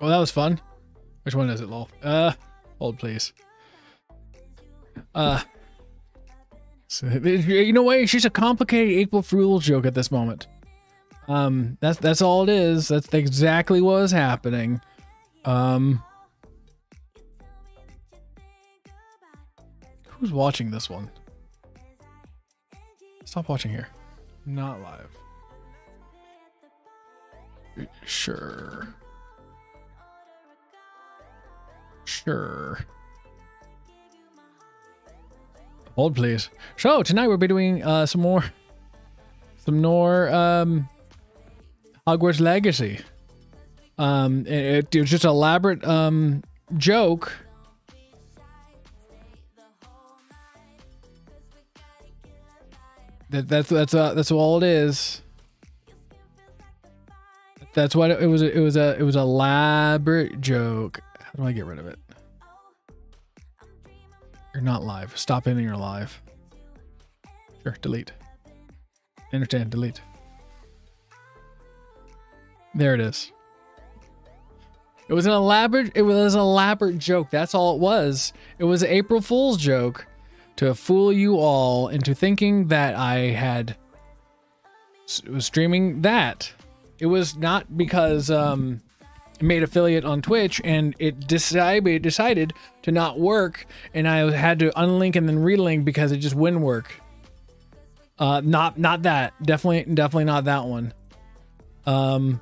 Well, that was fun. Which one is it, lol? Uh, hold please. Uh, so, you know what? Just a complicated April Fool's joke at this moment. Um, that's that's all it is. That's exactly what is happening. Um, who's watching this one? Stop watching here. Not live. Sure. Sure. Hold, please. So tonight we'll be doing uh, some more, some more um, Hogwarts Legacy. Um, it, it was just an elaborate um joke. That that's that's uh, that's all it is. That's what it, was. It was a it was a elaborate joke. Do I get rid of it? You're not live. Stop ending your live. Sure, delete. Understand, delete. There it is. It was an elaborate it was an elaborate joke. That's all it was. It was an April Fool's joke to fool you all into thinking that I had was streaming that. It was not because um made affiliate on Twitch and it decided decided to not work and I had to unlink and then relink because it just wouldn't work. Uh not not that. Definitely definitely not that one. Um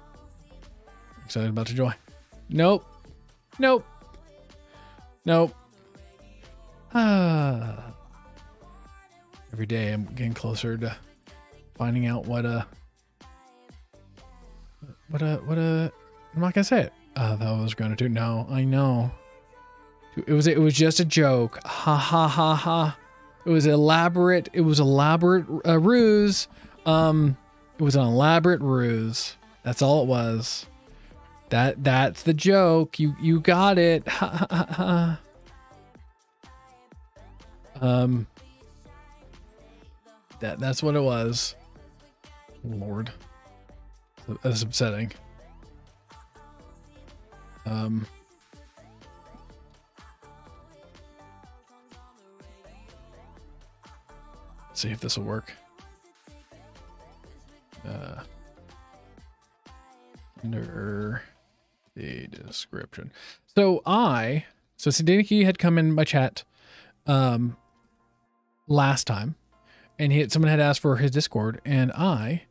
excited about to join. Nope. Nope. Nope. Ah. Every day I'm getting closer to finding out what uh what a what uh I'm not gonna say it. Uh, that was gonna do. No, I know. It was it was just a joke. Ha ha ha ha. It was elaborate. It was elaborate uh, ruse. Um, it was an elaborate ruse. That's all it was. That that's the joke. You you got it. Ha ha ha. Um. That that's what it was. Lord, that's upsetting. Um, see if this will work. Uh, under the description. So I, so Sidiniki had come in my chat um, last time, and he had, someone had asked for his Discord, and I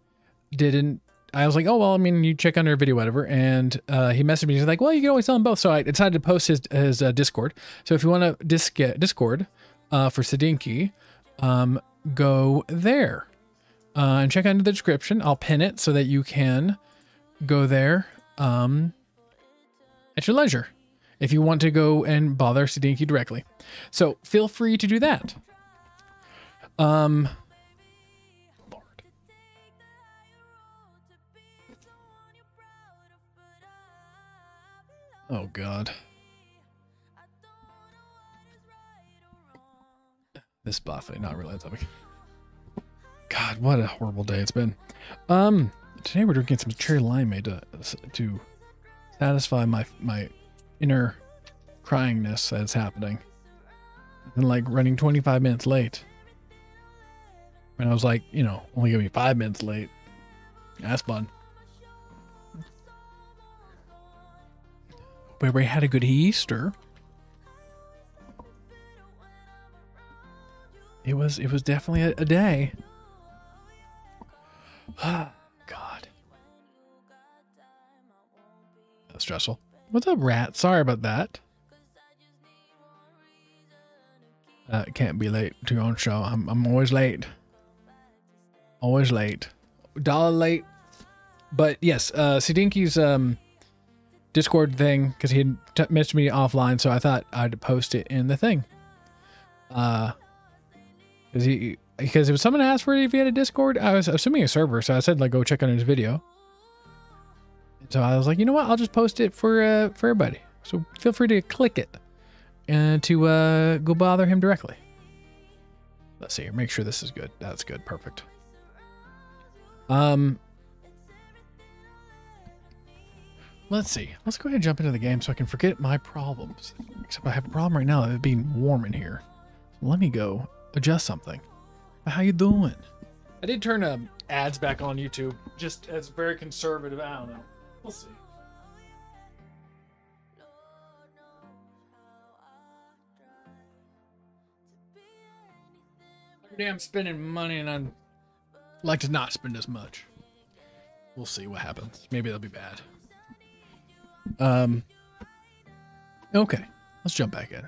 didn't I was like, oh well, I mean, you check under video, whatever. And uh, he messaged me. He's like, well, you can always tell them both. So I decided to post his his uh, Discord. So if you want to disc Discord uh, for Sidinki, um, go there uh, and check under the description. I'll pin it so that you can go there um, at your leisure if you want to go and bother Sidinki directly. So feel free to do that. Um, Oh god. This buffet, not really topic. God, what a horrible day it's been. Um, today we're drinking some cherry limeade to to satisfy my my inner cryingness that's happening. And like running 25 minutes late. And I was like, you know, only gonna be five minutes late. That's fun. Hope everybody had a good Easter. It was it was definitely a, a day. God. That's stressful. What's up, rat? Sorry about that. Uh, can't be late to your own show. I'm I'm always late. Always late. Dollar late. But yes, uh Sidinki's um Discord thing because he had t- me offline, so I thought I'd post it in the thing. Uh, because he because if someone asked for it if he had a Discord, I was assuming a server, so I said like go check on his video. So I was like, you know what, I'll just post it for uh for everybody. So feel free to click it and to uh go bother him directly. Let's see here, make sure this is good. That's good, perfect. Um let's see. Let's go ahead and jump into the game so I can forget my problems. Except I have a problem right now of it being warm in here. Let me go adjust something. How you doing? I did turn um, ads back on YouTube, just as very conservative. I don't know. We'll see. Every day I'm spending money and I'm like to not spend as much. We'll see what happens. Maybe that'll be bad. Um. Okay, let's jump back in.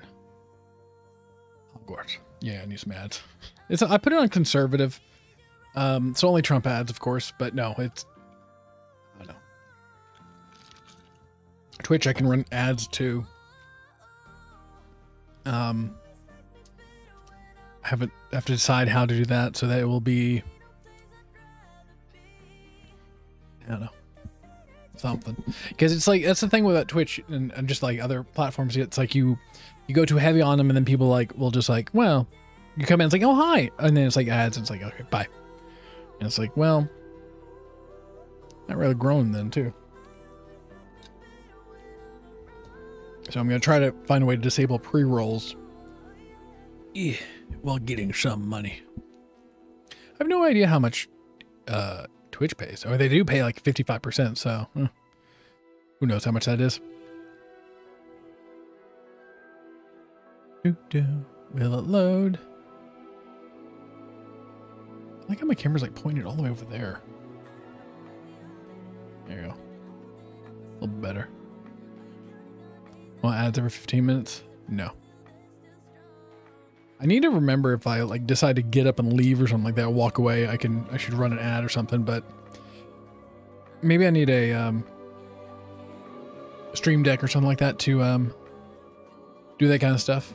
Hogwarts. Yeah, I need some ads. It's I put it on conservative. Um, it's only Trump ads, of course, but no, it's I don't know. Twitch, I can run ads too. Um, I haven't I have to decide how to do that so that it will be. I don't know something. Because it's like that's the thing with that twitch and, and just like other platforms it's like you you go too heavy on them and then people like will just like well you come in it's like oh hi and then it's like ads and it's like okay bye. And it's like well not really growing then too. So i'm gonna try to find a way to disable pre-rolls. Yeah, while getting some money. I have no idea how much uh Twitch pays. Or they do pay like 55%, so eh. who knows how much that is. Doo -doo. Will it load? I like how my camera's like pointed all the way over there. There you go. A little better. Want ads every 15 minutes? No. I need to remember if I like decide to get up and leave or something like that, walk away, I can I should run an ad or something, but maybe I need a um stream deck or something like that to um do that kind of stuff.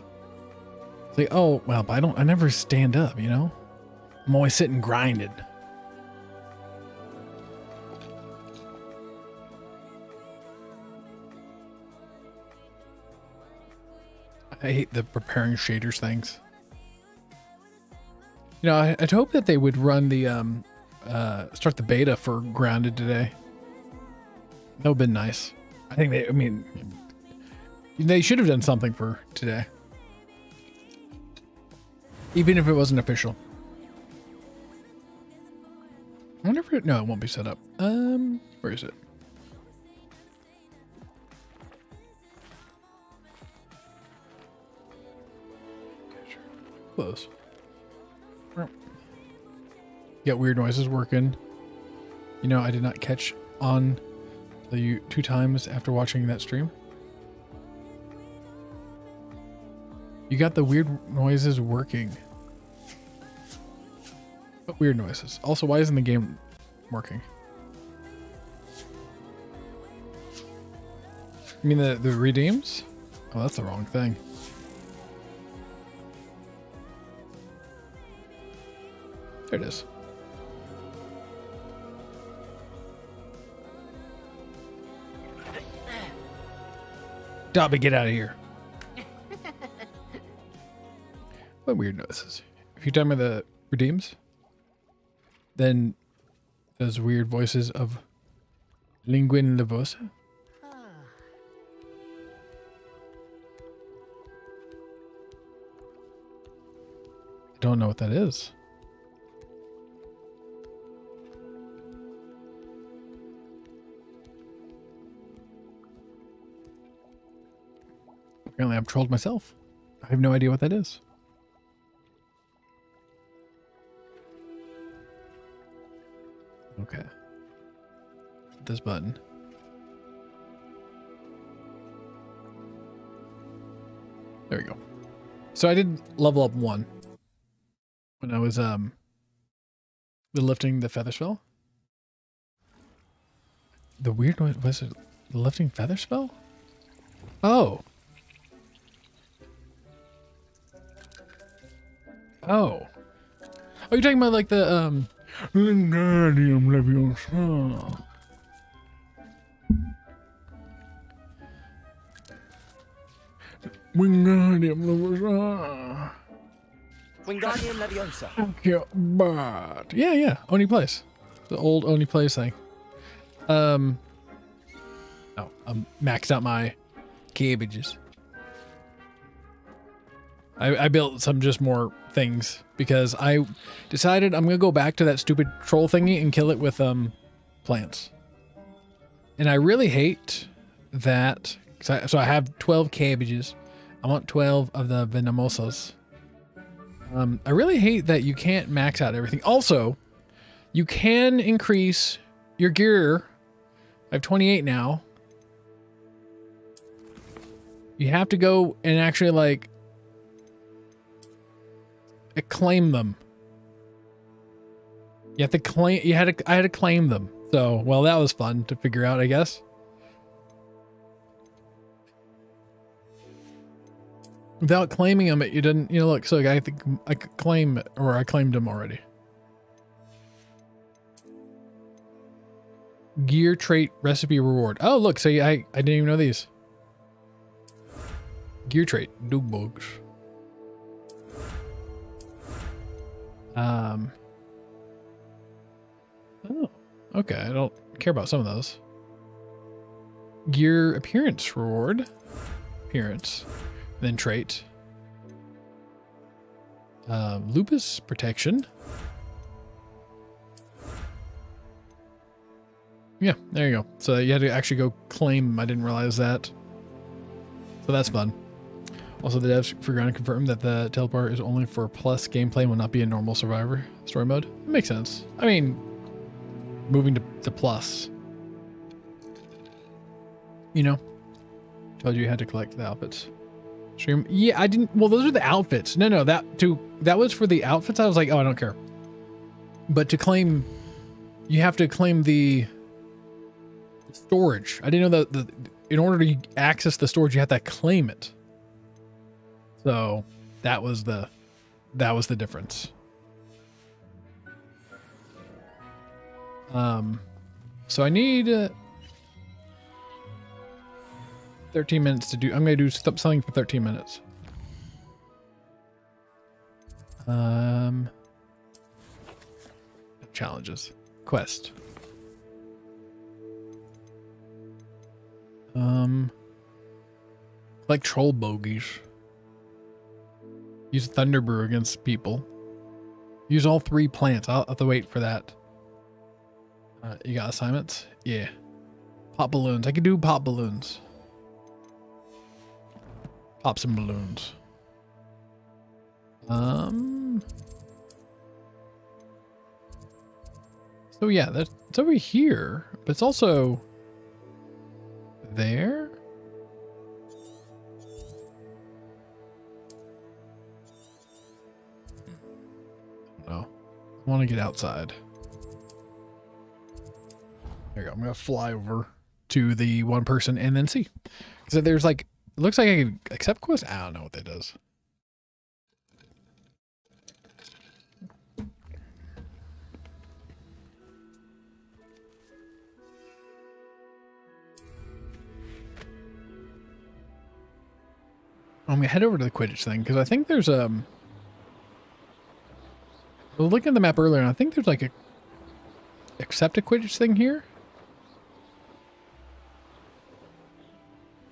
It's like, oh well, I don't I never stand up, you know? I'm always sitting grinding. I hate the preparing shaders things. You know, I, would hope that they would run the um, uh, start the beta for Grounded today. That would have been nice. I think they. I mean, they should have done something for today, even if it wasn't official. I wonder if it. No, it won't be set up. Um, where is it? Close. Get weird noises working. You know, I did not catch on the two times after watching that stream. You got the weird noises working. Weird noises? Also, why isn't the game working? You mean the, the redeems? Oh, that's the wrong thing. There it is. Dobby, get out of here. what weird noises. If you tell me the redeems, then those weird voices of Linguin Levosa. Ah. I don't know what that is. Apparently I've trolled myself. I have no idea what that is. Okay. This button. There we go. So I did level up one when I was um the lifting the feather spell. The weird noise was it lifting feather spell? Oh. Oh. Oh, you're talking about like the um Wingardium Leviosa. Wingardium Leviosa. Wingardium Leviosa. Yeah, but yeah, yeah, Oni Place, the old Oni Place thing. Um, Oh, I'm maxed out my cabbages. I, I built some just more things because I decided I'm gonna go back to that stupid troll thingy and kill it with um plants. And I really hate that. I, so I have 12 cabbages. I want 12 of the venomosas. Um, I really hate that you can't max out everything. Also, you can increase your gear. I have 28 now. You have to go and actually like claim them. You have to claim. You had to. I had to claim them. So, well, that was fun to figure out, I guess. Without claiming them, you didn't. You know, look. So I think I could claim or I claimed them already. Gear trait recipe reward. Oh, look. So I I didn't even know these. Gear trait. Dog bugs. Um. Oh, okay. I don't care about some of those. Gear appearance reward. Appearance. Then trait. Uh, lupus protection. Yeah, there you go. So you had to actually go claim. I didn't realize that. So that's fun. Also, the devs forgot to confirm that the teleport is only for plus gameplay and will not be a normal survivor story mode. It makes sense. I mean, moving to the plus. You know, told you you had to collect the outfits. Stream. Yeah, I didn't. Well, those are the outfits. No, no, that to that was for the outfits. I was like, oh, I don't care. But to claim, you have to claim the storage. I didn't know that the in order to access the storage, you have to claim it. So that was the that was the difference. Um, so I need uh, 13 minutes to do. I'm gonna do something for 13 minutes. Um, challenges, quest. Um, like troll bogies. Use Thunder Brew against people. Use all three plants. I'll have to wait for that. Uh, you got assignments? Yeah. Pop balloons. I could do pop balloons. Pop some balloons. Um. So yeah, that's it's over here, but it's also there. I want to get outside. There you go. I'm gonna fly over to the one person and then see. So there's like, it looks like I can accept quest. I don't know what that does. I'm gonna head over to the Quidditch thing because I think there's um. I was looking at the map earlier, and I think there's like a accept a Quidditch thing here.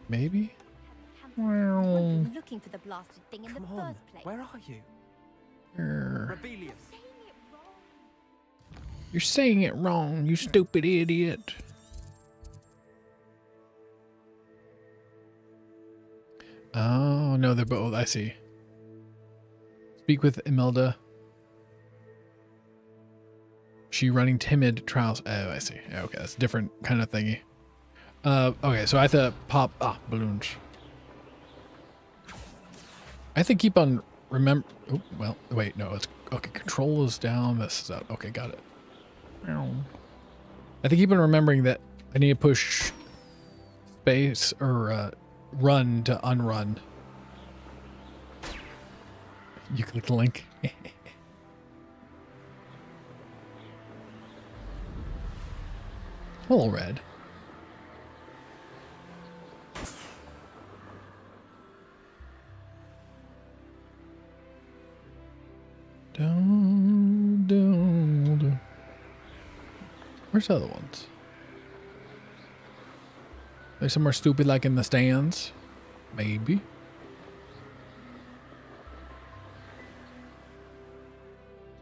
Maybe. Well, looking for the blasted thing in Come the on, first place. where are you? Er, You're saying it wrong, you stupid idiot. Oh no, they're both. I see. Speak with Imelda. She running timid trials. Oh, I see. Okay, that's different kind of thingy. Uh, okay, so I have to pop ah balloons. I have to keep on remember. Oh, well, wait, no, it's okay. Control is down. This is up. Okay, got it. I think on remembering that I need to push space or uh, run to unrun. You click the link. Hello, Red. Where's the other ones? There's somewhere stupid like in the stands. Maybe.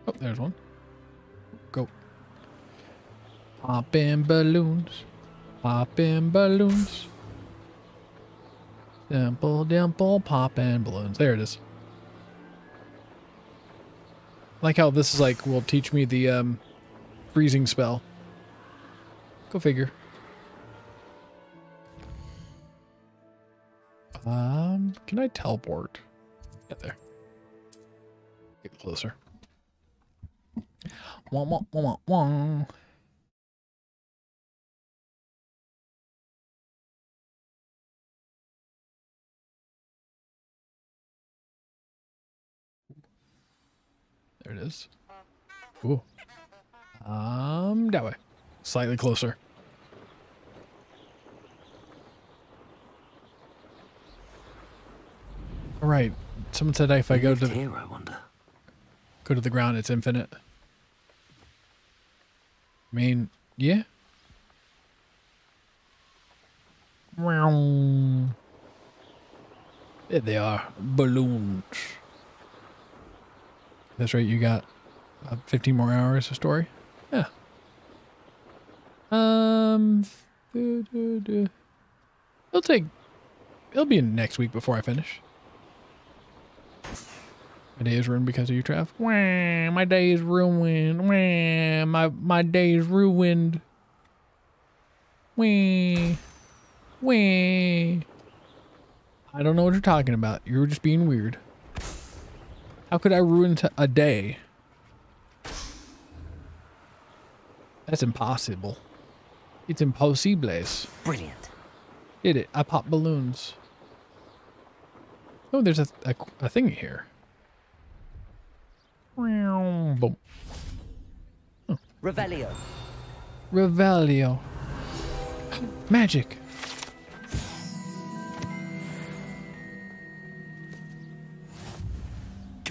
Oh, there's one. Pop in balloons. Pop in balloons. Dimple, dimple, pop in balloons. There it is. Like how this is like will teach me the um, freezing spell. Go figure. Um, can I teleport? Get there. Get closer. Wah, wah, wah, wah, wah. There it is. Ooh. Um, that way. Slightly closer. All right. Someone said if I go to the, here, I wonder. go to the ground, it's infinite. I mean, yeah. Meow. There they are, balloons. That's right. You got uh, 15 more hours of story. Yeah. Um. duh, duh, duh. It'll take. It'll be next week before I finish. My day is ruined because of you, Trav. Wah, my day is ruined. Wah, my my day is ruined. Wah, wah. I don't know what you're talking about. You're just being weird. How could I ruin a day? That's impossible. It's impossibles. Brilliant. Did it? I pop balloons. Oh, there's a, a, a thing here. Boom. Oh. Revelio. Revelio. Magic.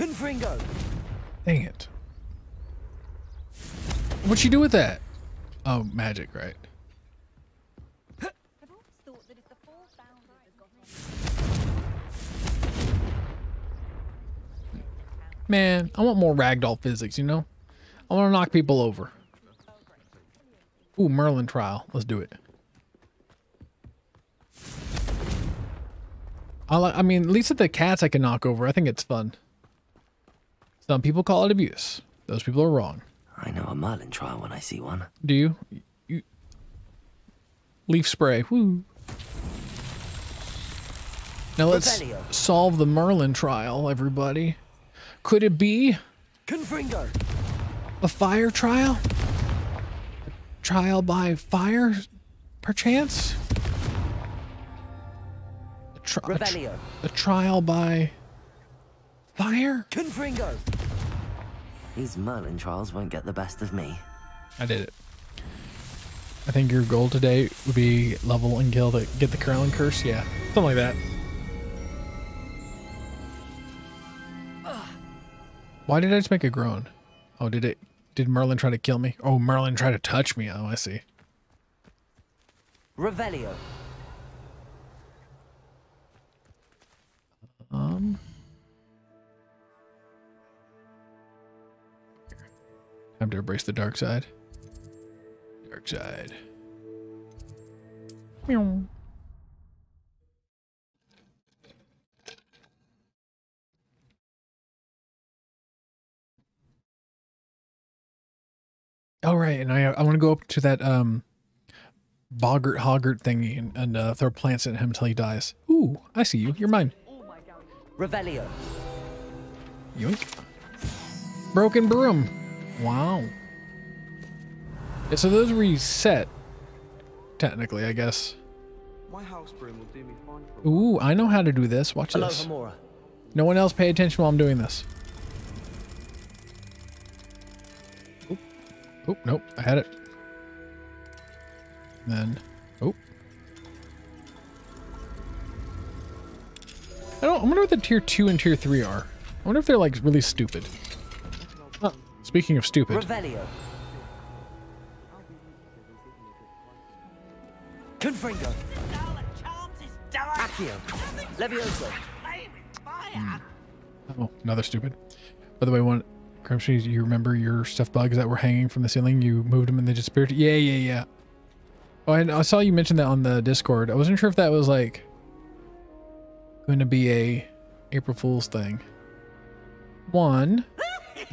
Confringo. Dang it. What'd she do with that? Oh, magic, right. Man, I want more ragdoll physics, you know? I want to knock people over. Ooh, Merlin trial. Let's do it. I. I mean, at least with the cats I can knock over. I think it's fun. Some people call it abuse. Those people are wrong. I know a Merlin trial when I see one. Do you? you leaf spray. Woo. Now let's Revelio. solve the Merlin trial, everybody. Could it be Confringo. a fire trial? Trial by fire, perchance? A, tri- a, tr- a trial by fire? Confringo. These Merlin trials won't get the best of me. I did it. I think your goal today would be level and kill to get the Curling Curse. Yeah, something like that. Why did I just make a groan? Oh, did it? Did Merlin try to kill me? Oh, Merlin tried to touch me. Oh, I see. Revelio. Um. Time to embrace the dark side. Dark side. Meow. Oh right, and I I want to go up to that um boggart hoggart thingy and, and uh, throw plants at him until he dies. Ooh, I see you. You're mine. Revelio. Yoink. Broken broom. Wow. Yeah, so those reset. Technically, I guess. My house broom will do me fine for Ooh, I know how to do this. Watch Hello, this. Hamora. No one else pay attention while I'm doing this. Oop. Oop, nope. I had it. then, oh. I don't, I wonder what the tier 2 and tier 3 are. I wonder if they're like really stupid. Speaking of stupid. Revelio. Confringo. Accio. Levioso. Hmm. Oh, another stupid. By the way, one Grimsby, you remember your stuffed bugs that were hanging from the ceiling? You moved them and they disappeared. Yeah, yeah, yeah. Oh, and I saw you mention that on the Discord. I wasn't sure if that was like going to be a April Fool's thing. One,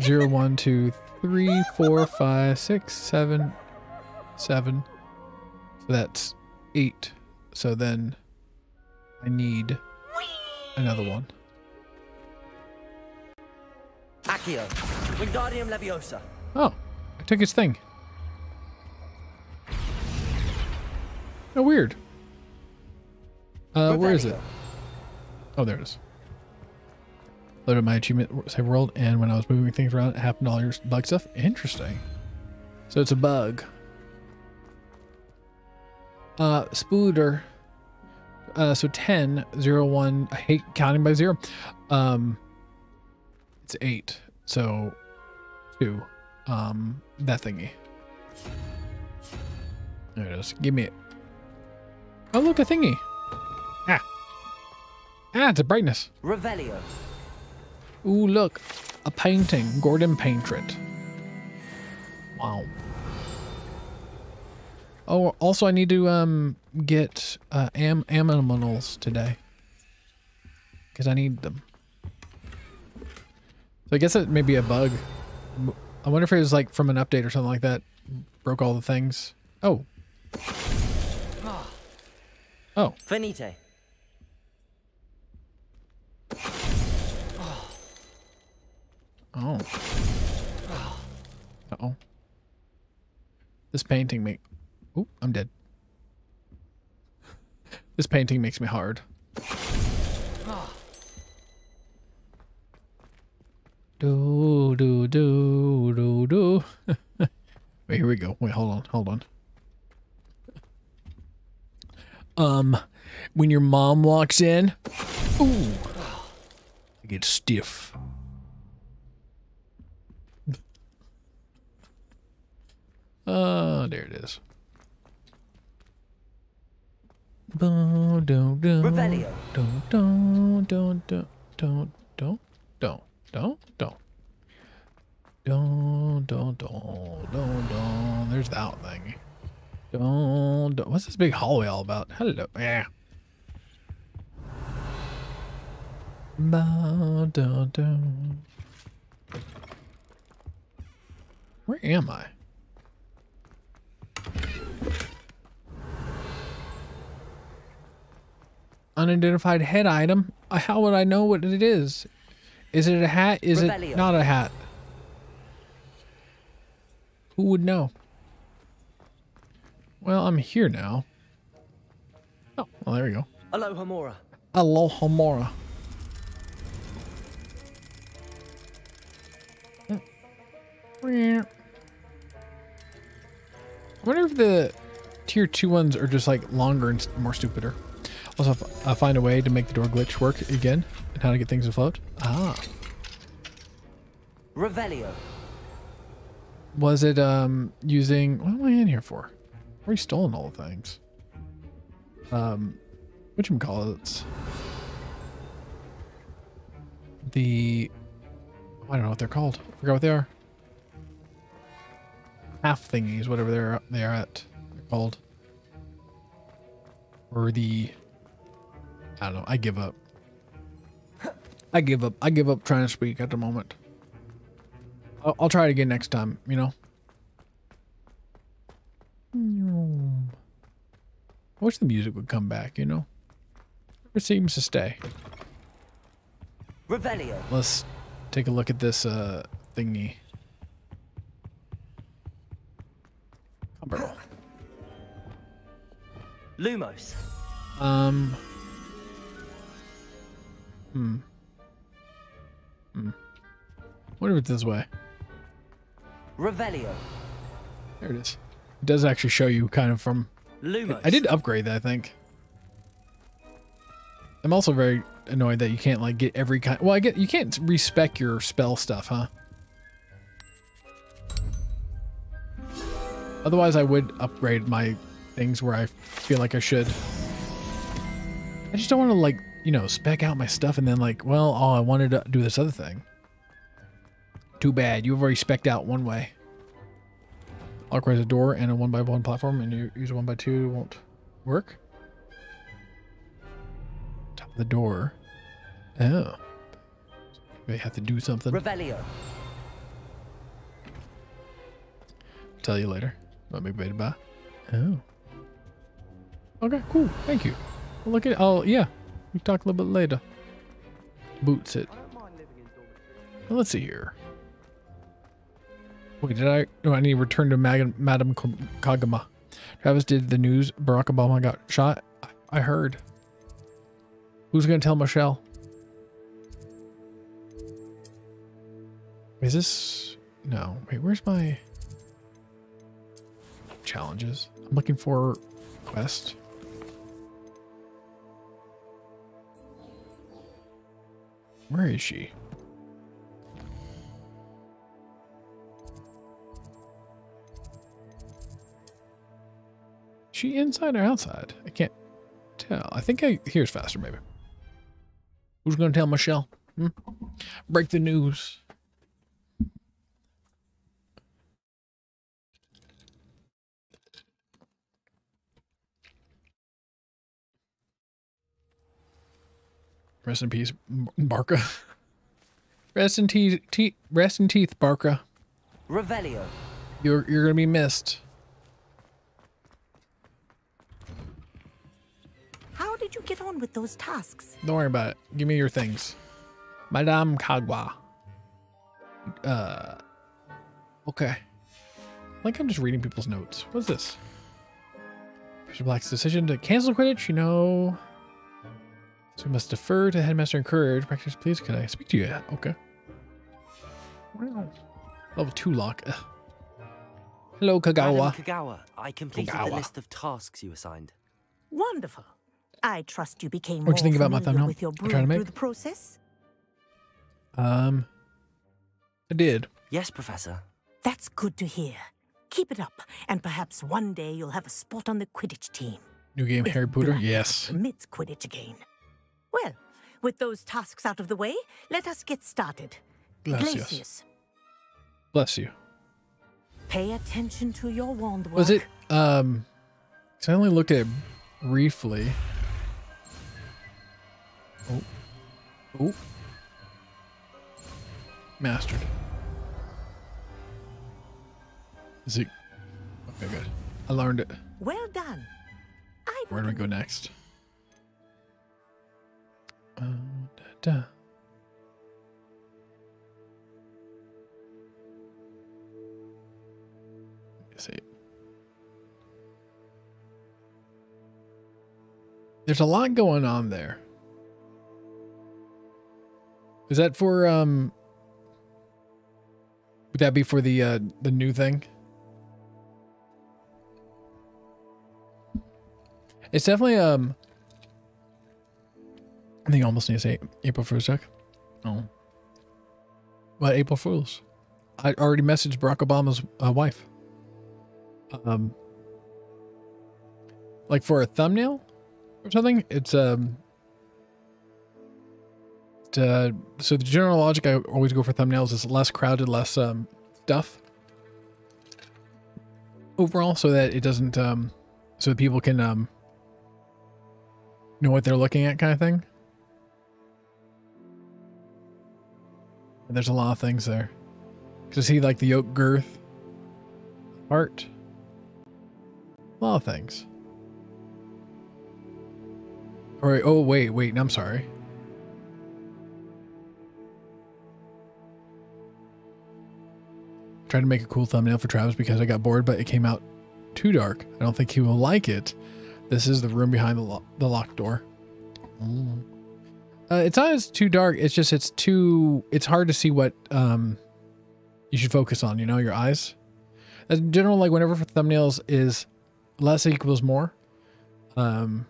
zero, one, two, three, four, five, six, seven, seven. So that's eight. So then I need another one. Accio. Wingardium Leviosa. Oh, I took his thing. Oh, weird. Uh, where is it? Oh, there it is. Loaded my achievement save world, and when I was moving things around, it happened to all your bug stuff. Interesting. So it's a bug. Uh, Spooder. Uh, so 10, 0, 1. I hate counting by zero. Um, it's 8. So 2. Um, that thingy. There it is. Give me it. Oh, look, a thingy. Ah. Ah, it's a brightness. Revelio. Ooh, look. A painting. Gordon Paintrit. Wow. Oh, also I need to um get uh am aminals today. Because I need them. So I guess it may be a bug. I wonder if it was like from an update or something like that. Broke all the things. Oh. Oh. Finite. Oh. Uh-oh. This painting make Oh, I'm dead. This painting makes me hard. Do do do do do. Wait, here we go. Wait, hold on, hold on. Um, when your mom walks in, ooh, I get stiff. Oh, there it is. Boom, Revelio. dum, dum, dum, dum, dum, dum, dum, dum, dum. Dun, dun, dun, dun, dun. There's that thing. Dun, dun. What's this big hallway all about? Hello. Yeah. Ba, dun, dun. Where am I? Unidentified head item. Uh, How would I know what it is? Is it a hat? Is Revelio. it not a hat? Who would know? Well, I'm here now. Oh, well, there we go. Alohomora. Aloha Mora. I wonder if the tier two ones are just like longer and more stupider. Also, I find a way to make the door glitch work again and how to get things afloat. Ah, Revelio. was it um using? What am I in here for? I've already stolen all the things. Um, what you call it? The I don't know what they're called. I forgot what they are. Half thingies, whatever they're they are at. They're called. Or the I don't know. I give up. I give up. I give up trying to speak at the moment. I'll, I'll try it again next time. You know. I wish the music would come back. You know. It seems to stay. Revelio. Let's take a look at this uh thingy. Cumberland. Lumos. Um. Hmm. Hmm. Wonder if it's this way. Revelio. There it is. It does actually show you kind of from. Lumos. I did upgrade that, I think. I'm also very annoyed that you can't like get every kind. Well, I get you can't respec your spell stuff, huh? Otherwise, I would upgrade my things where I feel like I should. I just don't want to like, you know, spec out my stuff and then like, well, oh, I wanted to do this other thing. Too bad. You've already specced out one way. I'll a door and a one by one platform and you use a one by two won't work. Top of the door. Oh. They have to do something. Revelio. Tell you later. Let me wait about. Oh. Okay, cool. Thank you. Look at. Oh, yeah. We talk a little bit later. Boots it. Well, let's see here. Wait, did I? No, I need to return to Mag- Madam Kogawa. Travis did the news. Barack Obama got shot. I, I heard. Who's gonna tell Michelle? Is this? No. Wait, where's my challenges? I'm looking for quest. Where is she? She inside or outside? I can't tell. I think I here's faster, maybe. Who's gonna tell Michelle? Hmm? Break the news. Rest in peace, Barca. Rest in teeth, te- rest in teeth, Barca. Revelio. You're you're gonna be missed. How did you get on with those tasks? Don't worry about it. Give me your things. Madame Kogawa. Uh. Okay. Like I'm just reading people's notes. What's this? Mr. Black's decision to cancel Quidditch, you know. So we must defer to Headmaster Encourage. Practice, please. Can I speak to you? Okay. Wow. Level 2 lock. Ugh. Hello, Kogawa. Madam Kogawa, I completed Kogawa. the list of tasks you assigned. Wonderful. I trust you became What'd you more think about my familiar thumbnail with your I brood tried to make? through the process. Um. I did. Yes, Professor. That's good to hear. Keep it up, and perhaps one day you'll have a spot on the Quidditch team. New game If Harry Potter? Black Yes. Permits Quidditch again. Well, with those tasks out of the way, let us get started. Gracias. Glacius, Bless you. pay attention to your wand work. Was it um, I only looked at it briefly. Oh. Oh. Mastered. Is it Okay, good. I learned it. Well done. I Where do we go next? Uh, da, da. There's a lot going on there. Is that for um would that be for the uh the new thing? It's definitely um I think I almost need to say April Fool's Joke. Oh. But April Fools. I already messaged Barack Obama's uh, wife. Um like for a thumbnail or something, it's um uh, so the general logic I always go for thumbnails is less crowded, less um stuff overall so that it doesn't um so that people can um know what they're looking at kind of thing. There's a lot of things there. Cause he like the yoke girth, heart, a lot of things. All right. Oh wait, wait. I'm sorry. Tried to make a cool thumbnail for Travis because I got bored, but it came out too dark. I don't think he will like it. This is the room behind the, lo- the locked door. Mm. Uh, it's not as too dark. It's just it's too. It's hard to see what um you should focus on. You know, your eyes. As in general, like whenever for thumbnails is less equals more. Um,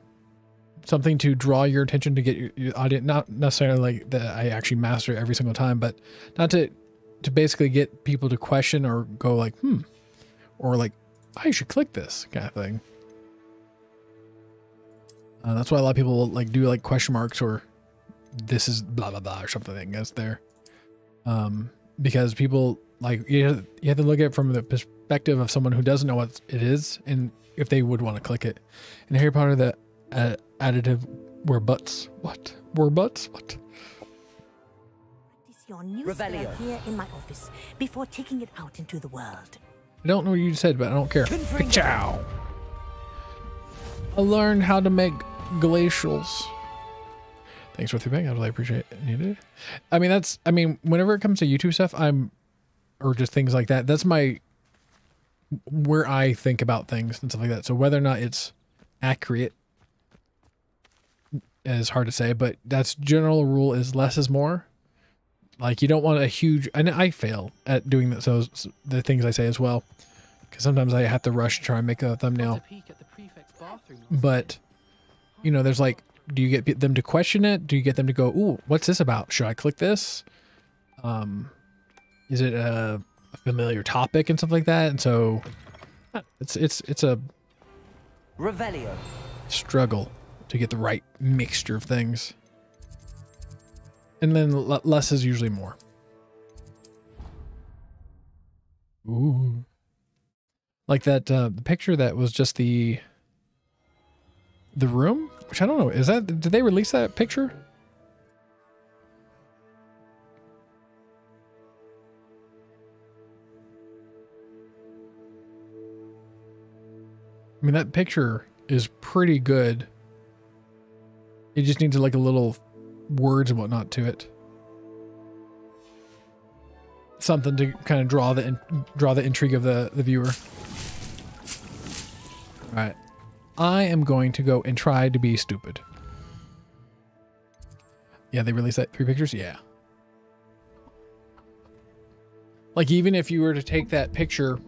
something to draw your attention to get your, your audience. Not necessarily like that I actually master every single time, but not to to basically get people to question or go like hmm, or like I should click this kind of thing. Uh, that's why a lot of people like do like question marks or this is blah blah blah or something as there, um, because people like you have, you have to look at it from the perspective of someone who doesn't know what it is and if they would want to click it. In Harry Potter, the uh, additive were butts. What were butts? What? Your new Revelio. here in my office before taking it out into the world. I don't know what you said, but I don't care. Confringo. Ciao. I learned how to make glacials. Thanks for the feedback. I really appreciate it. I mean, that's. I mean, whenever it comes to YouTube stuff, I'm, or just things like that. That's my where I think about things and stuff like that. So whether or not it's accurate is hard to say, but that's general rule is less is more. Like you don't want a huge, and I fail at doing that, those the things I say as well, because sometimes I have to rush to try and make a thumbnail. But you know, there's like, do you get them to question it? Do you get them to go, "Ooh, what's this about? Should I click this?" Um, is it a, familiar topic and stuff like that? And so, it's it's it's a Revelio. struggle to get the right mixture of things. And then l- less is usually more. Ooh. Like that uh picture that was just the the room, which I don't know, is that did they release that picture? I mean that picture is pretty good. It just needs like a little words and whatnot to it. Something to kind of draw the draw the intrigue of the the viewer. All right, I am going to go and try to be stupid. Yeah, they released that three pictures. Yeah. Like even if you were to take that picture,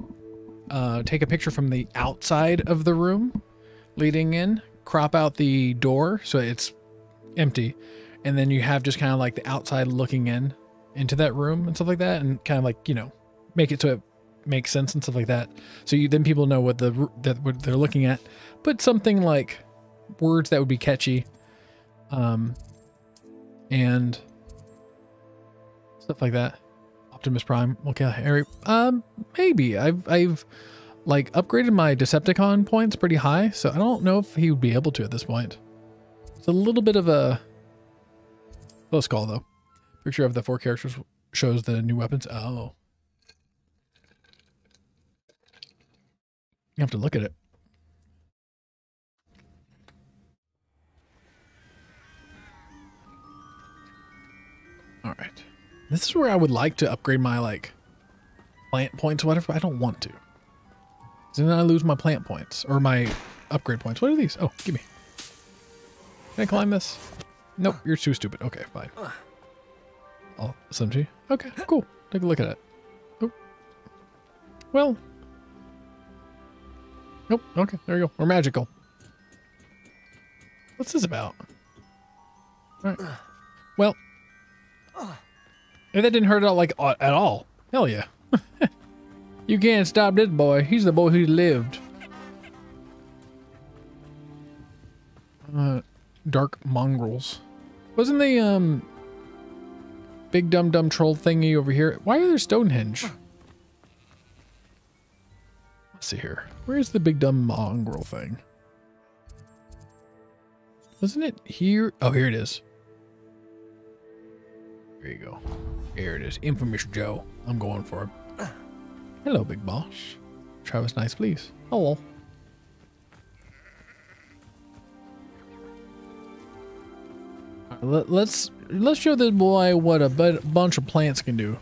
uh, take a picture from the outside of the room, leading in, crop out the door so it's empty, and then you have just kind of like the outside looking in into that room and stuff like that, and kind of like you know make it so it makes sense and stuff like that. So you then people know what the that what they're looking at. Put something like words that would be catchy, um, and stuff like that. Optimus Prime. Okay, Harry. Um, maybe I've I've like upgraded my Decepticon points pretty high, so I don't know if he would be able to at this point. It's a little bit of a close call though. Picture of the four characters shows the new weapons. Oh. You have to look at it. All right. This is where I would like to upgrade my like plant points or whatever, but I don't want to. Then I lose my plant points or my upgrade points. What are these? Oh, give me. Can I climb this? Nope, you're too stupid. Okay, fine. I'll send you. Okay, cool. Take a look at it. Oh. Well. Nope. Okay, there you go. We're magical. What's this about? All right. Well. And that didn't hurt at all, like uh, at all. Hell yeah. you can't stop this boy. He's the boy who lived. Uh, dark mongrels. Wasn't the um big dumb dumb troll thingy over here? Why are there Stonehenge? Let's see here. Where's the big dumb mongrel thing? Wasn't it here? Oh, here it is. There you go. Here it is. Infamous Joe. I'm going for it. Hello, big boss. Travis Nice, please. Hello. Let, let's let's show this boy what a bunch of plants can do.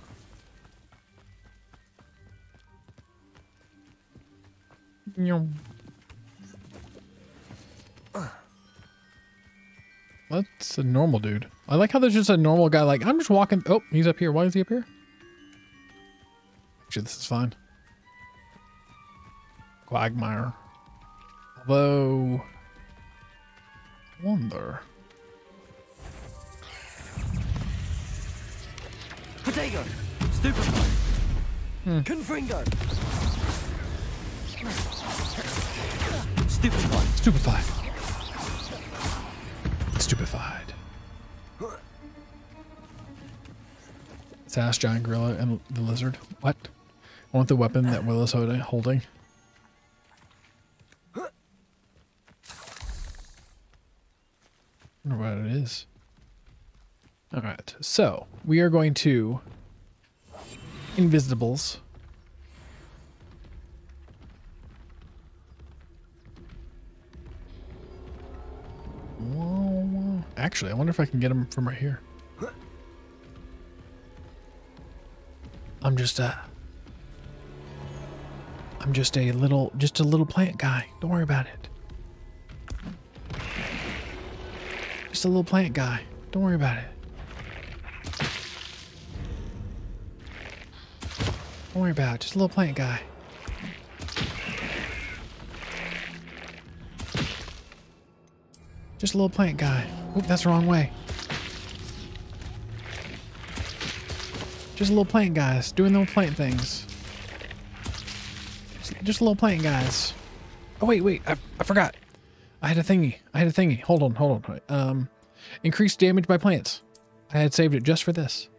That's a normal dude. I like how there's just a normal guy. Like I'm just walking. Oh, he's up here. Why is he up here? Actually, this is fine. Quagmire. Although, I wonder. Protego. Stupefy. Hmm. Confringo. Stupefy. Stupefy. stupefied. Sass, giant gorilla, and the lizard. What? I want the weapon that holding- holding. I wonder what it is. All right, so we are going to invisibles. Actually, I wonder if I can get him from right here. I'm just a. I'm just a little, just a little plant guy. Don't worry about it. Just a little plant guy. Don't worry about it. Don't worry about it. Just a little plant guy. Just a little plant guy. Oop, that's the wrong way. Just a little plant guys doing little plant things. Just, a little plant guys. Oh wait, wait, I, I forgot. I had a thingy. I had a thingy. Hold on, hold on. Um, increased damage by plants. I had saved it just for this.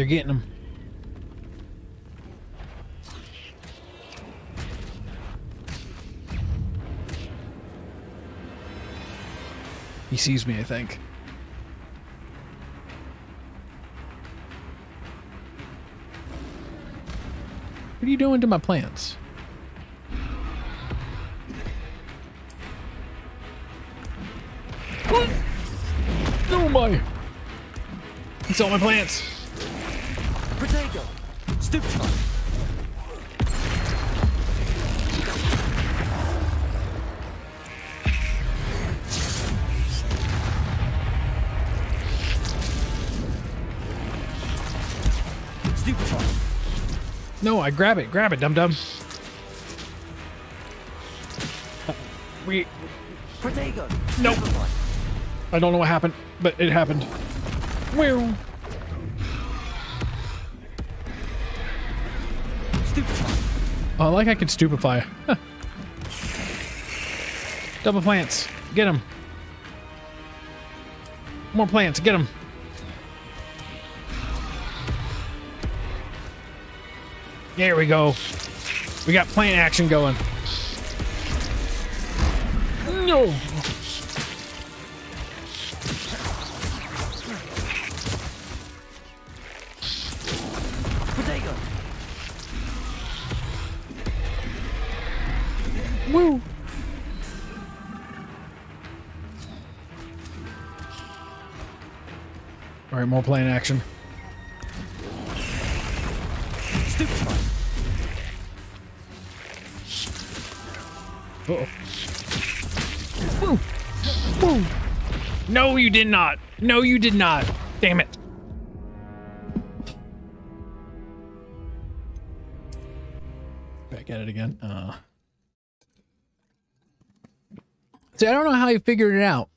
They're getting them. He sees me, I think. What are you doing to my plants? Oh my! It's all my plants. Protego! Stupefy! Stupefy! No, I grab it. Grab it, dum dum. We. Protego! Nope. I don't know what happened, but it happened. Well, Oh, I like I can stupefy. Huh. Double plants. Get them. More plants. Get them. There we go. We got plant action going. No. More plant action. Woo. Woo. No, you did not. No, you did not. Damn it. Back at it again. Uh. See, I don't know how you figured it out.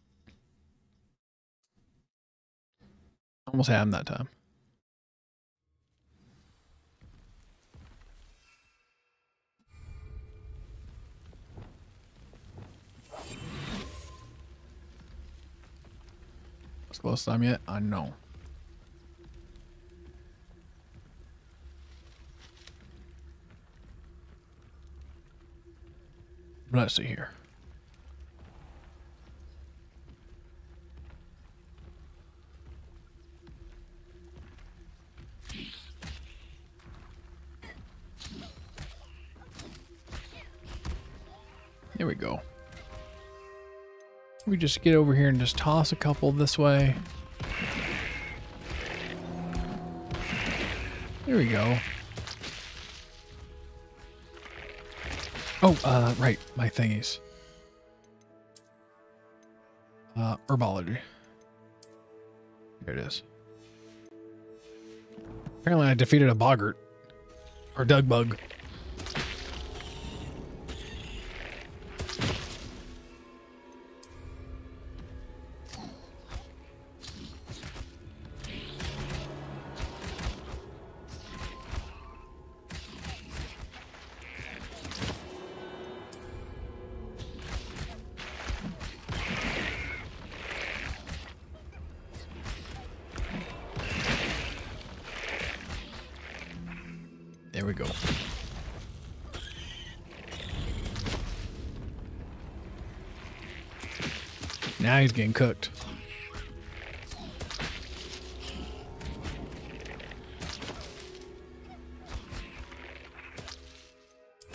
Almost had him that time. It's close time yet? I know. Let's see here. There we go. We just get over here and just toss a couple this way. There we go. Oh, uh, right, my thingies. Uh, herbology. There it is. Apparently I defeated a boggart. Or Dugbog. He's getting cooked.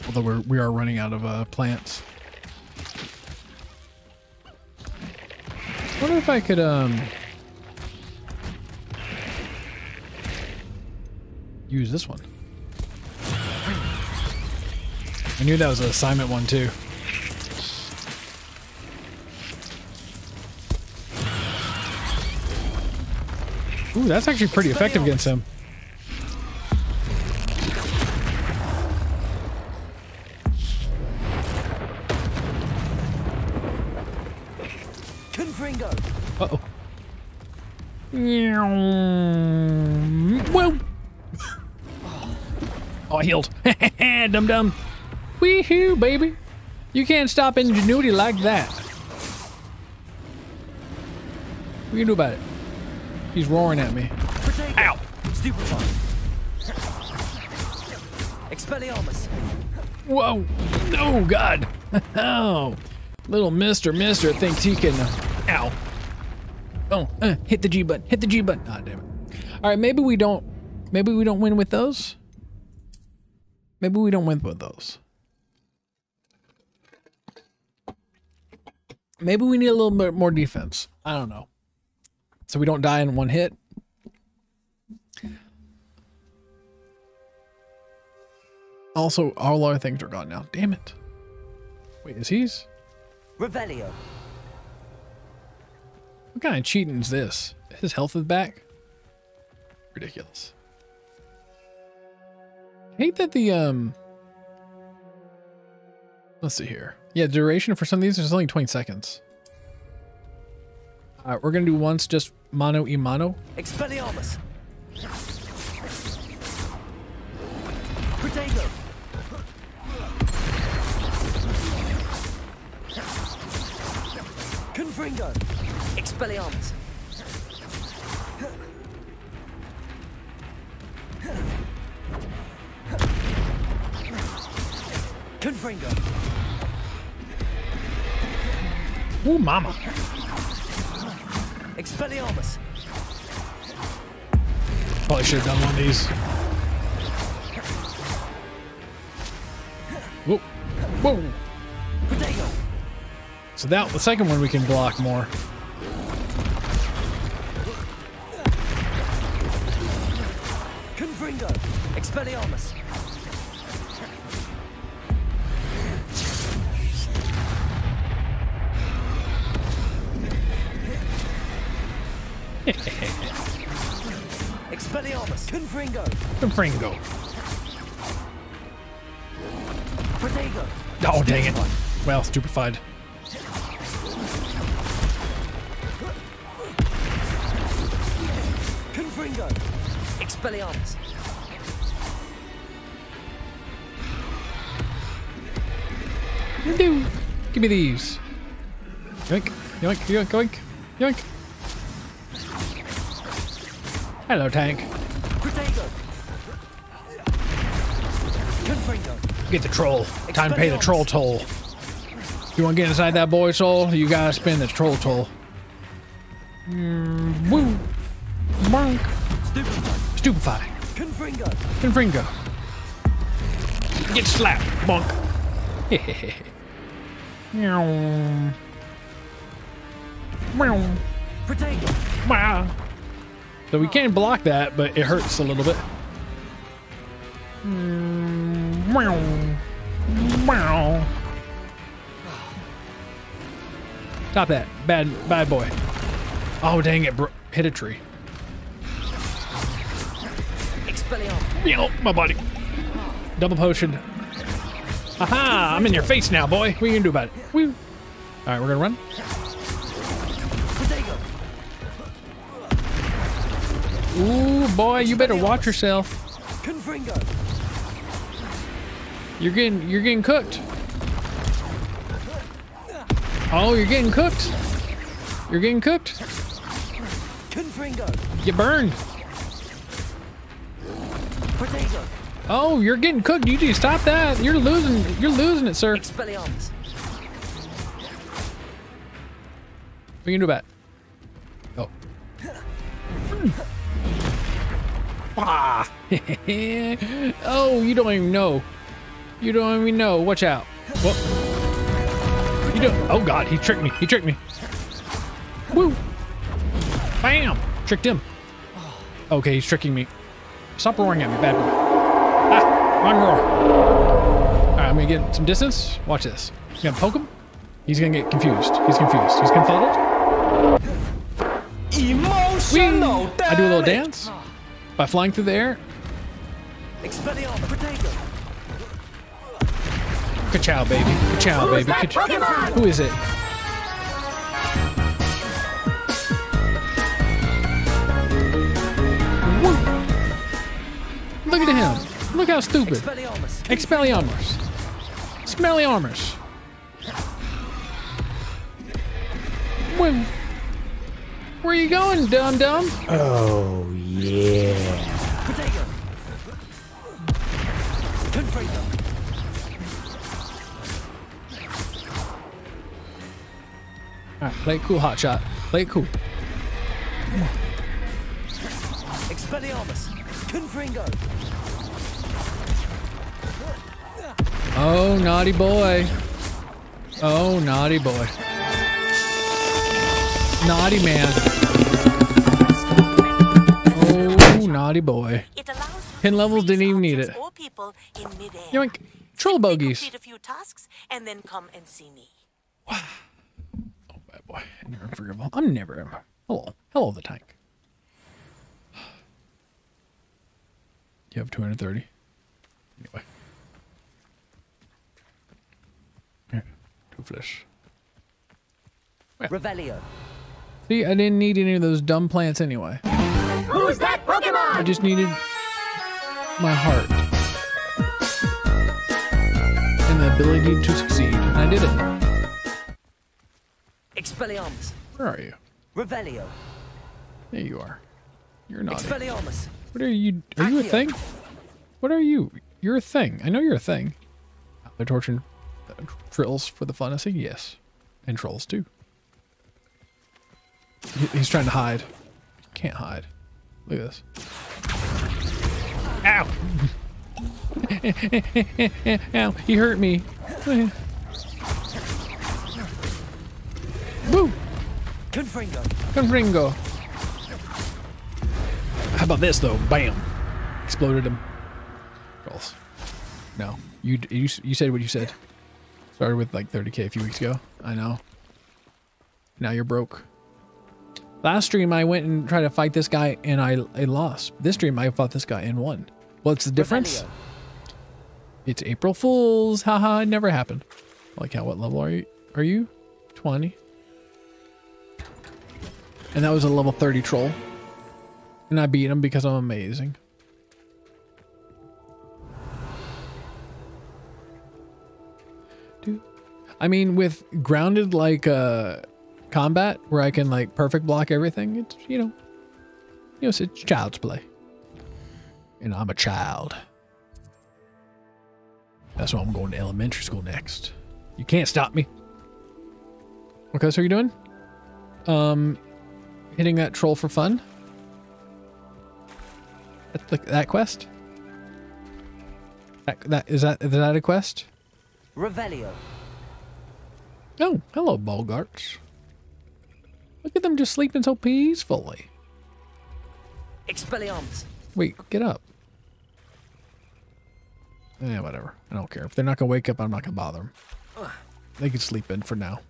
Although we're we are running out of uh, plants. wonder if I could um use this one. I knew that was an assignment one too. Ooh, that's actually pretty effective against him. Confringo! Uh-oh. Whoa! Oh, I healed. dum dum. Weehoo, baby. You can't stop ingenuity like that. What can you do about it? He's roaring at me. Ow! Expelliarmus! Whoa! No, God! Oh, little Mister Mister thinks he can. Uh, ow! Oh, uh, hit the G button. Hit the G button. Ah, damn it! All right, maybe we don't. Maybe we don't win with those. Maybe we don't win with those. Maybe we need a little bit more defense. I don't know. So we don't die in one hit. Also, all our things are gone now. Damn it. Wait, is he's? Revelio! What kind of cheating is this? His health is back? Ridiculous. I hate that the, um... Let's see here. Yeah, duration for some of these is only 20 seconds. Alright, we're gonna do once just mano y mano. Expelliarmus! Protego! Confringo! Expelliarmus! Confringo! Ooh, mama. Expelliarmus! Probably should have done one of these. Whoa. Whoa. So that the second one we can block more. Confringo! Expelliarmus! Expelliarmus! Confringo! Fringo. Protego! Oh, dang it. Well, stupefied. Confringo! Expelliarmus! Give me these. Yoink, yoink, yoink, yoink, yoink. Hello, tank. Get the troll. Time to pay the troll toll. You want to get inside that boy soul? You gotta spend the troll toll. Mm, woo. Bonk. Stupefy! Confringo! Confringo. Get slapped. Bonk. Meow. Meow. Protego! Wow. So we can't block that, but it hurts a little bit. Stop that. Bad bad boy. Oh dang it, bro. Hit a tree. Meow, my body. Double potion. Aha! I'm in your face now, boy. What are you gonna do about it? Woo. Alright, we're gonna run. Ooh, boy, you better watch yourself. You're getting you're getting cooked. Oh, you're getting cooked. You're getting cooked. You burned. Oh, you're getting cooked. You need to stop that. You're losing. You're losing it, sir. Expelliarmus. We can do about. Oh. Hmm. Oh, you don't even know. You don't even know. Watch out. You don't. Oh God, he tricked me. He tricked me. Woo. Bam. Tricked him. Okay, he's tricking me. Stop roaring at me, bad boy. Ah, wrong roar. All right, I'm gonna get some distance. Watch this. You gonna poke him? He's gonna get confused. He's confused. He's confuddled. Whee! Emotional I do a little dance by flying through the air. Expelliarmus. Protego. Ka-chow, baby. Ka-chow, baby. Ka-chow. Who is it? Woo. Look at him. Look how stupid. Expelliarmus. Expelliarmus. Smelly armors. Where, where you going, dum dum? Oh, yeah. Protego. Confringo. All right, play it cool, hot shot. Play it cool. Expelliarmus. Confringo. Oh, naughty boy. Oh, naughty boy. Naughty man. Naughty boy. It allows you Pin to levels didn't even need it. Or people in. Yoink. Troll Simply bogies. Complete a few tasks and then come and see me. Oh, bad boy. You're unforgivable. I'm never. Hello. Hello, the tank. You have 230. Anyway. Here, two flesh. Revelio. See, I didn't need any of those dumb plants anyway. Who's that Pokemon? I just needed my heart and the ability to succeed, and I did it. Expelliarmus. Where are you? Revelio. There you are. You're not. Expelliarmus. What are you? Are you a thing? What are you? You're a thing. I know you're a thing. They're torturing uh, trills for the fun. I say yes, and trolls too. He's trying to hide. Can't hide. Look at this. Ow! Ow! He hurt me. Woo! Confringo. Confringo. How about this though? Bam! Exploded him. Trolls. No, you you you said what you said. Started with like 30k a few weeks ago. I know. Now you're broke. Last stream I went and tried to fight this guy and I I lost. This stream I fought this guy and won. What's the difference? It's April Fools. Haha, it never happened. Like how what level are you? Are you? 20. And that was a level 30 troll. And I beat him because I'm amazing. Dude. I mean, with grounded like uh combat where I can like perfect block everything, it's you know, you know, it's, it's child's play. And I'm a child. That's why I'm going to elementary school next. You can't stop me. Okay, so you doing? Um, hitting that troll for fun. That's that quest. That that is that is that a quest? Revelio. Oh, hello, boggarts. Look at them just sleeping so peacefully. Expelliarmus. Wait, get up. Yeah, whatever. I don't care. If they're not gonna wake up, I'm not gonna bother them. They can sleep in for now.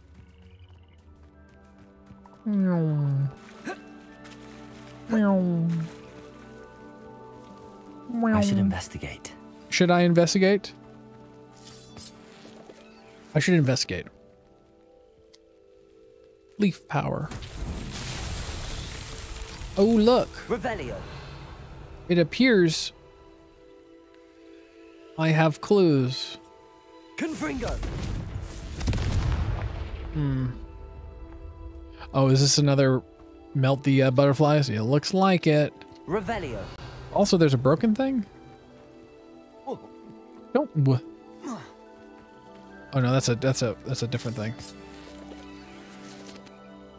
Meow. Meow. I should investigate. Should I investigate? I should investigate. Leaf power. Oh, look. Revelio. It appears I have clues. Confringo. Oh, is this another melt the uh, butterflies? It looks like it. Revelio. Also, there's a broken thing. Don't. Oh no, that's a that's a that's a different thing.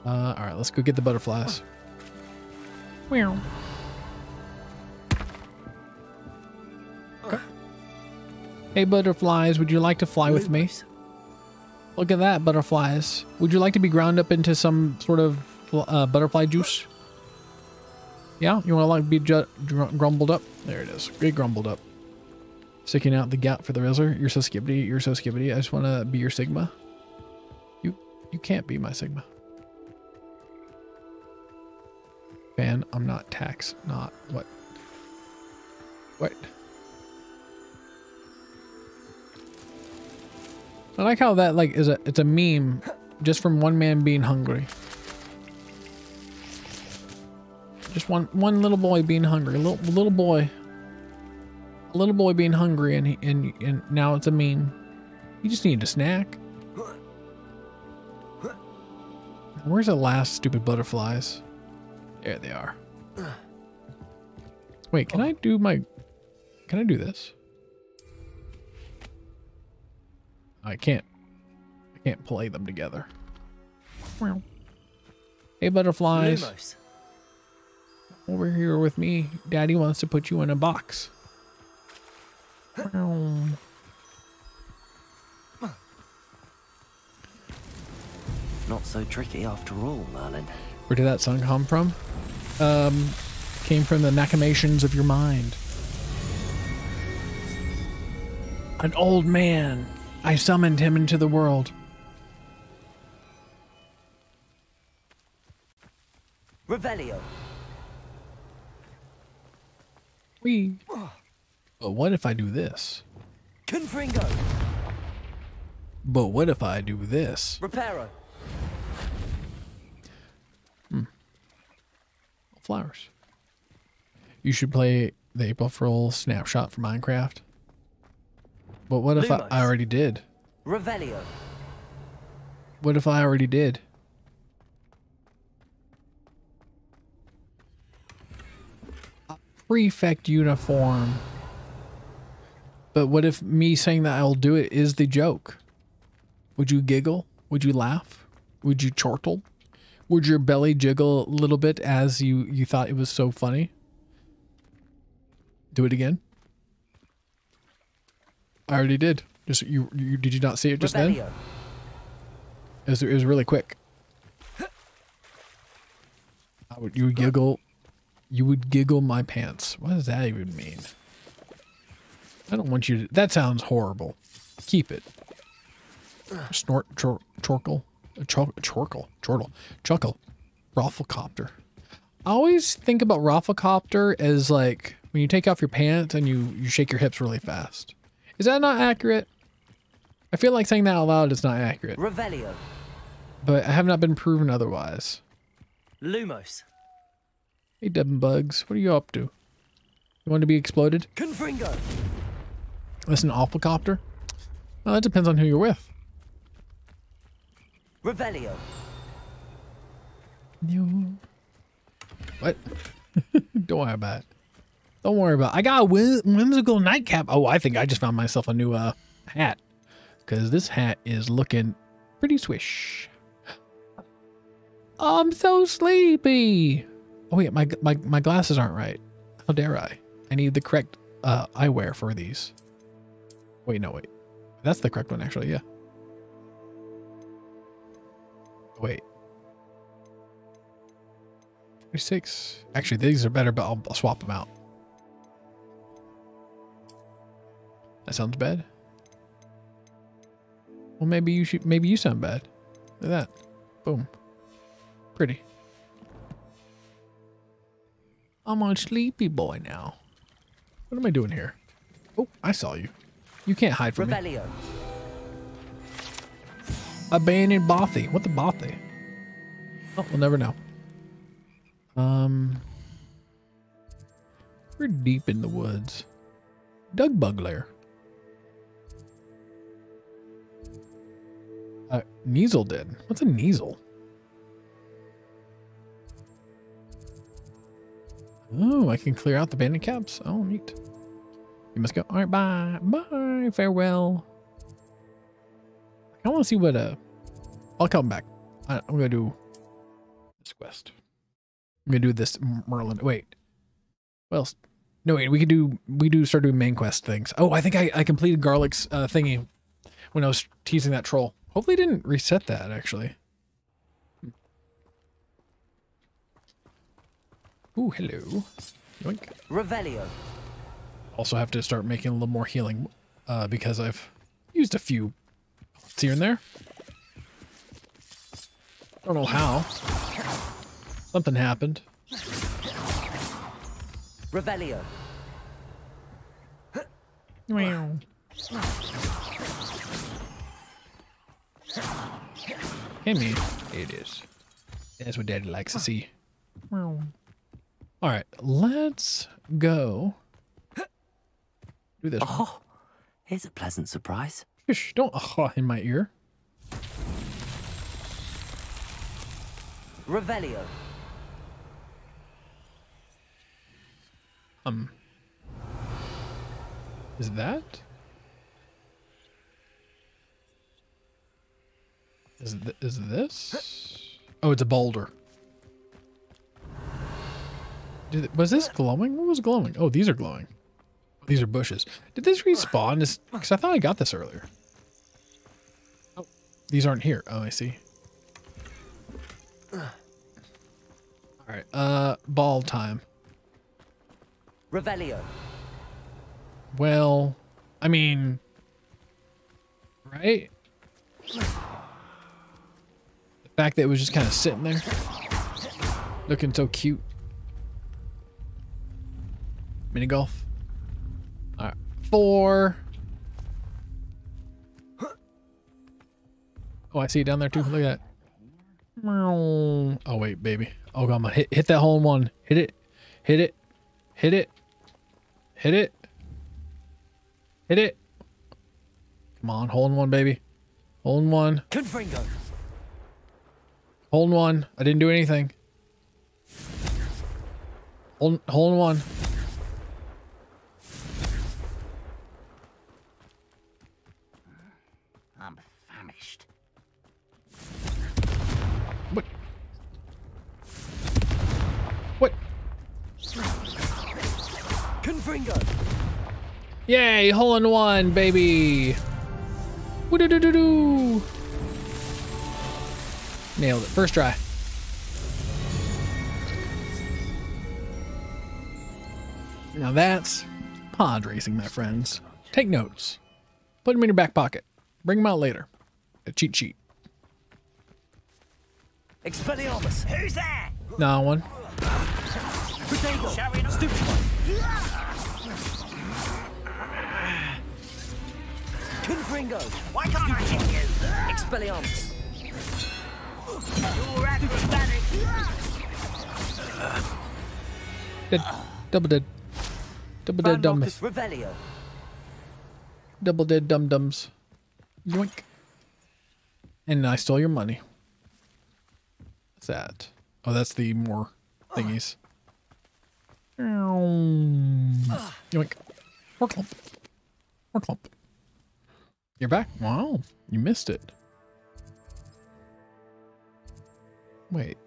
Uh, all right, let's go get the butterflies. Meow. Okay. Hey butterflies, would you like to fly with me? Look at that, butterflies. Would you like to be ground up into some sort of uh, butterfly juice? Yeah, you want to like be grumbled up? There it is. Get grumbled up. Sticking out the gap for the Rizzler. You're so skibbity. You're so skibbity. I just want to be your Sigma. You you can't be my Sigma. Fan, I'm not tax. Not what? What? I like how that like is a it's a meme just from one man being hungry. Just one one little boy being hungry. A little little boy. A little boy being hungry and he, and and now it's a meme. He just needed a snack. Where's the last stupid butterflies? There they are. Wait, can oh. I do my Can I do this? I can't. I can't play them together. Hey, butterflies. Lumos. Over here with me. Daddy wants to put you in a box. Not so tricky after all, Merlin. Where did that song come from? Um, came from the machinations of your mind. An old man. I summoned him into the world. Revelio. We. But what if I do this? Confringo. But what if I do this? Reparo. Flowers. You should play the April Fool snapshot for Minecraft. But what if I, I already did? Revelio. What if I already did? A prefect uniform. But what if me saying that I'll do it is the joke? Would you giggle? Would you laugh? Would you chortle? Would your belly jiggle a little bit as you you thought it was so funny? Do it again. I already did. Just you, you did you not see it just then? Revelio. It was, it was really quick. I would, you would giggle. You would giggle my pants. What does that even mean? I don't want you to. That sounds horrible. Keep it. Snort, chor, chorkle, chor, chorkle, chortle, chuckle, rafflecopter. I always think about rafflecopter as like when you take off your pants and you you shake your hips really fast. Is that not accurate? I feel like saying that out loud is not accurate Revelio. but I have not been proven otherwise. Lumos. Hey, Devin Bugs, what are you up to? You want to be exploded? Confringo. That's an awful copter? Well, that depends on who you're with. Revelio. You. What? Don't worry about it. Don't worry about it. I got a whimsical nightcap. Oh, I think I just found myself a new uh hat. Because this hat is looking pretty swish. I'm so sleepy. Oh, wait, my, my, my glasses aren't right. How dare I? I need the correct uh, eyewear for these. Wait, no, wait. That's the correct one, actually, yeah. Wait. 36. Actually, these are better, but I'll, I'll swap them out. That sounds bad. Well, maybe you should. Maybe you sound bad. Look at that. Boom. Pretty. I'm on sleepy boy now. What am I doing here? Oh, I saw you. You can't hide from me. Abandoned Bothy. What the Bothy? Oh, we'll never know. Um, we're deep in the woods. Doug Bugler. Uh, Kneazle did. What's a Kneazle? Oh, I can clear out the bandit caps. Oh, neat. You must go. All right, bye. Bye. Farewell. I want to see what, uh, I'll come back. I, I'm going to do this quest. I'm going to do this Merlin. Wait. What else? No, wait, we could do, we do start doing main quest things. Oh, I think I, I completed Garlick's uh, thingy when I was teasing that troll. Hopefully it didn't reset that, actually. Ooh, hello. Yoink. Revelio. Also have to start making a little more healing uh, because I've used a few here and there. I don't know how. Something happened. Revelio. Meow. Hey me. It is. That's what daddy likes to see. Meow. All right, let's go. Do this. Oh, one. Oh, here's a pleasant surprise. Shh, don't ah in my ear. Revelio. Um. Is that? Is th- is this? Oh, it's a boulder. Did, was this glowing? What was glowing? Oh, these are glowing. These are bushes. Did this respawn? Because I thought I got this earlier. These aren't here. Oh, I see. All right. Uh, ball time. Revelio. Well, I mean, right? The fact that it was just kind of sitting there, looking so cute. Mini golf. All right, four. Oh, I see it down there too. Look at that. Oh wait, baby. Oh, come on, hit hit that hole in one. Hit it, hit it, hit it, hit it. Hit it. Come on, hole in one, baby. Hole in one. Confringo. Hole in one. I didn't do anything. Hole, hole in one. Yay, hole in one, baby. Woo doo doo doo doo. Nailed it. First try. Now that's pod racing, my friends. Take notes. Put them in your back pocket. Bring them out later. A cheat sheet. Expelliarmus. Who's there? No one. Potato. Stupid Confringo. Why can't I hit you? Expelliarmus. You're acrobatic. Dead. Double dead. Double dead Van dummies. Marcus Revelio. Double dead dum dums. Yoink. And I stole your money. What's that? Oh, that's the more thingies. Yoink. More clump. More clump. You're back? Wow. You missed it. Wait.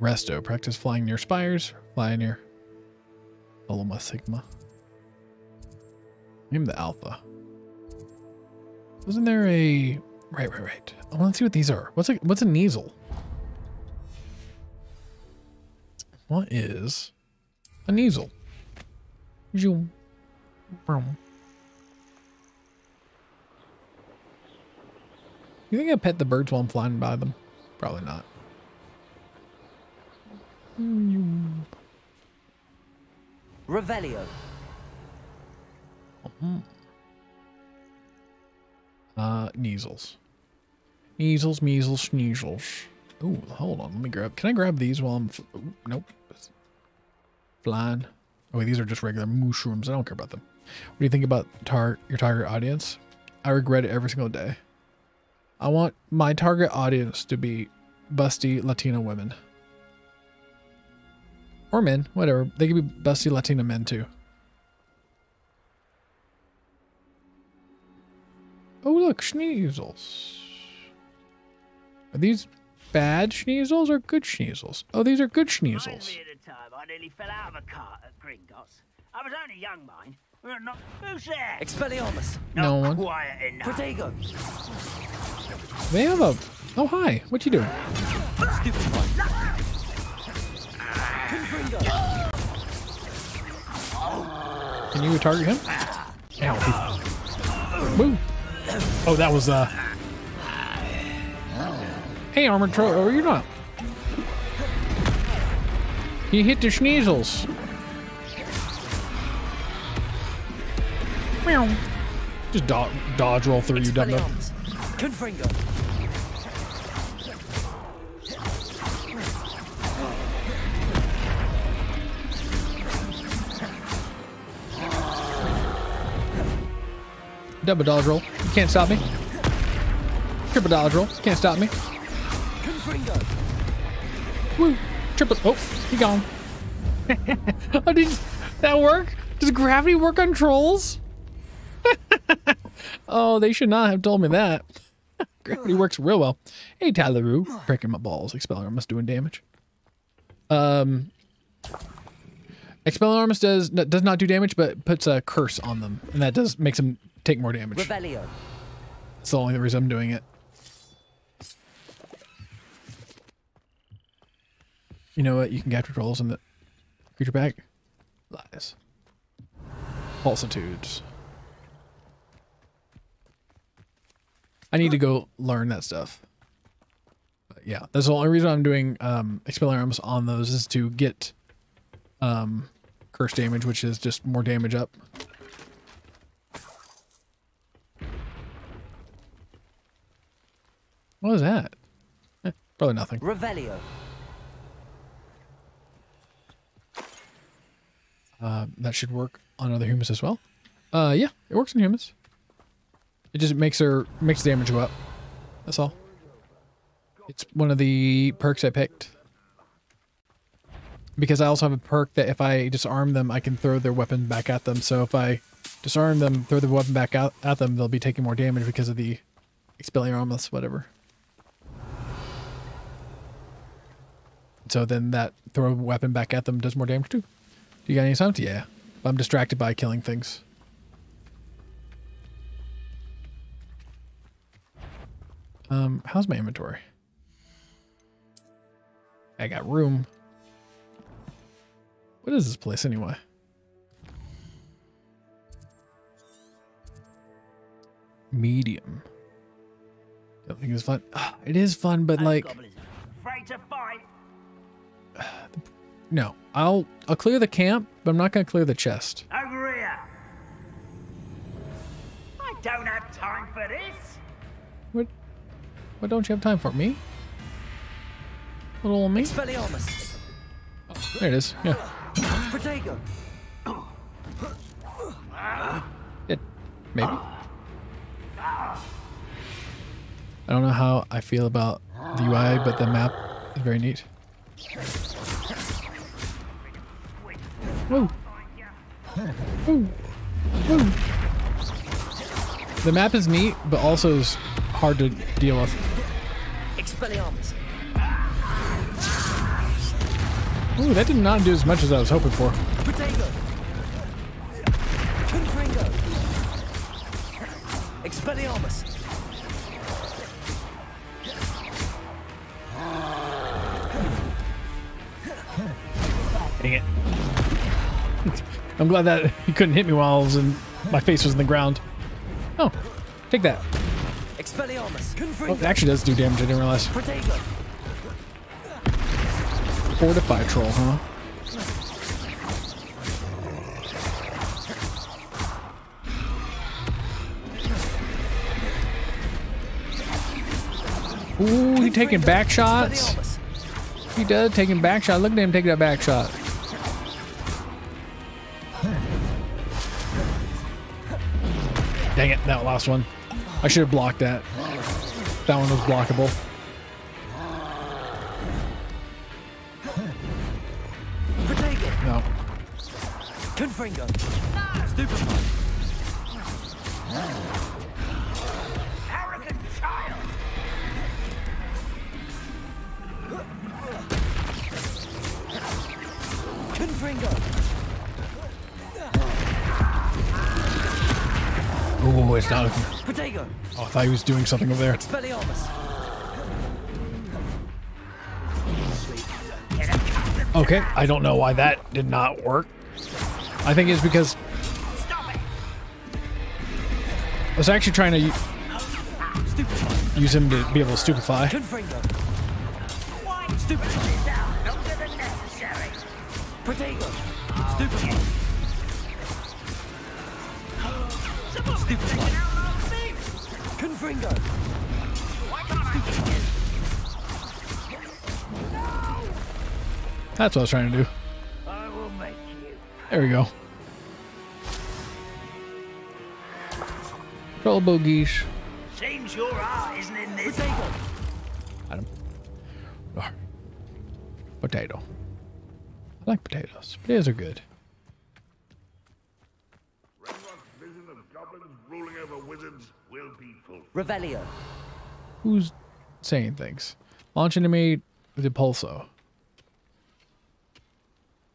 Resto. Practice flying near spires. Fly near Oloma Sigma. Maybe the Alpha. Wasn't there a... Right, right, right. I want to see what these are. What's a, what's a Kneazle? What is a Kneazle? Zoom. You think I pet the birds while I'm flying by them? Probably not. Revelio. Uh, Kneazles. Measles, measles, sneasels. Ooh, hold on. Let me grab. Can I grab these while I'm? Ooh, nope. Flying. Oh, wait, these are just regular mushrooms. I don't care about them. What do you think about tar- your target audience? I regret it every single day. I want my target audience to be busty Latino women. Or men, whatever. They could be busty Latina men too. Oh, look, schneezels. Are these bad schneezels or good schneezels? Oh, these are good schneezels. Reminds me the time I nearly fell out of a cart at Gringotts. I was only young, mind. We were not. Who's there? Expelliarmus. No Not one. Quiet enough. Protego. They have a. Oh, hi. What you doing? Stupid one. Can you target him? Ow. Woo. Oh, that was uh. Hey, armored troll. Oh, you're not. He hit the schneezels. Meow. Just do- dodge roll through you, dumb. Confringo. Double dodge roll. You can't stop me. Triple dodge roll. Can't stop me. Woo. Triple. Oh, he gone. oh, did that work? Does gravity work on trolls? Oh, they should not have told me that. gravity works real well. Hey, Talaroo. Breaking my balls. Expelliarmus doing damage. Um, Expelliarmus does does not do damage, but puts a curse on them, and that does makes them take more damage. Revelio. That's the only reason I'm doing it. You know what? You can capture trolls in the creature bag. Lies. Falsitudes. I need to go learn that stuff. But yeah, that's the only reason I'm doing um, Expelliarmus on those is to get um, curse damage, which is just more damage up. What was that? Eh, probably nothing. Revelio. Uh, that should work on other humans as well. Uh, yeah, it works on humans. It just makes her makes the damage go up. That's all. It's one of the perks I picked. Because I also have a perk that if I disarm them, I can throw their weapon back at them. So if I disarm them, throw the weapon back out at them, they'll be taking more damage because of the expelling Expelliarmus, whatever. So then that throw weapon back at them does more damage too. Do you got any sound? Yeah. I'm distracted by killing things. Um, how's my inventory? I got room. What is this place anyway? Medium. Don't think it's fun. Ah, It is fun, but like, Goblins. Afraid to fight? no. I'll I'll clear the camp, but I'm not gonna clear the chest. Over here. I don't have time for this. What don't you have time for me? Little old me. Expelliarmus. Oh, there it is. Yeah. It maybe. I don't know how I feel about the UI, but the map is very neat. The map is neat, but also is hard to deal with. Expelliarmus. Ooh, that did not do as much as I was hoping for. Protego. Confringo. Expelliarmus. Dang it. I'm glad that he couldn't hit me while I was in my face was in the ground. Oh, take that. Oh, it actually does do damage, I didn't realize. Fortify troll, huh? Ooh, he taking back shots. He does taking back shot. Look at him taking that back shot. Dang it, that last one. I should have blocked that. That one was blockable. Protego. Confringo. Stupefy. Arrogant! Confringo. Oh, it's not. Protego. Oh, I thought he was doing something over there. Expelliarmus. Okay, I don't know why that did not work. I think it's because it! I was actually trying to Stupefy. use him to be able to stupefy. Confringo. Someone's Stupefy. taking out our thing! Confringo. Why can't I That's what I was trying to do. I will make you. There we go. Roll bogeys. Seems your isn't in this. Protego. Adam. Potato. I like potatoes. Potatoes are good. Ranrok's vision of goblins ruling over wizards will be fulfilled. Revelio. Who's saying things? Launch enemy with Depulso.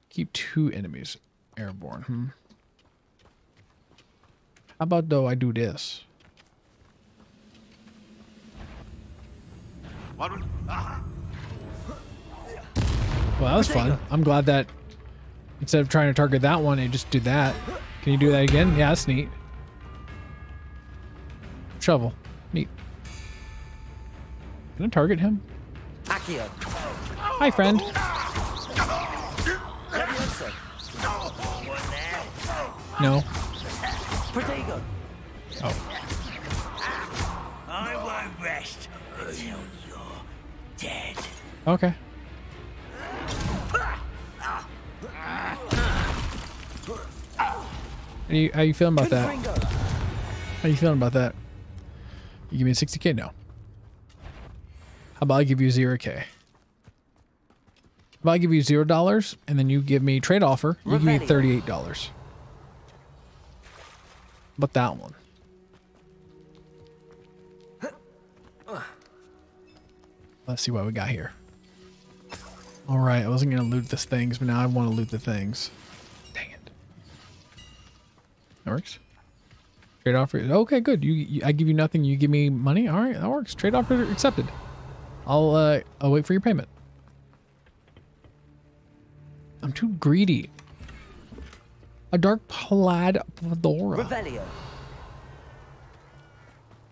Keep two enemies airborne. Hmm. How about though I do this? Well, that was fun. I'm glad that instead of trying to target that one, it just did that. Can you do that again? Yeah, that's neat. Shovel. Neat. Can I target him? Accio. Hi, friend. No. Oh. I won't rest until you're dead. Okay. How you, how you feeling about that? How you feeling about that? You give me a 60k No. How about I give you 0k? How about I give you zero dollars and then you give me trade offer, you give me thirty-eight dollars. But that one. Let's see what we got here. All right, I wasn't gonna loot the things, but now I want to loot the things. Dang it. That works. Trade offer. Okay, good. You, you, I give you nothing. You give me money. All right, that works. Trade offer accepted. I'll uh, I'll wait for your payment. I'm too greedy. A dark plaid fedora. Revelio.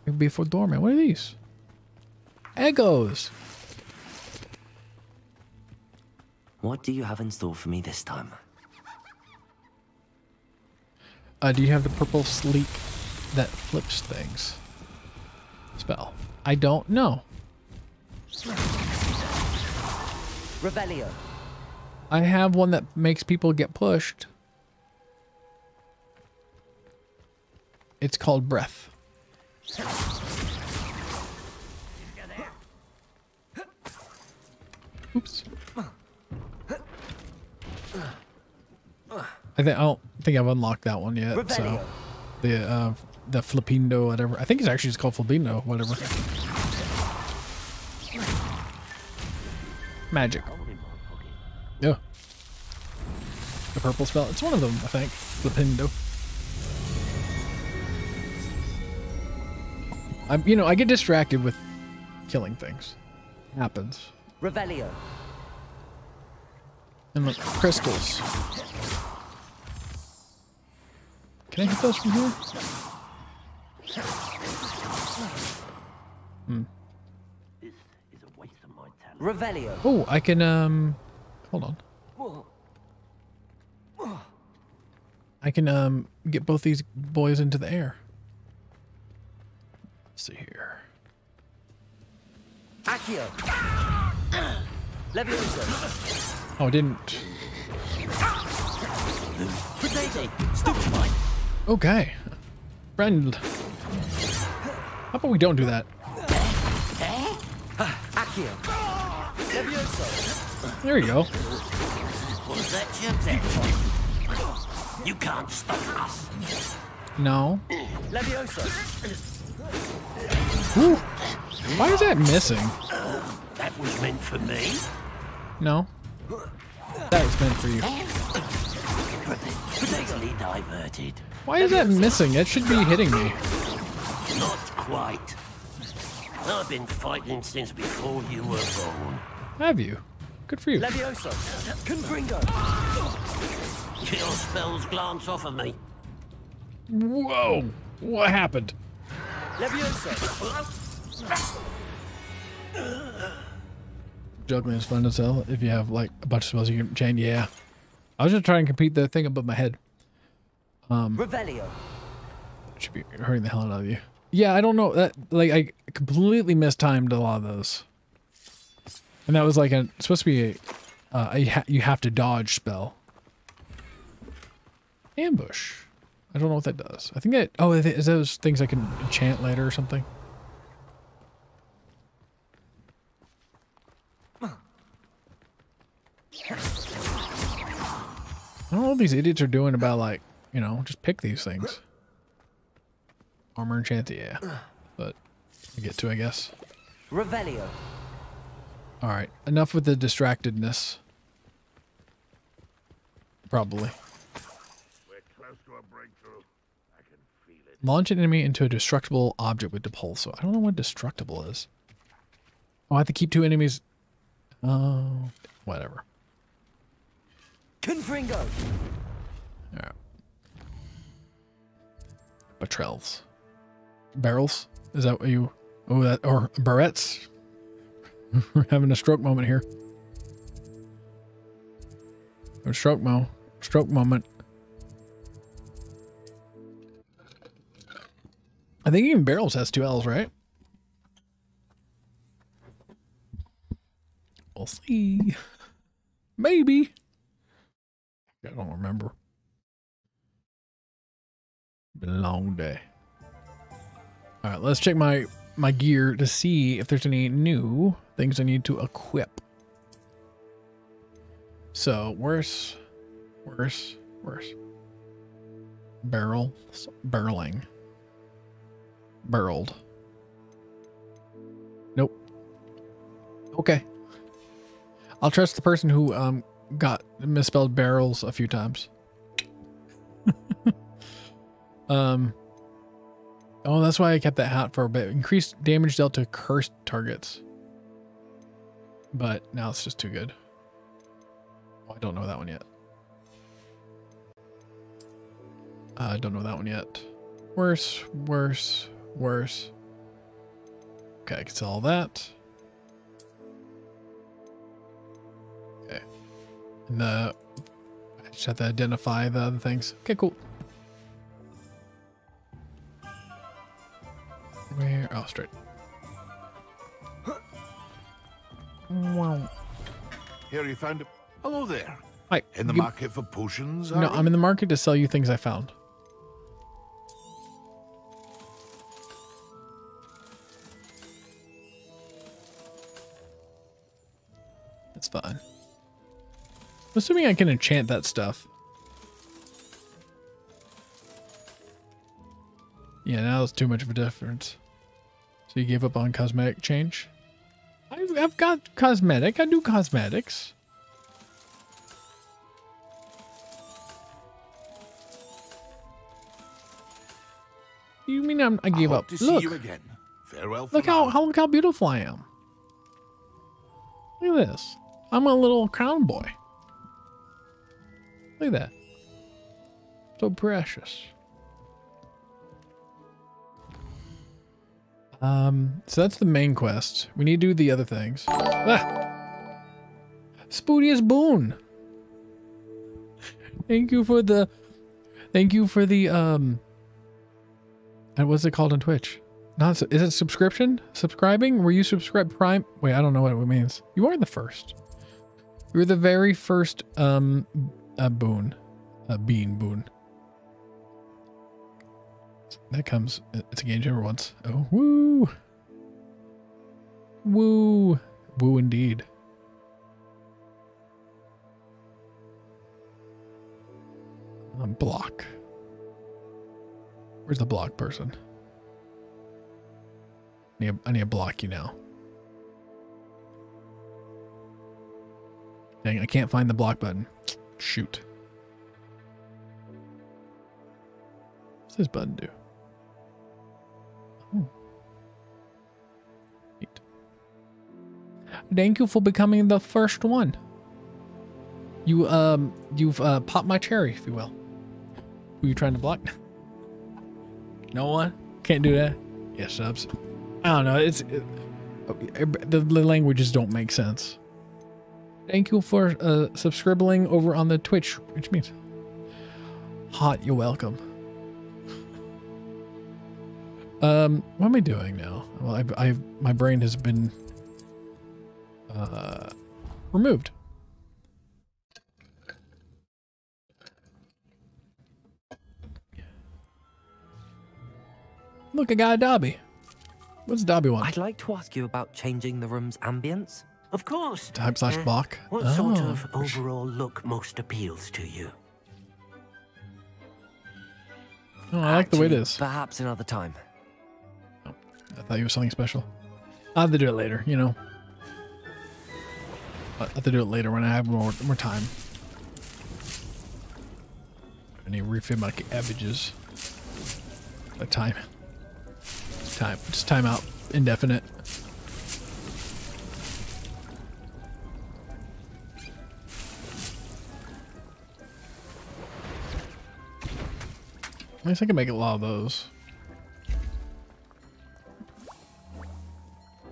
It would be a fedora, man. What are these? Egos. What do you have in store for me this time? Uh, do you have the purple sleek that flips things? Spell. I don't know. Revelio. I have one that makes people get pushed. It's called breath. Oops. I think I don't think I've unlocked that one yet. So the uh, the Flipendo, whatever. I think it's actually just called Flipendo, whatever. Magic. Yeah. The purple spell. It's one of them, I think. Flipendo. I'm, you know, I get distracted with killing things. Happens. Revelio. And look, crystals. Can I hit those from here? This is a waste of my talent. Revelio. Oh, I can, um, hold on. I can, um, get both these boys into the air. Let's see here. Accio. Levioso. Oh, I didn't. Okay. Friend. How about we don't do that? There you go. You can't stop us. No. Ooh. Why is that missing? That was meant for me. No. That was meant for you. Why is that missing? It should be hitting me. Not quite. I've been fighting since before you were born. Have you? Good for you. Levioso. Confringo. Your spells glance off of me. Whoa. What happened? Levioso. Juggling is fun as hell if you have like a bunch of spells you can chain. Yeah. I was just trying to compete the thing above my head. Um, Revelio. should be hurting the hell out of you. Yeah, I don't know that like I completely mistimed a lot of those, and that was like a supposed to be a, uh, a ha- you have to dodge spell. Ambush. I don't know what that does. I think that oh is those things I can enchant later or something. I don't know what these idiots are doing about like you know just pick these things. Armor enchanted, yeah. But I get to, I guess. Revelio. All right, enough with the distractedness. Probably. We're close to a breakthrough. I can feel it. Launch an enemy into a destructible object with Depulso. I don't know what destructible is. Oh, I have to keep two enemies. Oh, whatever. Confringo. All right. Betrayals. Barrels? Is that what you? Oh, that or barrettes? We're having a stroke moment here. A stroke mo, stroke moment. I think even barrels has two L's, right? We'll see. Maybe. I don't remember. Been a long day. All right, let's check my my gear to see if there's any new things I need to equip. So, worse, worse, worse. Barrel, barreling, barreled. Nope. Okay. I'll trust the person who um got misspelled barrels a few times. um. Oh, that's why I kept that hat for a bit. Increased damage dealt to cursed targets. But now it's just too good. Oh, I don't know that one yet. Uh, I don't know that one yet. Worse, worse, worse. Okay, I can sell all that. Okay. And the I just have to identify the other things. Okay, cool. Where? Oh, straight. Wow. Here you found it. Hello there. Hi. In the give- market for potions? No, I'm in the market to sell you things I found. That's fine. I'm assuming I can enchant that stuff. Yeah, now it's too much of a difference. So you gave up on cosmetic change? I, I've got cosmetic. I do cosmetics. You mean I'm, I gave hope up? to see Look, you again. Farewell look how, how look how beautiful I am. Look at this. I'm a little crown boy. Look at that. So precious. Um, so that's the main quest. We need to do the other things. Ah! Boon. Thank you for the thank you for the um and what's it called on Twitch? Not is it subscription? Subscribing? Were you subscribed Prime? Wait, I don't know what it means. You are the first. You were the very first um uh, boon, a bean boon. That comes. It's a game changer once. Oh, woo, woo, woo, indeed. Block. Where's the block person? I need, I need to block you now. Dang, I can't find the block button. Shoot. What's this button do? Thank you for becoming the first one. You um you've uh popped my cherry, if you will. Who you trying to block? no one? Can't do that? Yes, subs. I don't know. It's it, the, languages don't make sense. Thank you for uh subscribing over on the Twitch, which means hot. You're welcome. Um, what am I doing now? Well, I've, I've my brain has been uh removed. Look, I got a Dobby. What's Dobby want? I'd like to ask you about changing the room's ambience. Of course. Type slash Uh, block. What sort Oh, of overall look most appeals to you? Oh, I like the way it Actually, is. Perhaps another time. I thought you was something special. I'll have to do it later, you know. I'll have to do it later when I have more more time. I need to refill my cabbages. A time. Time. Just time out. Indefinite. I guess I can make a lot of those.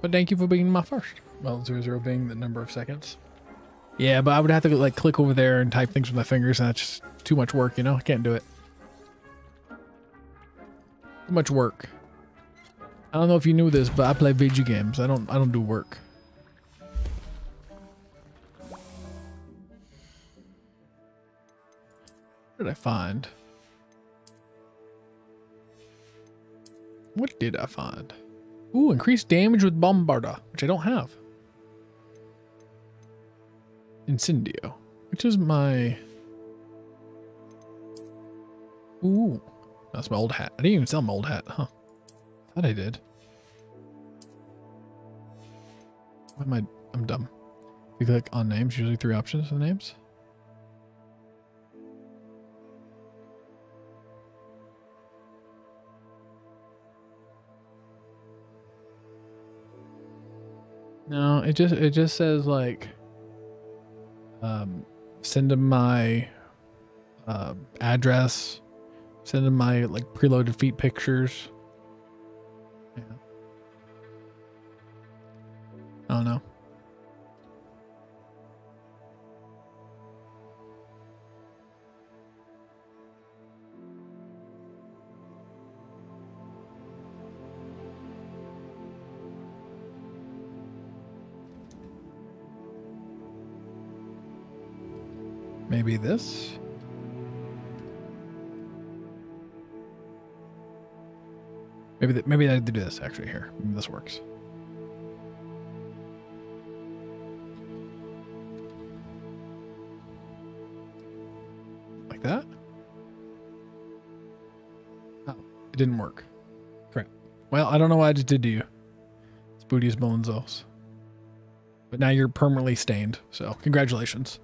But thank you for being my first. Well, zero zero being the number of seconds. Yeah, but I would have to like click over there and type things with my fingers, and that's just too much work. You know, I can't do it. Too much work. I don't know if you knew this, but I play video games. I don't. I don't do work. What did I find? What did I find? Ooh, increased damage with Bombarda, which I don't have. Incendio, which is my... Ooh, that's my old hat. I didn't even sell my old hat, huh? Thought I did. Why am I... I'm dumb. You click on names, usually three options for the names. No, it just it just says like um send them my uh address, send them my like preloaded feet pictures. Yeah. I don't know. Maybe this? Maybe th- maybe I do this actually here. Maybe this works. Like that? Oh, it didn't work. Crap. Well, I don't know what I just did to you. It's Booty's Bonzos. But now you're permanently stained, so congratulations.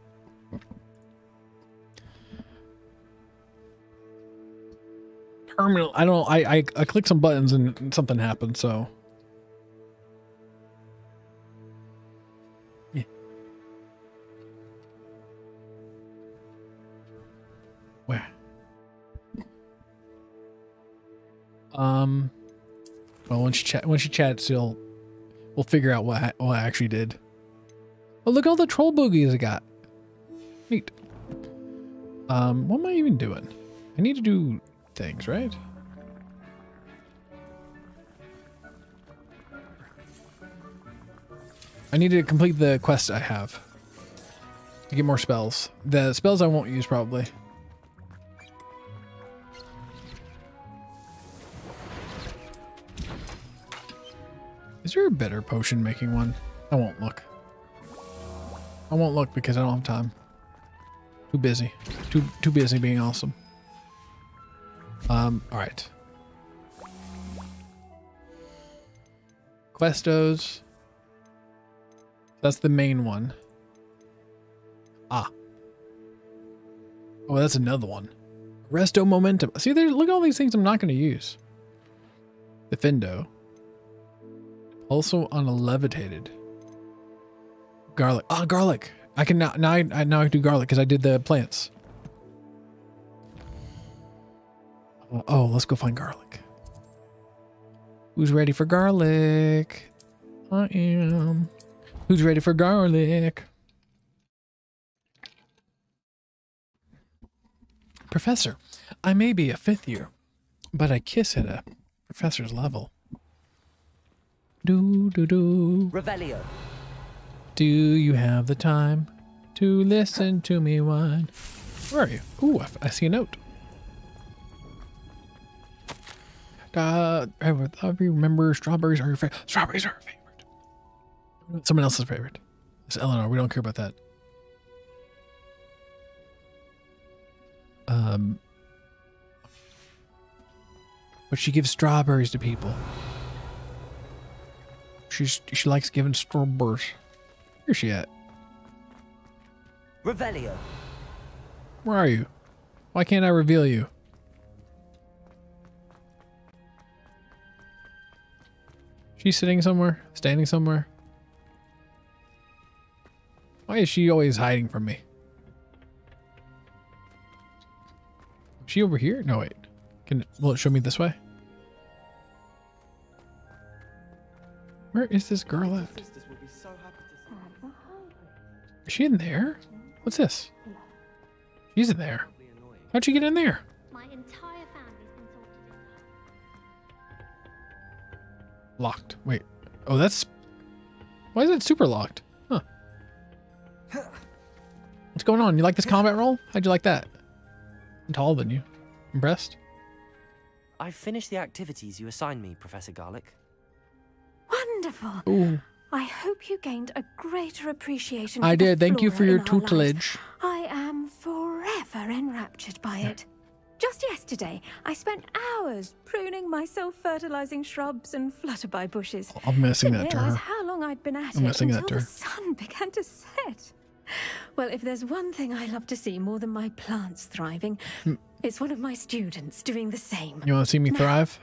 Terminal i don't I, I i click some buttons and, something happened so. Yeah. where? Um well once you chat once you chat, she'll we'll figure out what I, what I actually did. Oh look at all the troll boogies i got. Neat. Um what am i even doing? I need to do things, right? I need to complete the quest I have to get more spells. The spells I won't use probably. Is there a better potion making one? I won't look. I won't look because I don't have time. Too busy. Too too busy being awesome. Um, all right. Questos. That's the main one. Ah. Oh, that's another one. Resto Momentum. See, there. Look at all these things I'm not going to use. Defendo. Also on a levitated. Garlic. Ah, garlic. I can now. Now I, I now I do garlic because I did the plants. Oh, oh, let's go find garlic. Who's ready for garlic? I am. Who's ready for garlic? Professor, I may be a fifth year, but I kiss at a professor's level. Do do do. Revelio. Do you have the time to listen to me whine? Where are you? Ooh, I, I see a note. Uh, I remember strawberries are your favorite. Strawberries are your favorite. Someone else's favorite. It's Eleanor. We don't care about that. Um, but she gives strawberries to people. She's she likes giving strawberries. Where's she at? Revelio. Where are you? Why can't I reveal you? She's sitting somewhere, standing somewhere. Why is she always hiding from me? Is she over here? No, wait. Can will it show me this way? Where is this girl at? Is she in there? What's this? She's in there. How'd she get in there? Locked. Wait. Oh, that's. Why is it super locked? Huh. What's going on? You like this combat roll? How'd you like that? I'm taller than you. Impressed? I've finished the activities you assigned me, Professor Garlick. Wonderful. Ooh. I hope you gained a greater appreciation. I for did. Thank you for your in lives. tutelage. I am forever enraptured by it. Just yesterday, I spent hours pruning my self-fertilizing shrubs and flutterby bushes. I'm missing Didn't that to realize her. how long I'd been at I'm it missing that until to the sun began to set. Well, if there's one thing I love to see more than my plants thriving, Hmm. it's one of my students doing the same. You want to see me Now, thrive?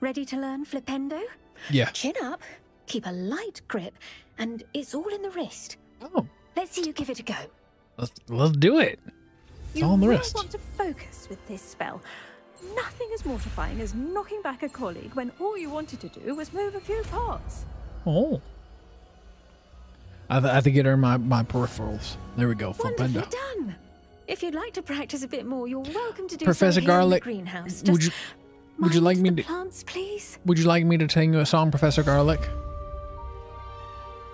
Ready to learn flipendo? Yeah. Chin up, keep a light grip, and it's all in the wrist. Oh. Let's see you give it a go. Let's let's do it. It's you all in the wrist. want to focus with this spell. Nothing as mortifying as knocking back a colleague when all you wanted to do was move a few parts. Oh. I, th- I have to get her my, my peripherals. There we go. Wonderfully Flipendo. done. If you'd like to practice a bit more, you're welcome to do Professor so Garlick, in the greenhouse. would you would you like me to plants, please? Would you like me to sing you a song, Professor Garlick?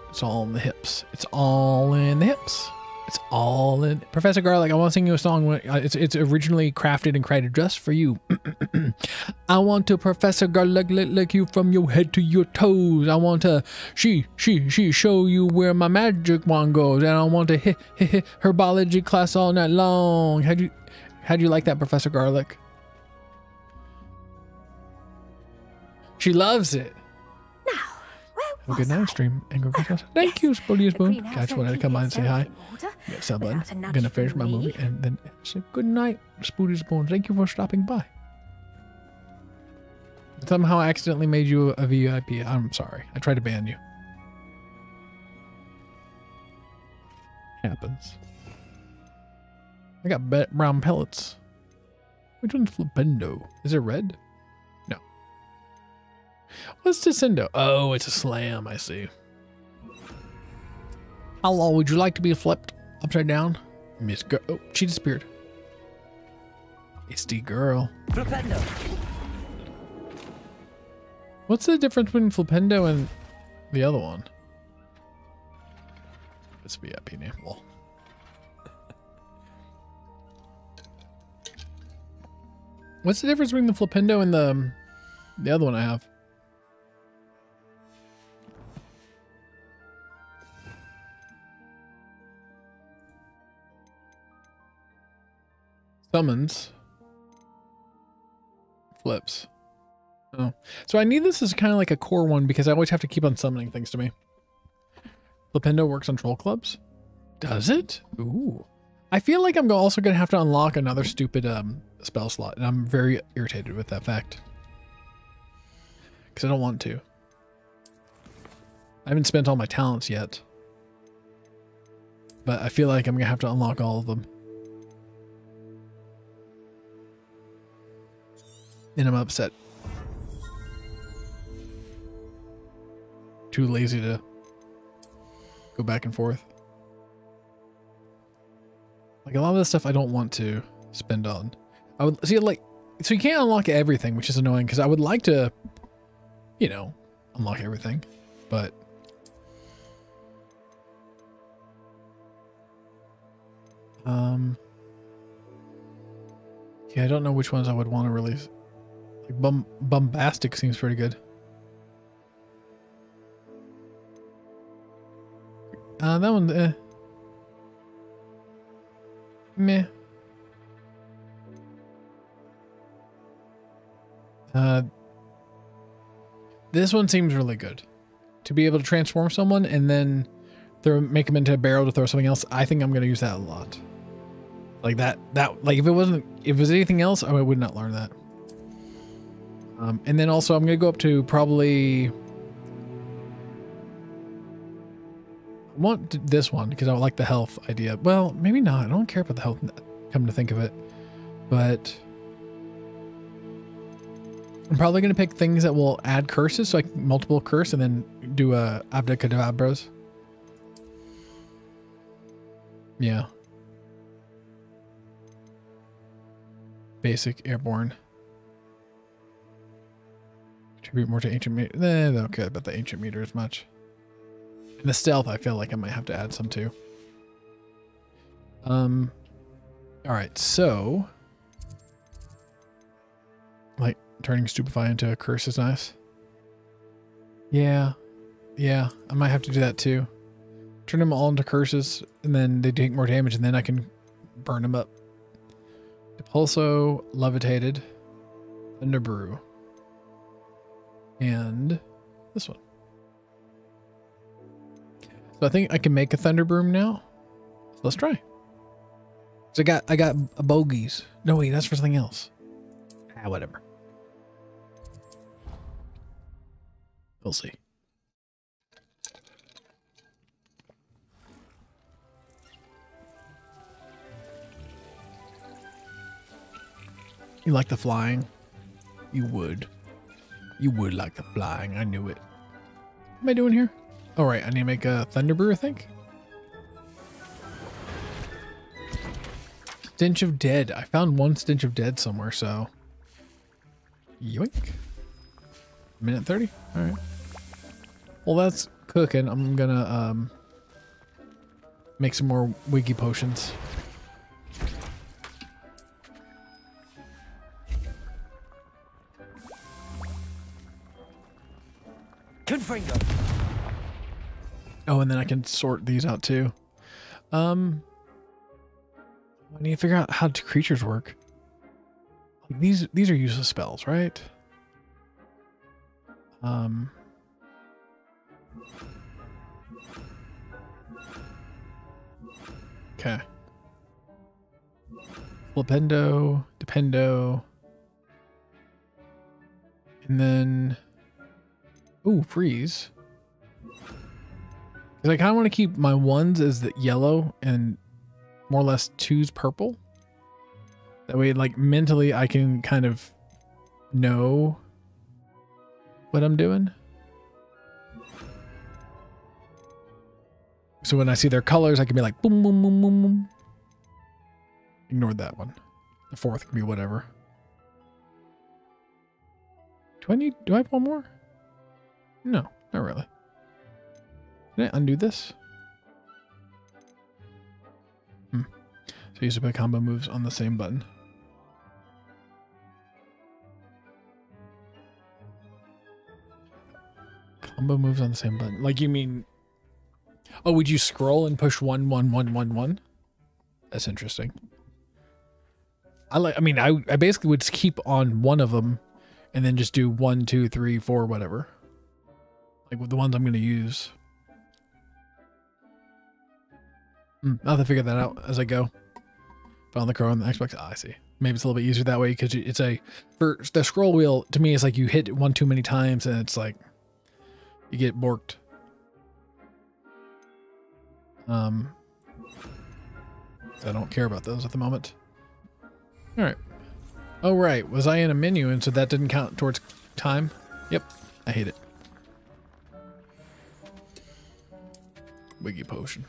It's all in the hips. It's all in the hips. It's all in Professor Garlick. I want to sing you a song. uh, It's it's originally crafted and created just for you. I want to Professor Garlick lick, lick you from your head to your toes. I want to she she she show you where my magic wand goes, and I want to hit hit, hit her biology class all night long. How do you how'd you like that, Professor Garlick? She loves it. Have a good night, stream. And go get us. Thank you, Spooty Spoon. Catch wanted to come by and say hi. yourself in order Yeah, sub button. without a Gonna finish my movie and then say good night, Spooty Spoon. Thank you for stopping by. Somehow I accidentally made you a VIP. I'm sorry. I tried to ban you. Happens. I got brown pellets. Which one's Flipendo? Is it red? What's Descendo? Oh, it's a slam. I see. How Hello, would you like to be flipped upside down? Miss Girl. Oh, she disappeared. It's the girl. Flipendo. What's the difference between Flipendo and the other one? It's VIP. Well. What's the difference between the Flipendo and the um, the other one I have? Summons. flips. Oh, so I need this as kind of like a core one because I always have to keep on summoning things to me. Flipendo works on troll clubs. Does it? Ooh. I feel like I'm also going to have to unlock another stupid um, spell slot, and I'm very irritated with that fact. Because I don't want to. I haven't spent all my talents yet. But I feel like I'm going to have to unlock all of them. And I'm upset. Too lazy to go back and forth. Like a lot of the stuff I don't want to spend on. I would see like so you can't unlock everything, which is annoying because I would like to, you know, unlock everything, but um, yeah, I don't know which ones I would want to release. Like bum bombastic seems pretty good. Uh, that one, eh. Meh. Uh, this one seems really good. To be able to transform someone and then throw, make them into a barrel to throw something else, I think I'm going to use that a lot. Like that, that, like if it wasn't, if it was anything else, I would not learn that. Um, and then also I'm going to go up to probably I want this one because I like the health idea. Well, maybe not. I don't care about the health, come to think of it. But I'm probably going to pick things that will add curses, so like multiple curse, and then do a abdicadabras. Yeah. Basic airborne. Contribute more to ancient meter. Eh, they don't care about the ancient meter as much. And the stealth, I feel like I might have to add some too. Um, all right, so like turning stupefy into a curse is nice. Yeah, yeah, I might have to do that too. Turn them all into curses, and then they take more damage, and then I can burn them up. Depulso, levitated, thunder brew, and this one. So I think I can make a thunder broom now. So let's try. So I got I got a bogies. No wait, that's for something else. Ah, whatever. We'll see. You like the flying? You would. You would like the flying. I knew it. What am I doing here? All right, I need to make a thunder brew, I think. Stench of Dead. I found one Stench of Dead somewhere, so. Yoink. Minute 30? All right. Well, that's cooking. I'm gonna um, make some more wiggy potions. Confringo. Oh, and then I can sort these out too. Um, I need to figure out how creatures work. Like these, these are useless spells, right? Um. Okay. Flipendo, Dependo. And then, ooh, freeze. Because I kind of want to keep my ones as the yellow and more or less twos purple. That way, like mentally, I can kind of know what I'm doing. So when I see their colors, I can be like boom, boom, boom, boom, boom. Ignored that one. The fourth can be whatever. Do I need, do I have one more? No, not really. Can I undo this? Hmm. So use to put combo moves on the same button. Combo moves on the same button. Like you mean Oh, would you scroll and push one one one one one? That's interesting. I like I mean I I basically would keep on one of them and then just do one, two, three, four, whatever. Like the ones I'm going to use. Hmm, I'll have to figure that out as I go. On the Crow and the Xbox, ah, I see. Maybe it's a little bit easier that way because it's a for the scroll wheel to me. It's like you hit one too many times and it's like you get borked. Um, I don't care about those at the moment. All right. Oh right, was I in a menu and so that didn't count towards time? Yep, I hate it. Wiggy potion.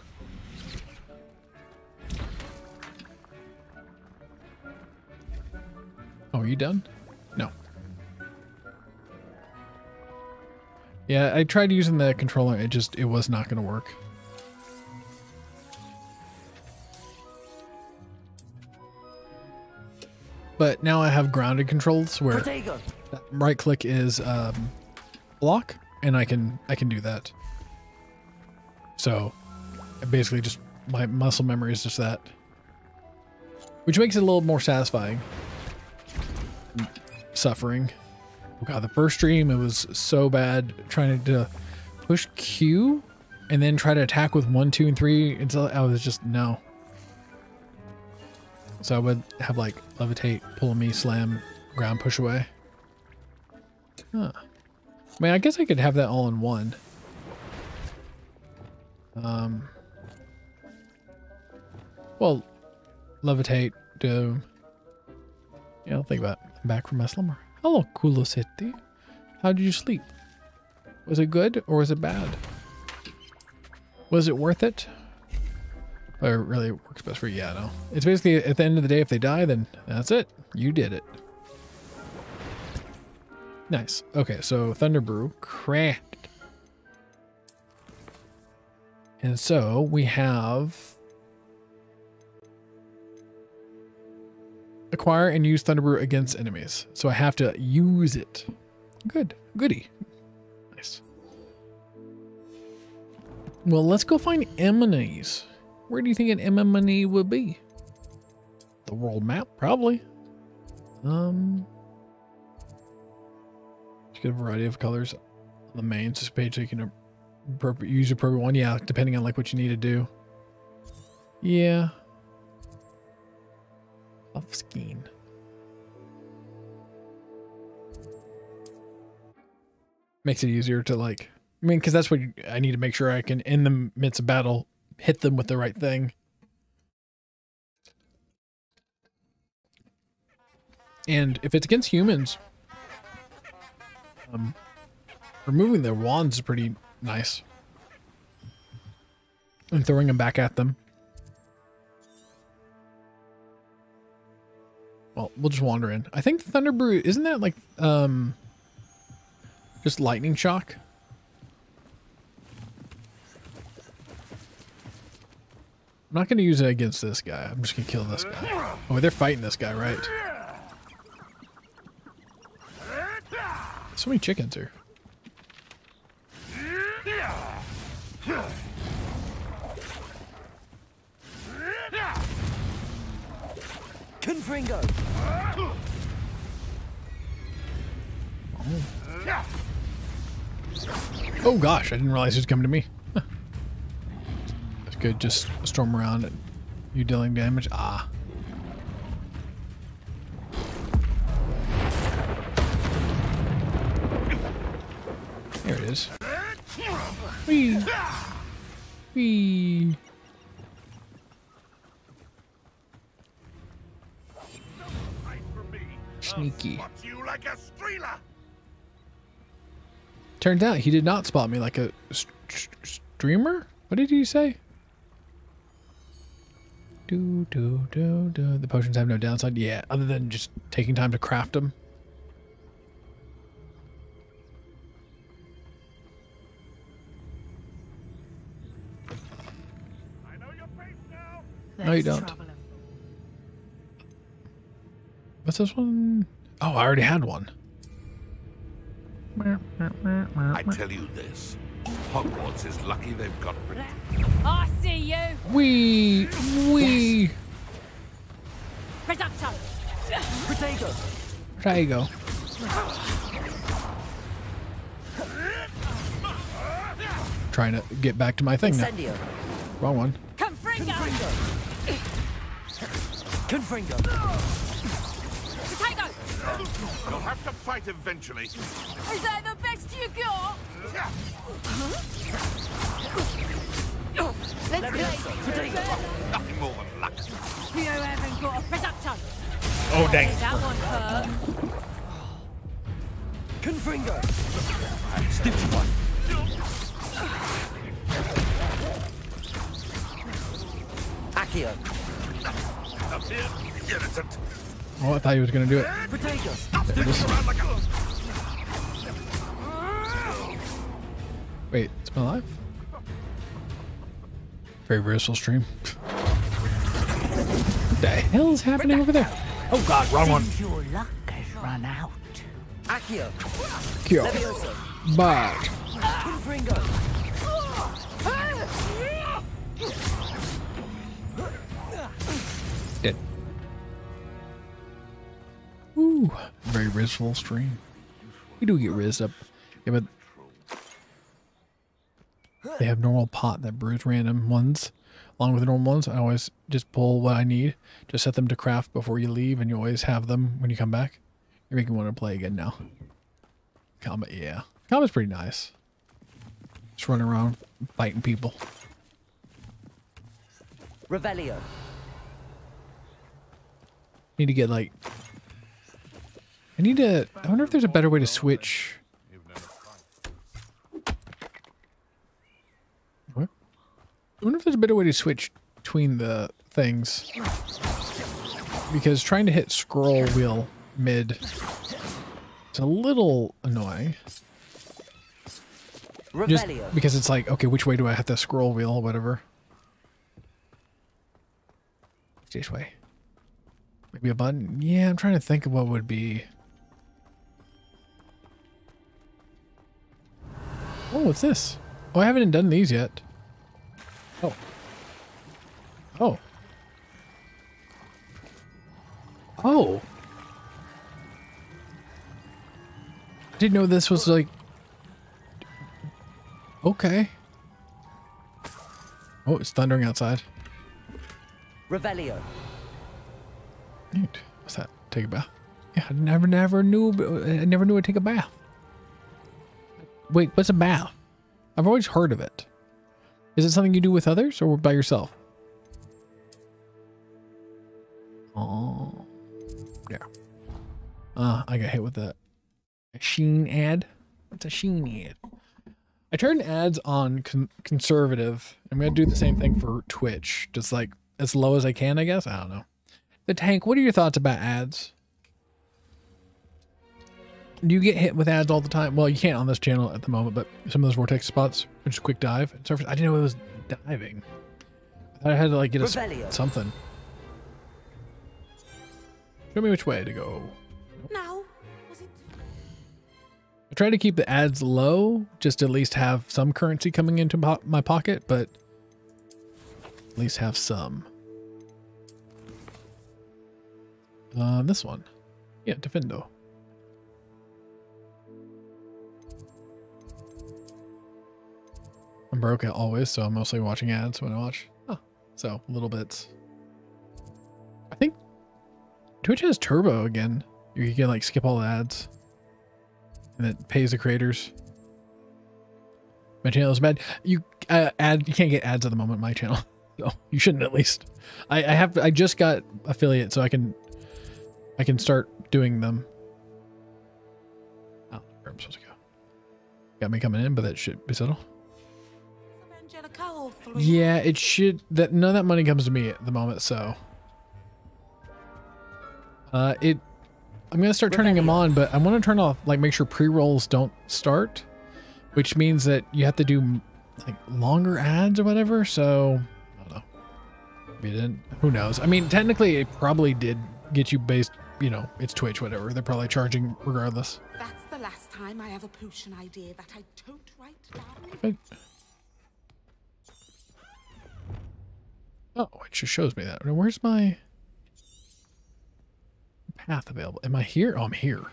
Oh, are you done? No. Yeah, I tried using the controller. It just, it was not going to work. But now I have grounded controls where right click is um, block and I can I can do that. So basically just my muscle memory is just that. Which makes it a little more satisfying. Suffering. Oh god, the first stream it was so bad trying to push Q and then try to attack with one, two, and three until I was just no. So I would have like levitate, pull me, slam, ground push away. Huh. I mean, I guess I could have that all in one. Um. Well, levitate, do. Yeah, I'll think about it. I'm back from my slumber. Hello, Kulosity. How did you sleep? Was it good or was it bad? Was it worth it? Or it really works best for you? Yeah, no. It's basically at the end of the day, if they die, then that's it. You did it. Nice. Okay, so Thunder Brew And so we have acquire and use Thunder Brew against enemies. So I have to use it. Good. Goody. Nice. Well, let's go find enemies. Where do you think an anemone would be? The world map, probably. Um, just get a variety of colors on the main page so you can appropriate, use appropriate one. Yeah, depending on like what you need to do. Yeah. Off skiing. Makes it easier to like, I mean, because that's what you, I need to make sure I can, in the midst of battle, hit them with the right thing. And if it's against humans, um, removing their wands is pretty nice. And throwing them back at them. Well, we'll just wander in. I think Thunder Brew, isn't that like, um, just lightning shock? I'm not going to use it against this guy. I'm just going to kill this guy. Oh, they're fighting this guy, right? So many chickens here. Confringo. Oh gosh, I didn't realize he was coming to me. That's good. Just storm around and you dealing damage. Ah. There it is. Whee! Whee! Sneaky. Like. Turns out he did not spot me like a st- streamer. What did he say? Do do do do. The potions have no downside. Yeah, other than just taking time to craft them. No, you don't. What's this one? Oh, I already had one. I tell you this. Hogwarts is lucky they've got I see you. We we Reducto. Protego. There you go. Trying to get back to my thing now. Wrong one. Confringo! Confringo. Potato! You'll have to fight eventually. Is that the best you got? Let's play. Nothing more than luck. You haven't got a production. Oh, dang. That one hurt. Confringo. Stupid one. Accio. Up here, irritant. Oh, I thought he was going to do it. Potatoes. Around like a... Wait, it's my life? Very versatile stream. What the hell's happening over there? Oh god, wrong one. Your luck has run out. Accio. Kill. Levioso. Ooh, very rizzful stream. We do get rizzed up. Yeah, but they have normal pot that brews random ones. Along with the normal ones, I always just pull what I need. Just set them to craft before you leave, and you always have them when you come back. You're making me want to play again now. Combat, yeah. Combat's pretty nice. Just running around fighting people. Revelio. Need to get like. I need to. I wonder if there's a better way to switch. What? I wonder if there's a better way to switch between the things. Because trying to hit scroll wheel mid. It's a little annoying. Just because it's like, okay, which way do I have to scroll wheel or whatever? This way. Maybe a button? Yeah, I'm trying to think of what would be. Oh, what's this? Oh, I haven't done these yet. Oh. Oh. Oh. I didn't know this was like. Okay. Oh, it's thundering outside. Revelio. Neat. What's that? Take a bath. Yeah, I never, never knew. I never knew I'd take a bath. Wait, what's a bath? I've always heard of it. Is it something you do with others or by yourself? Oh, yeah. Uh, I got hit with a, a Sheen ad. What's a Sheen ad? I turned ads on con- conservative. I'm gonna do the same thing for Twitch, just like as low as I can. I guess I don't know. The tank. What are your thoughts about ads? Do you get hit with ads all the time? Well, you can't on this channel at the moment, but some of those vortex spots are just quick dive. and surface. I didn't know it was diving. I thought I had to like get a s- Revelio. something. Show me which way to go. Now, was it I try to keep the ads low, just to at least have some currency coming into po- my pocket, but at least have some. Uh, this one. Yeah, Diffindo. I'm broke always, so I'm mostly watching ads when I watch. So little bits. I think Twitch has turbo again. You can like skip all the ads and it pays the creators. My channel is bad. You uh, ad you can't get ads at the moment. My channel, so you shouldn't at least. I, I have I just got affiliate, so I can I can start doing them. Oh, where I'm supposed to go? Got me coming in, but that should be settled. Angelica all three? Yeah, it should. That none of that money comes to me at the moment, so. Uh, it. I'm gonna start turning them on, but I want to turn off like make sure pre rolls don't start, which means that you have to do like longer ads or whatever. So I don't know. Maybe it didn't. Who knows? I mean, technically, it probably did get you based. You know, it's Twitch, whatever. They're probably charging regardless. That's the last time I have a potion idea that I don't write down. Oh, it just shows me that. Where's my path available? Am I here? Oh, I'm here.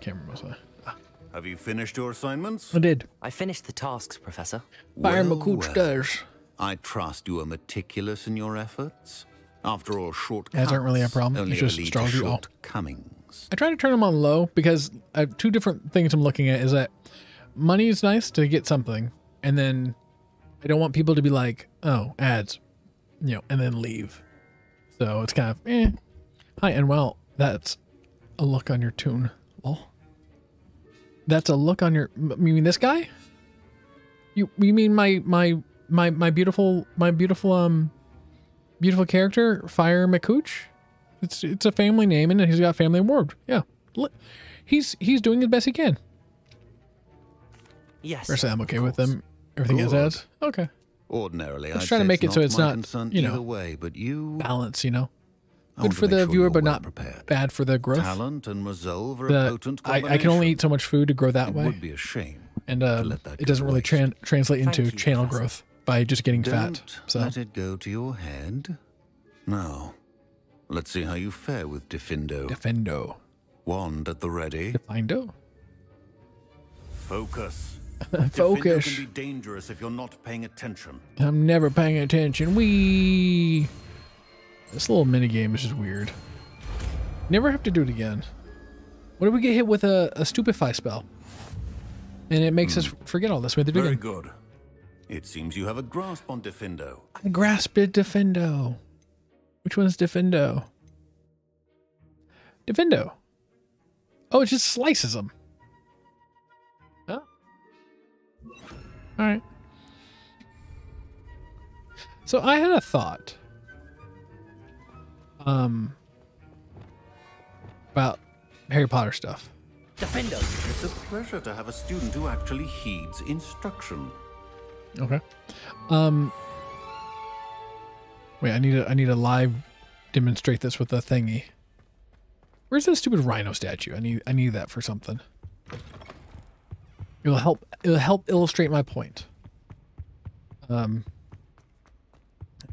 Camera mostly. Ah. Have you finished your assignments? I did. I finished the tasks, Professor. Fire Well, McCooch well. does. I trust you are meticulous in your efforts. After all, shortcuts Ads aren't really a problem. only It's just lead to astrology. Oh. shortcomings. I try to turn them on low because I have two different things I'm looking at is that money is nice to get something, and then I don't want people to be like, oh, ads, you know, and then leave. So it's kind of, eh. Hi, and well, that's a look on your tune. Well, that's a look on your, you mean this guy? You, you mean my, my, my, my beautiful, my beautiful, um, beautiful character, Fyre McCooch? It's it's a family name and he's got family award. Yeah. He's he's doing the best he can. Yes. Personally, I'm okay with them. Everything is as okay. Ordinarily, Let's I'd try to make it so it's not, you know, either way, but you balance. You know, good for the sure viewer, but well not prepared. bad for the growth. Talent and resolve are a The, potent I, I can only eat so much food to grow that It way. would be a shame and to um, let that it doesn't really to tran- translate Thank into you, channel Professor. growth by just getting Don't fat. So let it go to your head. Now, let's see how you fare with Diffindo. diffindo, Wand at the ready. Diffindo. Focus. Focus. Can be dangerous if you're not paying attention. I'm never paying attention. We. This little mini game is just weird. Never have to do it again. What if we get hit with a, a stupefy spell? And it makes us hmm. forget all this. We have to do Very again. good. It seems you have a grasp on Diffindo. I grasp it, Diffindo. Which one's Diffindo? Diffindo. Oh, it just slices them. All right. So I had a thought. Um. About Harry Potter stuff. Defender. It's a pleasure to have a student who actually heeds instruction. Okay. Um. Wait, I need to I need to live demonstrate this with a thingy. Where's that stupid rhino statue? I need I need that for something. It'll help it'll help illustrate my point. Um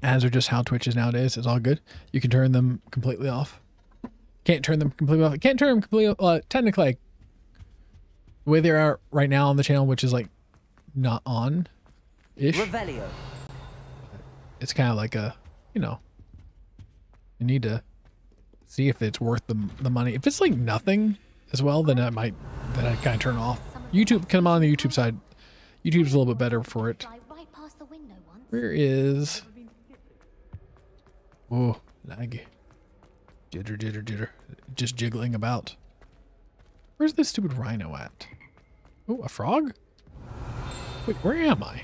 ads are just how Twitch is nowadays. It's all good. You can turn them completely off. Can't turn them completely off. Can't turn them completely uh technically like, the way they are right now on the channel, which is like not on ish. Revelio. It's kind of like a, you know, you need to see if it's worth the the money. If it's like nothing as well, then I might then I kind of turn off. YouTube, come on the YouTube side. YouTube's a little bit better for it. Fly right past the window once. Where is? Oh, lag. Jitter, jitter, jitter. Just jiggling about. Where's this stupid rhino at? Oh, a frog? Wait, where am I?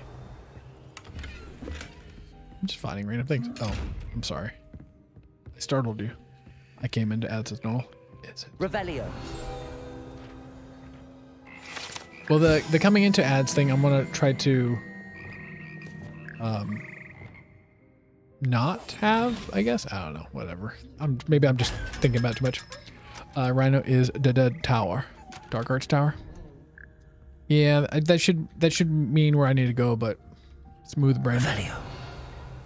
I'm just finding random things. Oh, I'm sorry. I startled you. I came into ads as normal. Is it? Revelio. Well, the the coming into ads thing, I'm gonna try to um not have. I guess I don't know. Whatever. I'm maybe I'm just thinking about it too much. Uh, Rhino is the dead tower, Dark Arts Tower. Yeah, that should that should mean where I need to go, but smooth brain.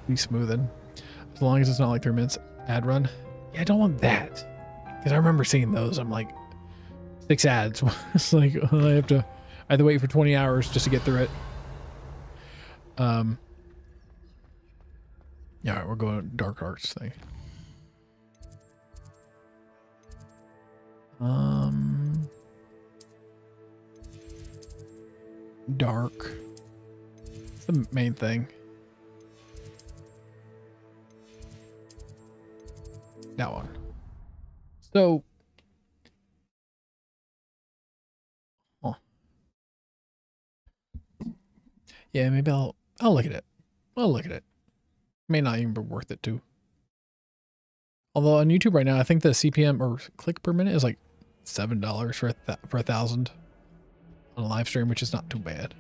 Be smoothing, as long as it's not like three minutes ad run. Yeah, I don't want that because I remember seeing those. I'm like six ads. it's like I have to I had to wait for 20 hours just to get through it. Um. Yeah, all right, we're going dark arts thing. Um. Dark. It's the main thing. That one. So. Huh. Yeah, maybe I'll I'll look at it. I'll look at it. May not even be worth it too. Although on YouTube right now, I think the CPM or click per minute is like seven dollars for a th- for a thousand on a live stream, which is not too bad.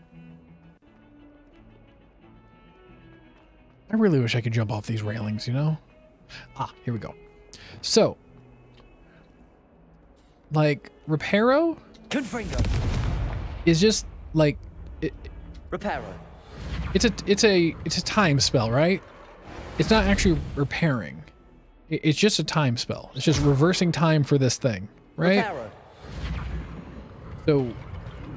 I really wish I could jump off these railings, you know? Ah, here we go. So, like Reparo Confringo. is just like it, Reparo. it's a it's a it's a time spell, right? It's not actually repairing. It- It's just a time spell. It's just reversing time for this thing, right? Reparo. So,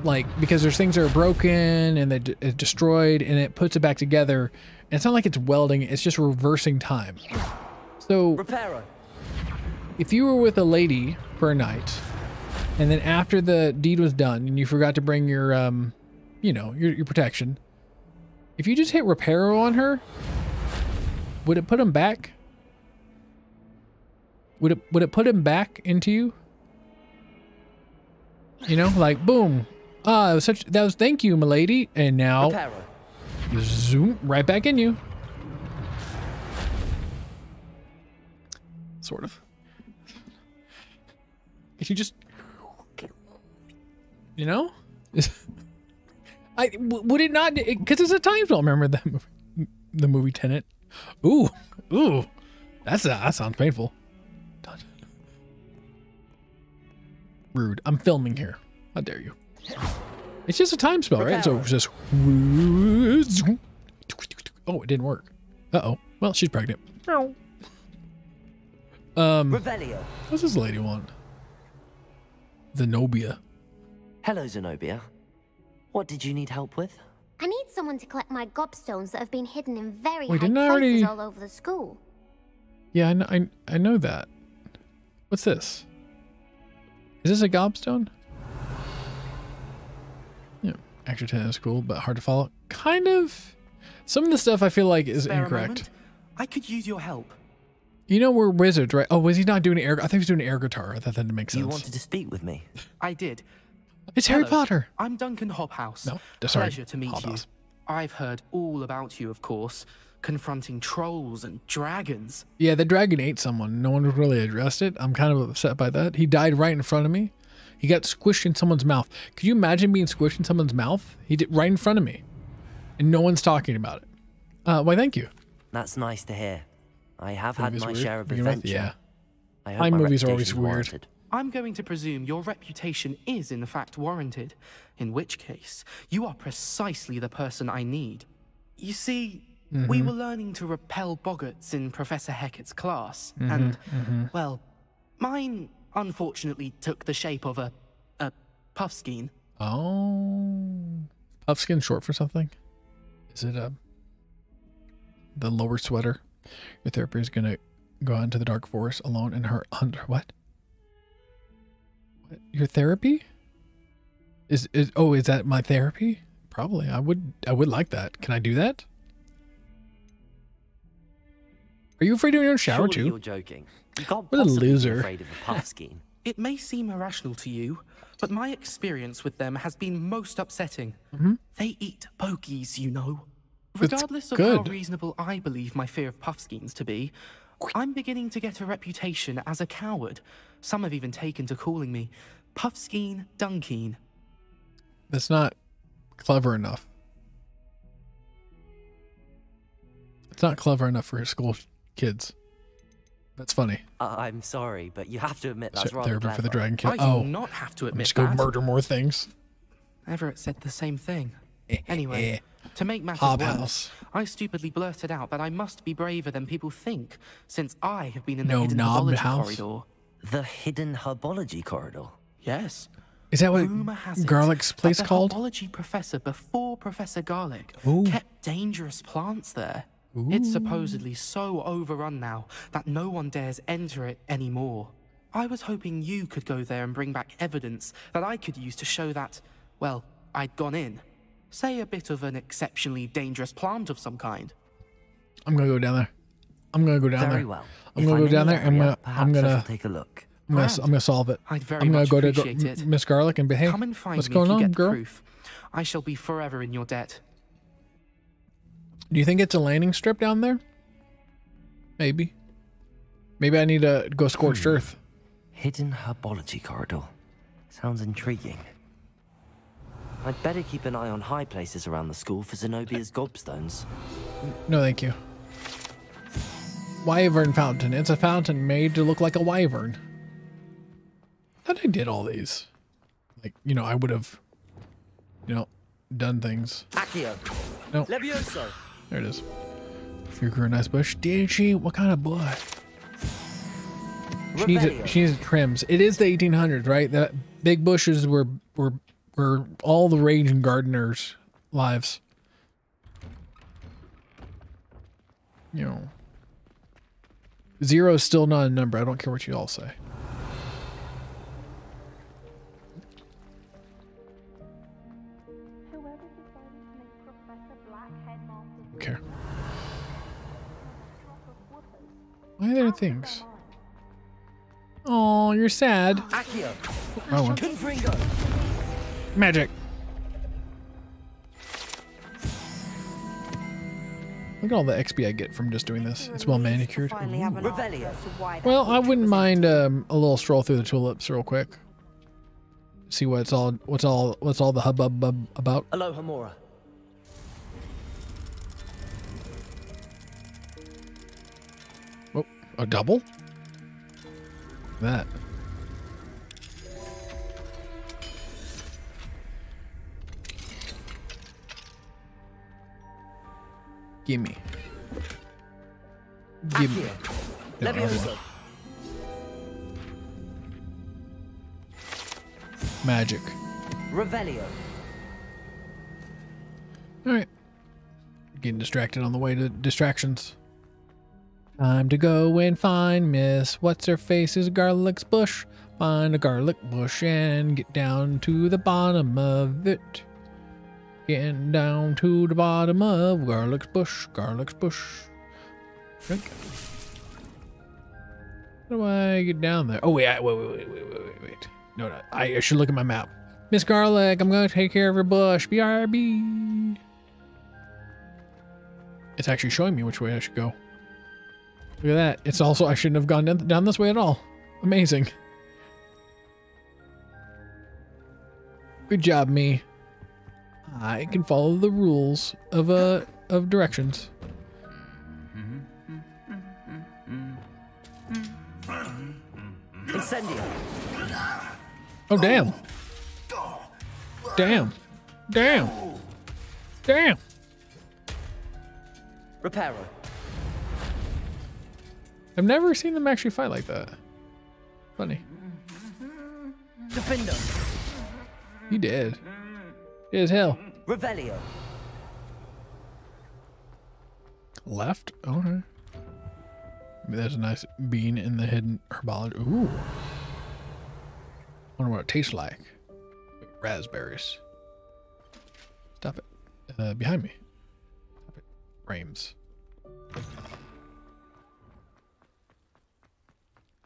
like, because there's things that are broken and they d- it's destroyed, and it puts it back together. And it's not like it's welding; it's just reversing time. So, Reparo. if you were with a lady for a night, and then after the deed was done, and you forgot to bring your, um, you know, your your protection, if you just hit reparo on her, would it put him back? Would it would it put him back into you? You know, like boom. Ah, it was such that was thank you, milady. And now Reparo. zoom right back in you. Sort of. If you just you know? I w- would it not because it's a time film. Remember that movie, the movie Tenet? Ooh, ooh, that's that sounds painful. Rude. I'm filming here. How dare you? It's just a time spell, right? So it's just. Oh, it didn't work. Uh oh. Well, she's pregnant. Um, Revelio. what's this lady want? Zenobia. Hello, Zenobia. What did you need help with? I need someone to collect my gobstones that have been hidden in very Wait, high didn't I places already- all over the school. Yeah, I know, I, I know that. What's this? Is this a gobstone? Yeah, extra 10 is cool, but hard to follow. Kind of. Some of the stuff I feel like is Spare incorrect. I could use your help. You know we're wizards, right? Oh, was he not doing air? I think he was doing air guitar. I thought that didn't make sense. You wanted to speak with me. I did. It's Harry Potter. I'm Duncan Hobhouse. No, sorry, Pleasure to meet Hobhouse. you. I've heard all about you, of course, confronting trolls and dragons. Yeah, the dragon ate someone. No one really addressed it. I'm kind of upset by that. He died right in front of me. He got squished in someone's mouth. Could you imagine being squished in someone's mouth? He did right in front of me, and no one's talking about it. Uh, why? Thank you. That's nice to hear. I have had my weird. share of Begin adventure. yeah. I hope Mine my movies are always reputation's weird. warranted. I'm going to presume your reputation is in fact warranted, in which case, you are precisely the person I need. You see, we Mhm. were learning to repel boggarts in Professor Hecat's class, Mhm, and, mhm. well, mine unfortunately took the shape of a, a puffskein. Oh, puffskein short for something? Is it a the lower sweater? Your therapist is gonna go out into the dark forest alone in her under what? What? Your therapy? Is is oh is that my therapy? Probably. I would I would like that. Can I do that? Are you afraid of your own shower Surely too? You're joking. You can't What a loser. afraid of a puffskein. It may seem irrational to you, but my experience with them has been most upsetting. Mhm. They eat bogies, you know. That's Regardless of how reasonable I believe my fear of puff puffskeins to be, I'm beginning to get a reputation as a coward. Some have even taken to calling me Puffskein Dunkeen. That's not clever enough. It's not clever enough for school kids. That's funny. Uh, I'm sorry, but you have to admit that's So- rather therapy for the clever. dragon kill. I do oh, not have to I'm admit just go that. murder more things. Everett said the same thing. Eh, eh, anyway, eh. To make matters Hobhouse. worse, I stupidly blurted out that I must be braver than people think, since I have been in the No hidden knob herbology house? corridor. The hidden herbology corridor. Yes. Is that what Rumor has it Garlick's that place the called? herbology professor before Professor Garlick Ooh. kept dangerous plants there. It's supposedly so overrun now that no one dares enter it anymore. I was hoping you could go there and bring back evidence that I could use to show that, well, I'd gone in. Say a bit of an exceptionally dangerous plant of some kind. I'm gonna go down there. I'm gonna go down Very there. well. I'm If gonna I'm go down the there. I'm gonna. I'm gonna take a look. I'm gonna. I'm gonna solve it. I'd very I'm gonna much go to go. Miss Garlick and be hey, Come and find what's me going if you on, get girl? proof. I shall be forever in your debt. Do you think it's a landing strip down there? Maybe. Maybe I need to go scorched Hmm. earth. Hidden herbology corridor. Sounds intriguing. I'd better keep an eye on high places around the school for Zenobia's gobstones. No, thank you. Wyvern fountain. It's a fountain made to look like a wyvern. I thought I did all these. Like, you know, I would have, you know, done things. Accio. No. Levioso. There it is. You grew a nice bush. Did she? What kind of bush? She needs it. She needs trims. It is the 1800s, right? That big bushes were were were all the raging gardeners' lives. You know, zero is still not a number. I don't care what you all say. Okay. Why are there things? Oh, you're sad. Accio. Oh, well. Confringo. Magic. Look at all the XP I get from just doing this. It's well manicured. Well, I wouldn't mind um, a little stroll through the tulips real quick. See what's all what's all what's all the hubbub about. Alohomora. Oh, a double? That. Gimme. Gimme. No, I don't Levioso. Magic. Revelio. Alright. Getting distracted on the way to distractions. Time to go and find Miss What's Her Face's garlic's bush. Find a garlic bush and get down to the bottom of it. Getting down to the bottom of garlic's bush, garlic's bush. Drink. How do I get down there? Oh wait, wait, wait, wait, wait, wait, wait. No, no, I, I should look at my map. Miss Garlick, I'm gonna take care of your bush. BRB. It's actually showing me which way I should go. Look at that. It's also, I shouldn't have gone down this way at all. Amazing. Good job, me. I can follow the rules of, uh, of directions. Incendio. Oh, damn. Damn. Damn. Damn. Reparo. I've never seen them actually fight like that. Funny. Defender. He did. He as hell. Revelio. Left? Okay. Maybe there's a nice bean in the hidden herbology. Ooh. Wonder what it tastes like. Raspberries. Stop it. Uh, behind me. Stop it. Frames.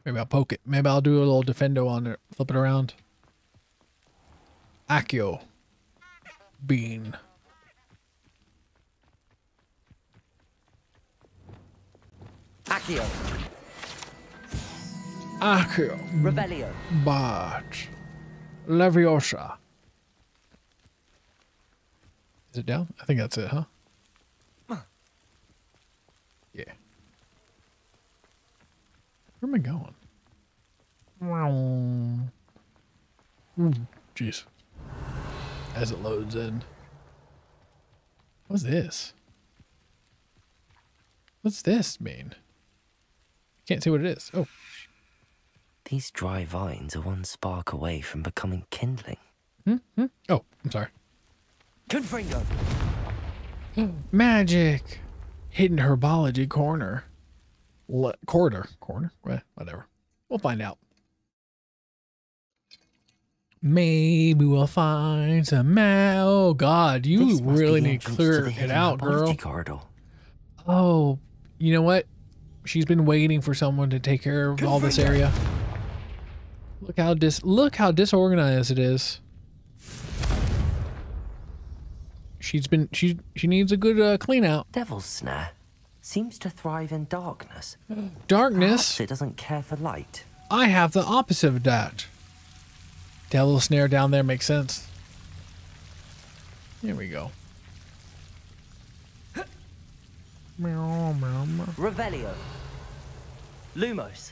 Maybe I'll poke it. Maybe I'll do a little diffindo on it. Flip it around. Accio. Bean. Accio. Accio. Revelio. But Leviosa. Is it down? I think that's it, huh? Yeah. Where am I going? Jeez. As it loads in. What's this? What's this mean? Can't see what it is. Oh, These dry vines are one spark away from becoming kindling. Hmm? Hmm? Oh, I'm sorry. Confringo. Magic. Hidden herbology corner. Le- corridor. Corner? Well, whatever. We'll find out. Maybe we'll find some ma- Oh, God. You This really need to clear the it out, girl. corridor. Oh, you know what? She's been waiting for someone to take care of all this area. Look how dis look how disorganized it is. She's been she she needs a good uh, clean out. Devil's snare seems to thrive in darkness. Darkness. Perhaps it doesn't care for light. I have the opposite of that. Devil snare down there makes sense. Here we go. Revelio. Lumos.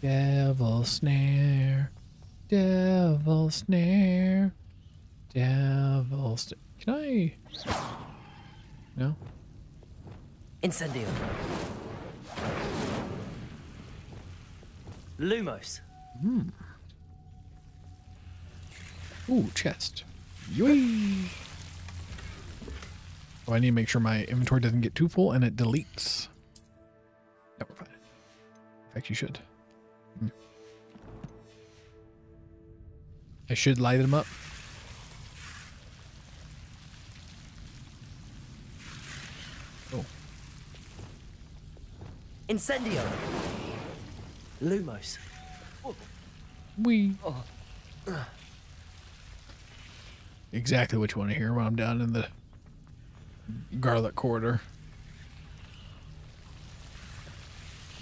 Devil snare. Devil snare. Devil snare. Can I? No? Incendio. Lumos. Hmm. Ooh, chest. Yui. Oh, I need to make sure my inventory doesn't get too full and it deletes. Yep, we're fine. In fact, you should. Hmm. I should light them up. Oh. Incendio. Lumos. We. Exactly what you want to hear when I'm down in the garlic corridor.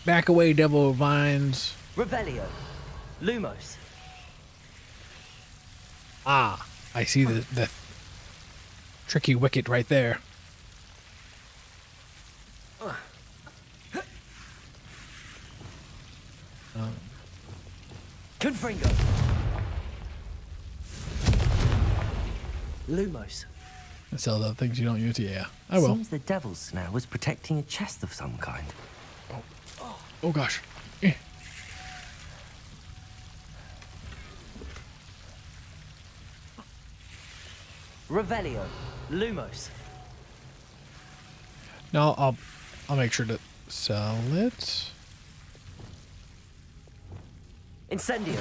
Back away, devil vines. Revelio. Lumos. Ah, I see the, the tricky wicket right there. Um, Confringo. Lumos. sell the things you don't use. to Yeah, I will. Seems the devil's snare was protecting a chest of some kind. Oh gosh. Eh. Revelio. Lumos. No, I'll I'll make sure to sell it. Incendio.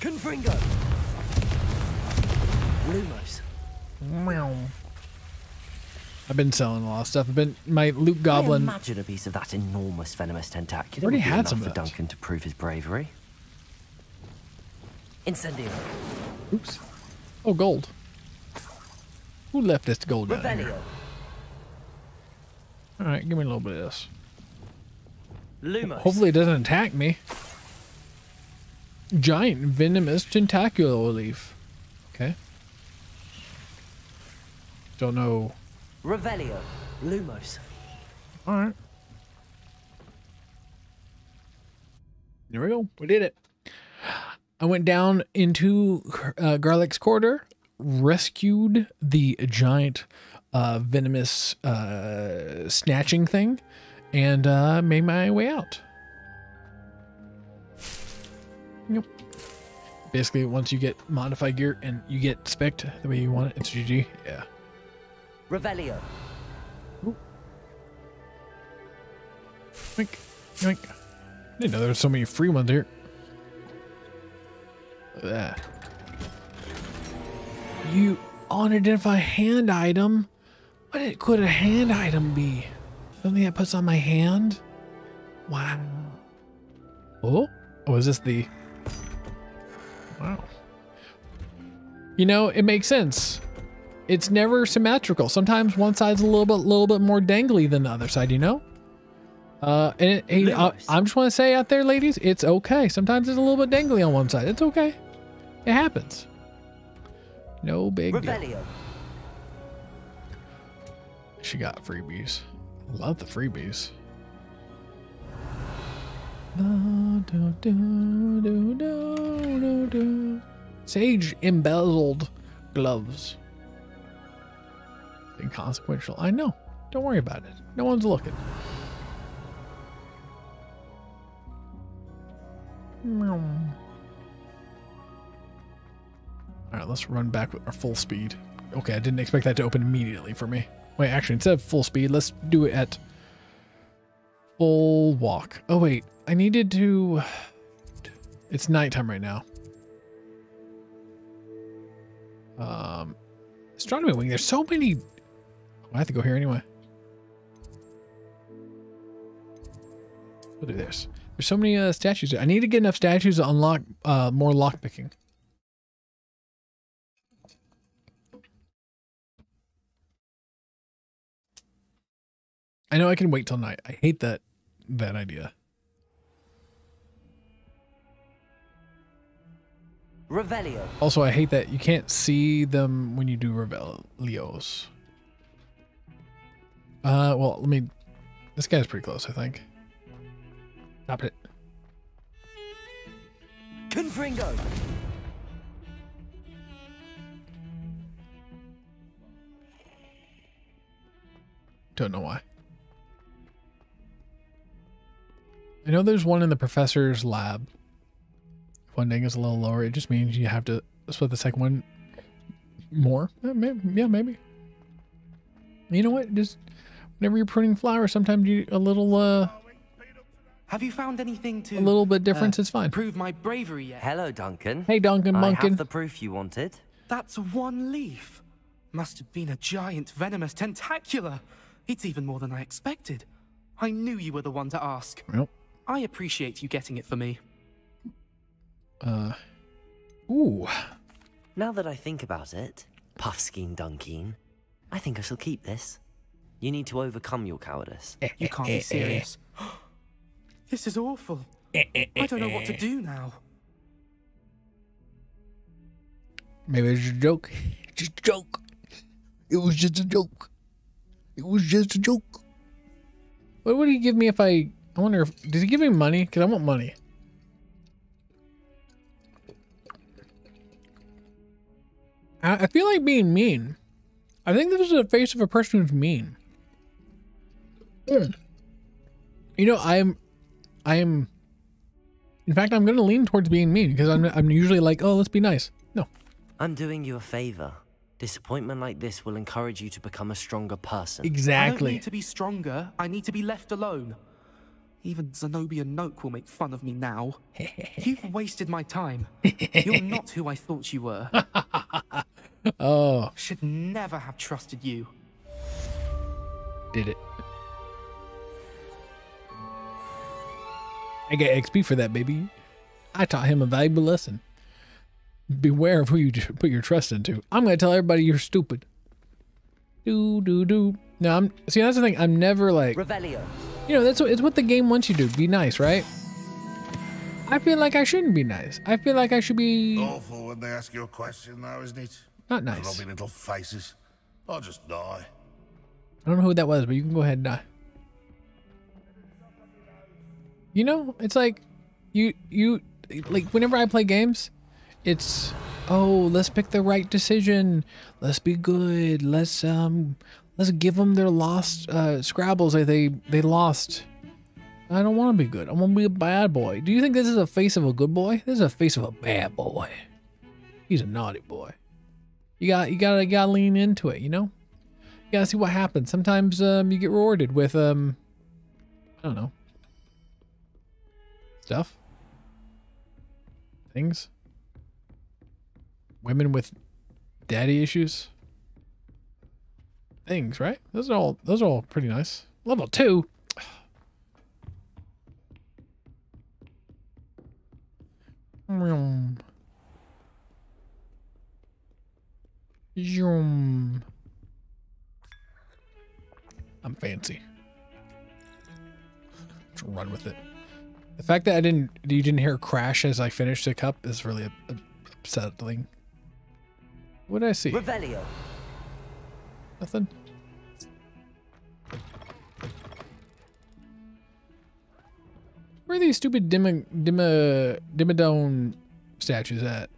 Confringo. Lumos. Meow. I've been selling a lot of stuff. I've been my Luke I Goblin. imagine a piece of that enormous venomous Tentacula Already would be had enough some for that. Duncan to prove his bravery. Incendio. Oops. Oh, gold. Who left this gold down here? Revelio. All right, give me a little bit of this. Lumos. Hopefully, it doesn't attack me. Giant venomous Tentacula leaf. Okay. Don't know. Revelio. Lumos. All right. There we go. We did it. I went down into uh, Garlick's corridor, rescued the giant uh, venomous uh, snatching thing, and uh, made my way out. Yep. Basically, once you get modified gear and you get spec the way you want it, it's GG. Yeah. Revelio. Yoink, yoink. Didn't know there were so many free ones here. Look at that. You unidentified hand item? What it, could a hand item be? Something that puts on my hand? Wow. Oh? Oh, is this the... Wow. You know, it makes sense. It's never symmetrical. Sometimes one side's a little bit, little bit more dangly than the other side. You know. Uh, and it, hey, I, I just want to say out there, ladies, it's okay. Sometimes it's a little bit dangly on one side. It's okay. It happens. No big deal. She got freebies. Love the freebies. Sage embezzled gloves. Inconsequential. I know. Don't worry about it. No one's looking. All right, let's run back with our full speed. Okay, I didn't expect that to open immediately for me. Wait, actually, instead of full speed, let's do it at full walk. Oh, wait, I needed to. It's nighttime right now. Um, astronomy wing. There's so many. Oh, I have to go here anyway. We'll do this. There's so many uh, statues. I need to get enough statues to unlock uh, more lock I know I can wait till night. I hate that that idea. Revelio. Also, I hate that you can't see them when you do Revelios. Uh, well, let me. This guy's pretty close, I think. Stop it. Confringo. Don't know why. I know there's one in the professor's lab. One ding is a little lower. It just means you have to split the second one more. Maybe, yeah, maybe. You know what? Just whenever you're pruning flowers, sometimes you a little uh Have you found anything to a little bit difference uh, is fine. prove my bravery yet? Hello, Duncan. Hey, Duncan I Munkin. have the proof you wanted. That's one leaf. Must have been a giant venomous tentacula. It's even more than I expected. I knew you were the one to ask. Well, I appreciate you getting it for me. uh Ooh. Now that I think about it, Puffskein Dunkeen, I think I shall keep this. You need to overcome your cowardice. You can't be eh, eh, eh, serious. this is awful. I don't know what to do now. Maybe it's just a joke. Just a joke. It was just a joke. It was just a joke. What would he give me if I? I wonder if did he give me money? Cause I want money. I, I feel like being mean. I think this is the face of a person who's mean. Hmm. You know, I'm, I'm. In fact, I'm gonna lean towards being mean because I'm I'm usually like, oh, let's be nice. No, I'm doing you a favor. Disappointment like this will encourage you to become a stronger person. Exactly. I don't need to be stronger. I need to be left alone. Even Zenobia Noke will make fun of me now. You've wasted my time. You're not who I thought you were. Oh, Should never have trusted you. did it. I get XP for that, baby. I taught him a valuable lesson. Beware of who you put your trust into. I'm gonna tell everybody you're stupid. Do do do. No, I'm see. That's the thing. I'm never like Revelio. You know. That's what it's what the game wants you to do. Be nice, right? I feel like I shouldn't be nice. I feel like I should be Awful when they ask you a question, though, isn't it? not nice. Grubby little faces. I'll just die. I don't know who that was, but you can go ahead and die. You know, it's like you you like whenever I play games, it's oh, let's pick the right decision. Let's be good. Let's um let's give them their lost uh scrabbles that they they lost. I don't want to be good. I want to be a bad boy. Do you think this is a face of a good boy? This is a face of a bad boy. He's a naughty boy. You got you got to got to lean into it, you know? You got to see what happens. Sometimes um you get rewarded with um I don't know. Stuff. Things. Women with daddy issues. Things, right? Those are all those are all pretty nice. Level 2. Vroom. Zoom. I'm fancy. Let's run with it. The fact that I didn't, you didn't hear a crash as I finished the cup is really up- upsetting. What did I see? Revelio. Nothing. Where are these stupid Dimma Dimma Dimmadome statues at?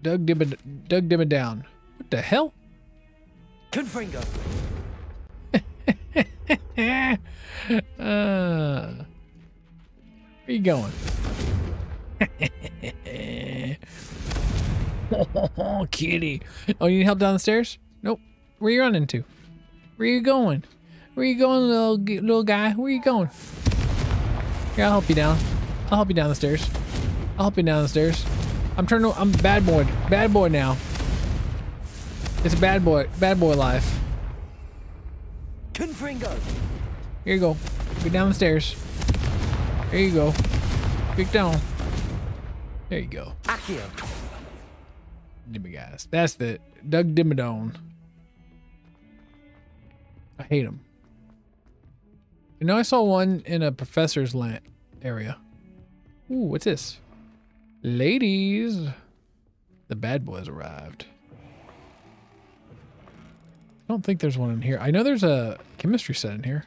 Doug Dimma Doug Dimma down. What the hell? Confringo. uh, where you going? oh, kitty. Oh, you need help down the stairs? Where you running to? Where you going? Where you going, little little guy? Where you going? Here, I'll help you down. I'll help you down the stairs. I'll help you down the stairs. I'm turning. I'm bad boy. Bad boy now. It's a bad boy. Bad boy life. Confringo. Here you go. Get down the stairs. There you go. Get down. There you go. Accio. Dimmigas. That's the Doug Dimmadome. I hate them. You know, I saw one in a professor's land area. Ooh, what's this? Ladies. The bad boys arrived. I don't think there's one in here. I know there's a chemistry set in here.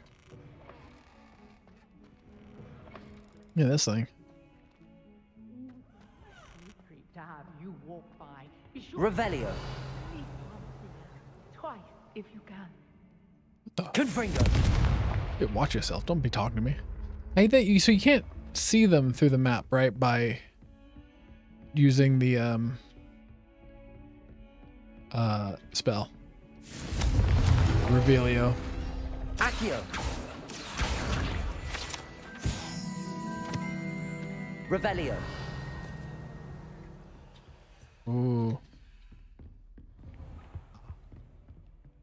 Yeah, this thing. Revelio. Twice, if you can. Confringo. Hey, watch yourself. Don't be talking to me. I hate that you so you can't see them through the map, right? By using the um uh spell. Revelio. Accio. Revelio. Ooh.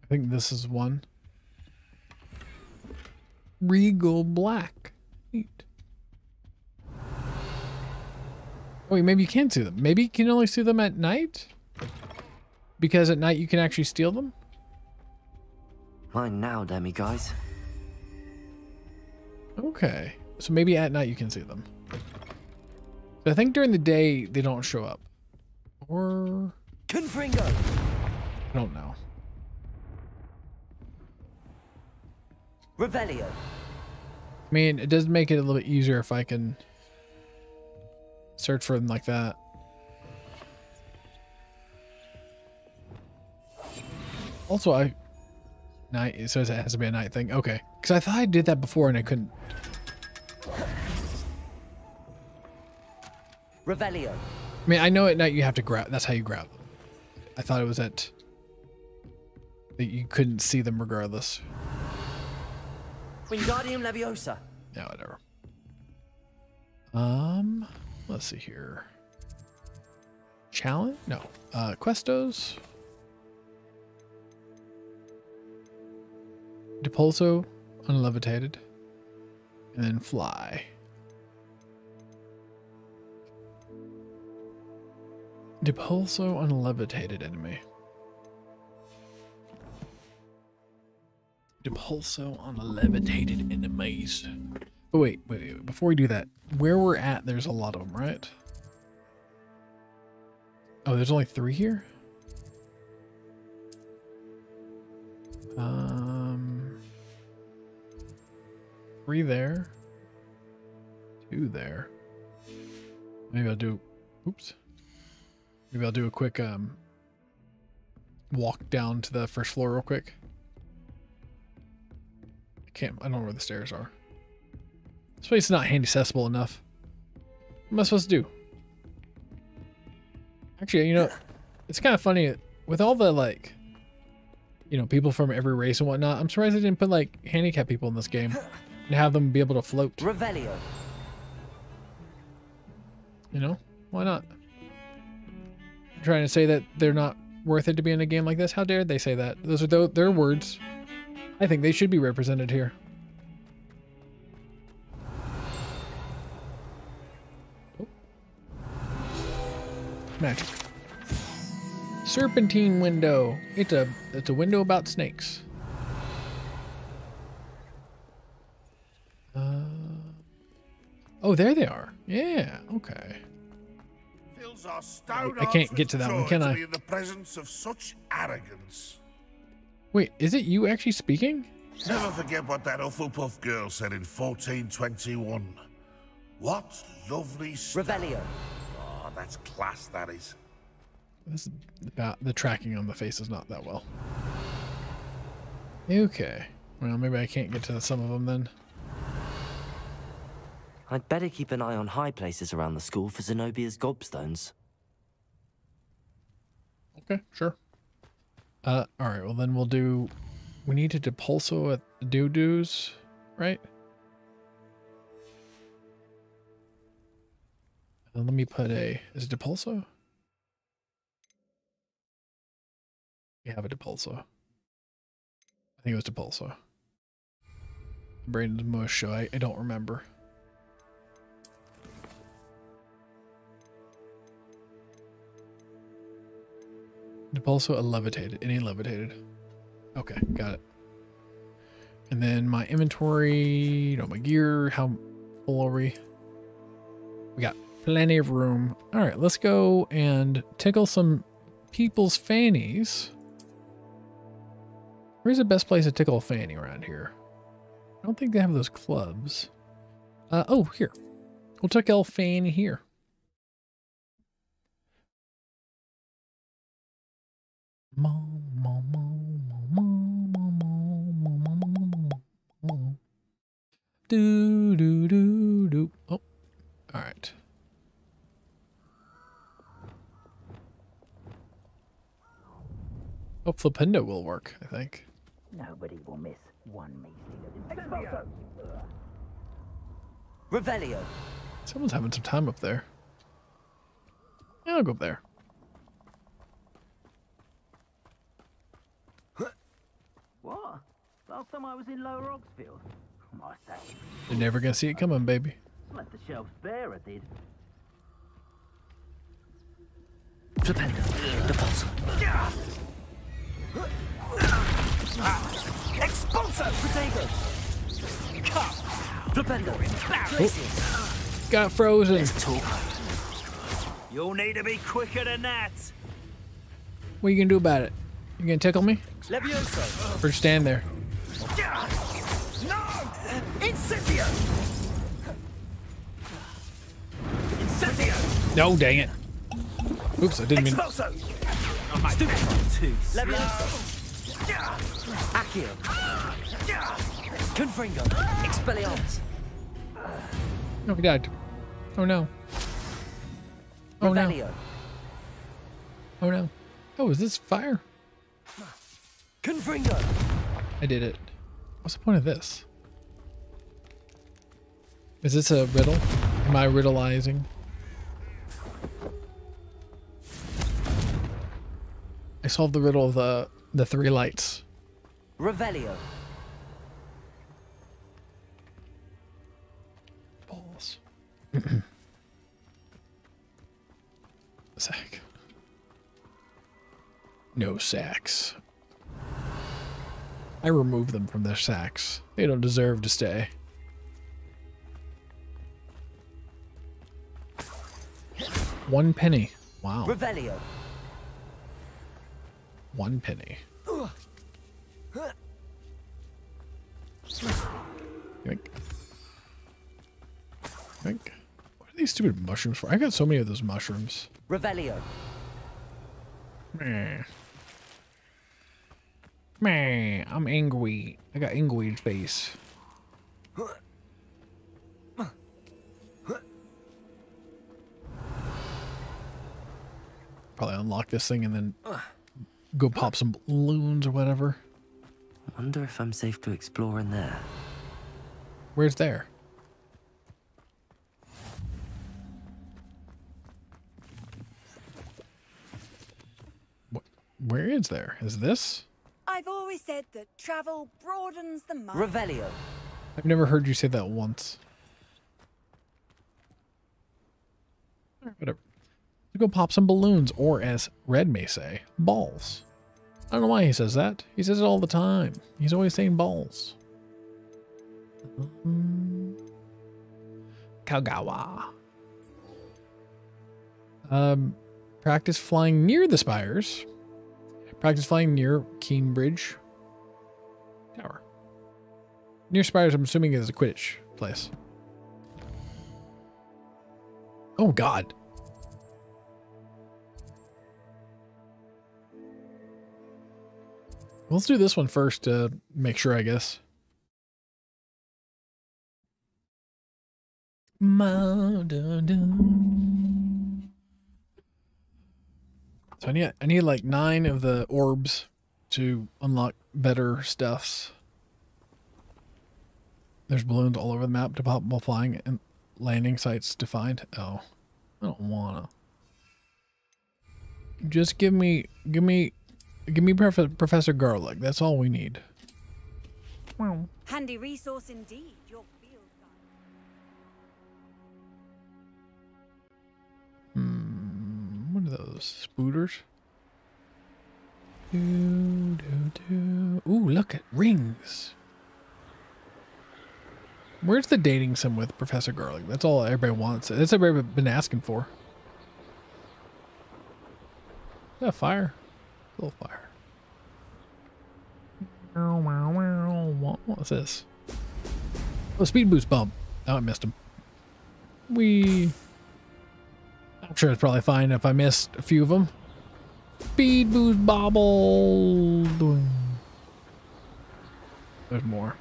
I think this is one. Regal Black. Neat. Wait, maybe you can't see them. Maybe you can only see them at night? Because at night you can actually steal them? Mine now, Demiguise. Okay. So maybe at night you can see them. I think during the day they don't show up. Or Confringo. I don't know. Revelio. I mean, it does make it a little bit easier if I can search for them like that. Also, I night. It says it has to be a night thing. Okay, because I thought I did that before and I couldn't. Revelio. I mean, I know at night you have to grab. That's how you grab them. I thought it was at that you couldn't see them regardless. Wingardium Leviosa. Yeah, whatever. Um, let's see here. Challenge? No. Uh, Questos. Depulso, unlevitated. And then fly. Depulso, unlevitated enemy. Depulso on levitated enemies. Oh, wait, wait, wait. Before we do that, where we're at, there's a lot of them, right? Oh, there's only three here? Um, three there. Two there. Maybe I'll do, oops. Maybe I'll do a quick um, walk down to the first floor real quick. I can't, I don't know where the stairs are. This place is not handy accessible enough. What am I supposed to do? Actually, you know, it's kind of funny with all the like, you know, people from every race and whatnot. I'm surprised they didn't put like handicapped people in this game and have them be able to float. Revelio. You know, why not? I'm trying to say that they're not worth it to be in a game like this. How dare they say that? Those are th their words. I think they should be represented here. Magic. Serpentine window. It's a it's a window about snakes. Uh, oh, there they are. Yeah. Okay. Fills our stout I can't get to that one, can I? in the presence of such arrogance. Wait, is it you actually speaking? Never forget what that Hufflepuff girl said in 1421. What lovely stuff. Revelio. Oh, ah, that's class, that is. This about the tracking on the face is not that well. Okay. Well, maybe I can't get to some of them then. I'd better keep an eye on high places around the school for Zenobia's gobstones. Okay, sure. Uh, all right. Well, then we'll do. We need to depulso at the doo-doos, right? And let me put a. Is it depulso? We have a depulso. I think it was depulso. Braden's mush, so I, I don't remember. Depulso a levitated. Any levitated. Okay, got it. And then my inventory, you know, my gear, how full are we? We got plenty of room. All right, let's go and tickle some people's fannies. Where's the best place to tickle a fanny around here? I don't think they have those clubs. Uh, oh, here. We'll tickle fanny here. Do do do do. Oh, all right. Oh, Flipendo will work. I think. Nobody will miss one measly little! Revelio. Someone's having some time up there. Yeah, I'll go up there. What? Last time I was in Lower Hogsfield. My sake. You're never gonna see it coming, baby. Left the shelves bare, I did. Flipendo. Depulso. Expulso! Protego! Cut! Flipendo. Glacius. Got frozen. You'll need to be quicker than that. What are you gonna do about it? You gonna tickle me? Levioso. Or stand there? No! Incendio! Incendio! No, dang it. Oops, I didn't mean. Expulso! Stupid. Too Levioso. Accio. Confringo. Expelliarmus. No, he died. Oh no. Oh no. Oh no. Oh, is this fire? Confringo. I did it. What's the point of this? Is this a riddle? Am I riddleizing? I solved the riddle of the the three lights. Revelio. Balls. Sack. No sacks. I remove them from their sacks. They don't deserve to stay. One penny. Wow. Revelio. One penny. Yoink. Yoink. What are these stupid mushrooms for? I got so many of those mushrooms. Revelio. Meh. Meh. I'm angry. I got angry face. Probably unlock this thing and then go pop some balloons or whatever. I Wonder if I'm safe to explore in there. Where's there? What? Where is there? Is this? I've always said that travel broadens the mind. Revelio. I've never heard you say that once. Whatever. Let's go pop some balloons, or as Red may say, balls. I don't know why he says that. He says it all the time. He's always saying balls. Kogawa. Um, practice flying near the spires. Practice flying near Keenbridge Tower. Near spires, I'm assuming is a Quidditch place. Oh God. Let's do this one first to make sure, I guess. Ma, dun, dun. So I need I need like nine of the orbs to unlock better stuffs. There's balloons all over the map to pop while flying and landing sites to find. Oh, I don't wanna. Just give me, give me, give me Prof- Professor Garlick. That's all we need. Wow. Handy resource indeed. Your those? Spooters? Do, do, do. Ooh, look at rings. Where's the dating sim with Professor Garlick? That's all everybody wants. That's everybody been asking for. Is that fire? A little fire. Wow, wow, wow. What what was this? Oh, speed boost bump. Oh, I missed him. We. I'm sure it's probably fine if I missed a few of them. Speed boost bobble. There's more.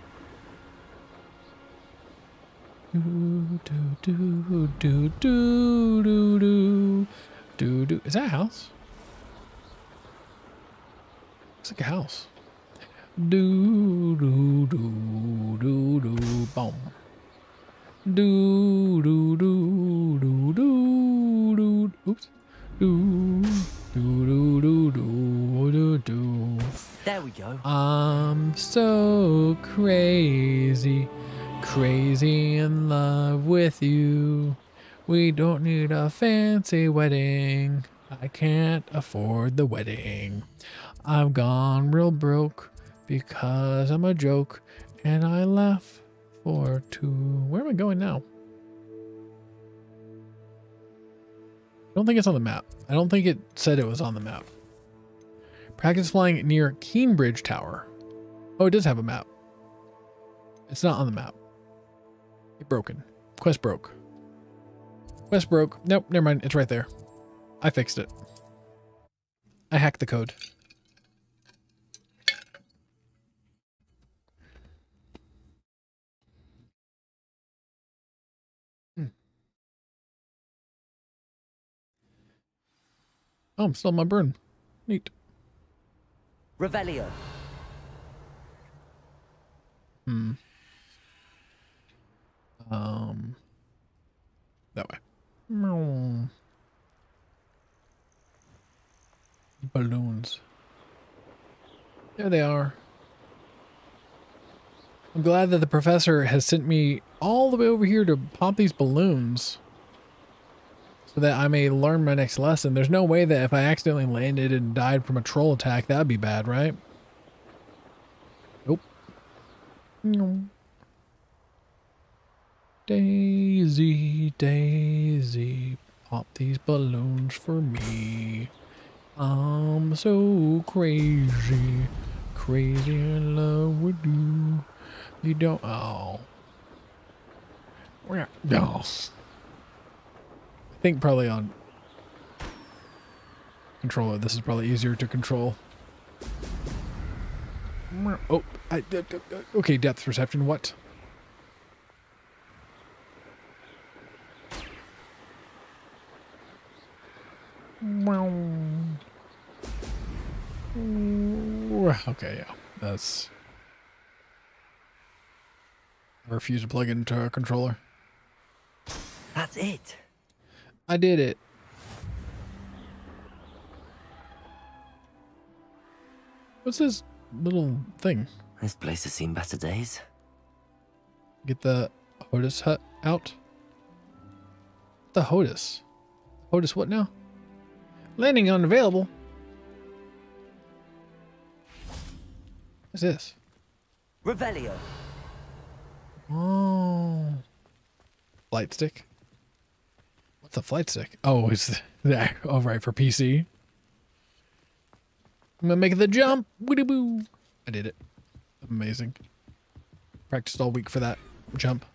Do do do do do do do do. Is that a house? It's like a house. Do do do do do. Boom. Do do do do do do. Oops. Do do do do do do do. There we go. I'm so crazy, crazy in love with you. We don't need a fancy wedding. I can't afford the wedding. I've gone real broke because I'm a joke and I laugh for two. Where am I going now? I don't think it's on the map. I don't think it said it was on the map. Practice flying near Cambridge Tower. Oh, it does have a map. It's not on the map. It broken. Quest broke. Quest broke. Nope, never mind. It's right there. I fixed it. I hacked the code. Oh, I'm still on my burn. Neat. Revelio. Hmm. Um. That way. Balloons. There they are. I'm glad that the professor has sent me all the way over here to pop these balloons so that I may learn my next lesson. There's no way that if I accidentally landed and died from a troll attack, that would be bad, right? Nope. No. Daisy, Daisy, pop these balloons for me. I'm so crazy, crazy in love with you. You don't. Oh. No. I think probably on controller, this is probably easier to control. Oh, I, okay, depth perception. What? Okay, yeah, that's. I refuse to plug into a controller. That's it. I did it. What's this little thing? This place has seen better days. Get the HOTUS hut out. The HOTUS. HOTUS what now? Landing unavailable. What's this? Revelio. Oh. Flight stick. What's a flight stick? Oh, it's that. All right, for PC. I'm gonna make the jump. Woody boo. I did it. Amazing. Practiced all week for that jump.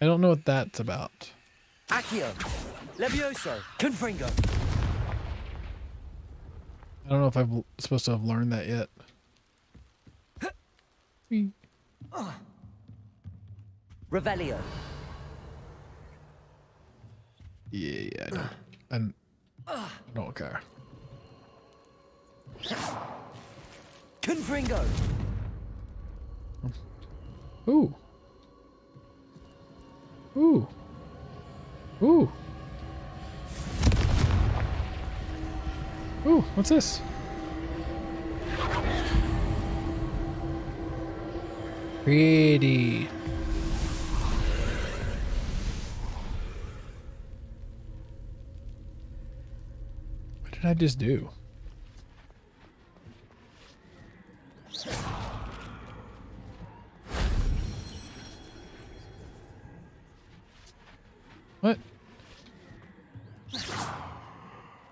I don't know what that's about. Accio. Levioso. Confringo. I don't know if I'm supposed to have learned that yet. Revelio. Yeah, yeah, I don't. I'm, I don't care. Confringo. Ooh. Ooh. Ooh. Ooh, what's this? Pretty. What did I just do? What?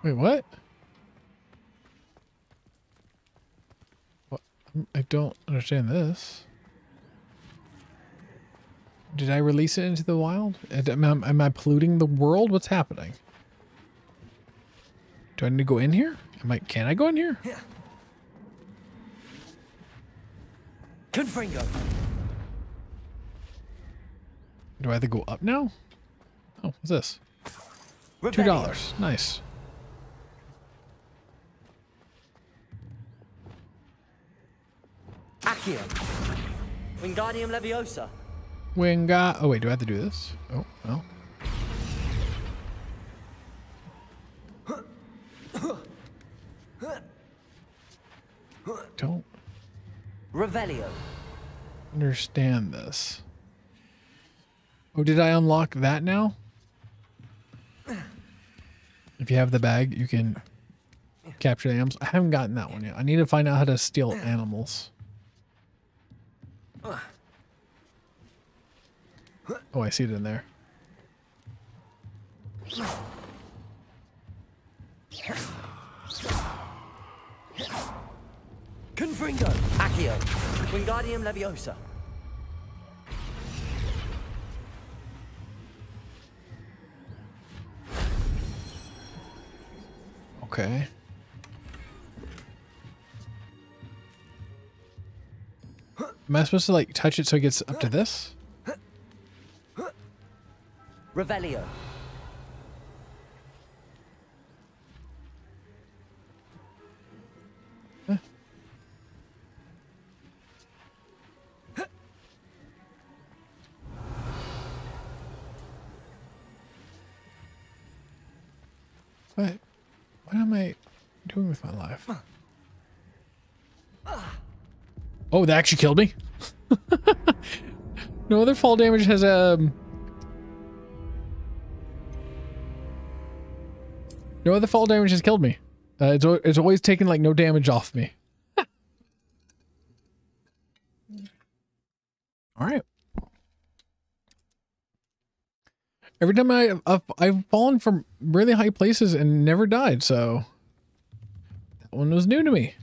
Wait, what? What? I don't understand this. Did I release it into the wild? Am I, am I polluting the world? What's happening? Do I need to go in here? Am I? Can I go in here? Confringo. Do I have to go up now? Oh, what's this? Two dollars. Nice. Accio. Wingardium Leviosa. Winga. Oh wait, do I have to do this? Oh well. Don't Revelio. understand this. Oh, did I unlock that now? If you have the bag, you can capture the animals. I haven't gotten that one yet. I need to find out how to steal animals. Oh, I see it in there. Confringo. Accio. Wingardium Leviosa. Okay. Am I supposed to like touch it so it gets up to this? Revelio. What? What am I doing with my life? Oh, that actually killed me. no other fall damage has um. No other fall damage has killed me. Uh, it's it's always taken like no damage off me. All right. Every time I I've, I've fallen from really high places and never died, so that one was new to me.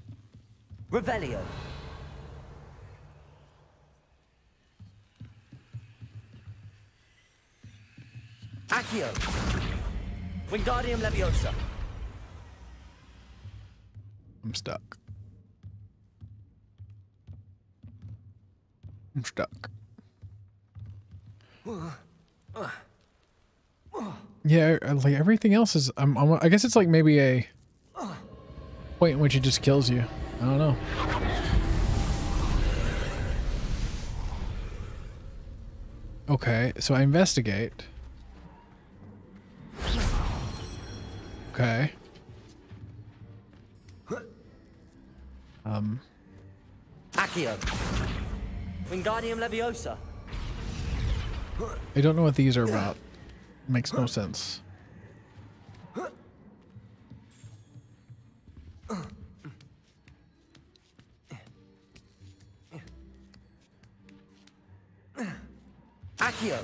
Revelio. Accio. Wingardium Leviosa. I'm stuck. I'm stuck. Yeah, uh, like everything else is. I'm, I'm, I guess it's like maybe a point in which it just kills you. I don't know. Okay, so I investigate. Okay. Um. Accio. Wingardium Leviosa. I don't know what these are about. Makes no sense. Accio.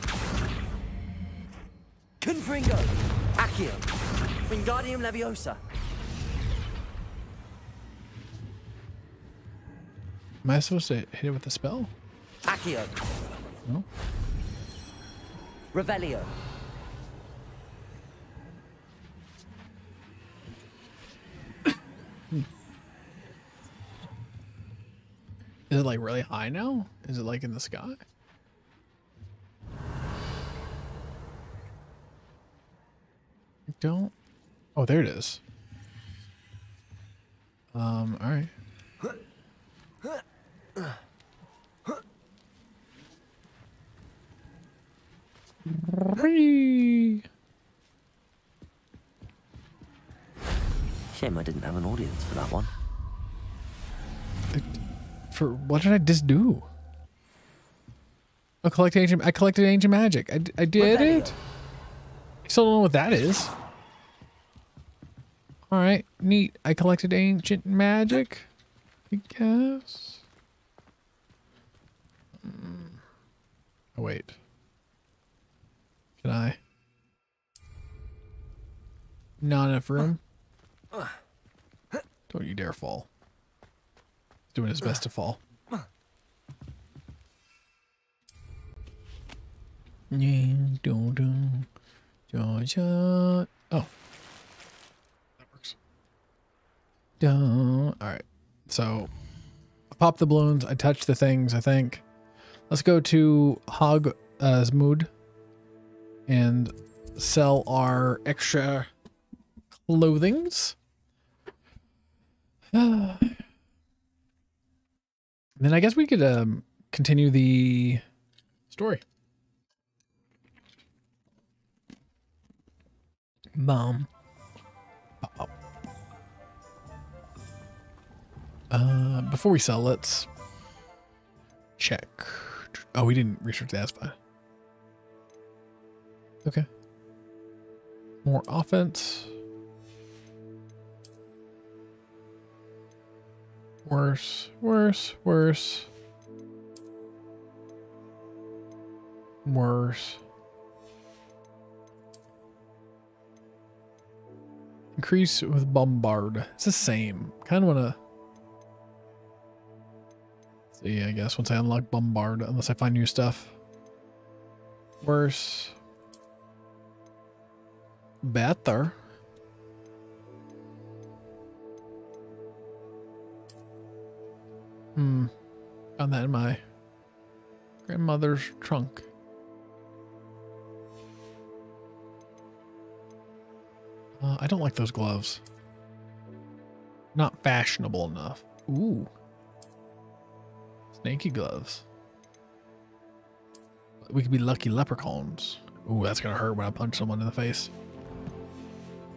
Confringo. Accio. Wingardium Leviosa. Am I supposed to hit it with a spell? Accio. No. Revelio. Hmm. Is it like really high now? Is it like in the sky? Don't. Oh, there it is. Um, all right. Shame I didn't have an audience for that one. For what did I just do? I collect ancient. I collected ancient magic. I did it. I still don't know what that is. All right, neat. I collected ancient magic. I guess. Hmm. Oh wait. Can I? Not enough room. Don't you dare fall. He's doing his best to fall. Oh. That works. Dun. All right. So, Pop the balloons. I touched the things, I think. Let's go to Hog uh, Mood and sell our extra clothings. then I guess we could um, continue the story. Mom. Uh, before we sell, let's check. Oh, we didn't research the Aspa. Okay. More offense. Worse, worse, worse. Worse. Increase with bombard. It's the same. Kind of want to see, I guess, once I unlock bombard, unless I find new stuff. Worse. Better. Hmm. Found that in my grandmother's trunk. Uh, I don't like those gloves. Not fashionable enough. Ooh. Snaky gloves. We could be lucky leprechauns. Ooh, that's gonna hurt when I punch someone in the face.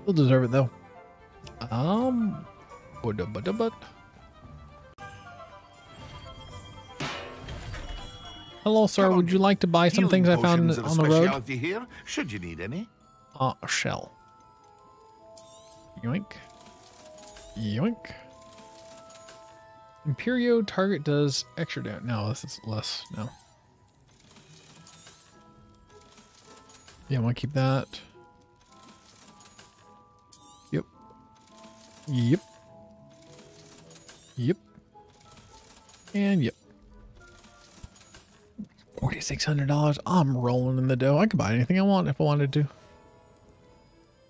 They'll deserve it though. Um. But but but. Hello, sir. Would you like to buy some things I found on the road? here, should you need any. Ah, a shell. Yoink. Yoink. Imperio target does extra damage. No, this is less. No. Yeah, I want to keep that. Yep. Yep. Yep. And yep. $4,600. I'm rolling in the dough. I could buy anything I want if I wanted to.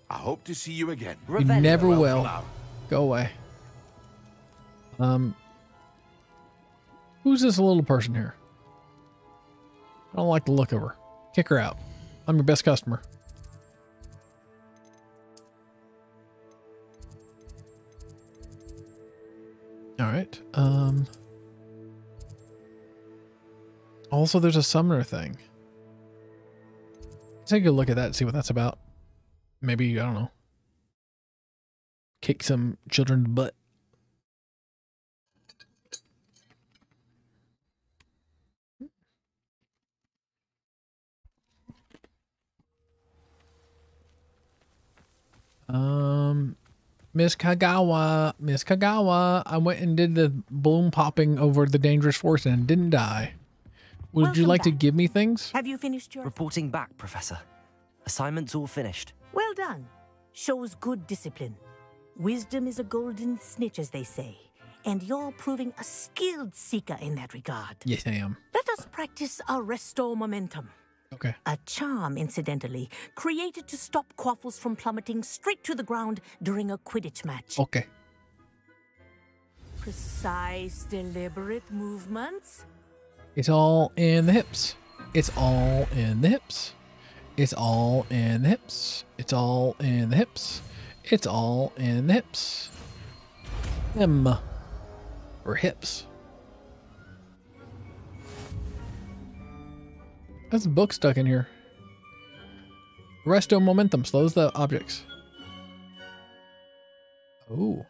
I hope to see you again. You never will. Go away. Um, who's this little person here? I don't like the look of her. Kick her out. I'm your best customer. All right. Um. Also, there's a summoner thing. Take a look at that and see what that's about. Maybe, I don't know. Kick some children's butt. Um, Miss Kogawa, Miss Kogawa, I went and did the balloon popping over the dangerous force and didn't die. Would you Welcome like to give me things? Have you finished your Reporting back, Professor. Assignment's all finished. Well done. Shows good discipline. Wisdom is a golden snitch, as they say. And you're proving a skilled seeker in that regard. Yes, I am. Let us practice Arresto Momentum. Okay. A charm, incidentally, created to stop Quaffles from plummeting straight to the ground during a Quidditch match. Okay. Precise, deliberate movements. It's all in the hips. It's all in the hips. It's all in the hips. It's all in the hips. It's all in the hips. Him. Or hips. There's a book stuck in here. Resto momentum slows the objects. Oh.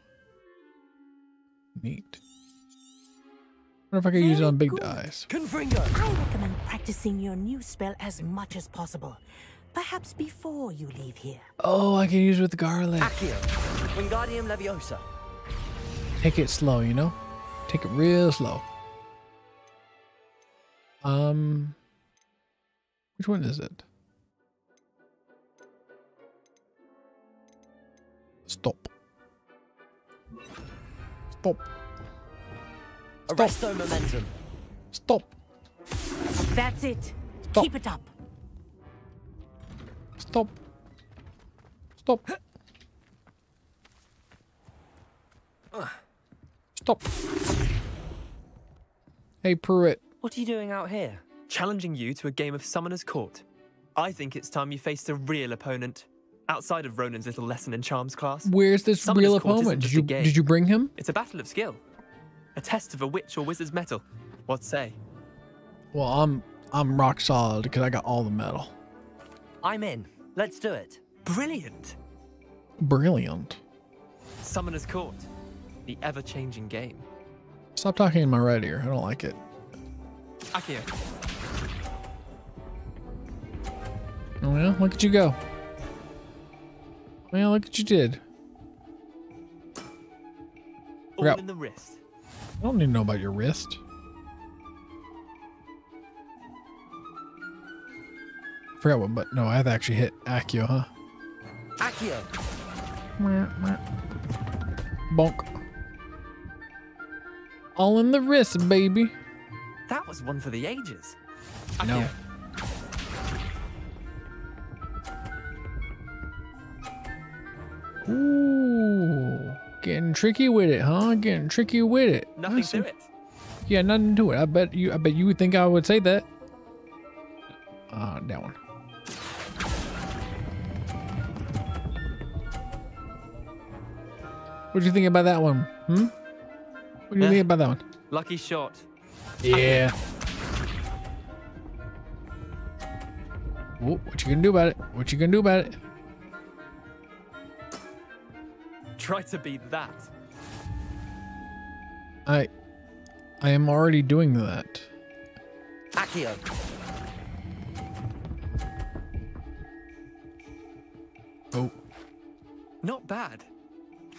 Neat. wonder if I could use it on big dice. Confringo! I recommend practicing your new spell as much as possible. Perhaps before you leave here. Oh, I can use it with garlic. Accio. Wingardium Leviosa. Take it slow, you know? Take it real slow. Um, which one is it? Stop. Stop. Arresto Momentum. Stop. That's it. Stop. Keep it up. Stop. Stop. Stop. Hey, Pruitt. What are you doing out here? Challenging you to a game of Summoner's Court. I think it's time you faced a real opponent. Outside of Ronen's little lesson in charms class. Where's this Summoner's real Court isn't opponent? Did a you game. did you bring him? It's a battle of skill. A test of a witch or wizard's metal. What say? Well, I'm I'm rock solid because I got all the metal. I'm in. Let's do it. Brilliant. Brilliant. Summoner's Court. The ever-changing game. Stop talking in my right ear. I don't like it. Accio. Oh yeah, look at you go. Oh, well, look what you did. All Forgot- in the wrist. I don't need to know about your wrist. Forgot what, but no, I have actually hit Accio, huh? Accio. Bonk. All in the wrist, baby. That was one for the ages. No. Ooh, getting tricky with it, huh? Getting tricky with it. Nothing see. to it. Yeah, nothing to it. I bet you. I bet you would think I would say that. Uh, that one. What do you think about that one? Hmm. What do you think about that one? Lucky shot. Yeah. Oh, what you gonna do about it? What you gonna do about it? Try to beat that. I, I am already doing that. Accio. Oh, Not bad.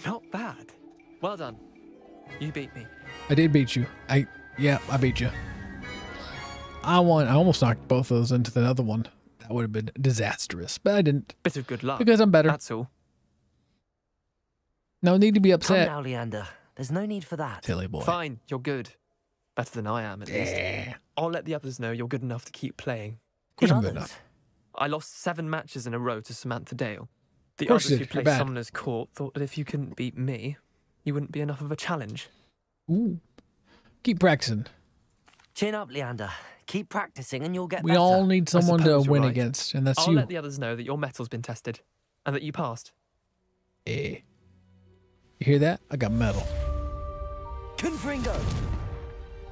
Not bad. Well done. You beat me. I did beat you. I, yeah, I beat you. I won. I almost knocked both of those into the other one. That would have been disastrous, but I didn't. Bit of good luck. Because I'm better. That's all. No need to be upset. Come upset. now, Leander. There's no need for that. Silly boy. Fine, you're good. Better than I am, at least. Yeah. I'll let the others know you're good enough to keep playing. Of course I'm good enough. I lost seven matches in a row to Samantha Dale. The others who did. play You're. Summoner's Court thought that if you couldn't beat me, you wouldn't be enough of a challenge. Ooh. Keep practicing. Chin up, Leander. Keep practicing and you'll get We better. all need someone to win right. against, and that's I'll you. let the others know that your metal's been tested and that you passed. Eh. You hear that? I got metal. Confringo.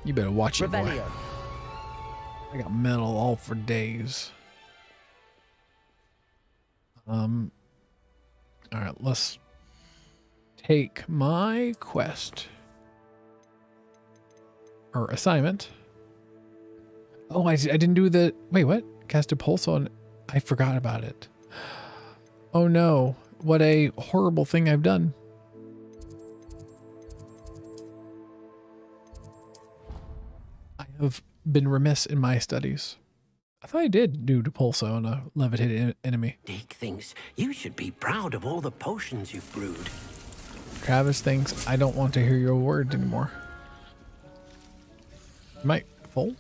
You better watch it, boy. I got metal all for days. Um. All right, let's take my quest or assignment. Oh, I, I didn't do the. Wait, what? Cast a pulse on. I forgot about it. Oh no! What a horrible thing I've done. Have been remiss in my studies. I thought I did do Depulso on a uh, levitated en- enemy. Deek thinks you should be proud of all the potions you've brewed. Travis thinks I don't want to hear your words anymore. Am I full?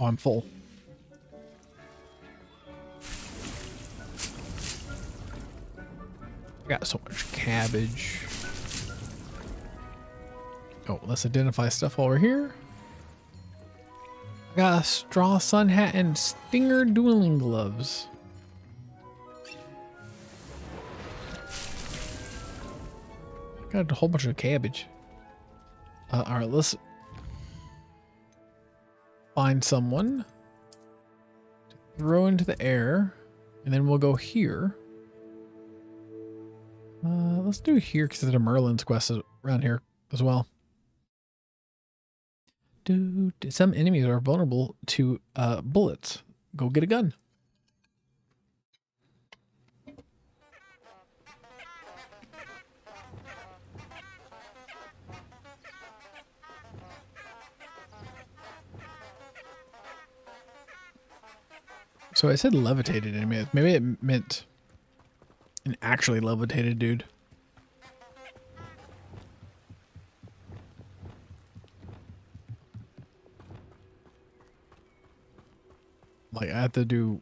Oh, I'm full. I got so much cabbage. Oh, let's identify stuff while we're here. I got a straw sun hat and stinger dueling gloves. I got a whole bunch of cabbage. Uh, all right, let's find someone to throw into the air, and then we'll go here. Uh, let's do here because there's a Merlin's quest around here as well. Dude, some enemies are vulnerable to uh, bullets. Go get a gun. So I said levitated enemy. Maybe it meant an actually levitated dude. Like I have to do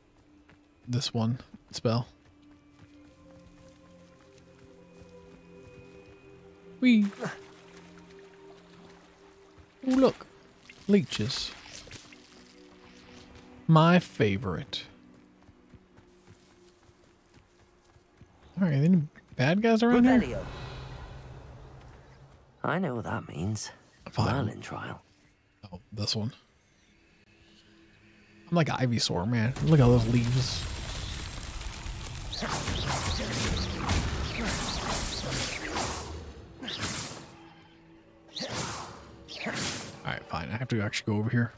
this one spell. We Ooh, look. Leeches. My favorite. Alright, any bad guys around here? I know what that means. Fine. Merlin trial. Oh, this one. I'm like an Ivysaur, man. Look at all those leaves. Alright, fine. I have to actually go over here.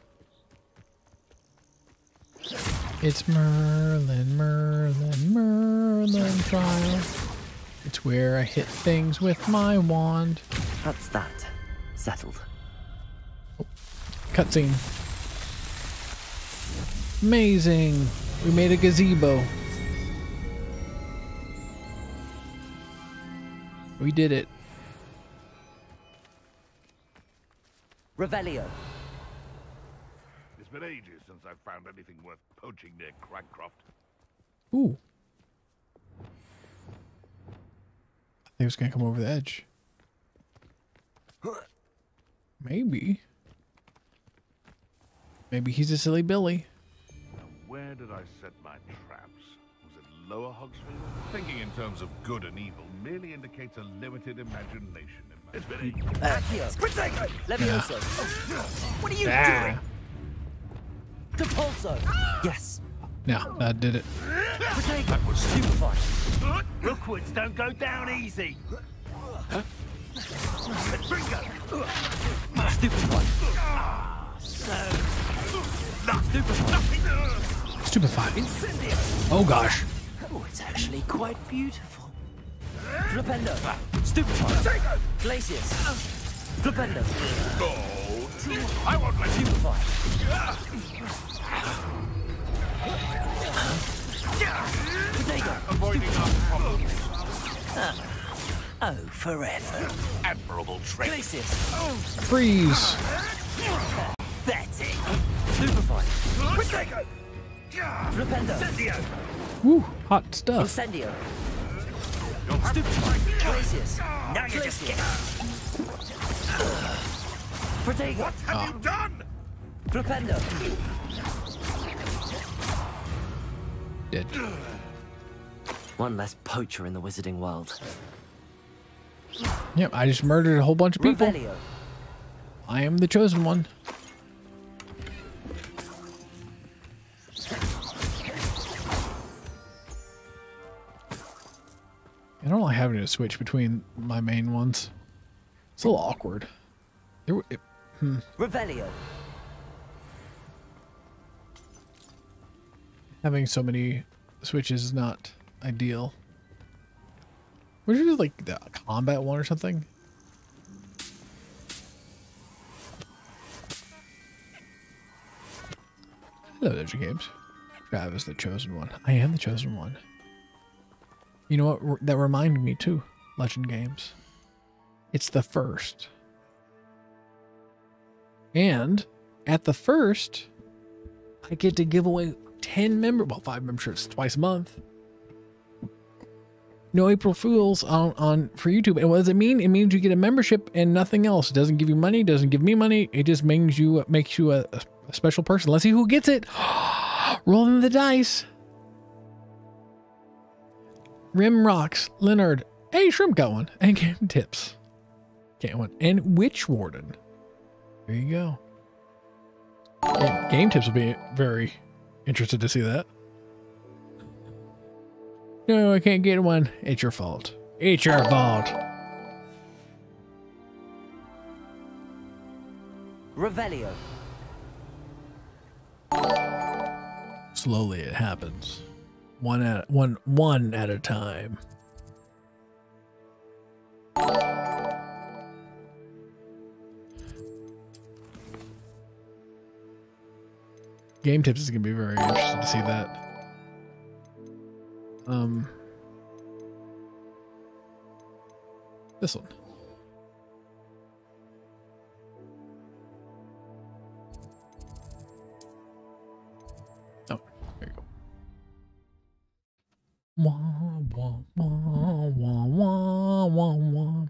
It's Merlin, Merlin, Merlin trial. It's where I hit things with my wand. That's that. Settled. Oh. Cutscene. Amazing. We made a gazebo. We did it. Revelio. It's been ages since I've found anything worth poaching near Cragcroft. Ooh. I think it was gonna come over the edge. Maybe. Maybe he's a silly Billy. Where did I set my traps? Was it Lower Hogsfield? Thinking in terms of good and evil merely indicates a limited imagination in my... It's been ages. Accio. Protego! Levioso. What are you Ah. doing? Depulso. Yes. Yeah, that did it. Protego. That was stupefy. Rookwoods don't go down easy. Stupefy. Stupefied. Incendio. Oh gosh. Oh, it's actually quite beautiful. Flipendo. Stupefy. Glacius. Flipendo. I won't let you... Stupefy. Protego. Avoiding our problems. Oh, forever. Admirable trick. Glacius. Freeze. Pathetic. Stupefy. Protego! Flipendo. Woo, hot stuff. Incendio. Stupefy. Glacius. Now you're just. Protego. What have you ah. done? Flipendo. Dead. One less poacher in the wizarding world. Yep, I just murdered a whole bunch of people. Revelio. I am the chosen one. I don't like having to switch between my main ones. It's a little awkward. Were- it, hmm. Revelio. Having so many switches is not ideal. Would you do like the combat one or something? Hello, Legend Games. Travis, the chosen one. I am the chosen one. You know what? That reminded me too. Legend Games. It's the first. And at the first, I get to give away 10 member, well, five memberships twice a month. No April Fools on, on for YouTube. And what does it mean? It means you get a membership and nothing else. It doesn't give you money, doesn't give me money. It just makes you makes you a, a special person. Let's see who gets it. Rolling the dice. Rim Rocks, Leonard. Hey, Shrimp got one. And Game Tips. Get one. And Witch Warden. There you go. And Game Tips will be very interested to see that. No, I can't get one. It's your fault. It's your fault. Revelio. Slowly it happens. One at one one at a time. Game tips is gonna be very interested to see that. Um this one. Wah, wah, wah, wah, wah, wah, wah.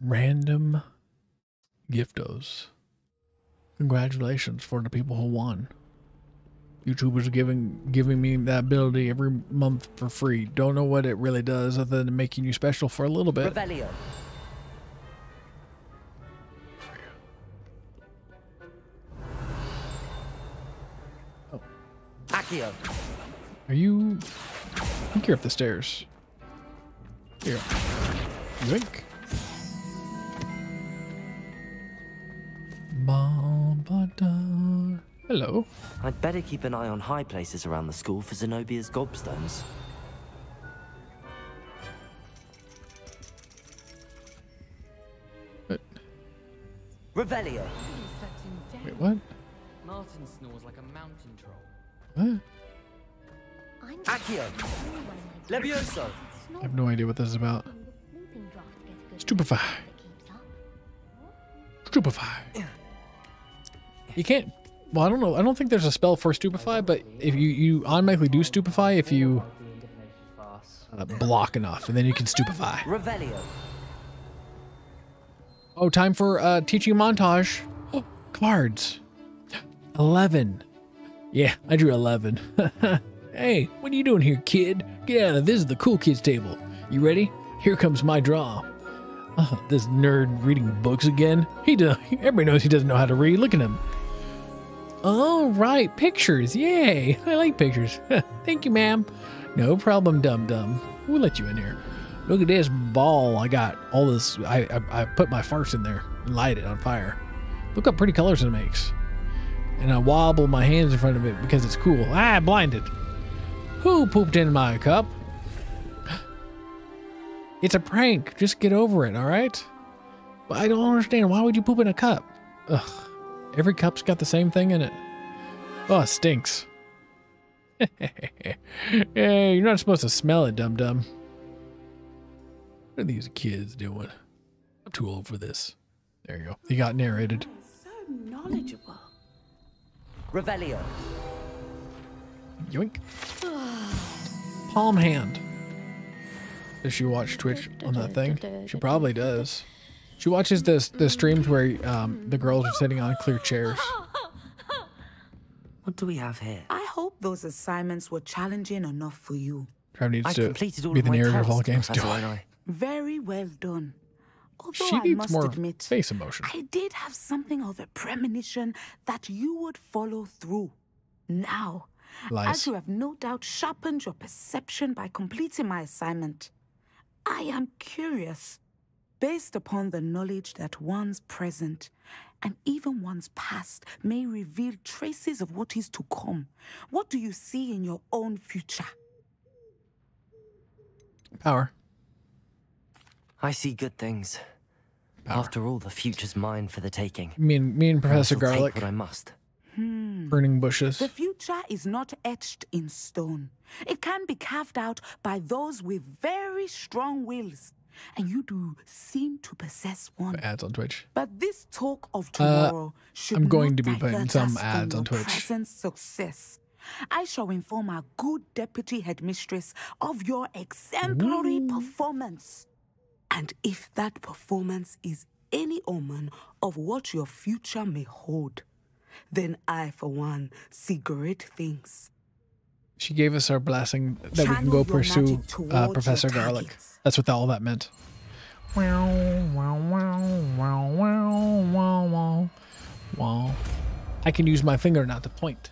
Random giftos. Congratulations for the people who won. YouTubers are giving giving me that ability every month for free. Don't know what it really does other than making you special for a little bit. Accio. Are you? I think you're up the stairs. Here. Yoink. Ba-ba-da. Hello. I'd better keep an eye on high places around the school for Zenobia's gobstones. What? Revelio. Wait, what? Martin snores like a mountain troll. What? Accio. Levioso. I have no idea what this is about. Stupefy. Stupefy. You can't. Well, I don't know. I don't think there's a spell for stupefy, but if you you automatically do stupefy if you uh, block enough, and then you can stupefy. Revelio. Oh, time for uh, teaching montage. Oh, cards. Eleven. Yeah, I drew eleven. hey, what are you doing here, kid? Get out of this is the cool kids table. You ready? Here comes my draw. Oh, this nerd reading books again. He does. Everybody knows he doesn't know how to read. Look at him. All right, pictures. Yay! I like pictures. Thank you, ma'am. No problem, dum dum. We'll let you in here. Look at this ball. I got all this. I, I, I put my farce in there and light it on fire. Look how pretty colors it makes. And I wobble my hands in front of it because it's cool. Ah, blinded. Who pooped in my cup? It's a prank. Just get over it, all right? But I don't understand. Why would you poop in a cup? Ugh. Every cup's got the same thing in it. Oh, it stinks. hey, you're not supposed to smell it, dum dum. What are these kids doing? I'm too old for this. There you go. He got narrated. So knowledgeable. Revelio. Yoink. Palm hand. Does she watch Twitch on that thing? She probably does. She watches this the streams where um, the girls are sitting on clear chairs. What do we have here? I hope those assignments were challenging enough for you. Trav needs I to completed all be of the my narrator of all games. Do I? Very well done. Although She I needs must more admit, face emotion. I did have something of a premonition that you would follow through. Now, Lies. as you have no doubt sharpened your perception by completing my assignment, I am curious, based upon the knowledge that one's present and even one's past may reveal traces of what is to come. What do you see in your own future? Power. I see good things. After all, the future's mine for the taking. Me and me and Professor I shall Garlick Take what I must. Hmm. burning bushes. The future is not etched in stone. It can be carved out by those with very strong wills. And you do seem to possess one. Ads on Twitch. But this talk of Uh, tomorrow should I'm going not to be putting divert some ads on Twitch. Present success. I shall inform our good deputy headmistress of your exemplary performance. And if that performance is any omen of what your future may hold, then I, for one, see great things. She gave us our blessing that we can go pursue uh, Professor Garlick. That's what all that meant. Wow, wow, wow, wow, wow, wow, wow, wow. I can use my finger not to point.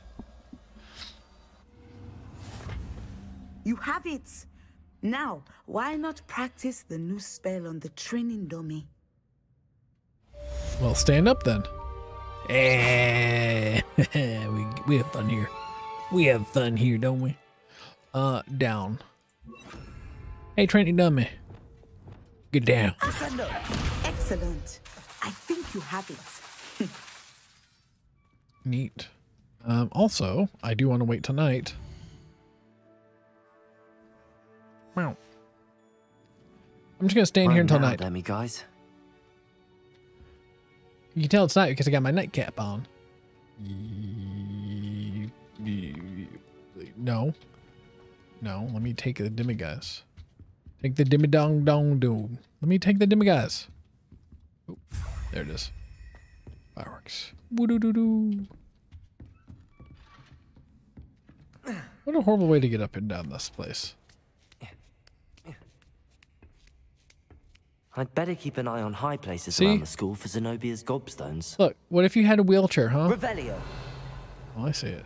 You have it. Now, why not practice the new spell on the training dummy? Well, stand up then. Eh, we we have fun here. We have fun here, don't we? Uh, down. Hey, training dummy. Get down. Excellent. I think you have it. Neat. Um, also, I do want to wait tonight. I'm just gonna stay in here until now, night. Demiguise. You can tell it's night because I got my nightcap on. No. No, let me take the Demiguise. Take the demi dong dong dude. Let me take the Demiguise. Oh, there it is. Fireworks. Woo-doo-doo-doo. What a horrible way to get up and down this place. I'd better keep an eye on high places See? around the school for Zenobia's gobstones. Look, what if you had a wheelchair, huh? Revelio. Oh, I see it.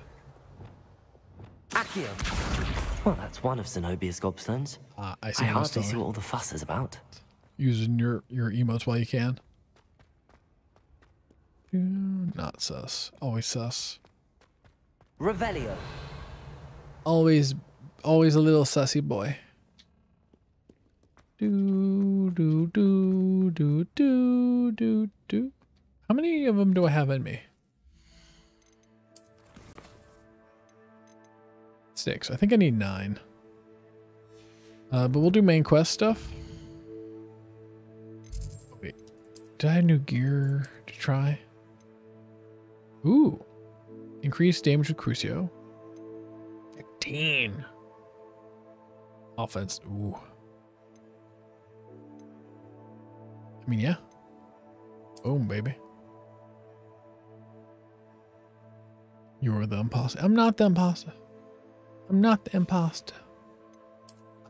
Accio. Well, that's one of Zenobia's gobstones. Ah, I see I hardly see what all the fuss is about. Using your, your emotes while you can. Not sus. Always sus. Revelio. Always, always a little sussy boy. Do, do, do, do, do, do, do. How many of them do I have in me? Six. I think I need nine. Uh, but we'll do main quest stuff. Wait. Did I have new gear to try? Ooh. Increased damage with Crucio. 15. Offense. Ooh. I mean, yeah. Boom, baby. You're the imposter. I'm not the imposter. I'm not the imposter.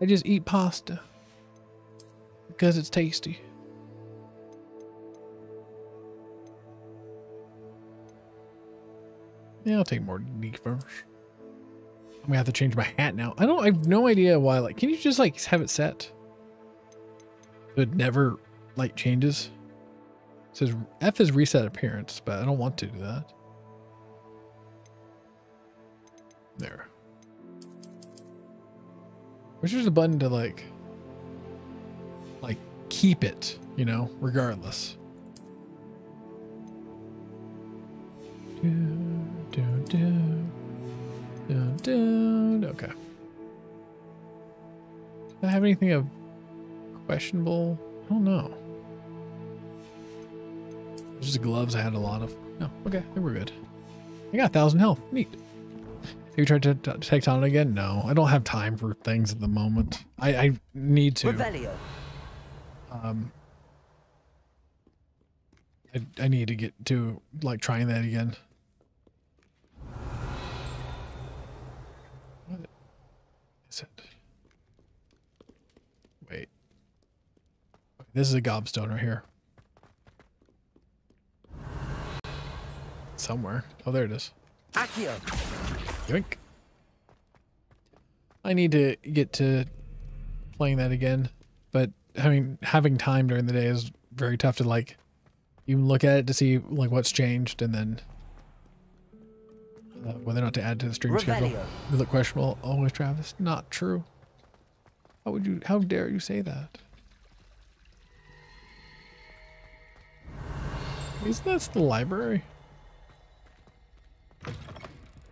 I just eat pasta. Because it's tasty. Yeah, I'll take more Neek first. I'm gonna have to change my hat now. I don't. I have no idea why. Like, can you just like have it set? It never like changes. It says F is reset appearance, but I don't want to do that. There. Which is a button to like, like keep it, you know, regardless. Do, do, do, do, do. Okay. Do I have anything of questionable? I don't know. Just gloves I had a lot of. No, okay, I think we're good. I got a thousand health. Neat. Have you tried to, to take on it again? No, I don't have time for things at the moment. I, I need to. Revelio. Um, I, I need to get to like trying that again. What is it? Wait. This is a gobstone right here. Somewhere. Oh, there it is. Accio. Yoink. I need to get to playing that again, but I mean, having time during the day is very tough to like even look at it to see like what's changed and then uh, whether or not to add to the stream schedule. Revelio. You look questionable. Always, Travis. Not true. How would you? How dare you say that? Isn't that the library?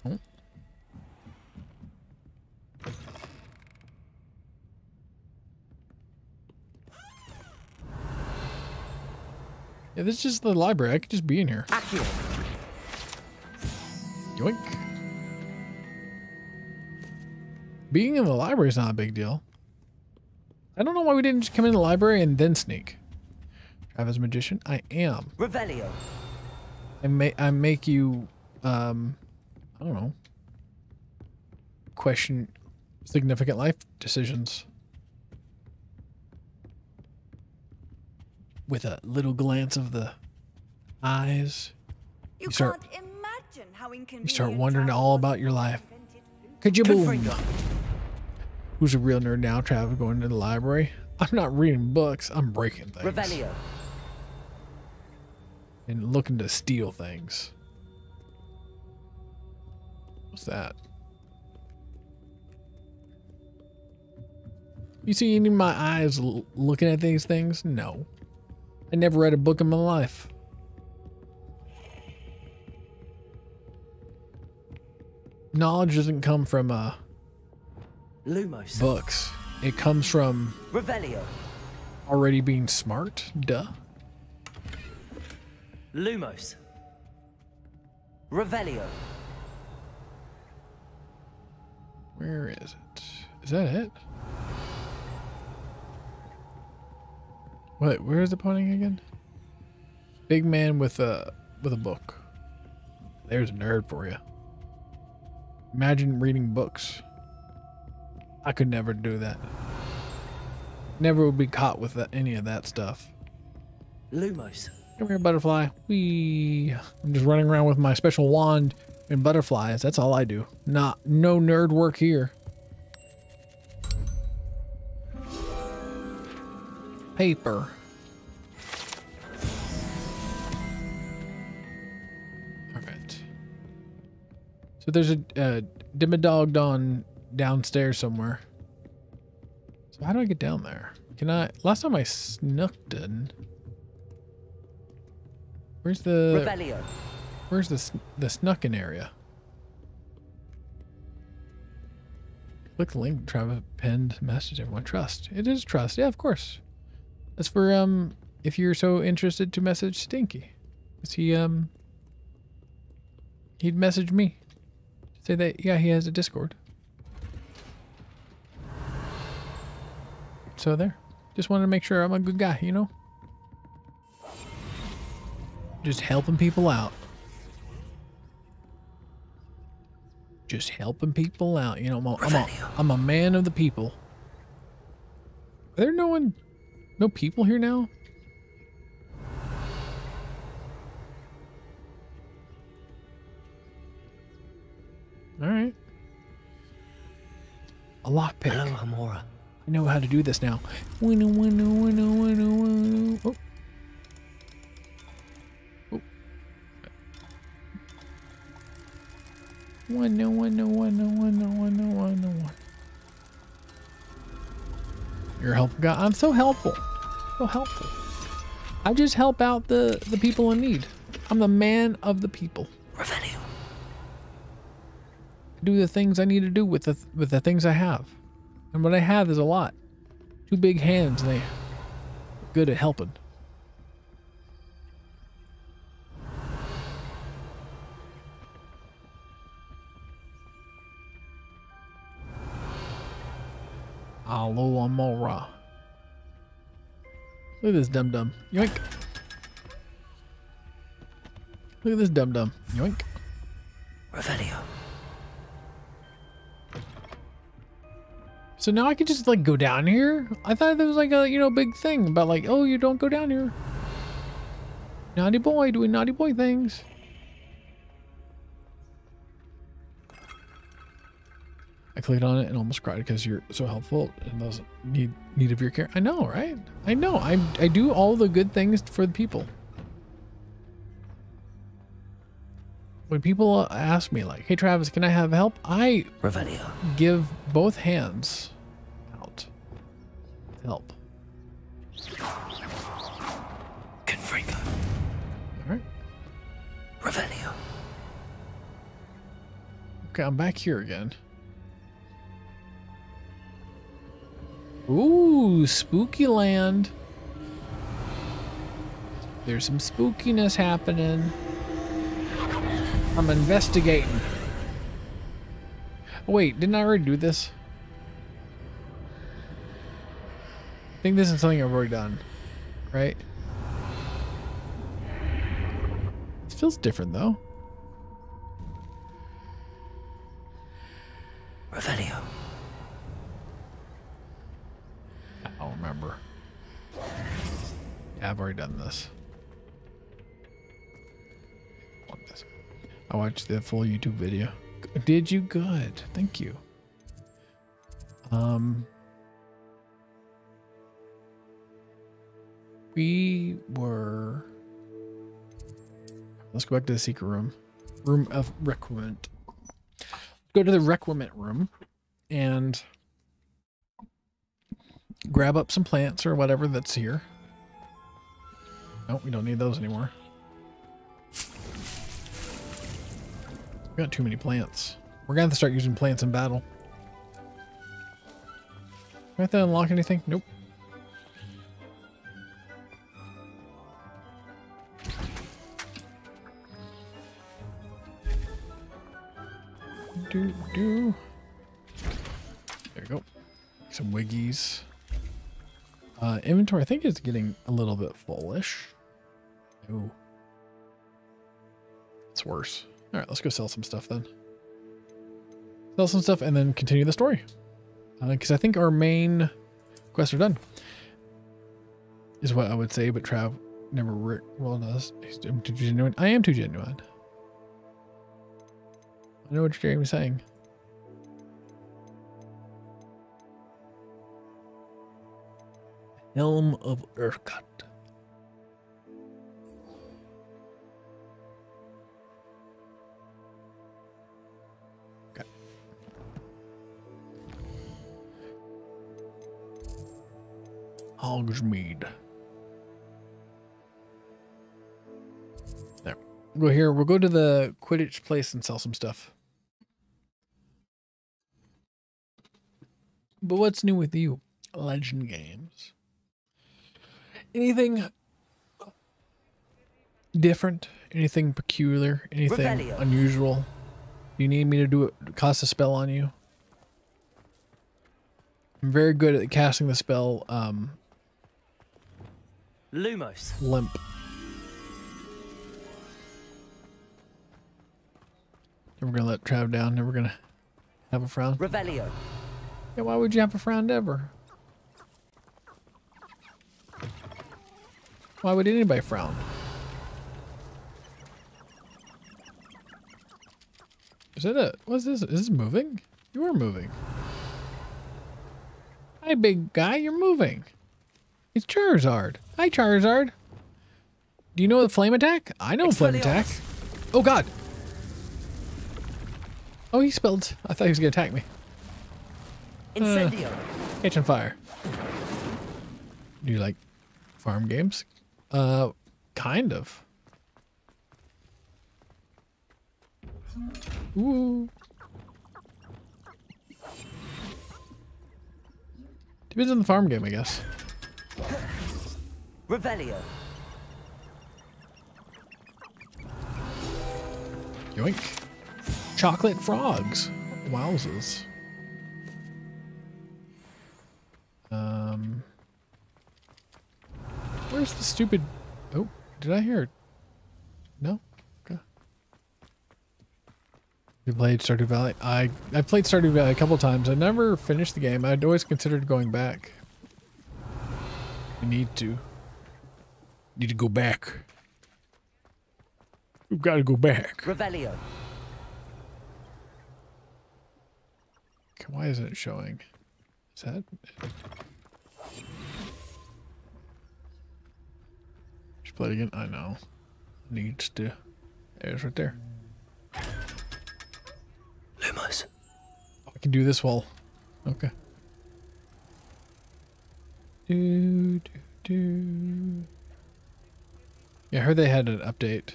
Oh. Yeah, this is just the library. I could just be in here. Accio. Yoink. Being in the library is not a big deal. I don't know why we didn't just come in the library and then sneak. Travis Magician, I am. Revelio. I may I make you um I don't know question significant life decisions with a little glance of the eyes. You, start can't imagine how you start wondering all about your life. Could you boom? Who's a real nerd now? Travis going to the library. I'm not reading books. I'm breaking things Revelio. and looking to steal things. What's that? You see any of my eyes looking at these things? No. I never read a book in my life. Knowledge doesn't come from uh, Lumos. books. It comes from Revelio. already being smart. Duh. Lumos. Revelio. Where is it? Is that it? What? Where is it pointing again? Big man with a with a book. There's a nerd for you. Imagine reading books. I could never do that. Never would be caught with that, any of that stuff. Lumos. Come here, butterfly. Wee. I'm just running around with my special wand and butterflies. That's all I do. Not no nerd work here. Paper. Alright. So there's a uh, Dimmadog downstairs somewhere. So how do I get down there? Can I? Last time I snucked in. Where's the? Revelio. Where's the sn- the snuck in area? Click the link. Try a pinned message. Everyone trust. It is trust. Yeah, of course. That's for um. If you're so interested to message Stinky, cause he um. He'd message me. Say that yeah he has a Discord. So there. Just wanted to make sure I'm a good guy, you know? Just helping people out. Just helping people out. You know, I'm a, I'm a, I'm a man of the people. Are there no one, no people here now? All right. A lockpick. Hello, Hamora. I know how to do this now. Winnow, winnow, winnow, winnow, winnow. Oh. Oh. Winnow, winnow, winnow, winnow, winnow, winnow, winnow. You're a helpful guy. I'm so helpful. So helpful. I just help out the, the people in need. I'm the man of the people. Revelio. I do the things I need to do with the with the things I have. And what I have is a lot. Two big hands, and they good at helping. Alohomora. Look at this dum dum. Yoink. Look at this dum dum. Yoink. Revelio. So now I can just like go down here? I thought there was like a, you know, big thing about like, oh, you don't go down here. Naughty boy doing naughty boy things. Clicked on it and almost cried because you're so helpful and those need need of your care. I know, right? I know. I I do all the good things for the people. When people ask me like, "Hey Travis, can I have help?" I Revelio. give both hands out. Help. Confringo. All right. Revelio. Okay, I'm back here again. Ooh, spooky land. There's some spookiness happening. I'm investigating. Wait, didn't I already do this? I think this is something I've already done, right? It feels different though. I've already done this. I watched the full YouTube video. Did you? Good. Thank you. Um, we were. Let's go back to the secret room. Room of requirement. Go to the requirement room and grab up some plants or whatever that's here. Nope, we don't need those anymore. We got too many plants. We're gonna have to start using plants in battle. Do I have to unlock anything? Nope. Do do. There we go. Some wiggies. Uh, inventory, I think is getting a little bit fullish. Ooh. It's worse. All right, let's go sell some stuff then. Sell some stuff and then continue the story. Uh, because I think our main quests are done. Is what I would say, but Trav never well does. He's too genuine. I am too genuine. I know what Jeremy's saying. Helm of Urquhart. Hogsmeade. There. We'll go here. We'll go to the Quidditch place and sell some stuff. But what's new with you? Legend games. Anything different? Anything peculiar? Anything Revelio. unusual? You need me to do it cast a spell on you? I'm very good at casting the spell um Lumos. limp. Never gonna let Trav down, never gonna have a frown. Revelio. Yeah, why would you have a frown ever? Why would anybody frown? Is it a what's this? Is this moving? You are moving. Hi big guy, you're moving. It's Charizard. Hi Charizard. Do you know the flame attack? I know flame attack. Oh god. Oh he spilled. I thought he was gonna attack me. Incendio. Uh, catching fire. Do you like farm games? Uh, kind of. Ooh. Depends on the farm game, I guess. Revelio. Yoink. Chocolate frogs. Wowzers. Um. Where's the stupid? Oh, did I hear? No. Okay. You played Stardew Valley? I I played Stardew Valley a couple times. I never finished the game. I'd always considered going back. I need to. Need to go back. We've got to go back. Revelio. Okay, why isn't it showing? Is that? Just play it again. I know. Needs to. There's right there. Lumos. I can do this while. Okay. Do do do. Yeah, I heard they had an update.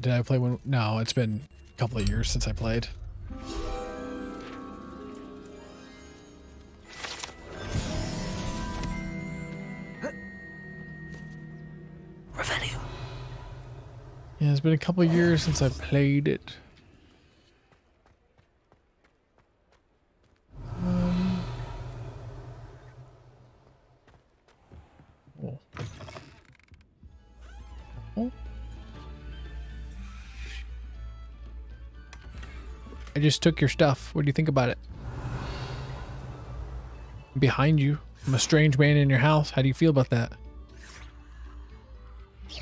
Did I play one? No, it's been a couple of years since I played. Revelio. Yeah, it's been a couple of years since I played it. I just took your stuff. What do you think about it? I'm behind you. I'm a strange man in your house. How do you feel about that?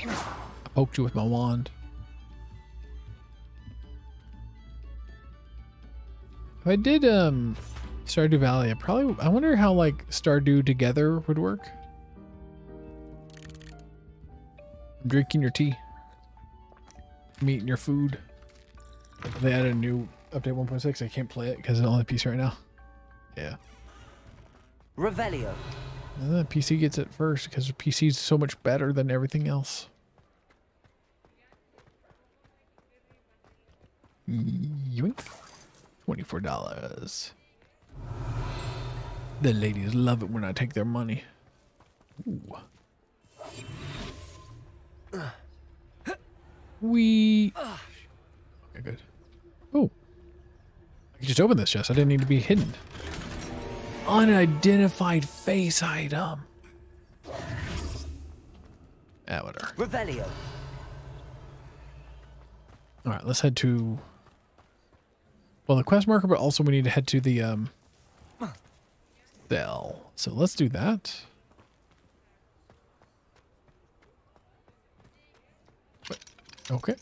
I poked you with my wand. If I did um Stardew Valley, I probably I wonder how like Stardew together would work. I'm drinking your tea. I'm eating your food. They added a new update 1.6. I can't play it because it's on the PC right now. Yeah. Revelio. And the PC gets it first because the PC is so much better than everything else. Yoink. Twenty-four dollars. The ladies love it when I take their money. Ooh. We. Okay, good. Oh. Can just open this chest. I didn't need to be hidden. Unidentified face item. Ah, whatever. Revelio. All right, let's head to well the quest marker, but also we need to head to the um cell. So let's do that. Okay.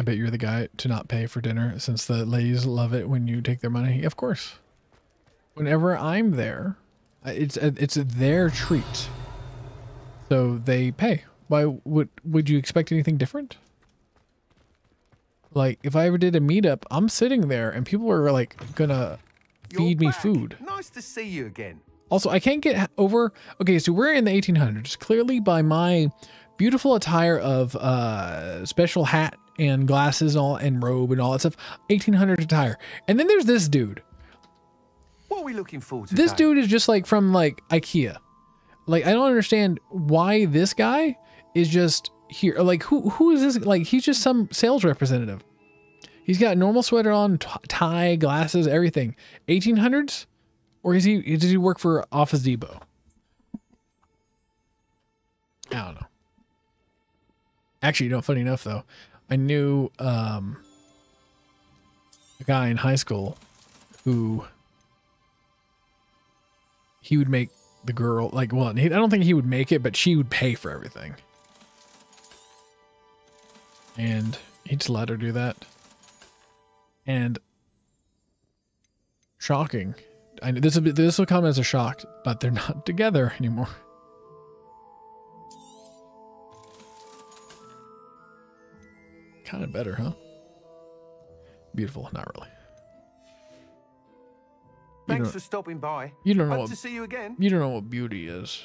I bet you're the guy to not pay for dinner since the ladies love it when you take their money. Of course. Whenever I'm there, it's a, it's their treat. So they pay. Why would would you expect anything different? Like if I ever did a meetup, I'm sitting there and people are like gonna feed me food. Nice to see you again. Also, I can't get over. Okay, so we're in the 1800s. Clearly, by my beautiful attire of uh, special hat and glasses, and all and robe and all that stuff, 1800 attire. And then there's this dude. What are we looking for today? This dude is just like from like IKEA. Like I don't understand why this guy is just here. Like who who is this? Like he's just some sales representative. He's got normal sweater on, t- tie, glasses, everything. 1800s, or is he? Does he work for Office Depot? I don't know. Actually, you know, funny enough though, I knew um, a guy in high school who he would make the girl like well he, i don't think he would make it but she would pay for everything. And he just let her do that. And shocking. I this will be, this will come as a shock but they're not together anymore kind of better huh beautiful not really You Thanks for stopping by. You don't know Hope what to see you again. You don't know what beauty is.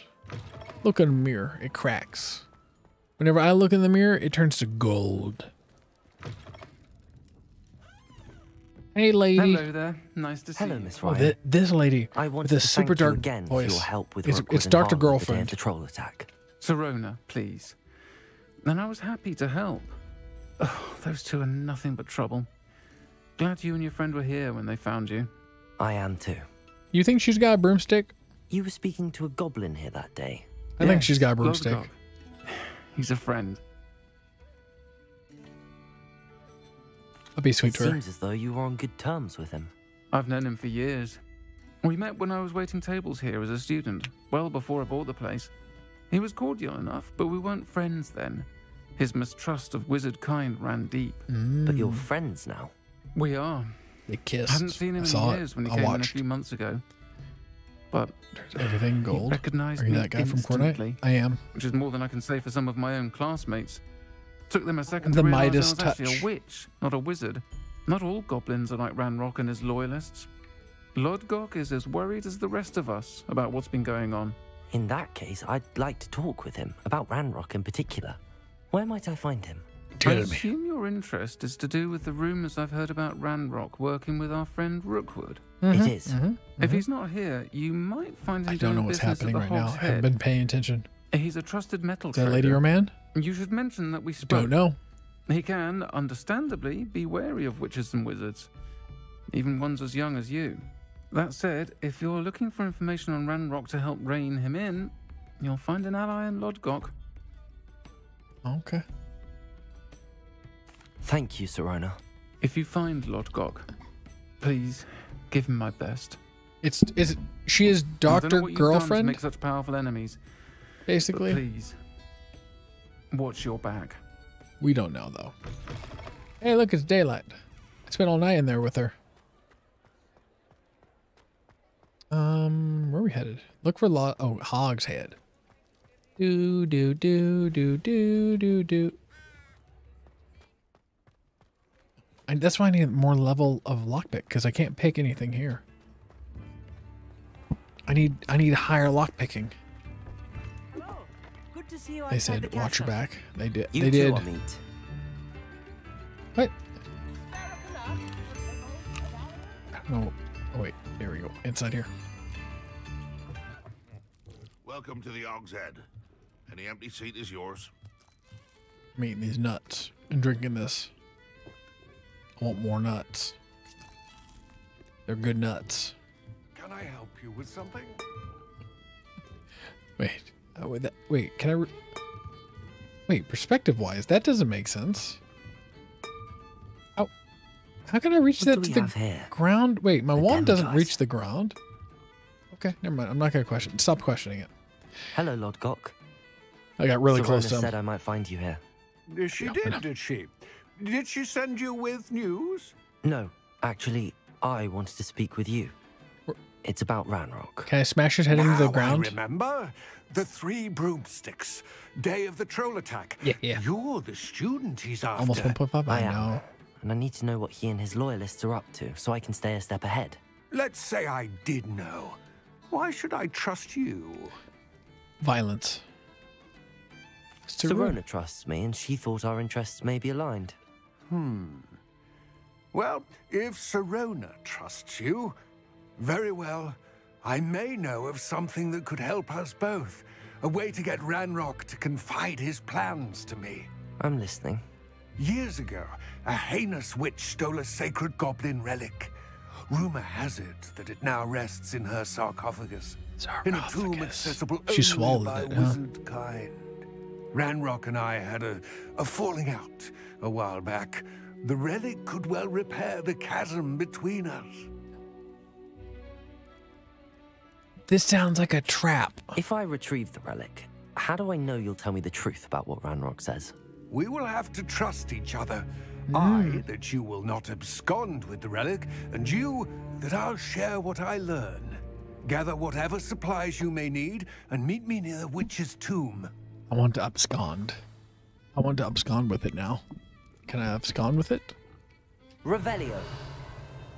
Look in a mirror, it cracks. Whenever I look in the mirror, it turns to gold. Hey, lady. Hello there. Nice to see Hello, you. Miss Oh, Ryan. thi- this lady I with wanted a to super dark again voice. for your help with it's Rookwood it's and Doctor Harwood the day of Girlfriend. the troll attack. Sirona, please. And I was happy to help. Oh, those two are nothing but trouble. Glad you and your friend were here when they found you. I am too. You think she's got a broomstick? You were speaking to a goblin here that day. I think she's got a broomstick. He's a friend. I'll be sweet it to her. seems as though you were on good terms with him. I've known him for years. We met when I was waiting tables here as a student, well before I bought the place. He was cordial enough, but we weren't friends then. His mistrust of wizard kind ran deep. But you're Mm. friends now. We are. They kissed. I Hadn't seen him I in saw it. years when he I came in a few months ago. But Everything he gold. recognized Are you me that guy from Fortnite? instantly, I am. Which is more than I can say for some of my own classmates. Took them a second The to realize Midas I was actually a witch, not a wizard. Not all goblins are like Ranrok and his loyalists. Lodgok is as worried as the rest of us about what's been going on. In that case, I'd like to talk with him about Ranrok in particular. Where might I find him? I assume your interest is to do with the rumours I've heard about Ranrok working with our friend Rookwood. It mm-hmm. is. Mm-hmm. If mm-hmm. he's not here, you might find him I don't know what's happening right now. I haven't been paying attention. He's a trusted metal Is that trader. lady or man? You should mention that we spoke. Don't know. He can, understandably, be wary of witches and wizards, even ones as young as you. That said, if you're looking for information on Ranrok to help rein him in, you'll find an ally in Lodgok. Okay. Thank you, Sirona. If you find Lodgok, please give him my best. It's is she is I don't Doctor what you've Girlfriend make such powerful enemies. but basically. please, watch your back. We don't know though. Hey, look, it's daylight. I spent all night in there with her. Um, where are we headed? Look for lot. Oh, Hog's Head. Do do do do do do do. And that's why I need more level of lockpick because I can't pick anything here. I need I need higher lockpicking. Good to see you They said the watch your back. They did. You they two did. will meet. What? No. Oh wait. There we go. Inside here. Welcome to the Og's Head. Any empty seat is yours. I'm eating these nuts and drinking this. I want more nuts. They're good nuts. Can I help you with something? Wait. Oh, wait, that, wait. Can I? Wait, perspective wise, that doesn't make sense. How, how can I reach What that to the here? ground? Wait, my wand doesn't Demigod. reach the ground. Okay, never mind. I'm not gonna question. Stop questioning it. Hello, Lodgok. I got really Sirona close to him. said I might find you here. She did, did she? Did she send you with news? No, actually, I wanted to speak with you. It's about Ranrok. Can I smash his head into the ground? I remember the three broomsticks. Day of the troll attack. Yeah, yeah. You're the student he's after. Almost 1.5. I, I am. know. And I need to know what he and his loyalists are up to so I can stay a step ahead. Let's say I did know. Why should I trust you? Violence. Sirona trusts me, and she thought our interests may be aligned. Hmm. Well, if Sirona trusts you, very well. I may know of something that could help us both. A way to get Ranrok to confide his plans to me. I'm listening. Years ago, a heinous witch stole a sacred goblin relic. Rumor has it that it now rests in her sarcophagus. In a tomb accessible She only swallowed by it, huh? wizard kind. Ranrok and I had a, a falling out a while back. The relic could well repair the chasm between us. This sounds like a trap. If I retrieve the relic, how do I know you'll tell me the truth about what Ranrok says? We will have to trust each other. Hmm. I, that you will not abscond with the relic, and you, that I'll share what I learn. Gather whatever supplies you may need, and meet me near the witch's tomb. I want to abscond. I want to abscond with it now. Can I abscond with it? Revelio.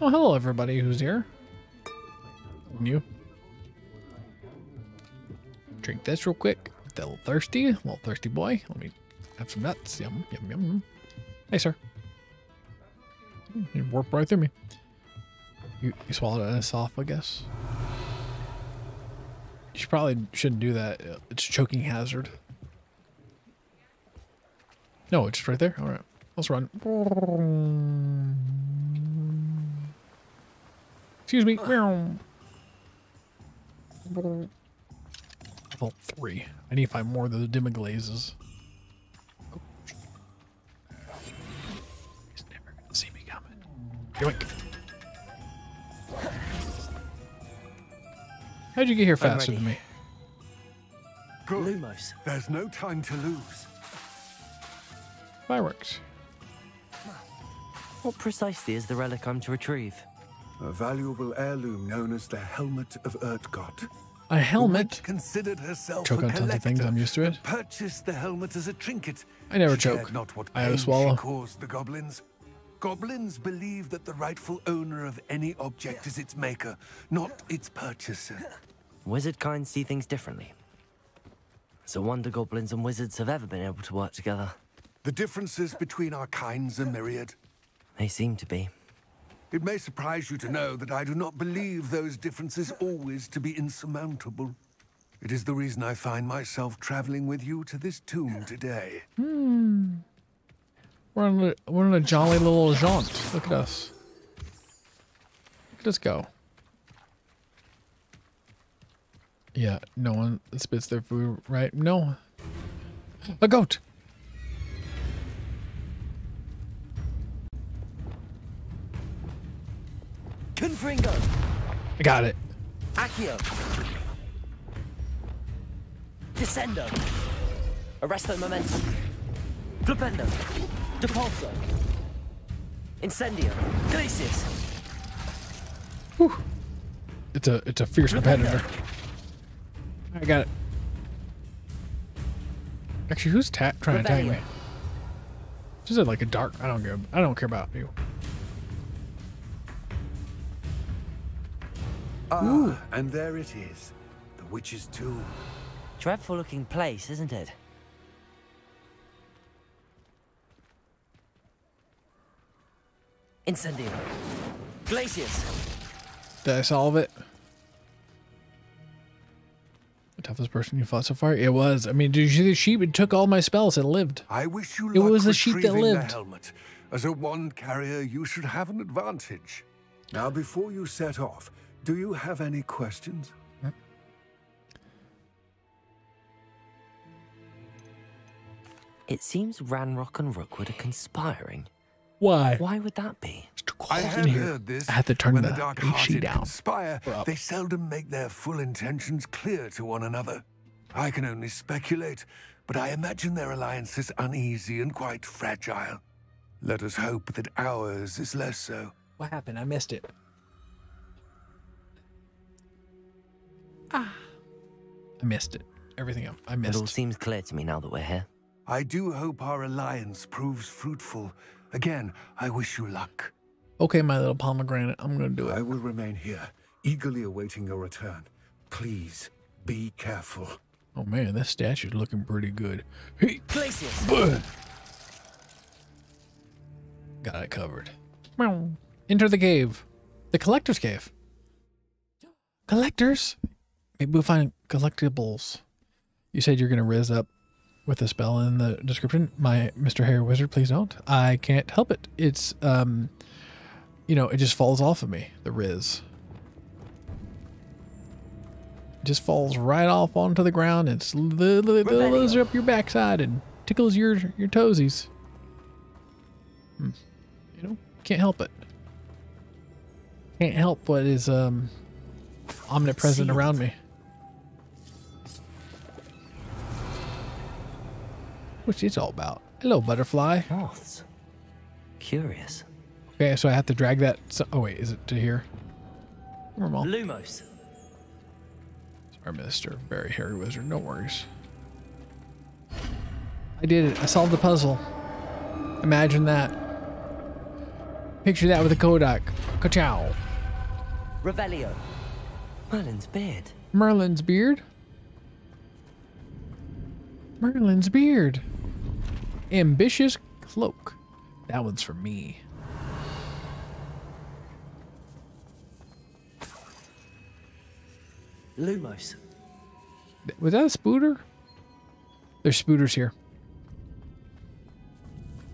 Oh, hello, everybody who's here. And you. Drink this real quick. A little thirsty. A little thirsty boy. Let me have some nuts. Yum, yum, yum. Hey, sir. You warped right through me. You, you swallowed an esophagus. You should probably shouldn't do that. It's a choking hazard. No, it's right there. All right, let's run. Excuse me. Level three. I need to find more of those demiglazes. Oh. He's never gonna see me coming. Yoink. How'd you get here faster than me? Good. Lumos. There's no time to lose. Fireworks. What precisely is the relic I'm to retrieve? A valuable heirloom known as the Helmet of Urtkot. A helmet. The witch considered herself Choke a on tons of things, I'm used to it. Purchased the helmet as a trinket. I never She choke. Not what I had to pain swallow. She caused the goblins. Goblins believe that the rightful owner of any object is its maker, not its purchaser. Wizard kind see things differently. It's a wonder goblins and wizards have ever been able to work together. The differences between our kinds are myriad. They seem to be. It may surprise you to know that I do not believe those differences always to be insurmountable. It is the reason I find myself traveling with you to this tomb today. Hmm. We're on a, we're on a jolly little jaunt. Look at us. Look at us go. Yeah, no one spits their food, right? No. A goat. Confringo! I got it. Accio! Descendo! Arresto Momentum! Flipendo! Depulso! Incendio! Glacius! It's a it's a fierce competitor. I got it. Actually, who's ta- trying to tag me? Just like a dark. I don't care. I don't care about you. Ah, and there it is. The witch's tomb. Dreadful looking place, isn't it? Incendio! Glacius! Did I solve it? The toughest person you fought so far? It was. I mean, did you see the sheep? It took all my spells. It lived. I wish you luck It was the sheep that lived. The helmet. As a wand carrier, you should have an advantage. Now, before you set off, do you have any questions? It seems Ranrok and Rookwood are conspiring. Why? Why would that be? I have here. heard this. I had to turn when the the dark AC hearted down. conspire, they seldom make their full intentions clear to one another. I can only speculate, but I imagine their alliance is uneasy and quite fragile. Let us hope that ours is less so. What happened? I missed it. Ah. I missed it. Everything else. I missed. It missed. all seems clear to me now that we're here. I do hope our alliance proves fruitful. Again, I wish you luck. Okay, my little pomegranate. I'm going to do it. I will remain here, eagerly awaiting your return. Please be careful. Oh man, this statue's looking pretty good. Hey, Places. Ugh. got it covered. Enter the cave, the collector's cave. Collectors. Maybe we'll find collectibles. You said you're gonna rizz up with a spell in the description. My Mr. Hair Wizard, please don't. I can't help it. It's um, you know, it just falls off of me. The rizz. just falls right off onto the ground and slithers up your backside and tickles your your toesies. Hmm. You know, can't help it. Can't help what is um omnipresent around me. What's this all about? Hello, butterfly. Moths. Curious. Okay, so I have to drag that. So, oh wait, is it to here? Normal. Lumos. Our Mister Very Hairy Wizard. No worries. I did it. I solved the puzzle. Imagine that. Picture that with a Kodak. Ka-chow. Revelio. Merlin's beard. Merlin's beard. Merlin's beard. Ambitious cloak. That one's for me. Lumos. Was that a spooter? There's spooters here.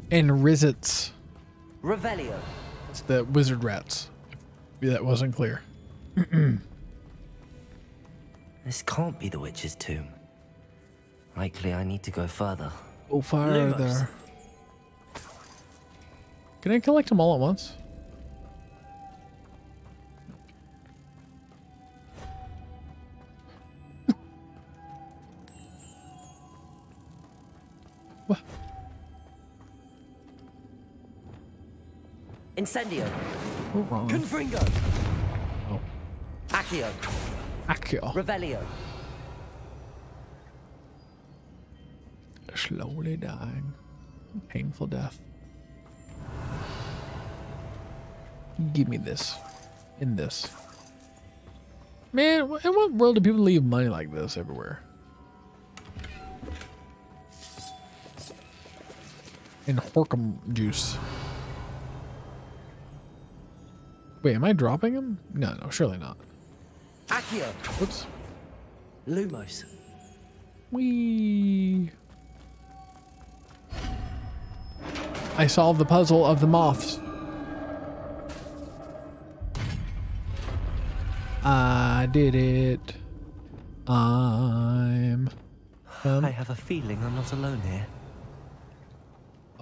And Rizits. Revelio. It's the wizard rats. If that wasn't clear. This can't be the witch's tomb. Likely I need to go further. Go farther. Can I collect them all at once? What? Incendio. What wrong? Confringo. Oh. Accio. Accio. Revelio. Slowly dying. Painful death. Give me this. In this. Man, in what world do people leave money like this everywhere? In Horklump juice. Wait, am I dropping him? No, no, surely not. Accio. Whoops. Lumos. Wee. I solved the puzzle of the moths. I did it. I'm. Um, I have a feeling I'm not alone here.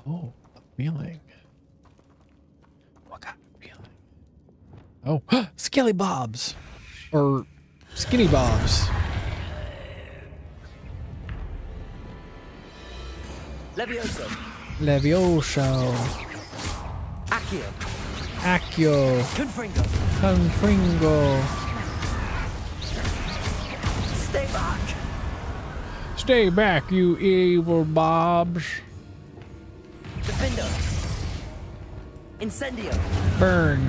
oh, a feeling. What kind of feeling? Oh, Skelly Bobs. Or Skinny Bobs. Levioso. Levioso. Accio. Accio. Confringo. Confringo. Stay back. Stay back, you evil Bobs. Defendo. Incendio. Burn.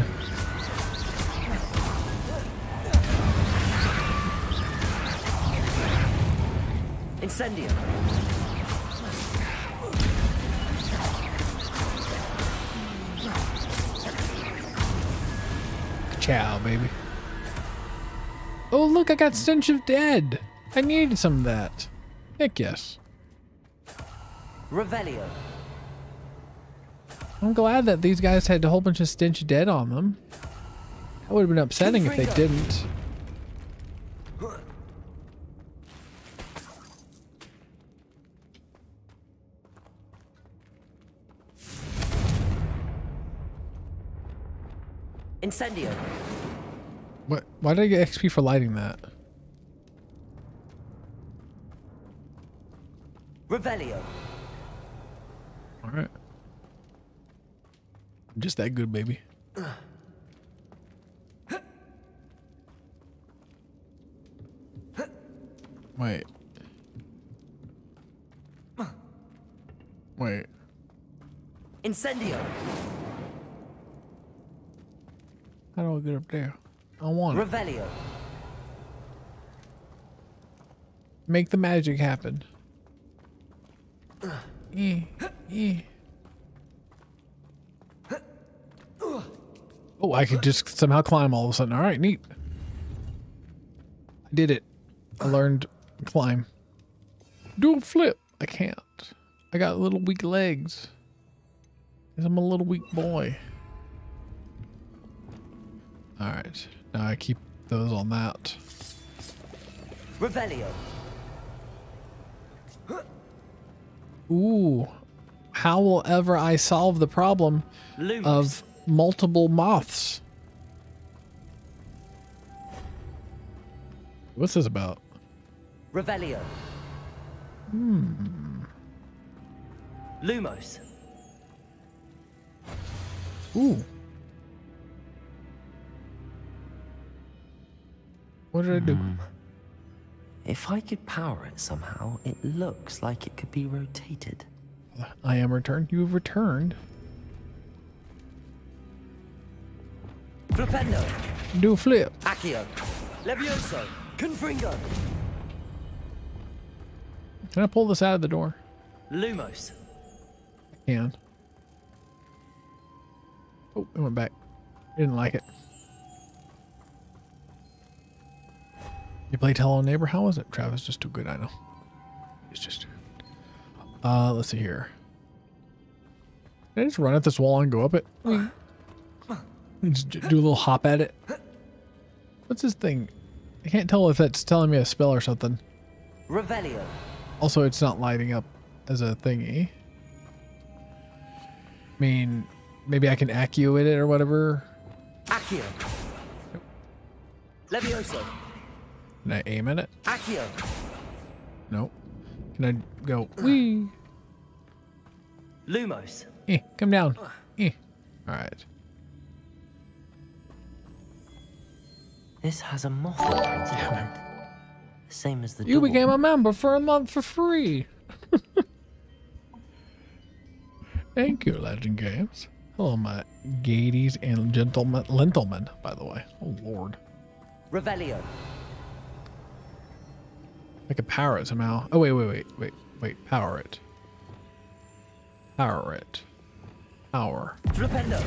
Incendio. Ciao, baby. Oh, look, I got Stench of Dead. I needed some of that. Heck yes. Revelio. I'm glad that these guys had a whole bunch of Stench of Dead on them. That would have been upsetting if they didn't. Incendio. What? Why did I get XP for lighting that? Revelio. All right. I'm just that good, baby. Wait. Wait. Incendio. How do I get up there? I want it. Revelio. Make the magic happen. Eh, eh. Oh, I could just somehow climb all of a sudden. All right, neat. I did it. I learned climb. Do a flip. I can't. I got little weak legs. 'Cause I'm a little weak boy. All right. Now I keep those on that. Revelio. Ooh. How will ever I solve the problem Lumos. of multiple moths? What's this about? Revelio. Hmm. Lumos. Ooh. What did I do? Hmm. If I could power it somehow, it looks like it could be rotated. I am returned. You have returned. Flipendo. Do a flip. Accio. Levioso. Confringo. Can I pull this out of the door? Lumos. I can. Oh, it went back. Didn't like it. You played Hello Neighbor? How was it? Travis just too good, I know. It's just. Uh, let's see here. Can I just run at this wall and go up it? And Just do a little hop at it. What's this thing? I can't tell if that's telling me a spell or something. Revelio. Also, it's not lighting up as a thingy. I mean, maybe I can accio it or whatever. Accio. Levioso. Can I aim at it? Accio. Nope. Can I go? Wee. Lumos. Eh, come down. Eh. All right. This has a moth imprinted it. Same as the You door. became a member for a month for free. Thank you, Legend Games. Hello, my gaities and gentlemen, gentlemen, by the way. Oh, Lord. Revelio. I could power it somehow. Oh, wait, wait, wait, wait, wait. Power it. Power it. Power. Flipendo.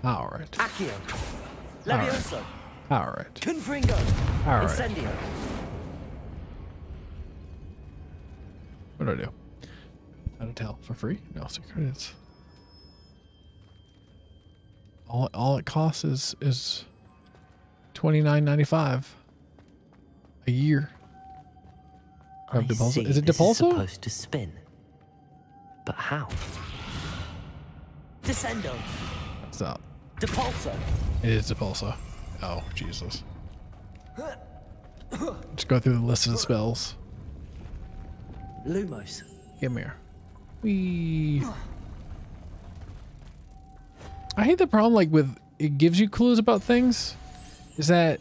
Power it. Accio. Levioso. Power it. Confringo. All right. Incendio. What do I do? How to tell for free? No secrets. All all it costs is is twenty nine ninety five a year. I Of Depulso. see Is it this Depulso? Is supposed to spin. But how? Descendo. What's up? Depulso. It is Depulso. Oh Jesus! Just go through the list of the spells. Lumos. Come here. We. I hate the problem like with it gives you clues about things. Is that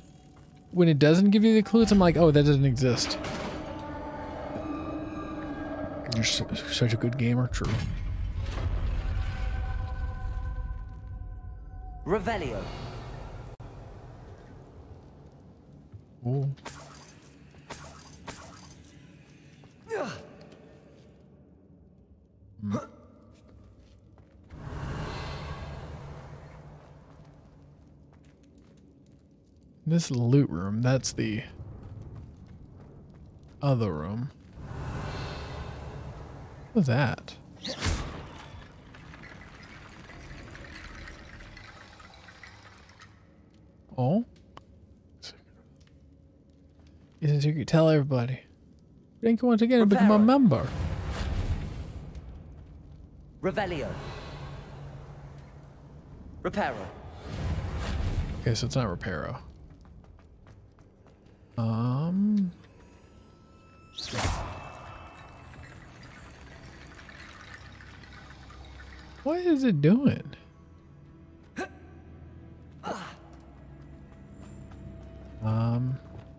when it doesn't give you the clues, I'm like, oh, that doesn't exist. You're su- such a good gamer. True. Revelio. Ooh. Mm. This loot room, that's the other room. What's that? Oh? Isn't you could tell everybody. Think once again to become a member. Revelio. Reparo. Okay, so it's not Reparo. Um. What is it doing? Um.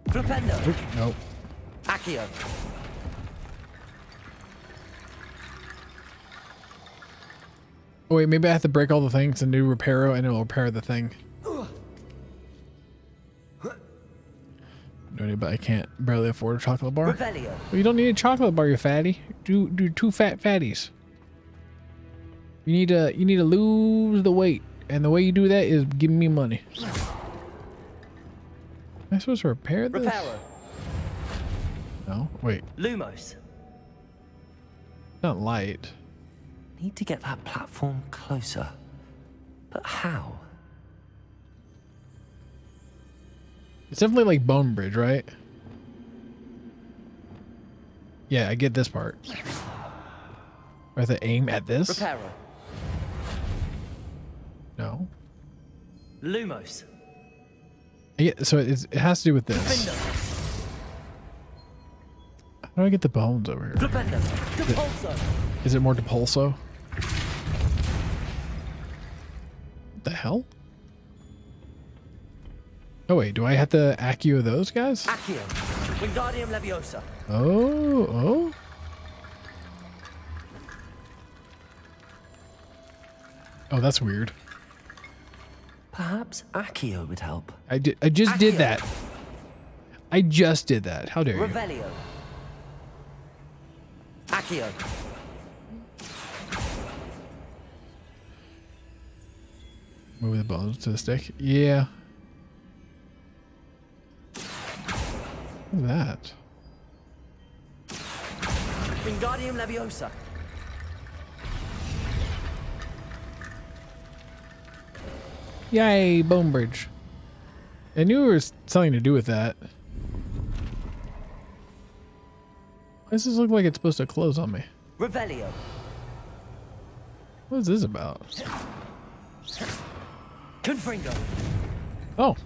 Flipendo. Nope. Accio. Oh wait, maybe I have to break all the things and do Reparo and it'll repair the thing. No, but I can't barely afford a chocolate bar. Well, you don't need a chocolate bar, you fatty. Do do two fat fatties. You need to you need to lose the weight, and the way you do that is give me money. Am I supposed to repair this? No, wait, Lumos. not light. Need to get that platform closer. But how? It's definitely like Bone Bridge, right? Yeah, I get this part. I have to aim at this? Reparo. No. Lumos. Get, so it's, it has to do with this. How do I get the bones over here? Flipendo. Depulso. Is it more Depulso? The hell? Oh wait, do I have to Accio those guys? Accio. Wingardium Leviosa. Oh, oh. Oh, that's weird. Perhaps Accio would help. I did. I just did that. I just did that. How dare you? Revelio. Accio. Move the bones to the stick. Yeah. What's that? Wingardium Leviosa. Yay, Bone Bridge. I knew there was something to do with that. Why does this look like it's supposed to close on me? Revelio. What is this about? Confringo. Oh.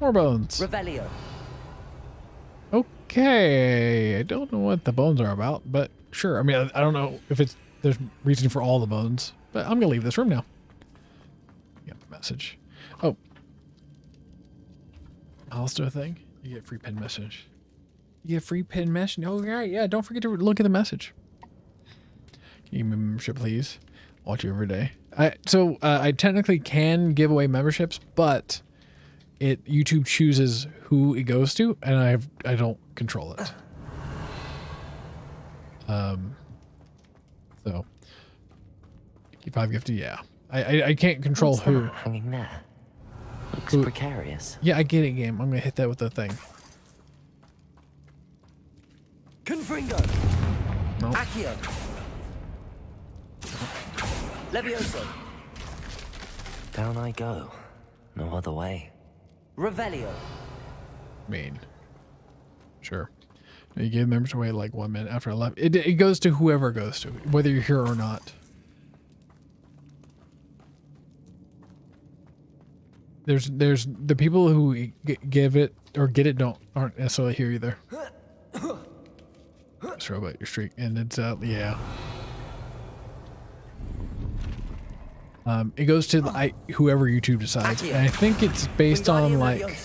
More bones. Revelio. Okay. I don't know what the bones are about, but sure. I mean, I, I don't know if it's there's reason for all the bones, but I'm gonna leave this room now. Yep, message. Oh. I'll do a thing. You get free pin message. You get free pin message. Oh right, yeah. Don't forget to look at the message. Can you give me membership, please? Watch you every day. I so uh, I technically can give away memberships, but it YouTube chooses who it goes to, and I have I don't control it. Um. So. Five gifted, yeah. I I, I can't control What's who. hanging there? Looks Who- precarious. Yeah, I get it, game. I'm gonna hit that with the thing. Confringo. No. Accio. Levioso. Down I go. No other way. Revelio. mean. Sure. You gave members away like one minute after I left. It, it goes to whoever goes to, whether you're here or not. There's there's the people who give it or get it don't aren't necessarily here either. Just about your streak, and it's uh yeah. Um, it goes to the, I, whoever YouTube decides, and I think it's based on like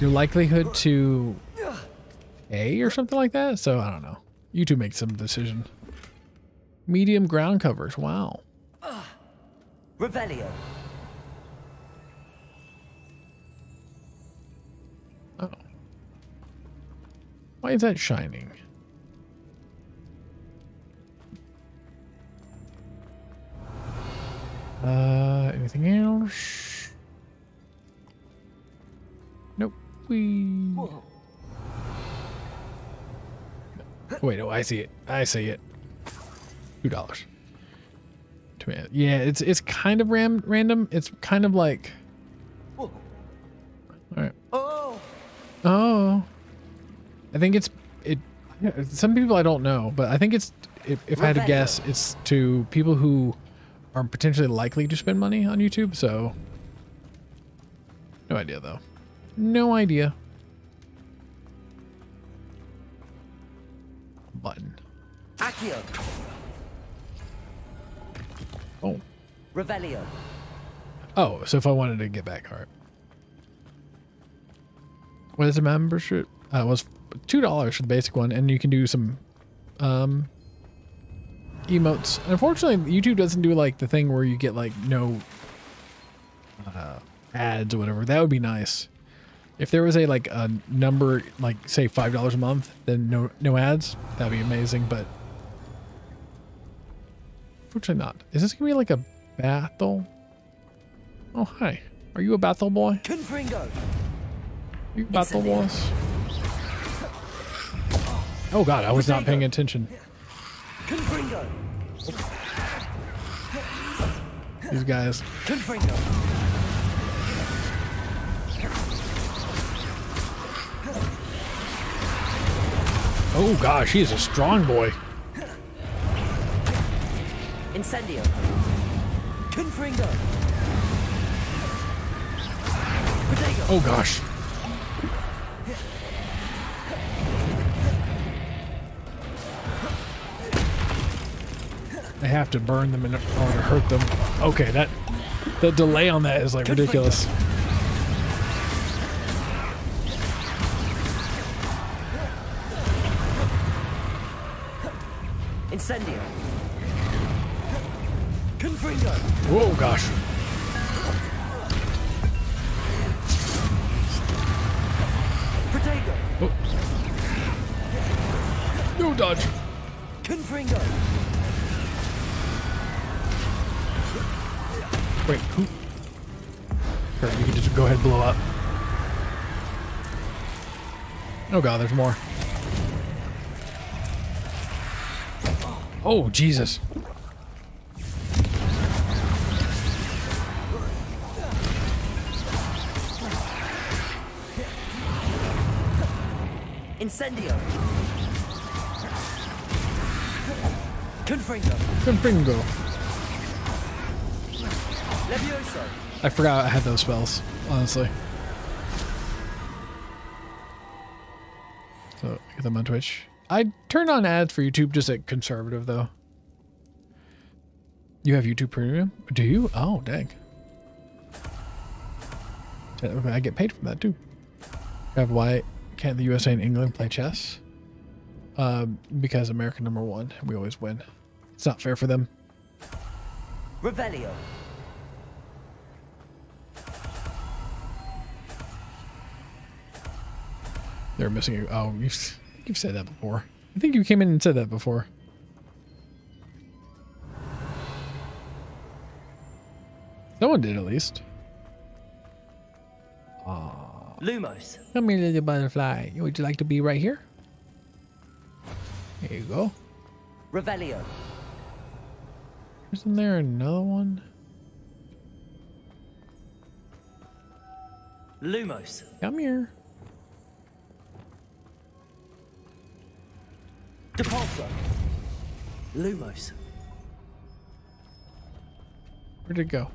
your likelihood to A or something like that. So I don't know. You two make some decision. Medium ground covers. Wow. Revelio. Oh. Why is that shining? Uh, anything else? Nope. We. Wait, oh, I see it. I see it. Two dollars. Two. Yeah, it's it's kind of ram random. It's kind of like. All right. Oh. Oh. I think it's it. Some people I don't know, but I think it's if, if I had to guess, it's to people who are potentially likely to spend money on YouTube. So, no idea though. No idea. Button. Accio. Oh. Revelio. Oh, so if I wanted to get back, all right. What is the membership? Uh, it was two dollars for the basic one, and you can do some um, emotes. Unfortunately, YouTube doesn't do like the thing where you get like no uh, ads or whatever. That would be nice. If there was a like a number like say five dollars a month, then no no ads. That'd be amazing. But unfortunately, not. Is this gonna be like a battle? Oh hi, are you a battle boy? Confringo. You battle boys? Oh god, I was not paying attention. Confringo. These guys. Confringo. Oh gosh, he's a strong boy. Incendio. Confringo. Oh gosh. I have to burn them in order to hurt them. Okay, that the delay on that is like ridiculous. Incendio. Confringo. Whoa, gosh. Protego. Oh. No dodge. Confringo. Wait, who? Sure, you can just go ahead and blow up. Oh god, there's more. Oh, Jesus. Incendio. Confringo. Confringo. I forgot I had those spells, honestly. So, get them on Twitch. I turn on ads for YouTube just at conservative, though. You have YouTube Premium? Do you? Oh, dang. I get paid for that, too. I have why can't the USA and England play chess? Um, because America number one. We always win. It's not fair for them. Revelio. They're missing you. Oh, you've, you've said that before. I think you came in and said that before. Someone did at least. Lumos. Come here, little butterfly. Would you like to be right here? There you go. Revelio. Isn't there another one? Lumos. Come here. Depulso. Lumos. Where'd it go?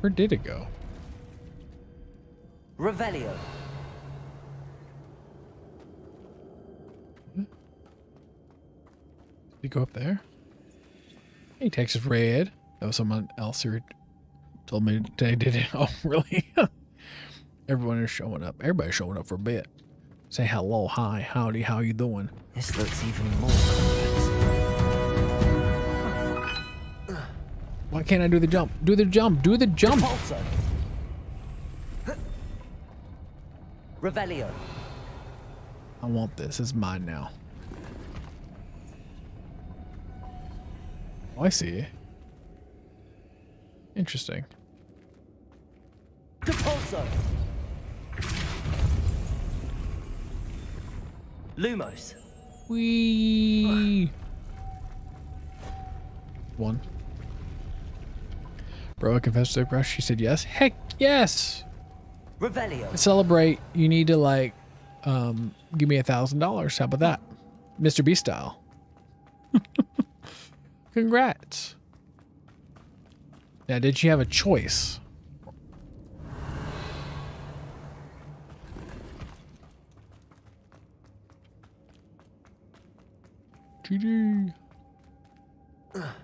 Where did it go? Revelio. Hmm? Did he go up there? Hey, Texas Red. That was someone else who told me they did it. Oh, really? Everyone is showing up. Everybody's showing up for a bit. Say hello, hi, howdy, how you doing? This looks even more complex. Why can't I do the jump? Do the jump. Do the jump. Depulso. Revelio. I want this. It's mine now. Oh, I see. Interesting. Depulso. Lumos. Wee. One. Bro, I confessed to the crush. She said yes. Heck yes. Revelio. To celebrate, you need to like um give me a thousand dollars. How about that? Mr. B style. Congrats. Now, did she have a choice? GG.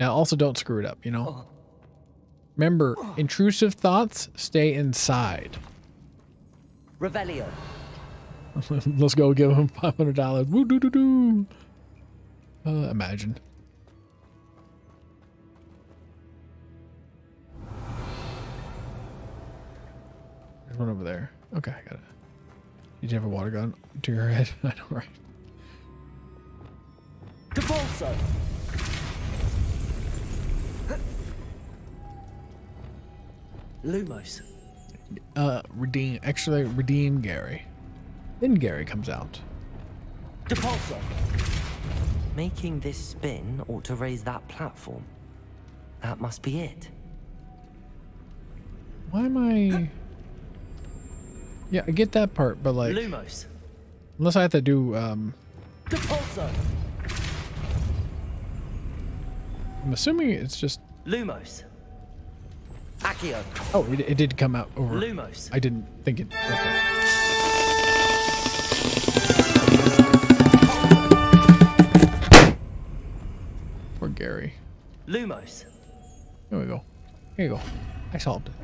Now, also don't screw it up, you know? Remember, intrusive thoughts stay inside. Revelio. Let's go give him $500. Woo doo doo doo. Uh, imagine. There's one over there. Okay, I got it. Did you have a water gun to your head? I know, right? Capulso. Lumos. Uh, redeem. Actually, redeem Gary. Then Gary comes out. Depulso. Making this spin ought to raise that platform. That must be it. Why am I? Yeah, I get that part, but like, Lumos. unless I have to do, um, Depulso. I'm assuming it's just. Lumos. Accio. Oh, it, it did come out over. Lumos. I didn't think it. Okay. Poor Gary. Lumos. Here we go. Here you go. I solved it.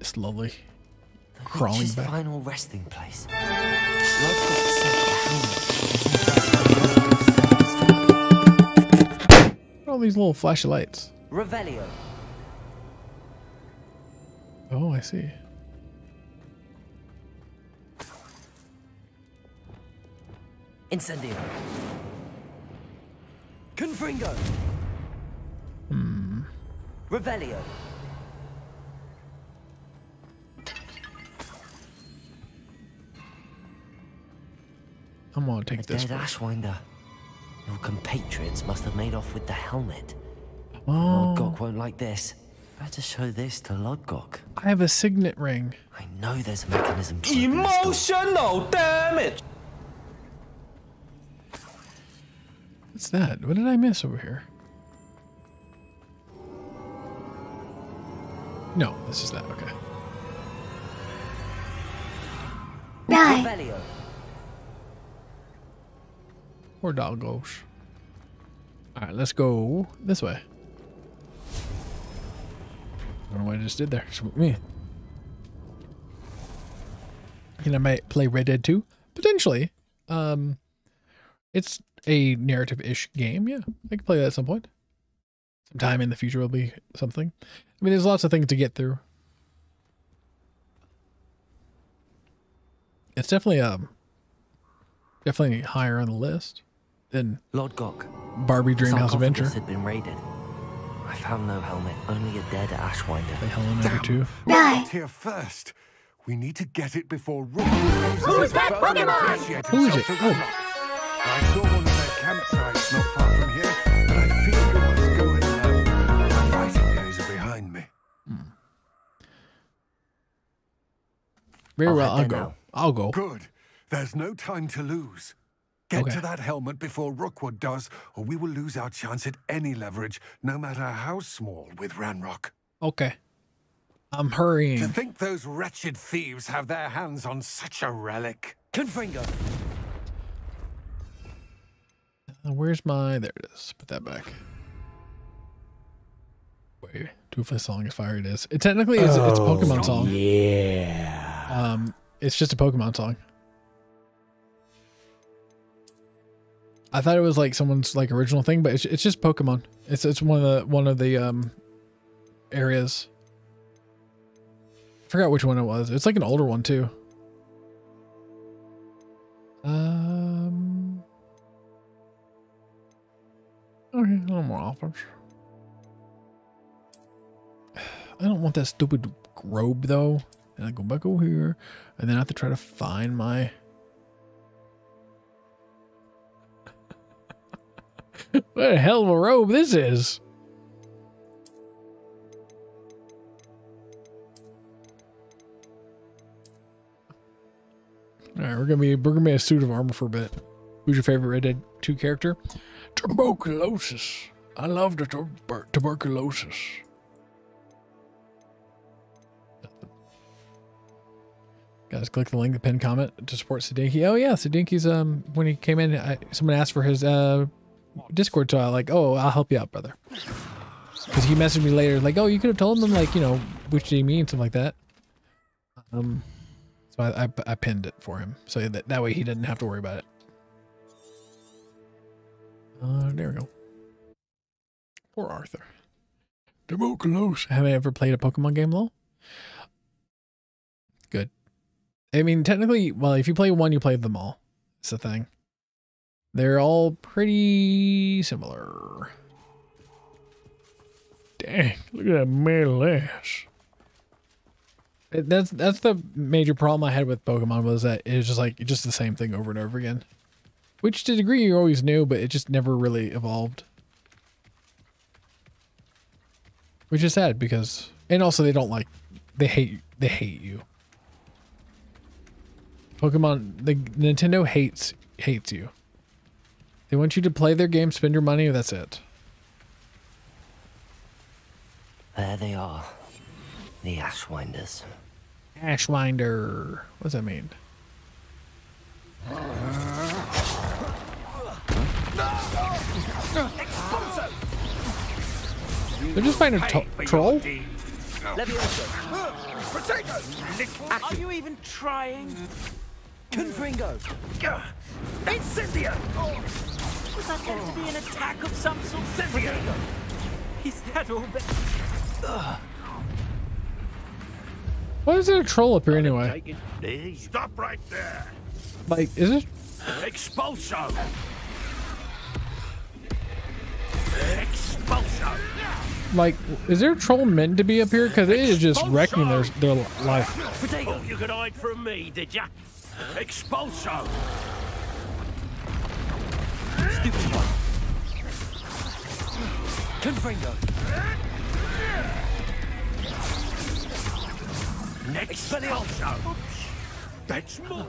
It's lovely. Crawling back. final resting place. All these little flashing lights. Revelio. Oh, I see. Incendio. Confringo. Hmm. Revelio. I'm gonna take this. Dead first. Ashwinder. Your compatriots must have made off with the helmet. Oh, Lodgok won't like this. Better show this to Lodgok. I have a signet ring. I know there's a mechanism. to open this door. Emotional damage. What's that? What did I miss over here? No, this is that. Okay. Revelio. Or Dalgos. All right, let's go this way. I don't know what I just did there. Swoop me. And I might play Red Dead 2. Potentially. Um, it's a narrative-ish game. Yeah, I can play that at some point. Sometime in the future will be something. I mean, there's lots of things to get through. It's definitely um, definitely higher on the list than Lodgok. Barbie The Dreamhouse Adventure. sarcophagus had been raided. I found no helmet, only a dead Ashwinder. Play Hollow Knight or two. Right. here first. We need to get it before Rook uses it further to Who is himself it? Oh. I saw one of their campsites not far from here, but I feel we must go in alone. The fighting days are behind me. Very I'll well, I'll go. now. I'll go. Good. There's no time to lose. Get Okay. to that helmet before Rookwood does, or we will lose our chance at any leverage, no matter how small, with Ranrok. Okay. I'm hurrying. To think those wretched thieves have their hands on such a relic. Confringo. Uh, Where's my? There it is. Put that back. Wait, Toothless Song is Fire. It is. It technically is. it's a Pokemon song. Yeah. Um, it's just a Pokemon song. I thought it was like someone's like original thing, but it's it's just Pokemon. It's it's one of the one of the um areas. I forgot which one it was. It's like an older one too. Um. Okay, a little more offense. I don't want that stupid robe though. And I go back over here, and then I have to try to find my. what a hell of a robe this is! All right, we're gonna be we're gonna be a suit of armor for a bit. Who's your favorite Red Dead 2 character? Tuberculosis. I love the tuber- tuberculosis. Guys, click the link, the pinned comment to support Sadinky. Oh yeah, Sadinky's um when he came in, I, someone asked for his uh Discord, so I like, oh, I'll help you out, brother. Because he messaged me later, like, oh, you could have told him, like, you know, which did he mean, something like that. Um, so I, I, I pinned it for him, so that that way he didn't have to worry about it. Uh, there we go. Poor Arthur. Tuberculosis. Have I ever played a Pokemon game, lol? Good. I mean, technically, well, if you play one, you play them all. It's the thing. They're all pretty similar. Dang, look at that metal ass. It- That's that's the major problem I had with Pokemon was that it was just like just the same thing over and over again. Which to a degree you always knew, but it just never really evolved. Which is sad because and also they don't like they hate they hate you. Pokemon the Nintendo hates hates you. They want you to play their game, spend your money, that's it. There they are. The Ashwinders. Ashwinder. What does that mean? They're just finding a to- troll? Are you even trying? Confringo! Incendio! Was that meant to be an attack of some sort? Incendio! Is that all that... Ugh. Why is there a troll up here anyway? Stop right there. Like, is it? Expulso. Expulso. Like, is there a troll meant to be up here? Because it is just wrecking their their life. Thought you could hide from me, did ya? Expulso. Stupid one. Confringo! Expulso. That's more.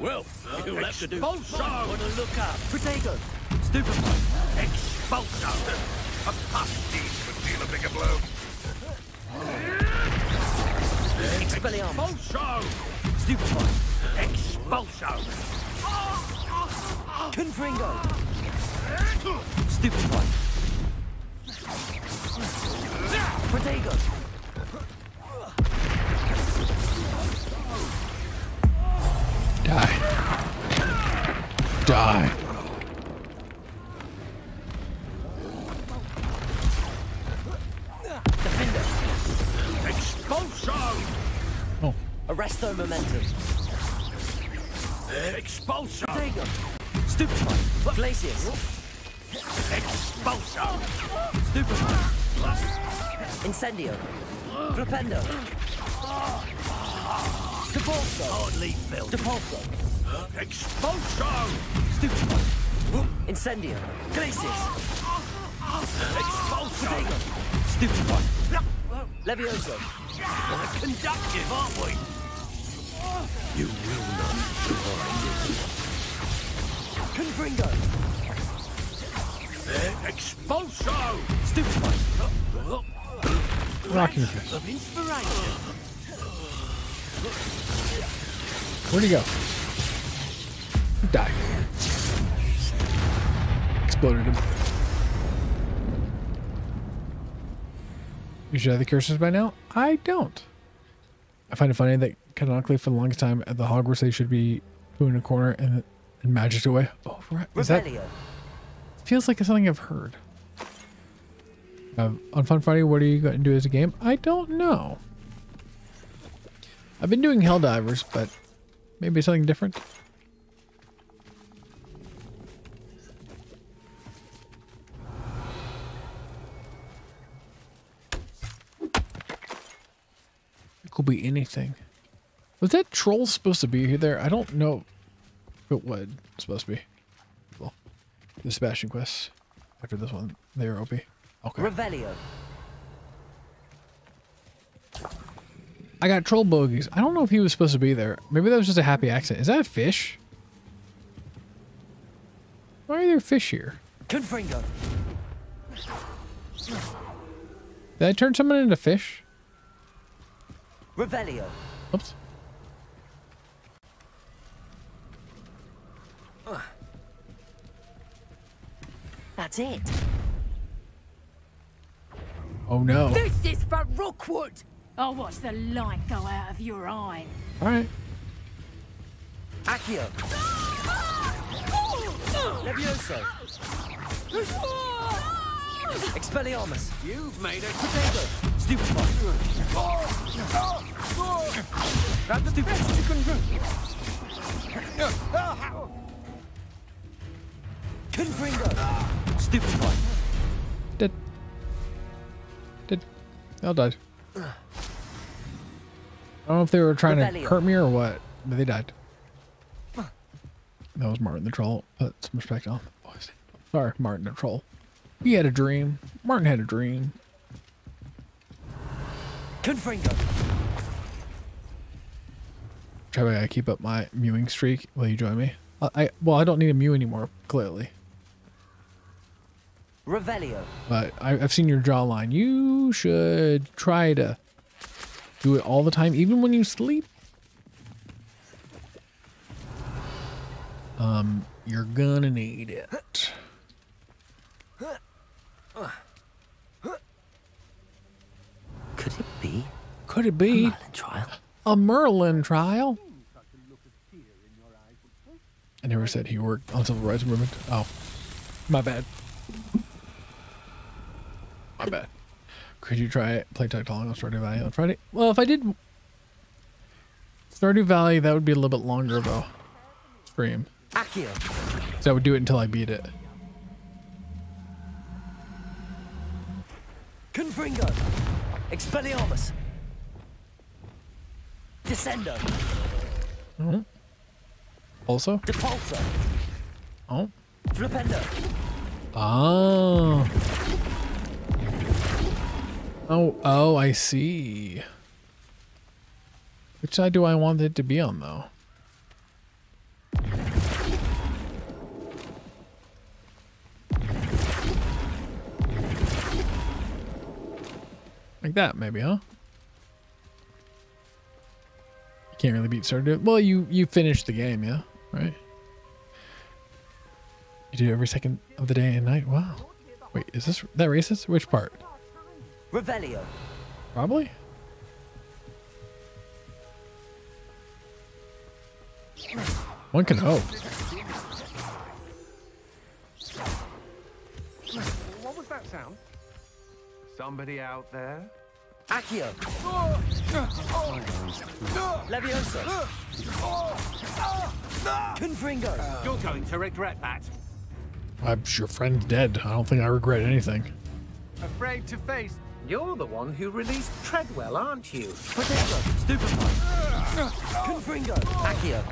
Well, you'll have to do Expulso. want to look up. Protego! Stupid one! Expulso. A pasties would deal a bigger blow. Expelliarmus! Expulso. Stupid one! Expulso. Confringo! Stupid one! Protego! Die. Die. Expulso. Oh. Arresto momentum! Expulsion! Stupid one! Glacius! Expulso. Stupid one! Incendio! Flipendo! Depulso! Hardly felt. Depulso! Expulsion! Stupid one! Incendio! Glacius! Expulso. Protego! Stupid one! Levioso! Conductive, aren't we? You will not survive. Confringo! Eh, expulso. Stupid one! Rock in your face. Of inspiration! Where'd he go? Die. Exploded him. You should have the curses by now? I don't. I find it funny that canonically for the longest time at the Hogwarts they should be put in a corner and, and magicked away. Oh, right. Is that feels like something I've heard. Uh, on Fun Friday, what are you going to do as a game? I don't know. I've been doing Helldivers, but maybe something different. Could be anything. Was that troll supposed to be here there? I don't know if it was supposed to be. Well, the Sebastian quest after this one. They are OP. Okay. Revelio! I got troll bogies. I don't know if he was supposed to be there. Maybe that was just a happy accident. Is that a fish? Why are there fish here? Confringo. Did I turn someone into fish? Revelio. Oops. That's it. Oh no. This is for Rookwood! I'll oh, watch the light go out of your eye. Alright. Accio. Ah! Levioso. Ah! Expelliarmus. You've made it. Potato. Stupefy. Grab the stupid. Confringo. Stupefy. Did. Did. They all died. I don't know if they were trying to hurt me or what, but they died. That was Martin the Troll. Put some respect on the voice. Sorry, Martin the Troll. He had a dream. Martin had a dream. Confringo. Try to keep up my mewing streak. Will you join me? I, I well, I don't need a mew anymore, clearly. Revelio. But I, I've seen your jawline. You should try to do it all the time, even when you sleep. Um, you're gonna need it. Could it be? Could it be? Merlin trial. A Merlin trial? I never said he worked on civil rights movement. Oh, my bad. My bad. Could you try it? Play Tectonic on Stardew Valley on Friday? Well, if I did Stardew Valley, that would be a little bit longer of a stream. So I would do it until I beat it. Confringo. Expelliarmus. Descendo. Mhm. Also? Depulso. Oh. Flipendo. Oh. Oh, oh, I see. Which side do I want it to be on, though? Like that, maybe, huh? You can't really beat Stardew. Well, you you finished the game, yeah, right? You do it every second of the day and night. Wow. Wait, is this that racist? Which part? Revelio. Probably. One can hope. What was that sound? Somebody out there? Accio. Levioso. Confringo. You're going to regret that. I'm your friend's dead. I don't think I regret anything. Afraid to face. You're the one who released Treadwell, aren't you? Potato. Stupefy. Confringo. Accio.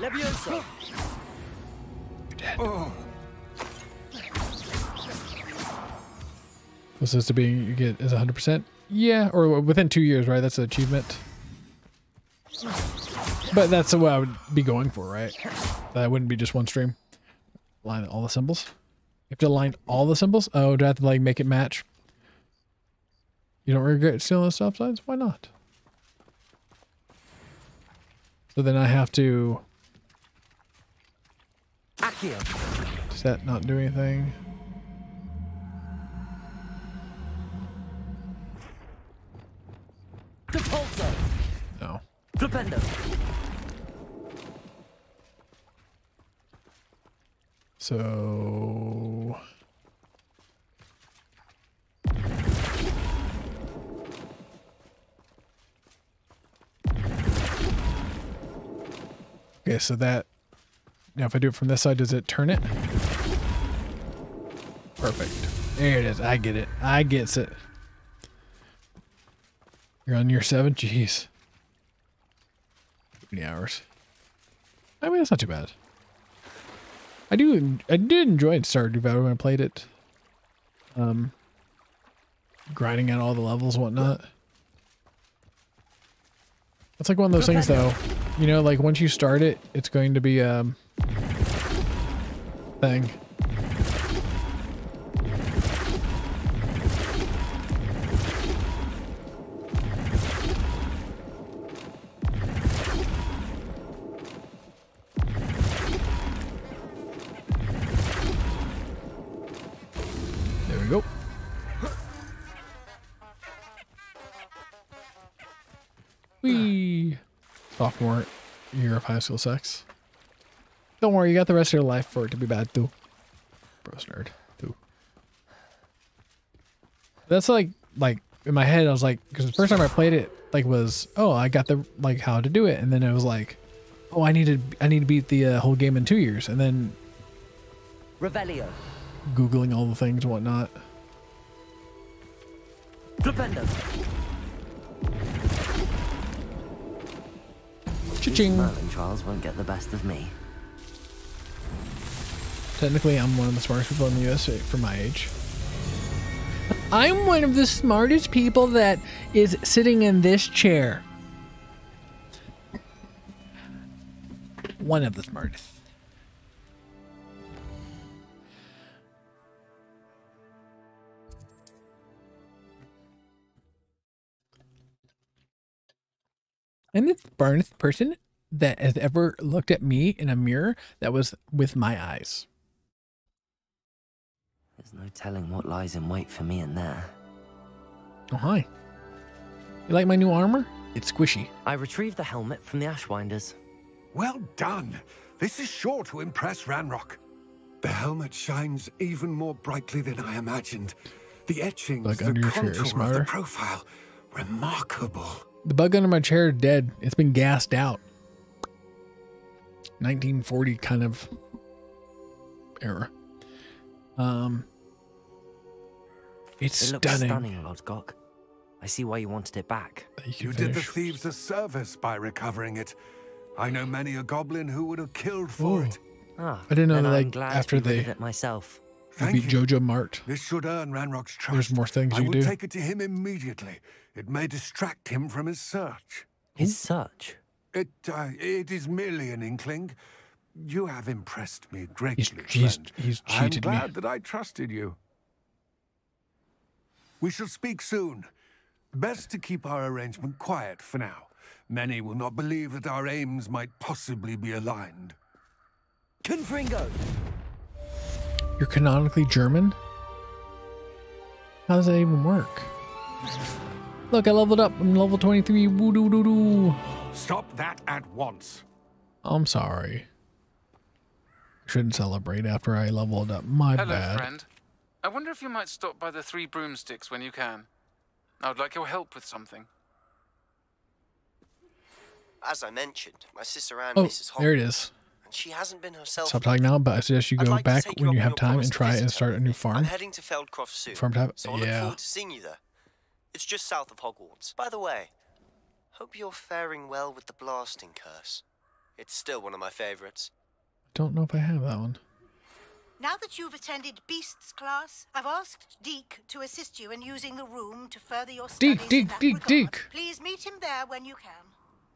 Levioso. This to be? You get is 100%? Yeah, or within two years, right? That's an achievement. But that's what I would be going for, right? That wouldn't be just one stream. Line all the symbols. You have to align all the symbols? Oh, do I have to like make it match? You don't regret stealing the stop signs? Why not? So then I have to. Does that not do anything? Depulso. No. Flipendo. So. Okay, so that. Now, if I do it from this side, does it turn it? Perfect. There it is. I get it. I gets it. You're on year seven? Jeez. 20 hours. I mean, that's not too bad. I do. I did enjoy Stardew Valley when I played it. Um, grinding out all the levels, and whatnot. That's like one of those things though. You know, like once you start it, it's going to be um thing. Sophomore year of high school sex. Don't worry, you got the rest of your life for it to be bad too. Bros nerd. Too. That's like like in my head I was like because the first time I played it like was oh I got the like how to do it and then it was like oh I needed I need to beat the uh, whole game in two years and then Revelio. googling all the things and whatnot. Flipendo. Cha-ching. Merlin trials won't get the best of me. Technically, I'm one of the smartest people in the US for my age. I'm one of the smartest people that is sitting in this chair. One of the smartest. I'm the smartest person that has ever looked at me in a mirror that was with my eyes. There's no telling what lies in wait for me in there. Oh, hi. You like my new armor? It's squishy. I retrieved the helmet from the Ashwinders. Well done. This is sure to impress Ranrok. The helmet shines even more brightly than I imagined. The etchings, Like the under your chair, contour of the profile, remarkable. The bug under my chair is dead. It's been gassed out. 1940 kind of era. Um, it's it looks stunning. stunning, Lodgok. I see why you wanted it back. You did the thieves a service by recovering it. I know many a goblin who would have killed for Ooh. it. Ah, I didn't know that, I'm like, glad after to be rid they- of it myself. You beat Jojo Mart. This should earn Ranrok's trust. There's more things I you will do. take it to him immediately. It may distract him from his search. His search? It uh, it is merely an inkling. You have impressed me greatly, he's- friend. he's I'm cheated me. glad that I trusted you. We shall speak soon. Best to keep our arrangement quiet for now. Many will not believe that our aims might possibly be aligned. Confringo! You're canonically German? How does that even work? Look, I leveled up. I'm level 23. Woo doo doo doo. Stop that at once. I'm sorry. I Shouldn't celebrate after I leveled up. My Hello, bad. friend. I wonder if you might stop by the Three Broomsticks when you can. I would like your help with something. As I mentioned, my sister Anne Oh, misses there it Hogwarts, is. And she hasn't been herself. Stop talking now, but I suggest you I'd go like to back take you when up you on have your time promise and to try visit and her. start a new I'm farm. heading to Feldcroft soon. Farm tap- So I look yeah. forward to seeing you there. It's just south of Hogwarts. By the way, hope you're faring well with the blasting curse. It's still one of my favorites. I don't know if I have that one. Now that you've attended Beasts class, I've asked Deek to assist you in using the room to further your studies Deek, in Deek, Deek, regard. Deek. Please meet him there when you can.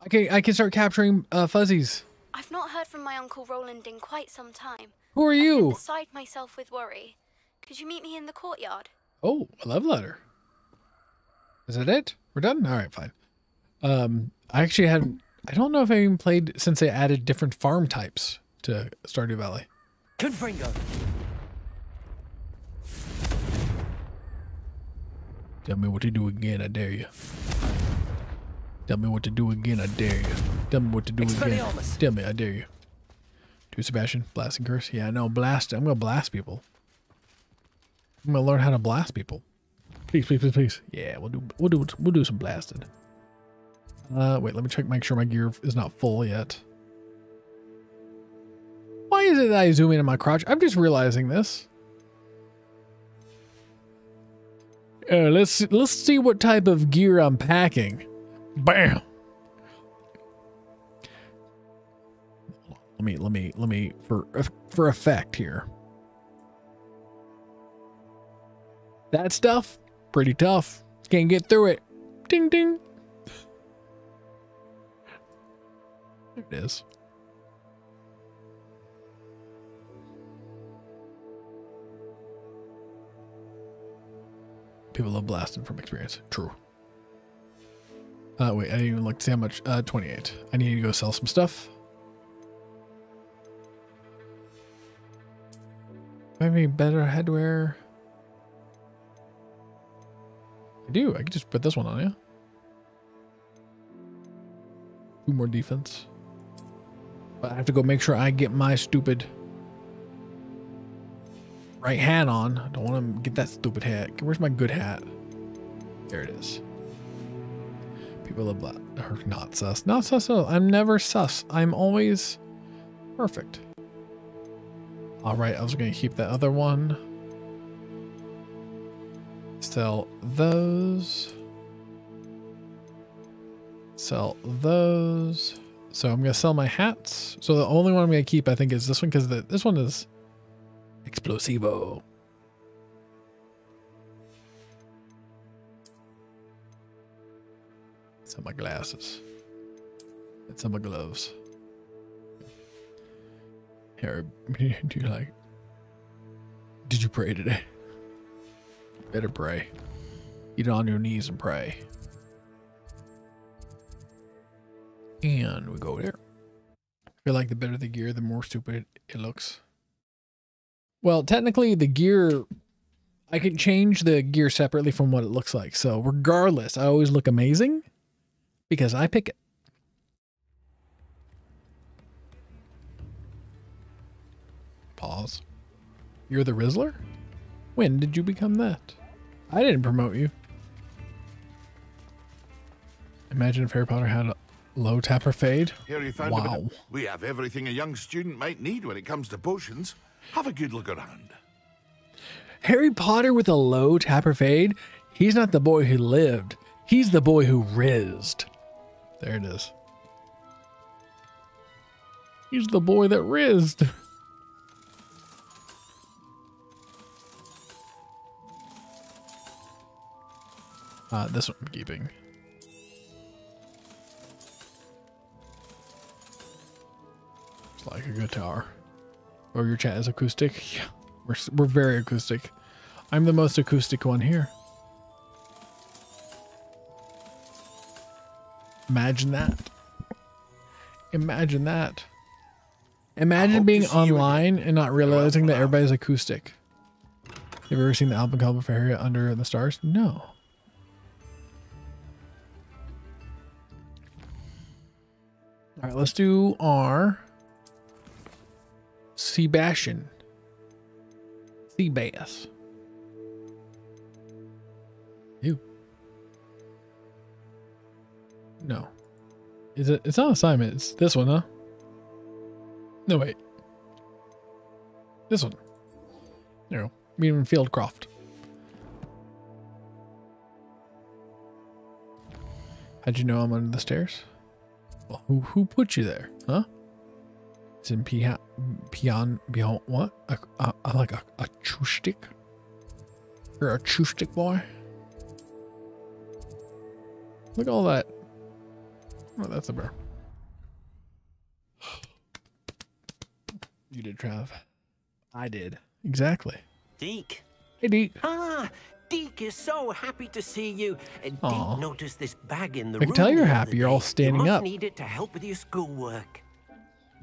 Okay, I can start capturing uh, fuzzies. I've not heard from my uncle Roland in quite some time. Who are you? Beside myself with worry. Could you meet me in the courtyard? Oh, a love letter. Is that it? We're done? All right, fine. Um, I actually hadn't. I don't know if I even played since they added different farm types to Stardew Valley. Confringo! Tell me what to do again, I dare you. Tell me what to do again, I dare you. Tell me what to do again. Tell me, I dare you. Do Sebastian, blasting curse. Yeah, no, blast. I'm gonna blast people. I'm gonna learn how to blast people. Please, please, please, please. Yeah, we'll do we'll do we'll do some blasting. Uh, wait, let me check, make sure my gear is not full yet. Why is it that I zoom in on my crotch? I'm just realizing this. Uh, let's let's see what type of gear I'm packing. Bam. Let me let me let me for for effect here. That stuff pretty tough. Can't get through it. Ding ding. There it is. People love blasting from experience. True. Uh, wait, I didn't even look to see how much. Uh, 28. I need to go sell some stuff. Do I have any better headwear? I do. I can just put this one on, yeah? Two more defense. But I have to go make sure I get my stupid right hat on. I don't want to get that stupid hat. Where's my good hat? There it is. People love that. Are not sus. Not sus. No. I'm never sus. I'm always perfect. All right. I was going to keep that other one. Sell those. Sell those. So I'm going to sell my hats. So the only one I'm going to keep, I think, is this one because this one is explosivo. Sell my glasses. And some my gloves. Here, do you like? Did you pray today? Better pray. Get on your knees and pray. And we go there. I feel like the better the gear, the more stupid it looks. Well, technically the gear I can change the gear separately from what it looks like. So regardless, I always look amazing because I pick it. Pause. You're the Rizzler? When did you become that? I didn't promote you. Imagine if Harry Potter had a low tapper fade. Here you found Wow. of- We have everything a young student might need when it comes to potions. Have a good look around. Harry Potter with a low tapper fade? He's not the boy who lived. He's the boy who rizzed. There it is. He's the boy that rizzed. Uh, this one I'm keeping. It's like a guitar. Oh, your chat is acoustic? Yeah, we're, we're very acoustic. I'm the most acoustic one here. Imagine that. Imagine that. Imagine being online and not realizing that everybody's acoustic. Have you ever seen the album called Bavaria Under the Stars? No. All right, let's do our Sebastian. Seabass. You. No. Is it? It's not assignment. It's this one, huh? No, wait. This one. There you go. Medium Feldcroft. How'd you know I'm under the stairs? Well, who who put you there, huh? It's in pian pian beyond what? A, a, a- like a acoustic? You're a acoustic boy. Look at all that. Oh, that's a bear. You did, Trav. I did. Exactly. Deek. Hey, Deek. Ah, Deek is so happy to see you. Uh, Aw. Deek noticed this bag in the room. I can room. tell you're happy. You're all standing you must up. need it to help with your schoolwork.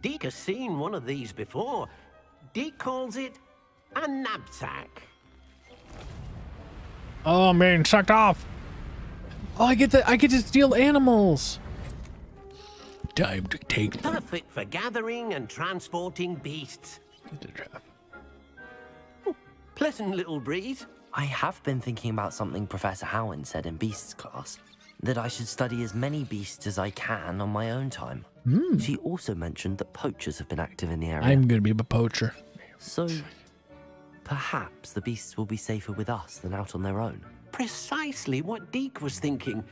Deek has seen one of these before. Deek calls it a knapsack. Oh, I'm being sucked off. Oh, I get the I get to steal animals. Time to take them. Perfect for gathering and transporting beasts. Oh, Pleasant little breeze. I have been thinking about something Professor Howin said in Beasts class that I should study as many beasts as I can on my own time. Hmm. She also mentioned that poachers have been active in the area. I'm gonna be a poacher. So perhaps the beasts will be safer with us than out on their own. Precisely what Deek was thinking.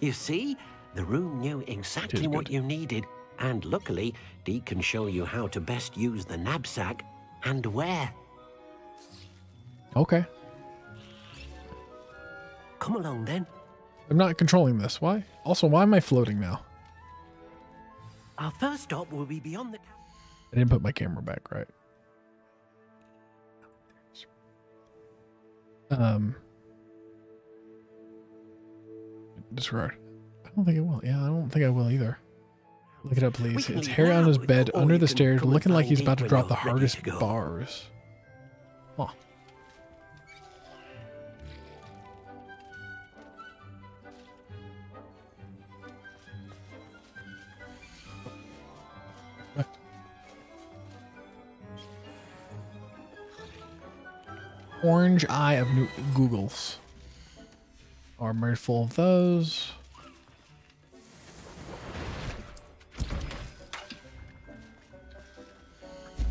You see, the room knew exactly what you needed, and luckily, Deek can show you how to best use the knapsack and where. Okay. Come along then. I'm not controlling this. Why? Also, why am I floating now? Our first stop will be beyond the. I didn't put my camera back right. Um, disregard. I don't think it will. Yeah, I don't think I will either. Look it up, please. It's Harry on his bed under the stairs, looking like he's about to drop the hardest ready to go. bars. Huh. Orange Eye of New Googles. Armored full of those.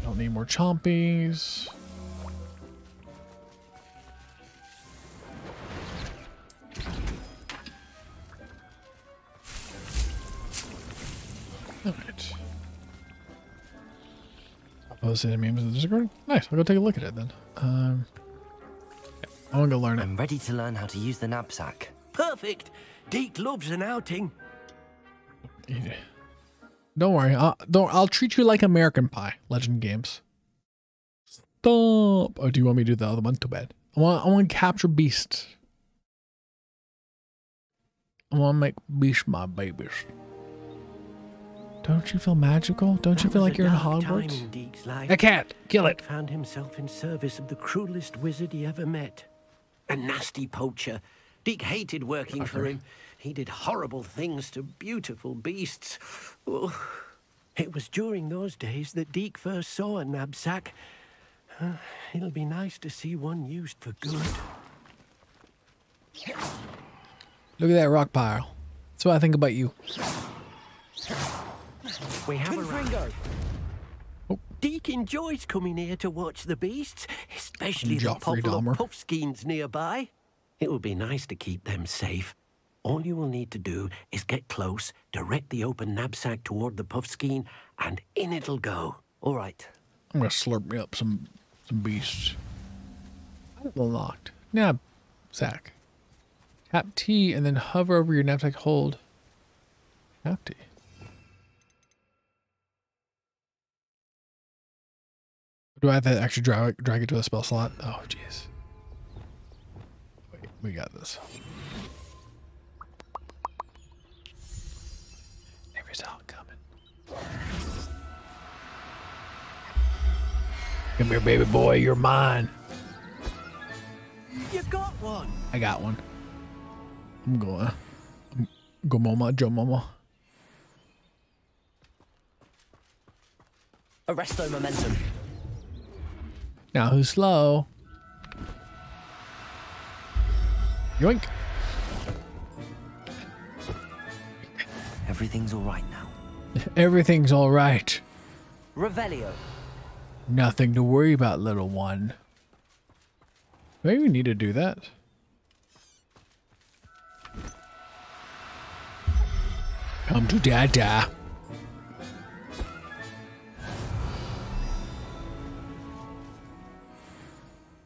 Don't need more chompies. Alright. Memes in the. Nice, I'll go take a look at it then. Um, I want to go learn it. I'm ready to learn how to use the knapsack. Perfect. Deek loves an outing. Don't worry. I'll, don't. I'll treat you like American Pie. Legend Games. Stop. Oh, do you want me to do the other one? Too bad. I want. I want to capture beasts. I want to make beast my babies. Don't you feel magical? Don't you feel like you're in dark time Hogwarts? in Deek's life. A cat. Kill it. Found himself in service of the cruelest wizard he ever met. A nasty poacher. Deek hated working for him. He did horrible things to beautiful beasts. Oh, It was during those days that Deek first saw a knapsack. Uh, it'll be nice to see one used for good. Look at that rock pile. That's what I think about you. We have a Confringo. Deek enjoys coming here to watch the beasts, especially the Joffrey couple Dahmer. of puffskeins nearby. It will be nice to keep them safe. All you will need to do is get close, direct the open knapsack toward the puffskein, and in it'll go. All right. I'm gonna slurp me up some some beasts. Unlocked. Knapsack. sack. Tap T and then hover over your knapsack. Hold. Tap T. Do I have to actually drag drag it to a spell slot? Oh jeez. Wait, we got this. Never saw it coming. Come here, baby boy. You're mine. You got one. I got one. I'm going. I'm, go, mama. Joe, mama. Arresto momentum. Now who's slow? Yoink. Everything's all right now. Everything's all right. Revelio. Nothing to worry about, little one. Maybe we need to do that. Come to Dada.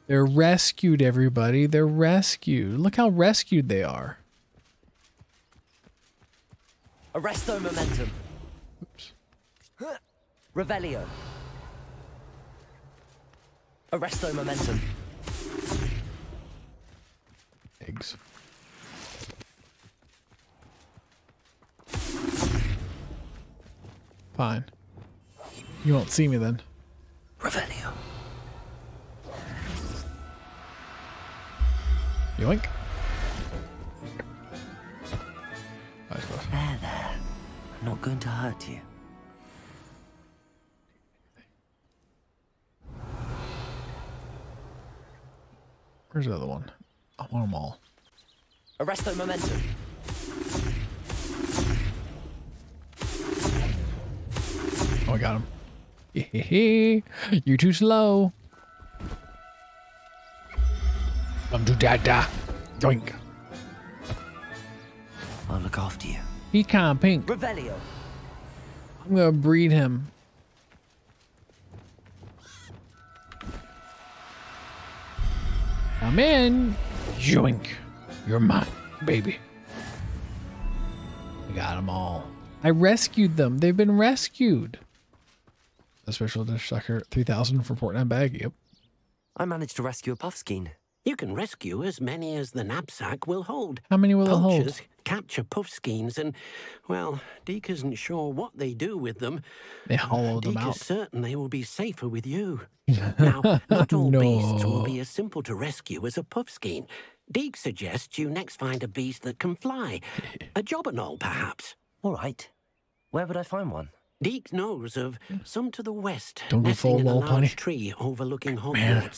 They're rescued, everybody. They're rescued. Look how rescued they are. Arresto momentum. Oops. Revelio. Arresto momentum. Eggs. Fine. You won't see me then. Revelio. Yoink. There, there. I'm not going to hurt you. Where's the other one? I want them all. Arrest Arresto momentum. Oh, I got him. You're too slow. Come to Dada. Yoink. I'll look after you. He's kind of pink. Revelio. I'm gonna breed him. Come in. Yoink. You're mine, baby. I got them all. I rescued them. They've been rescued. A special dish sucker 3000 for Portland bag. Yep. I managed to rescue a puffskein. You can rescue as many as the knapsack will hold. How many will it hold? Poachers capture puffskeins and, well, Deek isn't sure what they do with them. They hollow them Deek is certain they will be safer with you. now, not all No. beasts will be as simple to rescue as a puffskein. Deek suggests you next find a beast that can fly. A jobberknoll, perhaps. All right. Where would I find one? Deek knows of some to the west, Don't go nesting full in a large pony. tree overlooking Man.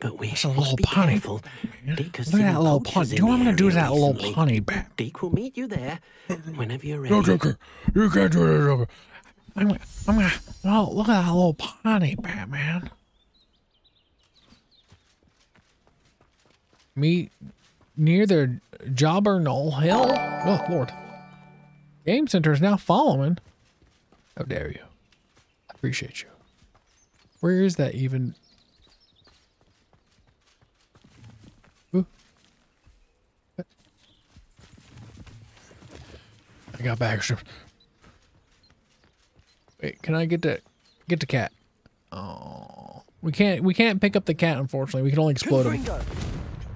But we That's a little be pony. careful. Look at that little pony. Do what I'm the gonna do that little pony back. Deek will meet you there whenever you're ready. No, Joker. You can't do that, Joker. I'm gonna, I'm gonna, oh, look at that little pony, Batman. Meet near the Jobber Jobberknoll Hill. Oh, Lord. Game Center is now following. How dare you? I appreciate you. Where is that even? I got bag strips. Wait, can I get the get the cat? Oh, we can't we can't pick up the cat. Unfortunately, we can only explode him.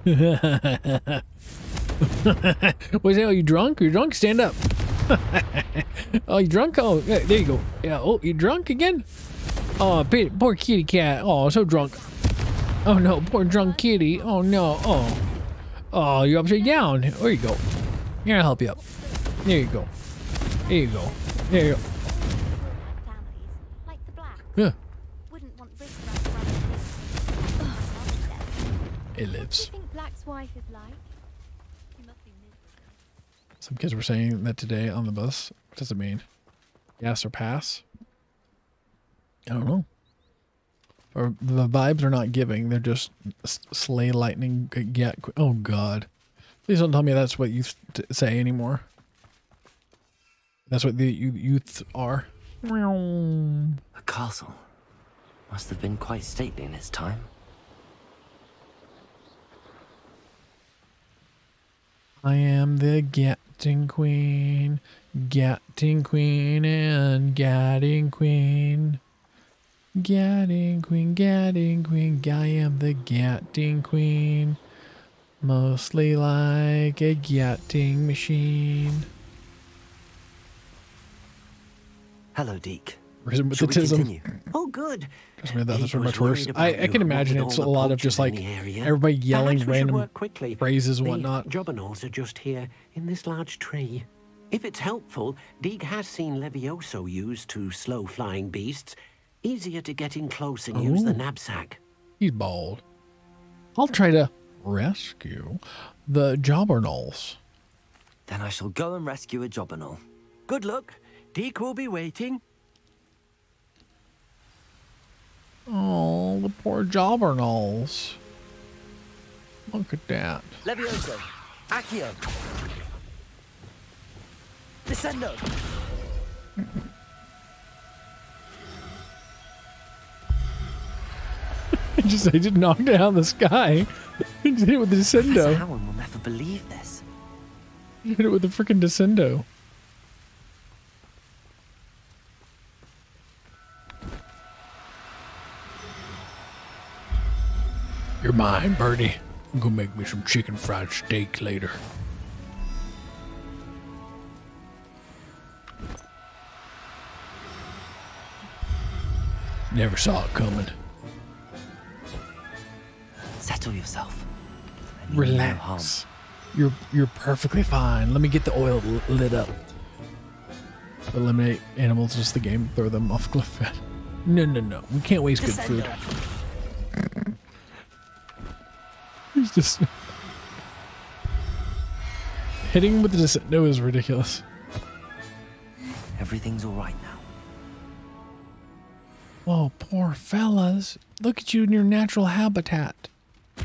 Was that? Are you drunk? Are you drunk? Stand up. oh, you drunk? Oh, yeah, there you go. Yeah. Oh, you drunk again? Oh, poor poor kitty cat. Oh, so drunk. Oh no, poor drunk kitty. Oh no. Oh, oh, you're upside down. There you go. Here, I'll help you up. There you go. There you go. There you go. Yeah. It lives. Some kids were saying that today on the bus. What does it mean? Gas or pass? I don't know. Or the vibes are not giving. They're just slay lightning. Get. Oh God! Please don't tell me that's what you say anymore. That's what the you- youths are. A castle. Must have been quite stately in its time. I am the Gatting Queen, Gatting Queen, and Gatting Queen. Gatting Queen, Gatting Queen, I am the Gatting Queen. Mostly like a Gatting machine. Hello, Deek. Risen with Shall the tism. Oh, good. Trust me, that's Deek much worse. I, I can imagine it's a lot of just like in the area. everybody yelling Perhaps random quickly. phrases and the whatnot. Jobberknolls are just here in this large tree. If it's helpful, Deek has seen Levioso used to slow flying beasts. Easier to get in close and use the Oh. knapsack. He's bald. I'll try to rescue the Jobberknolls. Then I shall go and rescue a Jobberknoll. Good luck. Deek will be waiting. Oh, the poor Jobberknolls. Look at that. Levioso. Accio. Descendo. I just I just knocked down the sky. I hit it with the Professor descendo. Howin will never believe this. Hit it with the freaking descendo. You're mine. I'm gonna make me some chicken fried steak later. Never saw it coming. Settle yourself. Relax. You're you're perfectly fine. Let me get the oil lit up. Eliminate animals, just the game, throw them off cliff. No, no, no. We can't waste good food. He's just hitting with the descendo is ridiculous. Everything's all right now. Oh, poor fellas. Look at you in your natural habitat.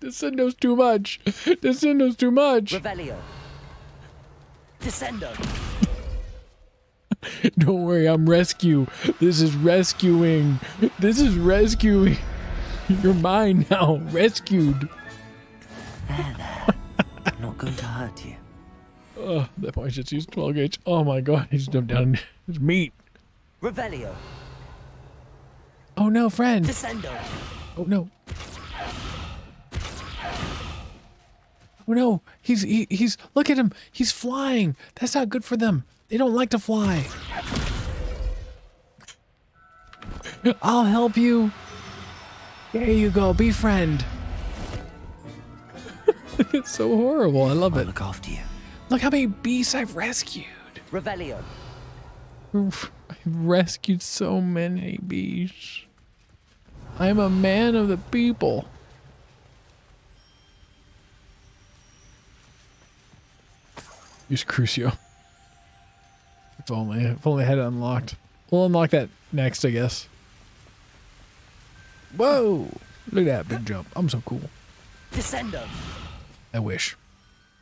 Descendo's too much. Descendo's too much. Revelio. Descendo. Don't worry, I'm rescue. This is rescuing. This is rescuing. You're mine now. Rescued. There, there. I'm not going to hurt you. Oh, that boy just used 12 gauge. Oh my god, he's jumped down It's meat. Revelio. Oh no, friend. Descendo. Oh no. Oh no, he's he, he's look at him. He's flying. That's not good for them. They don't like to fly. I'll help you. There you go. Befriend. it's so horrible. I love it. Look after you. Look how many beasts I've rescued. Revelio. I've rescued so many beasts. I'm a man of the people. Use Crucio. If only, if only I had it unlocked. We'll unlock that next, I guess. Whoa! Look at that big jump. I'm so cool. Descender. I wish.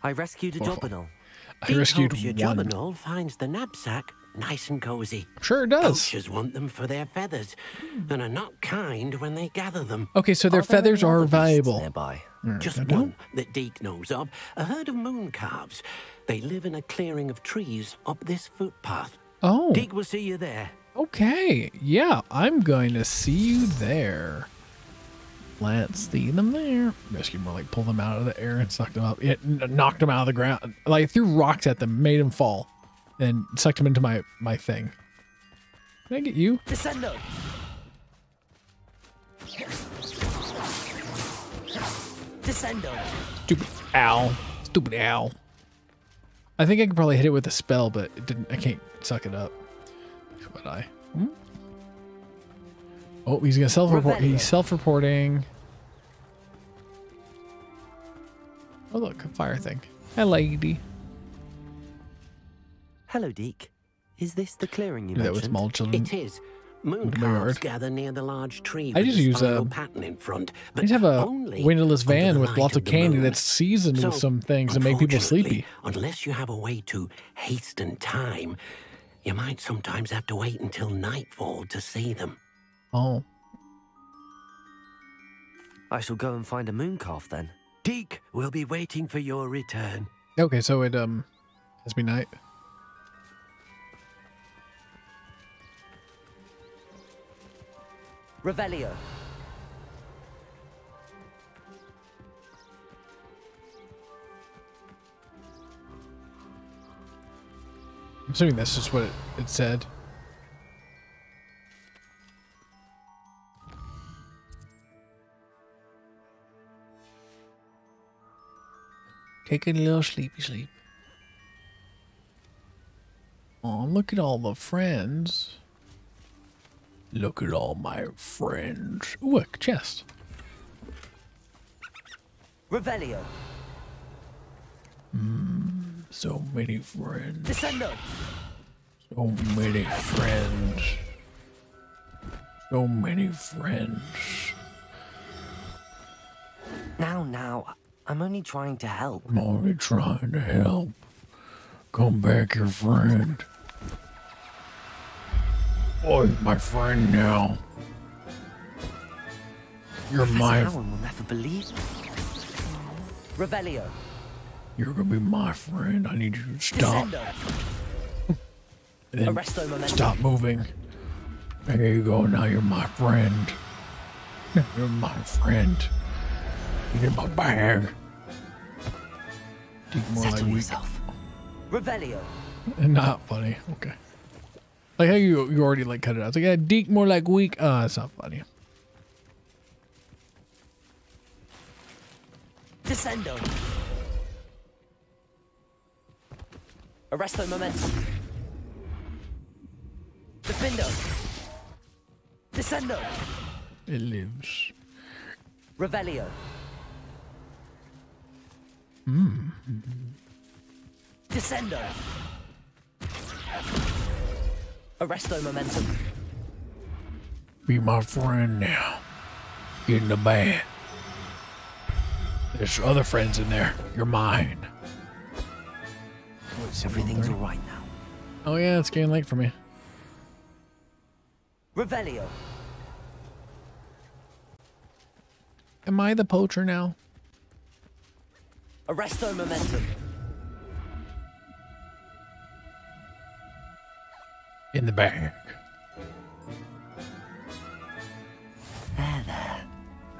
I rescued a Awful. Jobberknoll. I Deek rescued hopes your one. Jobberknoll finds the knapsack nice and cozy. Sure it does. Poachers want them for their feathers and are not kind when they gather them. Okay, so their Are feathers are valuable. Nearby. Just one that Deek knows of. A herd of moon calves. They live in a clearing of trees up this footpath. Oh. Deek will see you there. Okay, yeah, I'm going to see you there. Let's see them there. Rescue more like pull them out of the air and suck them up. It knocked them out of the ground. Like threw rocks at them, made them fall, and sucked them into my my thing. Can I get you? Descendo. Descendo. Stupid owl. Stupid owl. I think I could probably hit it with a spell, but it didn't. I can't suck it up. Would I? Hmm? Oh, he's gonna self-report. He's self-reporting. Oh look, a fire thing. Hi, lady. Hello, Deek. Is this the clearing you Do that with mentioned? small children. It is. Moon Into my calves yard. gather near the large tree I just use spiral a- pattern in front. I just have a windowless van with lots of candy moon. that's seasoned with some things to make people unfortunately, sleepy. Unless you have a way to hasten time, you might sometimes have to wait until nightfall to see them. Oh. I shall go and find a moon calf then. Deek will be waiting for your return. Okay, so it um has to be night. Revelio. I'm assuming that's just what it, it said. Take a little sleepy sleep. Oh, look at all the friends. Look at all my friends. Ooh, a chest. Revelio. Hmm, so many friends. Descendo. So many friends. So many friends. Now, now. I'm only trying to help. I'm only trying to help. Come back, your friend. Boy, my friend now. You're Professor my, Allen will never believe. Revelio. you're gonna be my friend. I need you to stop. And then stop moving. There you go. Now you're my friend. You're my friend. Get in my bag. Dig more Settle like yourself. Revelio. Not funny. Okay. Like how you you already like cut it out. It's like yeah, deek more like weak. Ah, it's not funny. Descendo. Arresto momentum. Defendo. Descendo. It lives. Revelio. Hmm. Descendo. Arresto momentum. Be my friend now. Get in the band. There's other friends in there. You're mine. Everything's all right now. Oh yeah, it's getting late for me. Revelio. Am I the poacher now? Arresto momentum. In the back. There, there.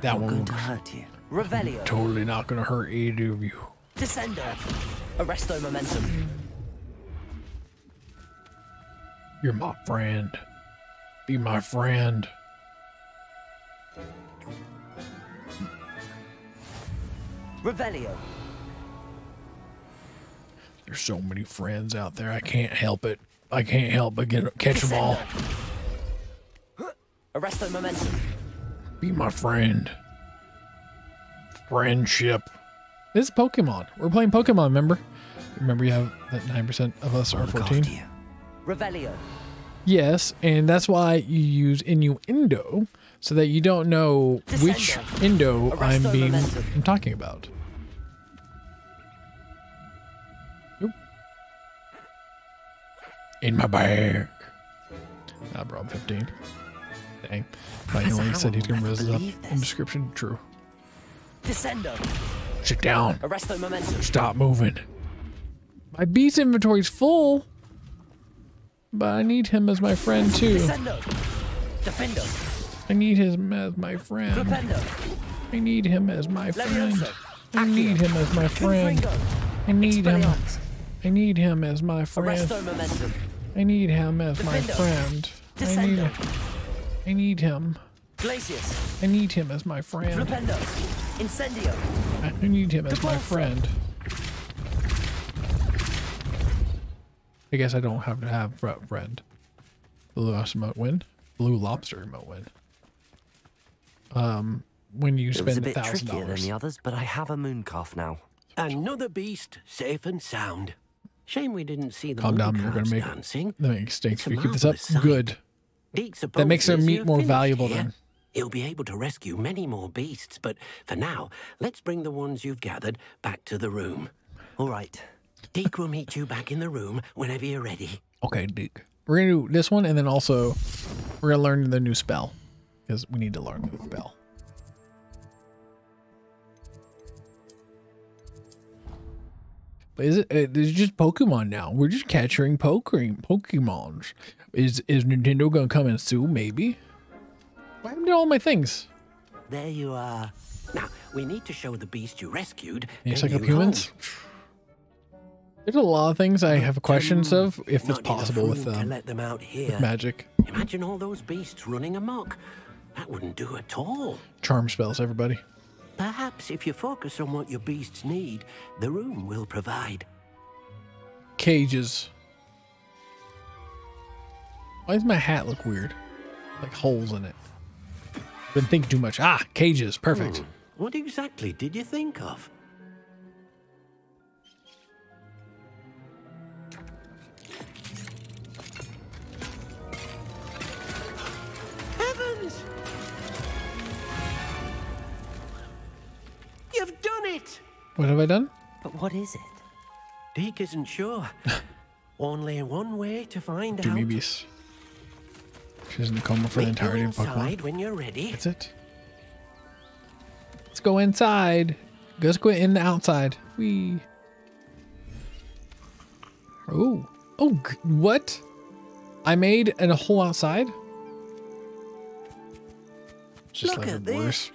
That Not one going to hurt you. Revelio. totally not gonna hurt either of you. Descendo. Arresto momentum. You're my friend. Be my friend. Revelio. There's so many friends out there. I can't help it. I can't help but get catch them all. Arrest the momentum. Be my friend. Friendship. This is Pokemon. We're playing Pokemon, remember? Remember you have that 9% of us are 14? Revelio. Yes, and that's why you use innuendo so that you don't know which indo I'm being momentum. I'm talking about. In my bag. I brought 15. Dang. My Professor only said he's gonna res up in description. True. Descendo. Sit down. Arresto momentum. Stop moving. My beast inventory's full. But I need him as my friend too. Descendo. Defendo. I need him as my friend. Flipendo. I need him as my friend. I need him as my friend. I need him. I need him as my friend. Arresto momentum. I need him as my Defendo. friend. I need Descendo. I need him. Glacius. I need him as my friend. Flipendo. Incendio. I need him as my friend. I guess I don't have to have fr- friend. Blue lobster remote win. Blue lobster remote win. Um, when you It was a spend a bit thousand trickier than the others, but I have a moon calf now. Another beast, safe and sound. Shame we didn't see the Calm down. You're gonna make dancing. It's a If you keep this up, sight. good. That makes our meat more valuable here. then. He'll be able to rescue many more beasts, but for now, let's bring the ones you've gathered back to the room. All right. Deek will meet you back in the room whenever you're ready. Okay, Deek. We're gonna do this one, and then also we're gonna learn the new spell because we need to learn the spell. Is it? it- It's just Pokemon now. We're just capturing Pokemon. Pokemons. Is is Nintendo gonna come in soon? Maybe. Why haven't I done all my things? There you are. Now, we need to show the beast you rescued. Can you their check up new humans? There's a lot of things I have questions of if it's Not possible with um, let them out here. with magic Imagine all those beasts running amok. That wouldn't do at all. charm spells. Everybody. Perhaps if you focus on what your beasts need, the room will provide. Cages. Why does my hat look weird? Like holes in it. Been thinking too much. Ah, cages. Perfect. Hmm. What exactly did you think of? You've done it! What have I done? But what is it? Deek isn't sure. Only one way to find Do out. Meebies. She's in a coma for the Meet you entirety of inside Pokemon. when you're ready. That's it. Let's go inside. Let's go in the outside. We. Oh. Oh, what? I made a hole outside? It's just Look like at the this. worst.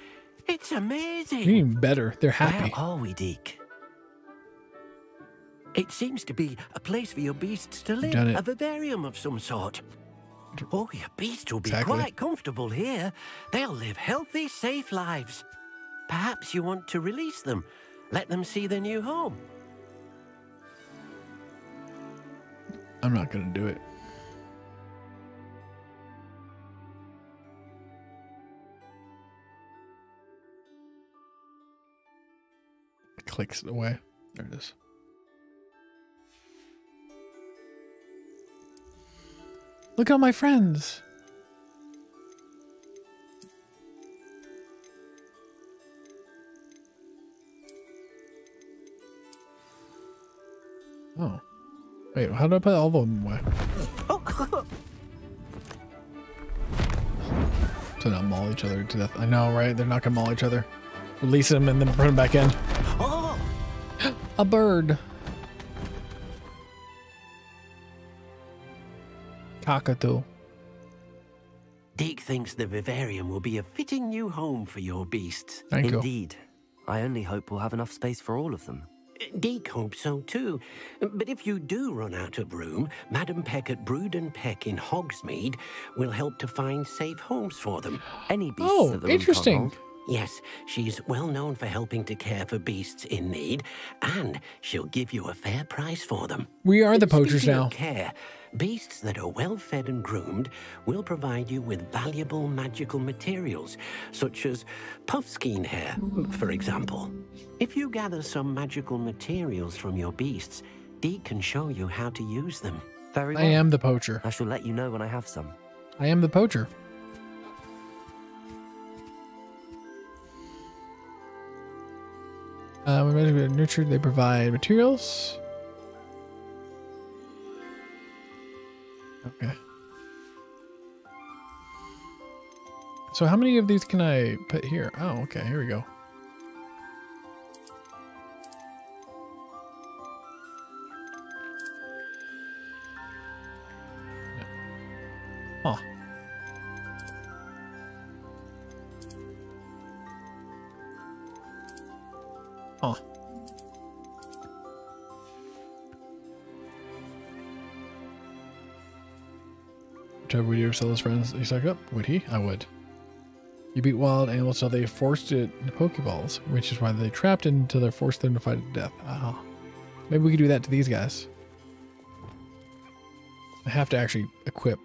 It's amazing. Even better. They're happy. Where are we, Deek? It seems to be a place for your beasts to live, a vivarium of some sort. Oh, your beasts will be Exactly. quite comfortable here. They'll live healthy, safe lives. Perhaps you want to release them, let them see their new home. I'm not going to do it. Clicks it away. There it is. Look at all my friends. Oh. Wait, how do I put all of them away? To not maul each other to death. I know, right? They're not gonna maul each other. Release them and then put them back in. Oh. A bird. Cockatoo. Deek thinks the vivarium will be a fitting new home for your beasts. Thank you. Indeed. I only hope we'll have enough space for all of them. Uh, Deek hopes so too. But if you do run out of room, Madam Peck at Brood and Peck in Hogsmeade will help to find safe homes for them. Any beasts Oh, that the room can't interesting. hold? Yes, she's well known for helping to care for beasts in need, and she'll give you a fair price for them. We are the poachers Speaking now. Of care, beasts that are well fed and groomed will provide you with valuable magical materials, such as puffskein hair, for example. If you gather some magical materials from your beasts, Deek can show you how to use them. Very well. I am the poacher. I shall let you know when I have some. I am the poacher. Uh, when be nurtured, they provide materials. Okay. So how many of these can I put here? Oh, okay. Here we go. Oh. Huh. Trevor, would you ever sell his friends? He suck up? Would he? I would. You beat wild animals till they forced it into Pokeballs, which is why they trapped it until they're forced them to fight to death. Oh. Maybe we could do that to these guys. I have to actually equip.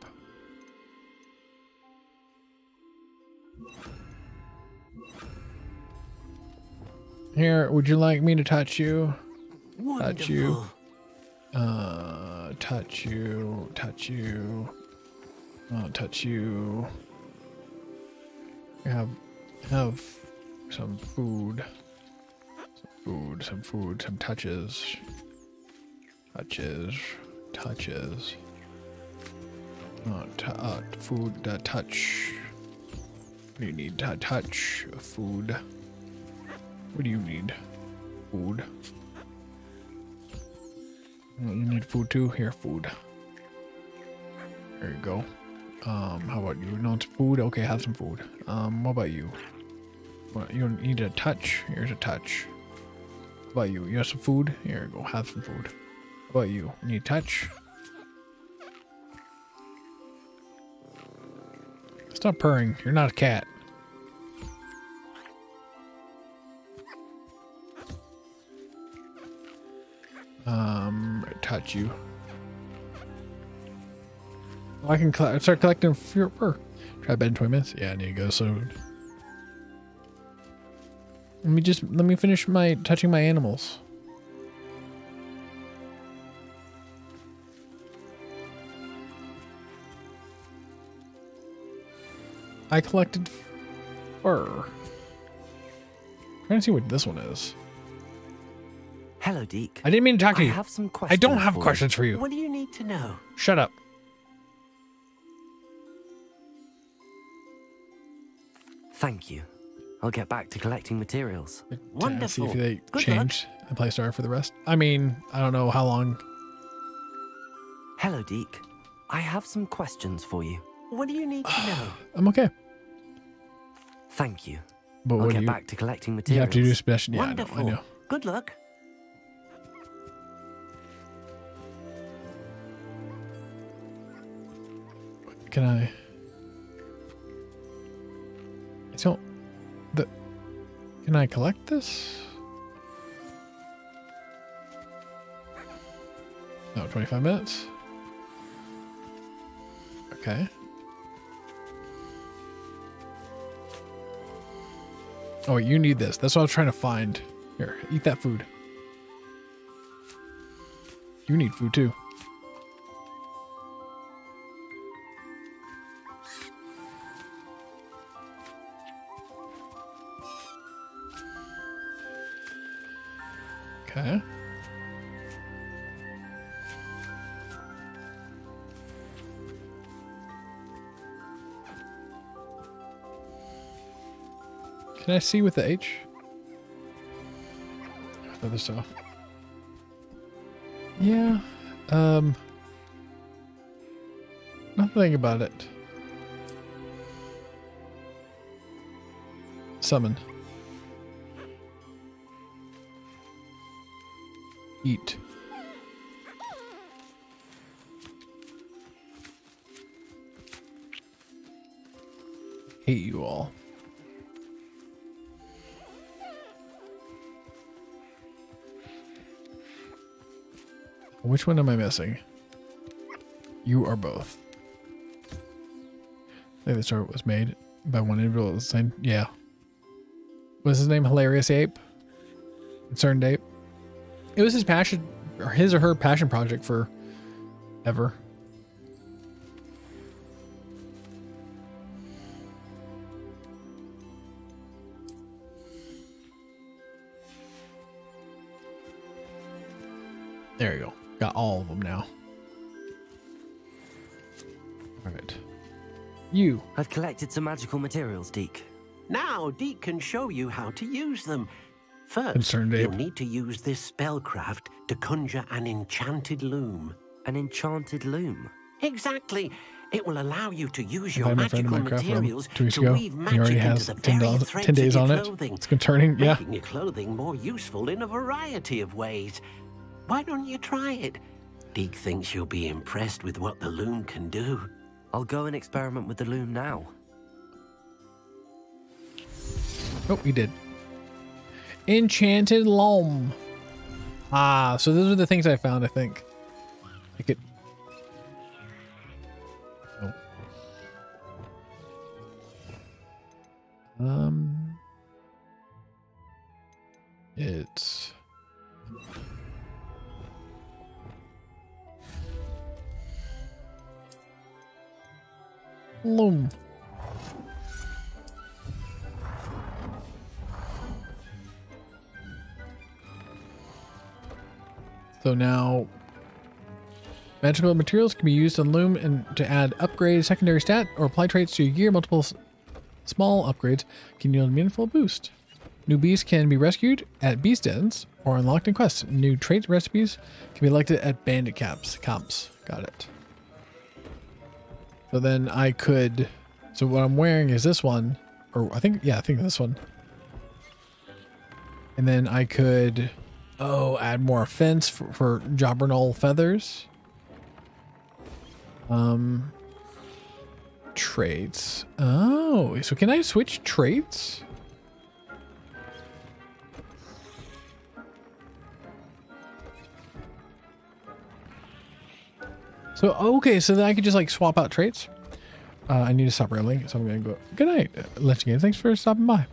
Here, would you like me to touch you? Touch you. Uh, touch you. Touch you. Uh, touch you. Have, have some food. Some food. Some food. Some touches. Touches. Touches. Uh, uh, food. Uh, touch. You need? Uh, touch. Food. What do you need? Food. You need food too? Here, food. There you go. Um, how about you? No, it's food. Okay, have some food. Um, what about you? What, you don't need a touch? Here's a touch. How about you? You have some food? Here you go. Have some food. How about you? Need a touch? Stop purring. You're not a cat. Um, touch you. Oh, I can start collecting fur. Try bed in 20 minutes. Yeah, I need to go soon. Let me just let me finish my touching my animals. I collected fur. trying to see what this one is. Hello, Deek. I didn't mean to talk to I you. have some questions. I don't have for you. questions for you. What do you need to know? Shut up. Thank you. I'll get back to collecting materials. to see if they changed the play star for the rest. I mean, I don't know how long. Hello, Deek. I have some questions for you. What do you need to know? I'm okay. Thank you. But I'll what get you? back to collecting You materials. have to do special. Yeah, I know. Wonderful. I know. Good luck. Can I? I don't. The. Can I collect this? No, 25 minutes. Okay. Oh, you need this. That's what I was trying to find. Here, eat that food. You need food too. Okay. Can I see with the H? Other stuff. Yeah. Um. Nothing about it. Summon. Eat. Hate you all. Which one am I missing? You are both. I think the story was made by one individual the same. Yeah. Was his name Hilarious Ape? Concerned Ape? It was his passion, or his or her passion project for ever. There you go. Got all of them now. All right. You. I've collected some magical materials, Deek. Now, Deek can show you how to use them. First, Concerned you'll ape. need to use this spellcraft to conjure an enchanted loom. An enchanted loom? Exactly. It will allow you to use your had my friend in magical materials two weeks to ago. weave He magic already into has the 10, dollars- threads 10 days of on your it. clothing, It's concerning. Yeah. making your clothing more useful in a variety of ways. Why don't you try it? Deek thinks you'll be impressed with what the loom can do. I'll go and experiment with the loom now. Oh, he did. Enchanted loam. Ah, so those are the things I found, I think. I could. Oh. Um. It's. Loom. So now magical materials can be used on Loom and to add upgrade secondary stat or apply traits to your gear. Multiple small upgrades can yield a meaningful boost. New beasts can be rescued at beast dens or unlocked in quests. New trait recipes can be elected at bandit caps. Comps. Got it. So then I could. So what I'm wearing is this one, or I think yeah, I think this one. And then I could Oh, add more offense for, for feathers. Um, traits. Oh, so can I switch traits? So okay, so then I could just like swap out traits. Uh, I need to stop railing, so I'm gonna go. Good night, Let's Game. Thanks for stopping by.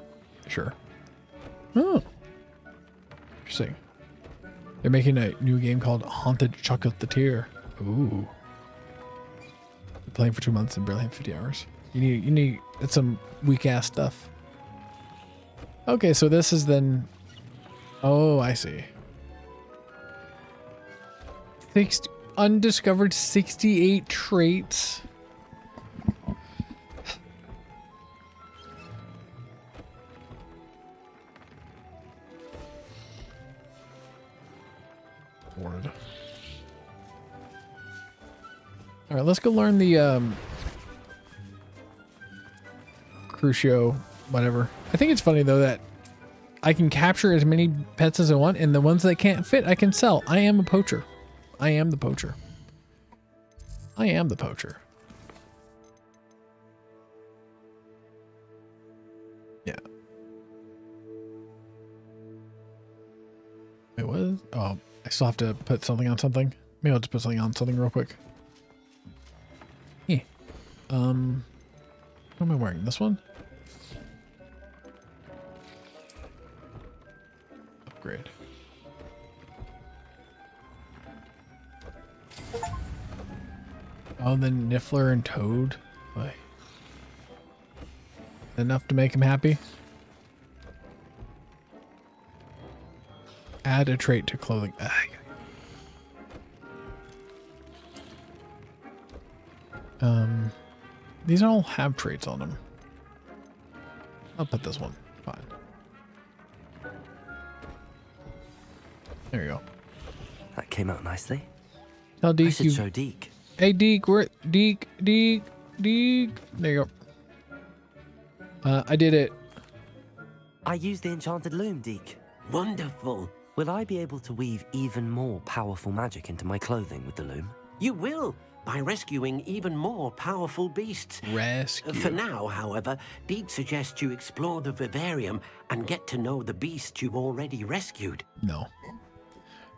Sure. Oh, interesting. They're making a new game called Haunted Chocolatier. Ooh. Playing for two months and barely have 50 hours. You need, you need, it's some weak ass stuff. Okay, so this is then. Oh, I see. Six, undiscovered 68 traits. All right, let's go learn the um, Crucio, whatever. I think it's funny though that I can capture as many pets as I want, and the ones that can't fit, I can sell. I am a poacher. I am the poacher. I am the poacher. Still have to put something on something. Maybe I'll just put something on something real quick. Yeah. Um. What am I wearing? This one? Upgrade. Oh, then Niffler and Toad. Boy. Enough to make him happy? Add a trait to clothing. Ah, Um, these all have traits on them. I'll put this one. Fine. There you go. That came out nicely. Tell I Deek should you. show Deek. Hey Deek, where Deek, Deek, Deek. There you go. Uh, I did it. I used the enchanted loom, Deek. Wonderful. Will I be able to weave even more powerful magic into my clothing with the loom? You will, by rescuing even more powerful beasts. Rescue. For now, however, Deek suggests you explore the vivarium and get to know the beasts you've already rescued. No.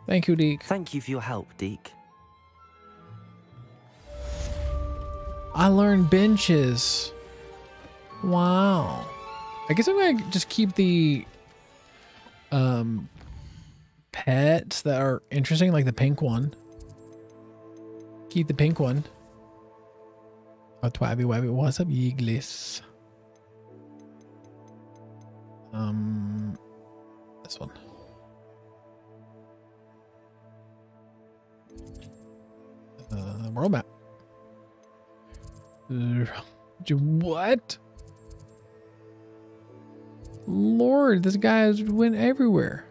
Thank you, Deek. Thank you for your help, Deek. I learned benches. Wow. I guess I'm gonna just keep the um pets that are interesting, like the pink one. Keep the pink one. Oh, Twabby Wabby, what's up, Yeeglis? Um, this one. Uh, world map. What? Lord, this guy has went everywhere.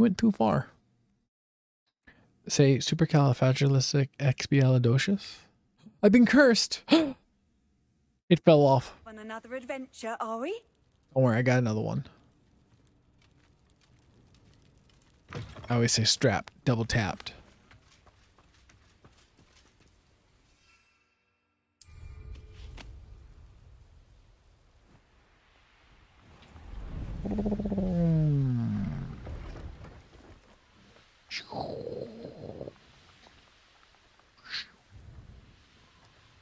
Went too far. Say supercalifragilisticexpialidocious. I've been cursed. it fell off. On another adventure, are we? Don't worry, I got another one. I always say strapped, double tapped.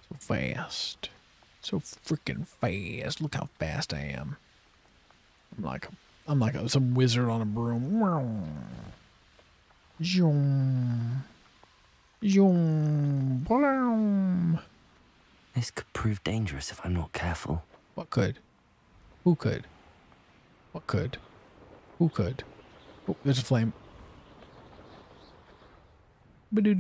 So fast. So freaking fast. Look how fast I am. I'm like a, I'm like a, some wizard on a broom. Zoom. Zoom. Bloom. This could prove dangerous if I'm not careful. What could? Who could? What could? Who could? Oh, there's a flame. Boot doo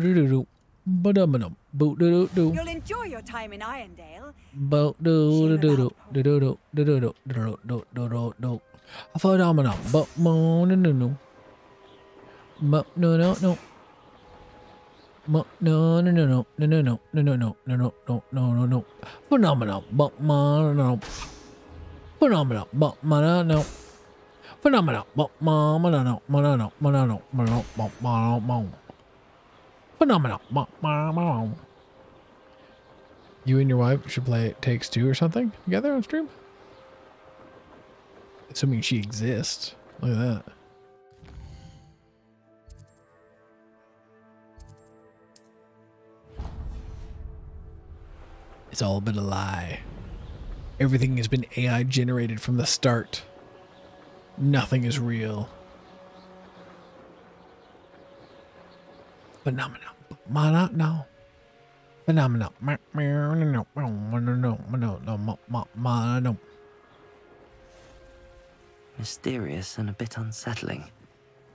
doo doo doo. Ba-dum-ba-dum. Boot doo doo doo. You'll enjoy your time in Irondale. Boot doo doo doo doo doo doo doo doo doo doo doo doo doo doo. A phenomenon. But mo no no no. But no no no. Mo no no no no no no no no no no no no no no no no. Phenomenon. But mo no no. Phenomenon. But mo no mo mo. You and your wife should play Takes Two or something together on stream. Assuming she exists. Look at that. It's all been a lie. Everything has been AI generated from the start. Nothing is real. Phenomenal. Phenomenal. Phenomenal. Mysterious and a bit unsettling.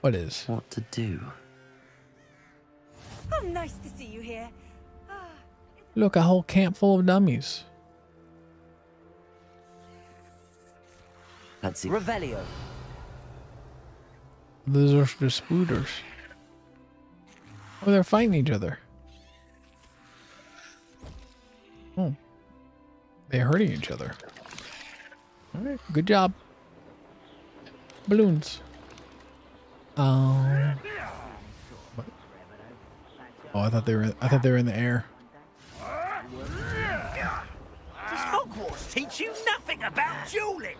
What is? What to do? Oh, nice to see you here. Look, a whole camp full of dummies. Let's see. Revelio. Those are disputers. Oh, they're fighting each other. Oh. They're hurting each other. Alright, good job. Balloons. Um. what? Oh, I thought they were. I thought they were in the air. Does Hogwarts teach you nothing about dueling?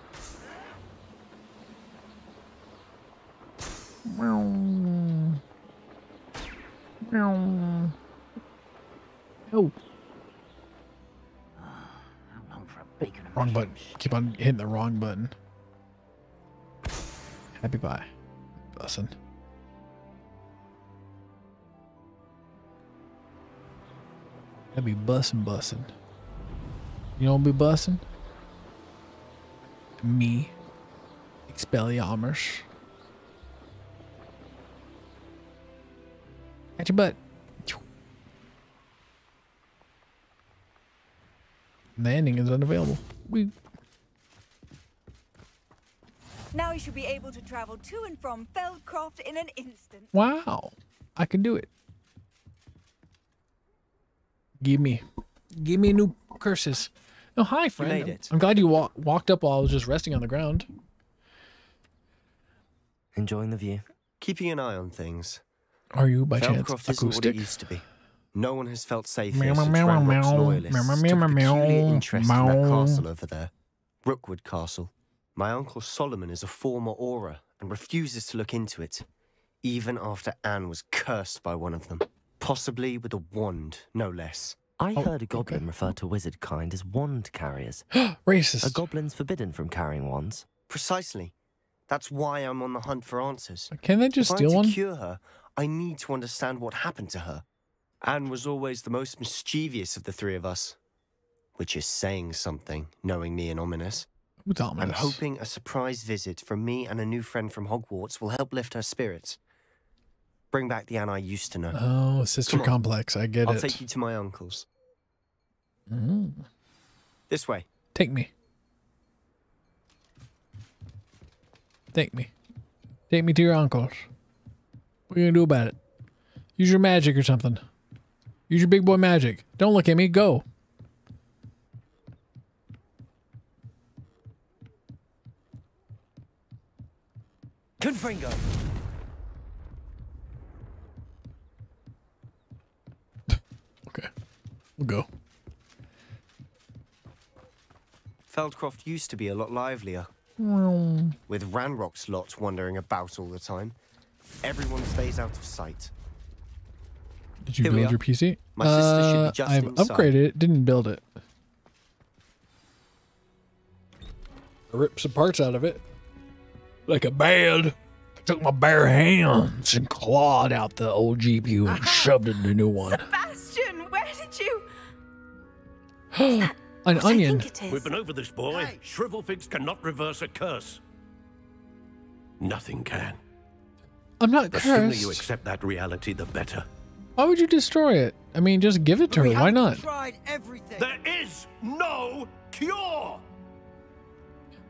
Oh. Wrong button. Keep on hitting the wrong button. Happy pie. Bussin'. That'd be bussin' bussin'. You don't be bussin'? Me. Expelliarmus. At your butt. Landing is unavailable. We Now you should be able to travel to and from Feldcroft in an instant. Wow. I can do it. Give me, give me new curses. Oh, hi, friend. made I'm- it. I'm glad you wa- walked up while I was just resting on the ground. Enjoying the view. Keeping an eye on things. Are you by chance Feldcroft isn't what it used to be. No one has felt safe Meow, meow, meow, meow. loyalists Meow, meow, took meow, meow, interest in that castle over there. Rookwood Castle. My uncle Solomon is a former Auror and refuses to look into it, even after Anne was cursed by one of them. Possibly with a wand, no less. I Oh, heard a goblin refer to wizard kind as wand carriers. Racist. A goblin's forbidden from carrying wands. Precisely. That's why I'm on the hunt for answers. Can they just if steal I'm one? cure her, I need to understand what happened to her. Anne was always the most mischievous of the three of us. Which is saying something, knowing me and Ominis. I'm hoping a surprise visit from me and a new friend from Hogwarts will help lift her spirits. Bring back the Anne I used to know. Oh, sister Come on. complex. I get it. I'll take you to my uncle's. Mm. This way. Take me. Take me. Take me to your uncle's. What are you gonna do about it? Use your magic or something. Use your big boy magic. Don't look at me. Go. Confringo! Okay. We'll go. Feldcroft used to be a lot livelier, Did with Ranrok's lot wandering about all the time. Everyone stays out of sight. Did you Here build your PC? My sister should be Uh, just I've inside. upgraded it. Didn't build it. I ripped some parts out of it. Like a bed. I took my bare hands and clawed out the old GPU and shoved it in the new one. Bastion, where did you? An onion. We've been over this, boy. Shrivelfigs cannot reverse a curse. Nothing can. I'm not The sooner you accept that reality, the better. Why would you destroy it? I mean, just give it to her. Why not? Tried everything. There is no cure.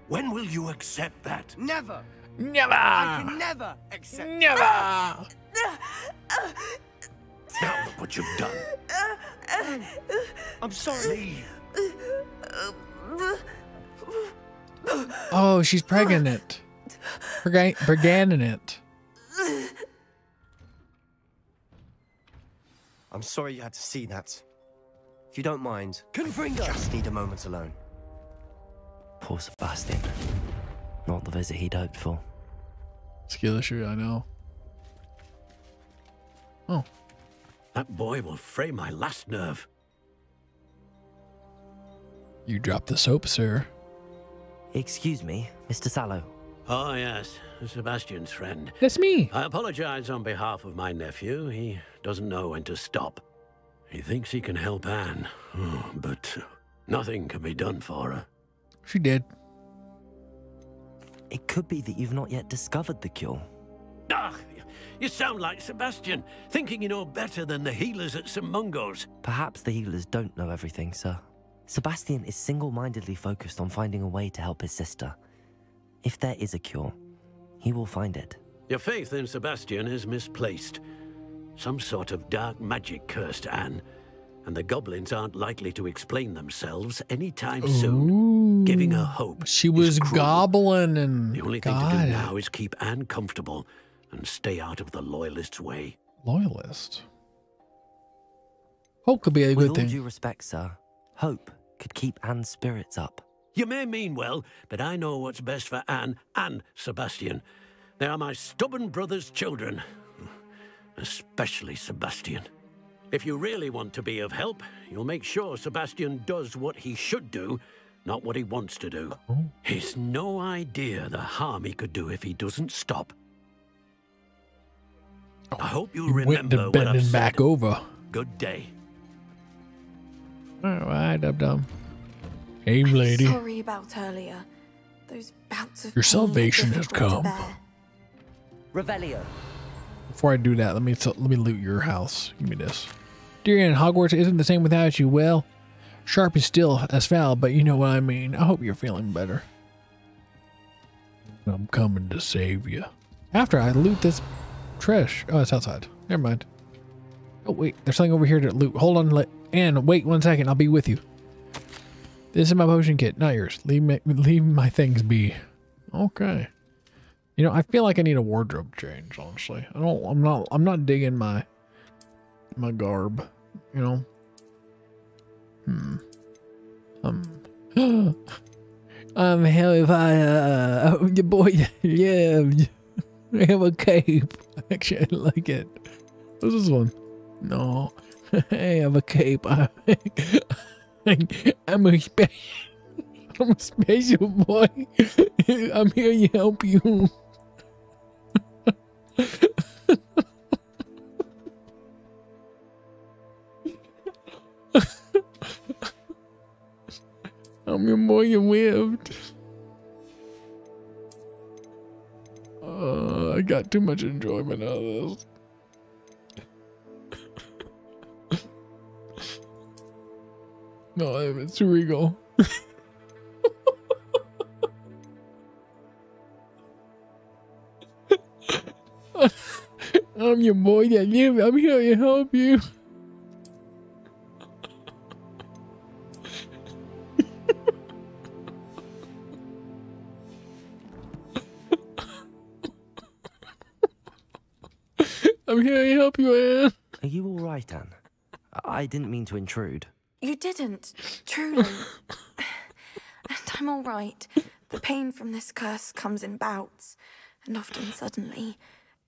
When will you accept that? Never. Never. I can never accept. Never. Now look what you've done. I'm sorry. Oh, she's pregnant. Prega- pregnant. I'm sorry you had to see that. If you don't mind, Confringo! just need a moment alone. Poor Sebastian. Not the visit he'd hoped for. Skill issue, I know. Oh. That boy will fray my last nerve. You dropped the soap, sir. Excuse me, Mr. Sallow. Oh, yes, Sebastian's friend. That's me. I apologize on behalf of my nephew. He doesn't know when to stop. He thinks he can help Anne, oh, but nothing can be done for her. She did. It could be that you've not yet discovered the cure. Ah, you sound like Sebastian, thinking you know better than the healers at St. Mungo's. Perhaps the healers don't know everything, sir. Sebastian is single mindedly focused on finding a way to help his sister. If there is a cure, he will find it. Your faith in Sebastian is misplaced. Some sort of dark magic cursed Anne, and the goblins aren't likely to explain themselves anytime soon. Giving her hope. She was gobbling and The only thing got to do it. now is keep Anne comfortable and stay out of the Loyalists' way. Loyalist. Hope could be a With good all thing. due respect, sir, hope could keep Anne's spirits up. You may mean well, but I know what's best for Anne and Sebastian. They are my stubborn brother's children. Especially Sebastian. If you really want to be of help, you'll make sure Sebastian does what he should do, not what he wants to do. He's no idea the harm he could do if he doesn't stop. Oh, I hope you He went remember to what I've bending said. back over. Good day. All right, dum dum. Hey, lady. Sorry about earlier. Those bouts of Your salvation has come. Revelio. Before I do that, let me let me loot your house. Give me this. Dear Ann, Hogwarts isn't the same without you. Well, Sharp is still as foul, but you know what I mean. I hope you're feeling better. I'm coming to save you. After I loot this trash. Oh, it's outside. Never mind. Oh, wait. There's something over here to loot. Hold on. Let Anne, wait one second. I'll be with you. This is my potion kit, not yours. Leave me, leave my things be. Okay. You know, I feel like I need a wardrobe change, honestly. I don't I'm not I'm not digging my my garb, you know. Hmm. Um I'm hell if I uh oh, the boy yeah I have a cape. Actually I like it. What's this one? No. I have a cape. I'm a special I'm a special boy. I'm here to help you. I'm your boy you lived. Uh, I got too much enjoyment out of this. No, it's regal. I'm your boy that live. I'm here to help you. I'm here to help you, Anne. Are you all right, Anne? I didn't mean to intrude. You didn't, truly. and I'm all right. The pain from this curse comes in bouts, and often suddenly.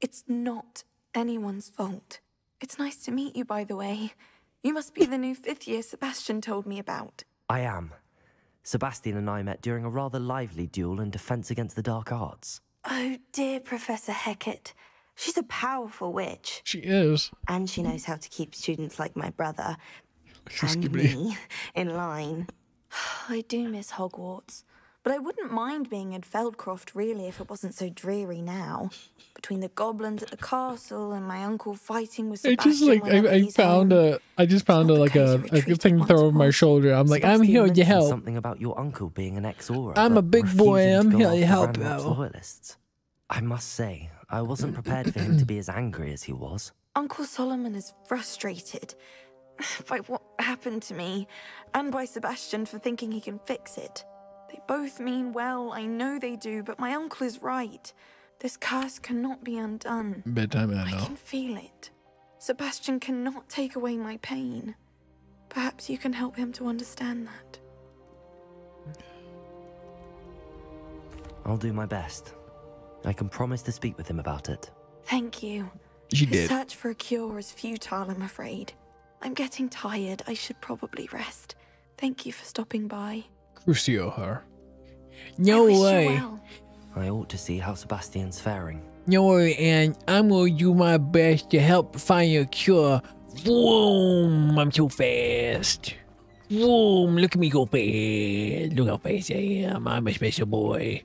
It's not anyone's fault. It's nice to meet you, by the way. You must be the new fifth year Sebastian told me about. I am. Sebastian and I met during a rather lively duel in Defense Against the Dark Arts. Oh, dear Professor Hecat. She's a powerful witch. She is. And she knows how to keep students like my brother She's and me in line. I do miss Hogwarts. But I wouldn't mind being in Feldcroft, really, if it wasn't so dreary now. Between the goblins at the castle and my uncle fighting with I Sebastian just like I, I found a I just found a like a, a thing to throw over my shoulder. I'm like I'm here to help. Something about your uncle being an ex-Auror. I'm a big boy, I'm here to help loyalists. I must say, I wasn't prepared for him to be as angry as he was. Uncle Solomon is frustrated by what happened to me and by Sebastian for thinking he can fix it. They both mean well, I know they do, but my uncle is right. This curse cannot be undone. Bedtime, I I know. can feel it. Sebastian cannot take away my pain. Perhaps you can help him to understand that. I'll do my best. I can promise to speak with him about it. Thank you. She the did. search for a cure is futile, I'm afraid. I'm getting tired. I should probably rest. Thank you for stopping by. Crucio her. No wish you way. well. I ought to see how Sebastian's faring. No worry, Anne. I'm gonna do my best to help find a cure. Boom! I'm so fast. Boom! Look at me go fast. Look how fast I am. I'm a special boy.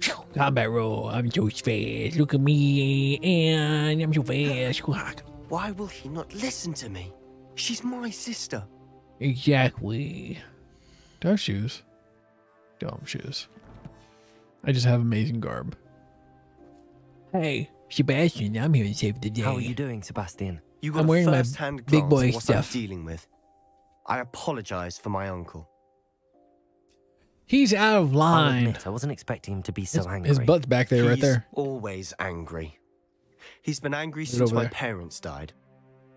Phew, Combat roll. I'm so fast. Look at me, and I'm so fast. Why will he not listen to me? She's my sister. Exactly. Do I have shoes? Dumb shoes. I just have amazing garb. Hey, Sebastian, I'm here to save the day. How are you doing, Sebastian? You got I'm a wearing my first-hand big boy at what stuff. I'm dealing with. I apologize for my uncle. He's out of I'll line. admit, I wasn't expecting him to be so His, angry. his butt's back there, right there. always angry. He's been angry it since my there. parents died.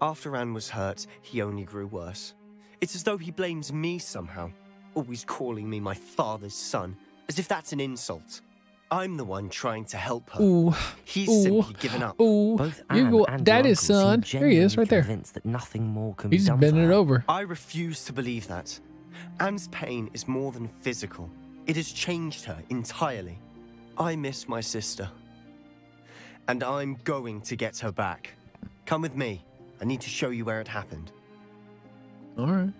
After Anne was hurt, he only grew worse. It's as though he blames me somehow, always calling me my father's son, as if that's an insult. I'm the one trying to help her. Ooh. He's Ooh. simply given up. Ooh. Both You Anne go, and that your is uncle son. There he is, genuinely right there. Convinced that nothing more can He's be just done bending for it over. I refuse to believe that. Anne's pain is more than physical. It has changed her entirely. I miss my sister. And I'm going to get her back. Come with me. I need to show you where it happened. All right.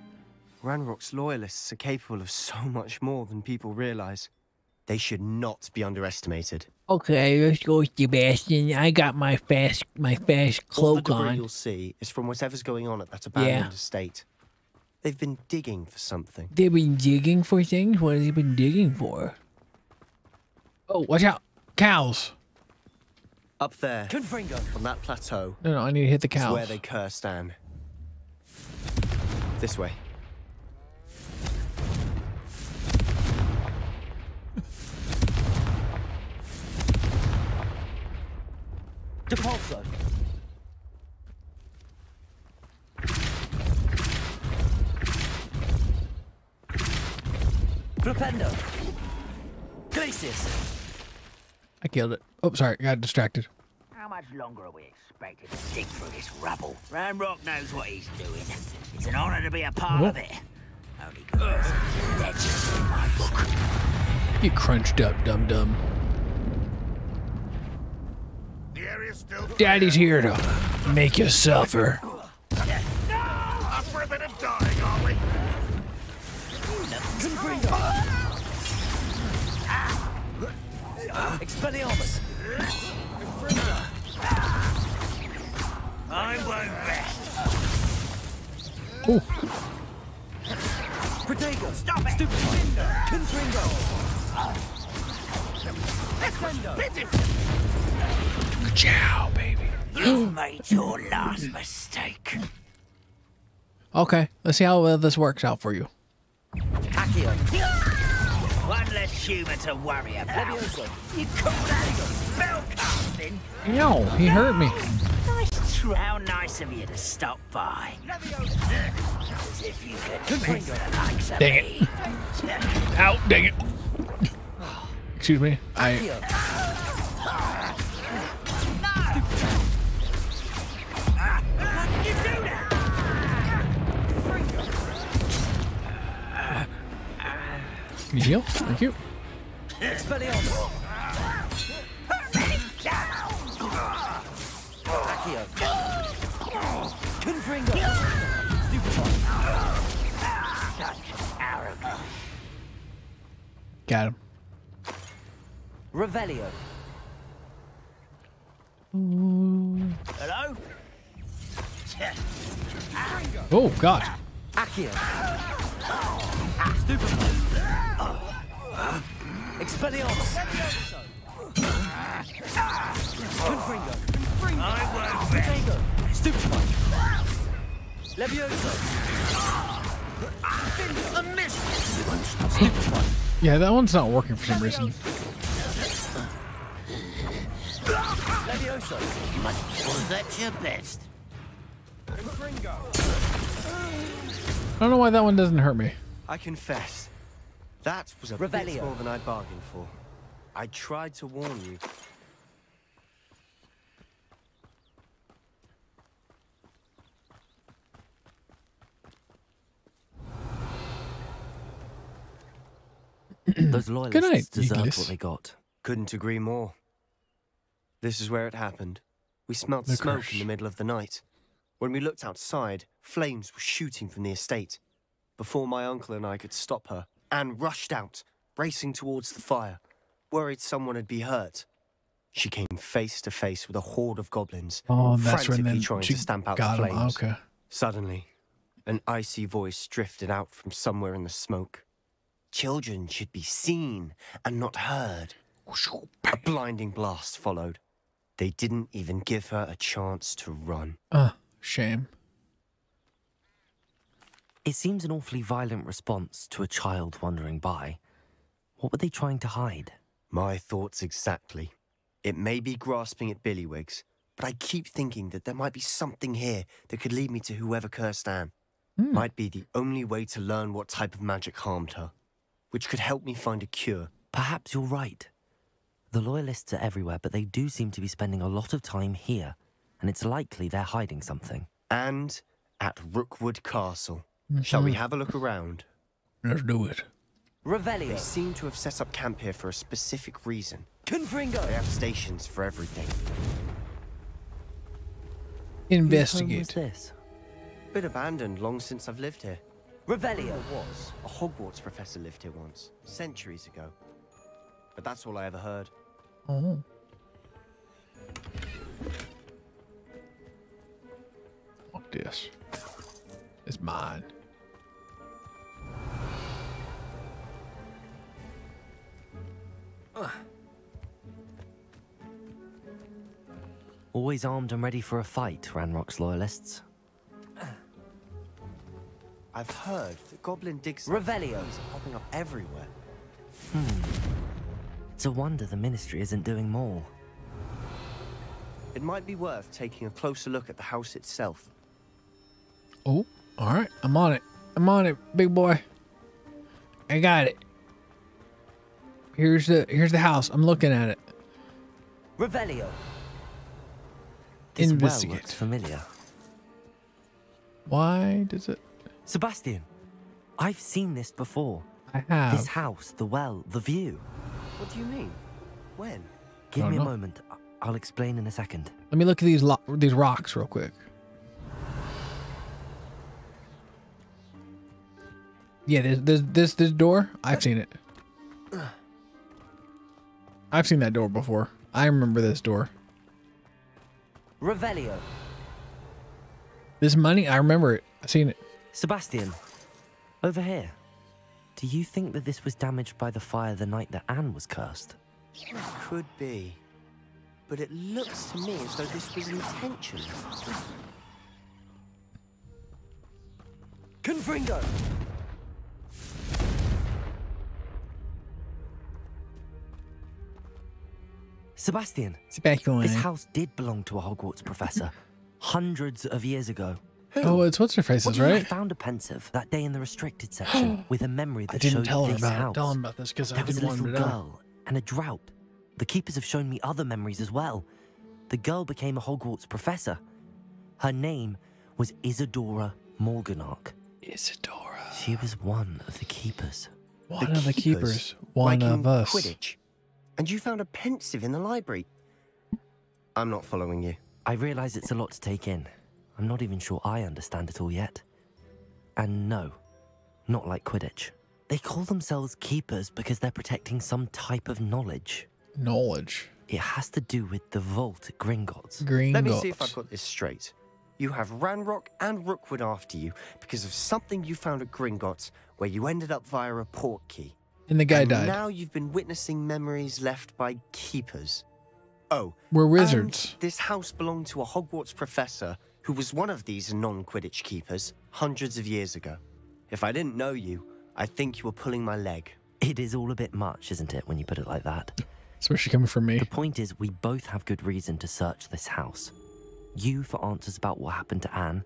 Ranrok's loyalists are capable of so much more than people realize. They should not be underestimated. Okay, let's go, Sebastian. I got my fast, my fast cloak All the cloak on. you'll see is from whatever's going on at that abandoned Yeah. estate. They've been digging for something. They've been digging for things. What have they been digging for? Oh, watch out! Cows. Up there. Confringo. On that plateau. No, no, I need to hit the is cows. where they cursed Anne. This way. Depulso. Flipendo. Glacius. I killed it. Oh, sorry, I got distracted. How much longer are we expected to dig through this rubble? Ranrok knows what he's doing. It's an honor to be a part of it. Only because that's in my book. Get crunched up, dum dum. The area's still Daddy's here to make you suffer. Up for a bit of dying, are we? Confringo. Expelliarmus. I won't rest. Oh, Protego. Stop it! Stupid Stupefy. Confringo. Ascendo. ciao, baby. You made your last mistake. Okay, let's see how well this works out for you. Accio. One less human to worry about. Levioso. You call that spellcasting? Yo, he hurt me. Nice try. How nice of you to stop by. As if you could miss the likes of Dang it. me. Out, dang it. Excuse me. I can you heal? Thank you. Expelliarmus. Accio. Confringo. Stupefy. Got him. Revelio. Hello? Oh God. Accio. Stupefy. Expelliarmus. Confringo. I won't rest. Protego. Stupefy. Levioso. A miss. Stupefy. Yeah, that one's not working for some reason. Levioso. Was that your best? I don't know why that one doesn't hurt me. I confess, that was a Revelio. bit more than I bargained for. I tried to warn you. Those loyalists night, deserved Eagles. what they got. Couldn't agree more. This is where it happened. We smelt The smoke curse. in the middle of the night. When we looked outside, flames were shooting from the estate. Before my uncle and I could stop her, Anne rushed out, racing towards the fire, worried someone had been hurt. She came face to face with a horde of goblins, Oh, that's frantically trying to stamp out the flames. Okay. Suddenly, an icy voice drifted out from somewhere in the smoke. Children should be seen and not heard. A blinding blast followed. They didn't even give her a chance to run. Uh, shame. It seems an awfully violent response to a child wandering by. What were they trying to hide? My thoughts exactly. It may be grasping at Billywigs, but I keep thinking that there might be something here that could lead me to whoever cursed Anne. Hmm. Might be the only way to learn what type of magic harmed her, which could help me find a cure. Perhaps you're right. The loyalists are everywhere, but they do seem to be spending a lot of time here, and it's likely they're hiding something. And at Rookwood Castle. Shall we have a look around? Let's do it. They Revelio. seem to have set up camp here for a specific reason. Confringo. They have stations for everything. Investigate. this? Been abandoned long since I've lived here. Revelio. Was. A Hogwarts professor lived here once, centuries ago. But that's all I ever heard. Oh. This. It's mine. Always armed and ready for a fight, Ranrok's loyalists. I've heard that goblin digs Revelio. are popping up everywhere. Hmm. It's a wonder the Ministry isn't doing more. It might be worth taking a closer look at the house itself. Oh, all right. I'm on it. I'm on it, big boy. I got it. Here's the here's the house. I'm looking at it. Revelio. This well looks familiar. Why does it? Sebastian, I've seen this before. I have. This house, the well, the view. What do you mean? When? Give me a moment. I'll explain in a second. Let me look at these lo- these rocks real quick. Yeah, there's this this this door. I've seen it. I've seen that door before. I remember this door. Revelio. This money, I remember it. I've seen it. Sebastian, over here. Do you think that this was damaged by the fire the night that Anne was cursed? It Could be. But it looks to me as though this was intentional. Confringo! Sebastian, Sebastian. this house did belong to a Hogwarts professor hundreds of years ago. Oh, it's what's her faces, I right? found a Pensieve that day in the restricted section with a memory that I didn't showed tell her about house. it. Tell about this because I was a didn't want little to girl and a drought. The keepers have shown me other memories as well. The girl became a Hogwarts professor. Her name was Isadora Morganach. Isadora. She was one of the keepers. One of the keepers. One like of us. Quidditch. And you found a Pensieve in the library. I'm not following you. I realize it's a lot to take in. I'm not even sure I understand it all yet. And no, not like Quidditch. They call themselves keepers because they're protecting some type of knowledge. Knowledge. It has to do with the vault at Gringotts. Green Let me see if I've got this straight. You have Ranrok and Rookwood after you because of something you found at Gringotts where you ended up via a Portkey. And the guy and died. Now you've been witnessing memories left by keepers. Oh, We're and wizards. this house belonged to a Hogwarts professor who was one of these non-Quidditch keepers hundreds of years ago. If I didn't know you, I think you were pulling my leg. It is all a bit much, isn't it, when you put it like that? Especially coming from me. The point is, we both have good reason to search this house. You for answers about what happened to Anne,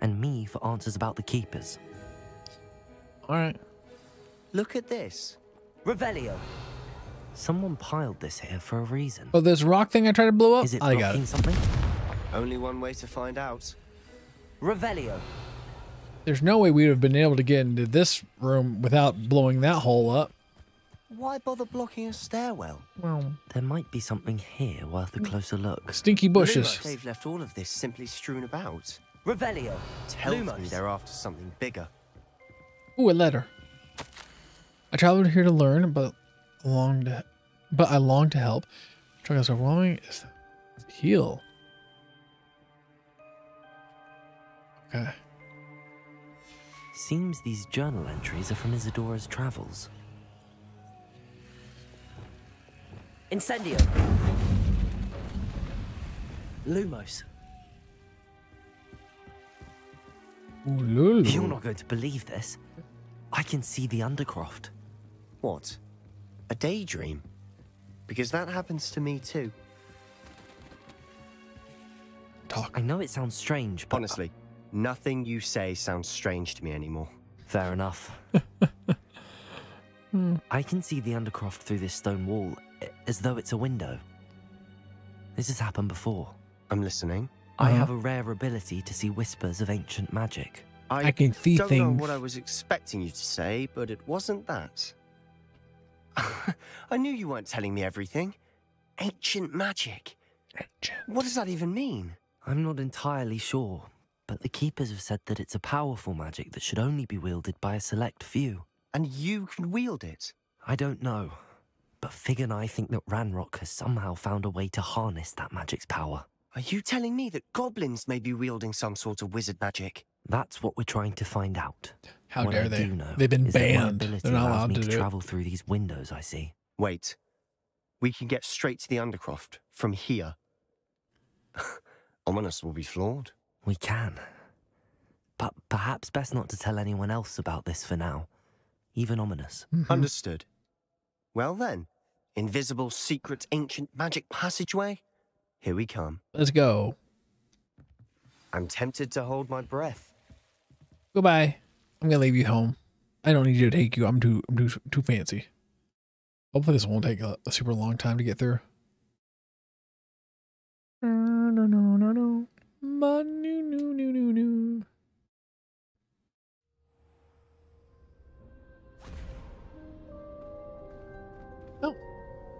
and me for answers about the keepers. All right. Look at this. Revelio. Someone piled this here for a reason. Oh, this rock thing I tried to blow up. Is it I got blocking it. something? Only one way to find out. Revelio. There's no way we'd have been able to get into this room without blowing that hole up. Why bother blocking a stairwell? Well, There might be something here worth a closer look. stinky bushes. They've left all of this simply strewn about. Revelio. Tells me they're after something bigger. Ooh, a letter. I traveled here to learn, but long to, but I long to help. Struggles overwhelming is heal. Okay. Seems these journal entries are from Isadora's travels. Incendio. Lumos. Ooh. You're not going to believe this. I can see the Undercroft. What? A daydream? Because that happens to me too. Talk. I know it sounds strange, but Honestly, nothing you say sounds strange to me anymore. fair enough. I can see the Undercroft through this stone wall as though it's a window. This has happened before. I'm listening. I Uh-huh. have a rare ability to see whispers of ancient magic. I can see don't know things. what I was expecting you to say, but it wasn't that. I knew you weren't telling me everything. Ancient magic. Ancient. What does that even mean? I'm not entirely sure, but the Keepers have said that it's a powerful magic that should only be wielded by a select few. And you can wield it. I don't know, but Fig and I think that Ranrok has somehow found a way to harness that magic's power. Are you telling me that goblins may be wielding some sort of wizard magic? That's what we're trying to find out. How what dare I they? Do know They've been is that banned. ability They're not allows allowed me to to do it. travel through these windows. I see. Wait. We can get straight to the Undercroft from here. Ominis will be flawed. We can. But perhaps best not to tell anyone else about this for now. Even Ominis. Mm-hmm. Understood. Well then, invisible, secret, ancient magic passageway? Here we come. Let's go. I'm tempted to hold my breath. Goodbye. I'm gonna leave you home. I don't need you to take you. I'm too I'm too too fancy. Hopefully this won't take a, a super long time to get through. No no no no no. Ma- no no no no no. Oh,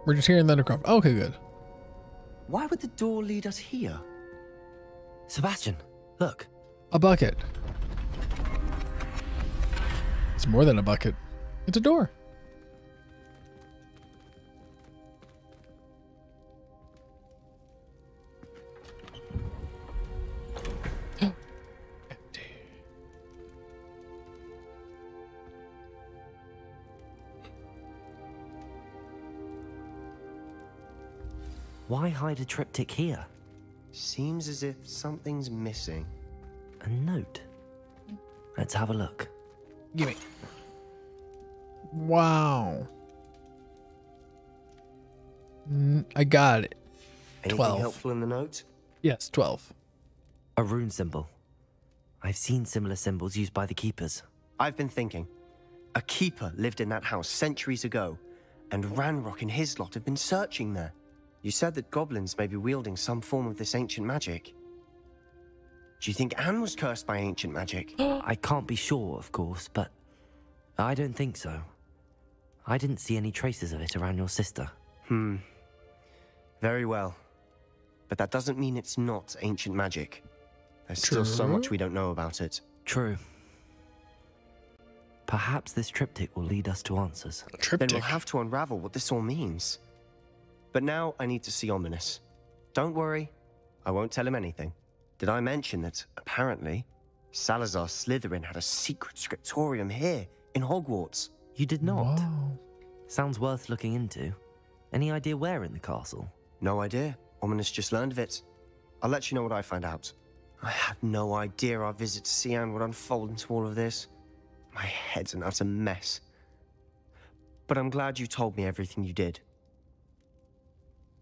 we're just here in the Undercroft. Okay, good. Why would the door lead us here? Sebastian, look. A bucket. It's more than a bucket. It's a door. Why hide a triptych here? Seems as if something's missing. A note. Let's have a look. Gimme. Wow. Mm, I got it. Anything 12. helpful in the note? Yes, 12. A rune symbol. I've seen similar symbols used by the keepers. I've been thinking. A keeper lived in that house centuries ago, and Ranrok and his lot have been searching there. You said that goblins may be wielding some form of this ancient magic. Do you think Anne was cursed by ancient magic? I can't be sure, of course, but I don't think so. I didn't see any traces of it around your sister. Hmm. Very well. But that doesn't mean it's not ancient magic. There's still so much we don't know about it. True. Perhaps this triptych will lead us to answers. Triptych. Then we'll have to unravel what this all means. But now I need to see Ominis. Don't worry, I won't tell him anything. Did I mention that, apparently, Salazar Slytherin had a secret scriptorium here in Hogwarts? You did not? Sounds worth looking into. Any idea where in the castle? No idea. Ominis just learned of it. I'll let you know what I find out. I had no idea our visit to Cian would unfold into all of this. My head's an utter mess. But I'm glad you told me everything you did.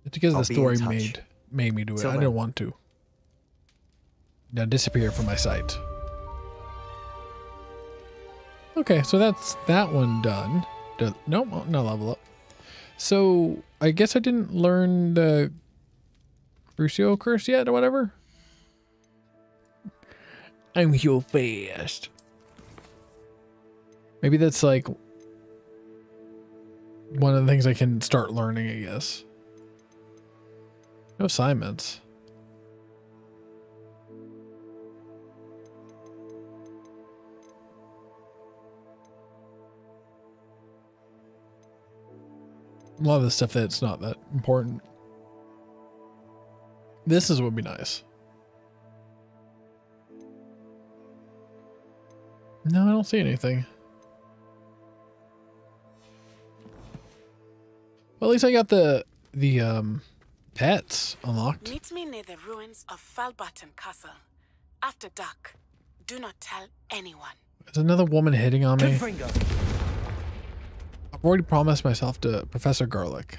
It's because I'll the story touch. made made me do it. Till I then. didn't want to. Now disappear from my sight. Okay, so that's that one done. Do- Nope, no level up. So I guess I didn't learn the Crucio curse yet or whatever. I'm so fast. Maybe that's like one of the things I can start learning, I guess. No assignments. A lot of the stuff that's not that important. This is what would be nice. No, I don't see anything. Well, at least I got the the um pets unlocked. Meet me near the ruins of Falbarton Castle. After dark. Do not tell anyone. There's another woman hitting on me. I've already promised myself to Professor Garlick.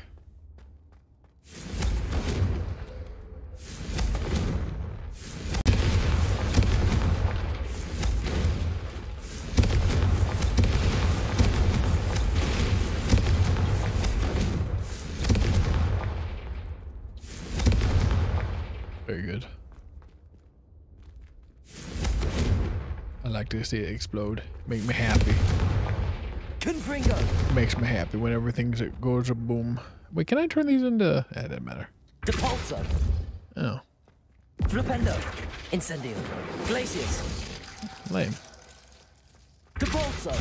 Very good. I like to see it explode. Make me happy. Confringo. Makes me happy when everything goes a boom. Wait, can I turn these into? Eh, it doesn't matter. Depulso. Oh, Flipendo. Incendio. Glacius. lame. Depulso.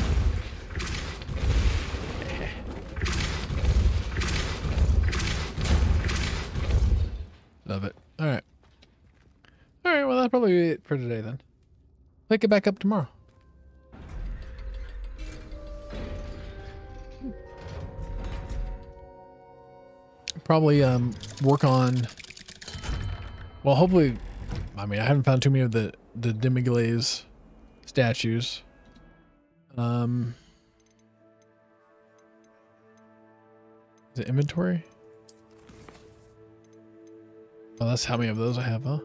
Love it. All right. All right. Well, that'll probably be it for today then. Pick it back up tomorrow. Probably um work on Well, hopefully, I mean, I haven't found too many of the the Demiguise statues. Um, is it inventory? Oh, that's how many of those I have, huh?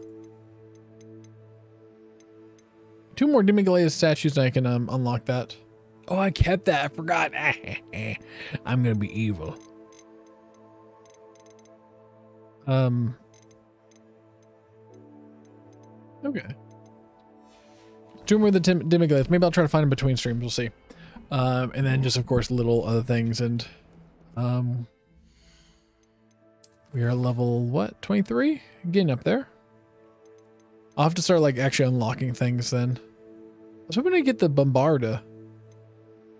Two more Demiguise statues and I can um, unlock that. Oh, I kept that. I forgot. I'm going to be evil. Um. Okay. Two more of the Tim-. Maybe I'll try to find them between streams. We'll see. Um, and then just, of course, little other things. And um, we are level, what, 23? Getting up there. I'll have to start, like, actually unlocking things then. I was hoping to get the Bombarda.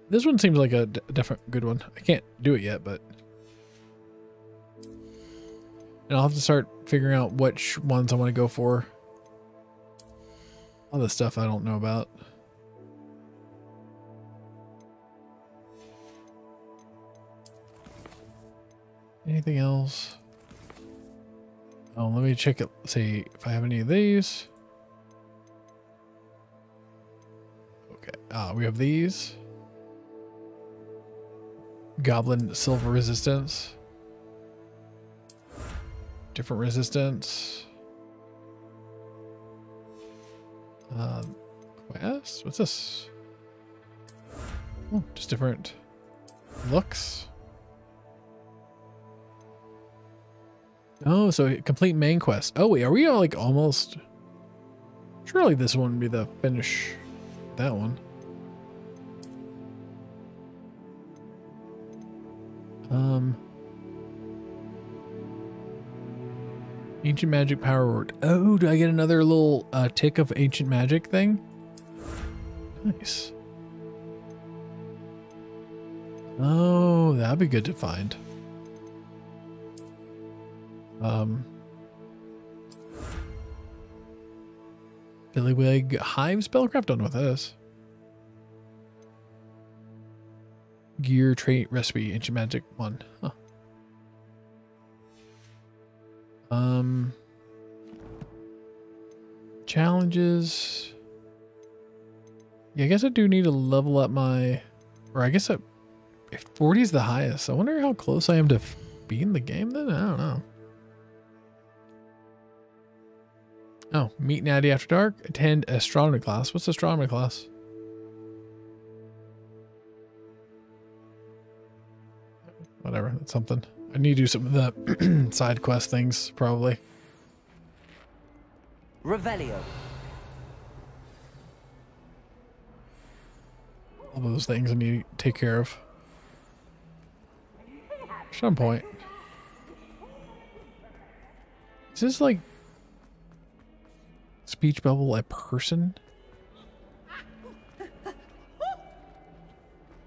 This one seems like a different good one. I can't do it yet, but... And I'll have to start figuring out which ones I want to go for. All the stuff I don't know about. Anything else? Oh, let me check it. See if I have any of these. Okay. Ah, we have these. Goblin silver resistance. Different resistance. Uh, quest? What's this? Oh, just different looks. Oh, so complete main quest. Oh wait, are we all like almost? Surely this one would be the finish. That one. Um. Ancient magic power word. Oh, do I get another little uh, tick of ancient magic thing? Nice. Oh, that'd be good to find. Um, Billywig Hive Spellcraft. done with know what that is. Gear trait recipe ancient magic one. Huh. Um, challenges. Yeah, I guess I do need to level up my, or I guess I, if 40 is the highest. I wonder how close I am to being the game then. I don't know. Oh, meet Natty after dark. Attend astronomy class. What's astronomy class? Whatever, that's something. I need to do some of the side quest things, probably. Revelio. All those things I need to take care of. At some point. Is this like speech bubble a person?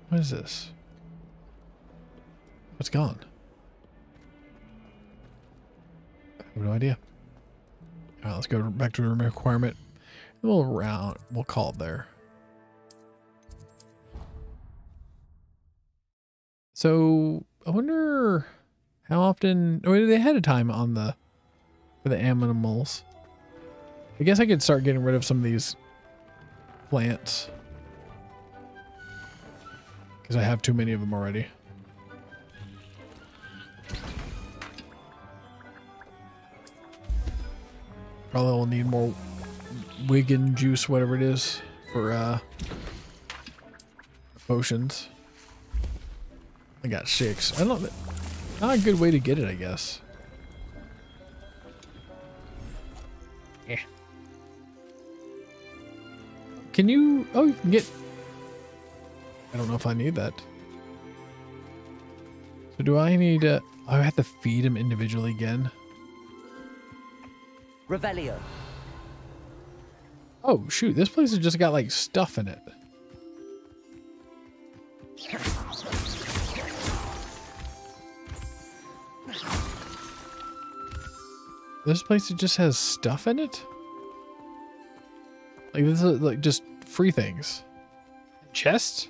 What is this? What's gone? Have no idea. All right, let's go back to the requirement. We'll round. We'll call it there. So I wonder how often. Oh, or they had a time on the for the animals. I guess I could start getting rid of some of these plants because I have too many of them already. Probably will need more Wigan juice, whatever it is, for uh, potions. I got six. I love it. Not a good way to get it, I guess. Yeah. Can you? Oh, you can get. I don't know if I need that. So do I need to? I have to feed him individually again. Revelio. Oh shoot! This place has just got like stuff in it. This place it just has stuff in it? Like this is like just free things. Chest?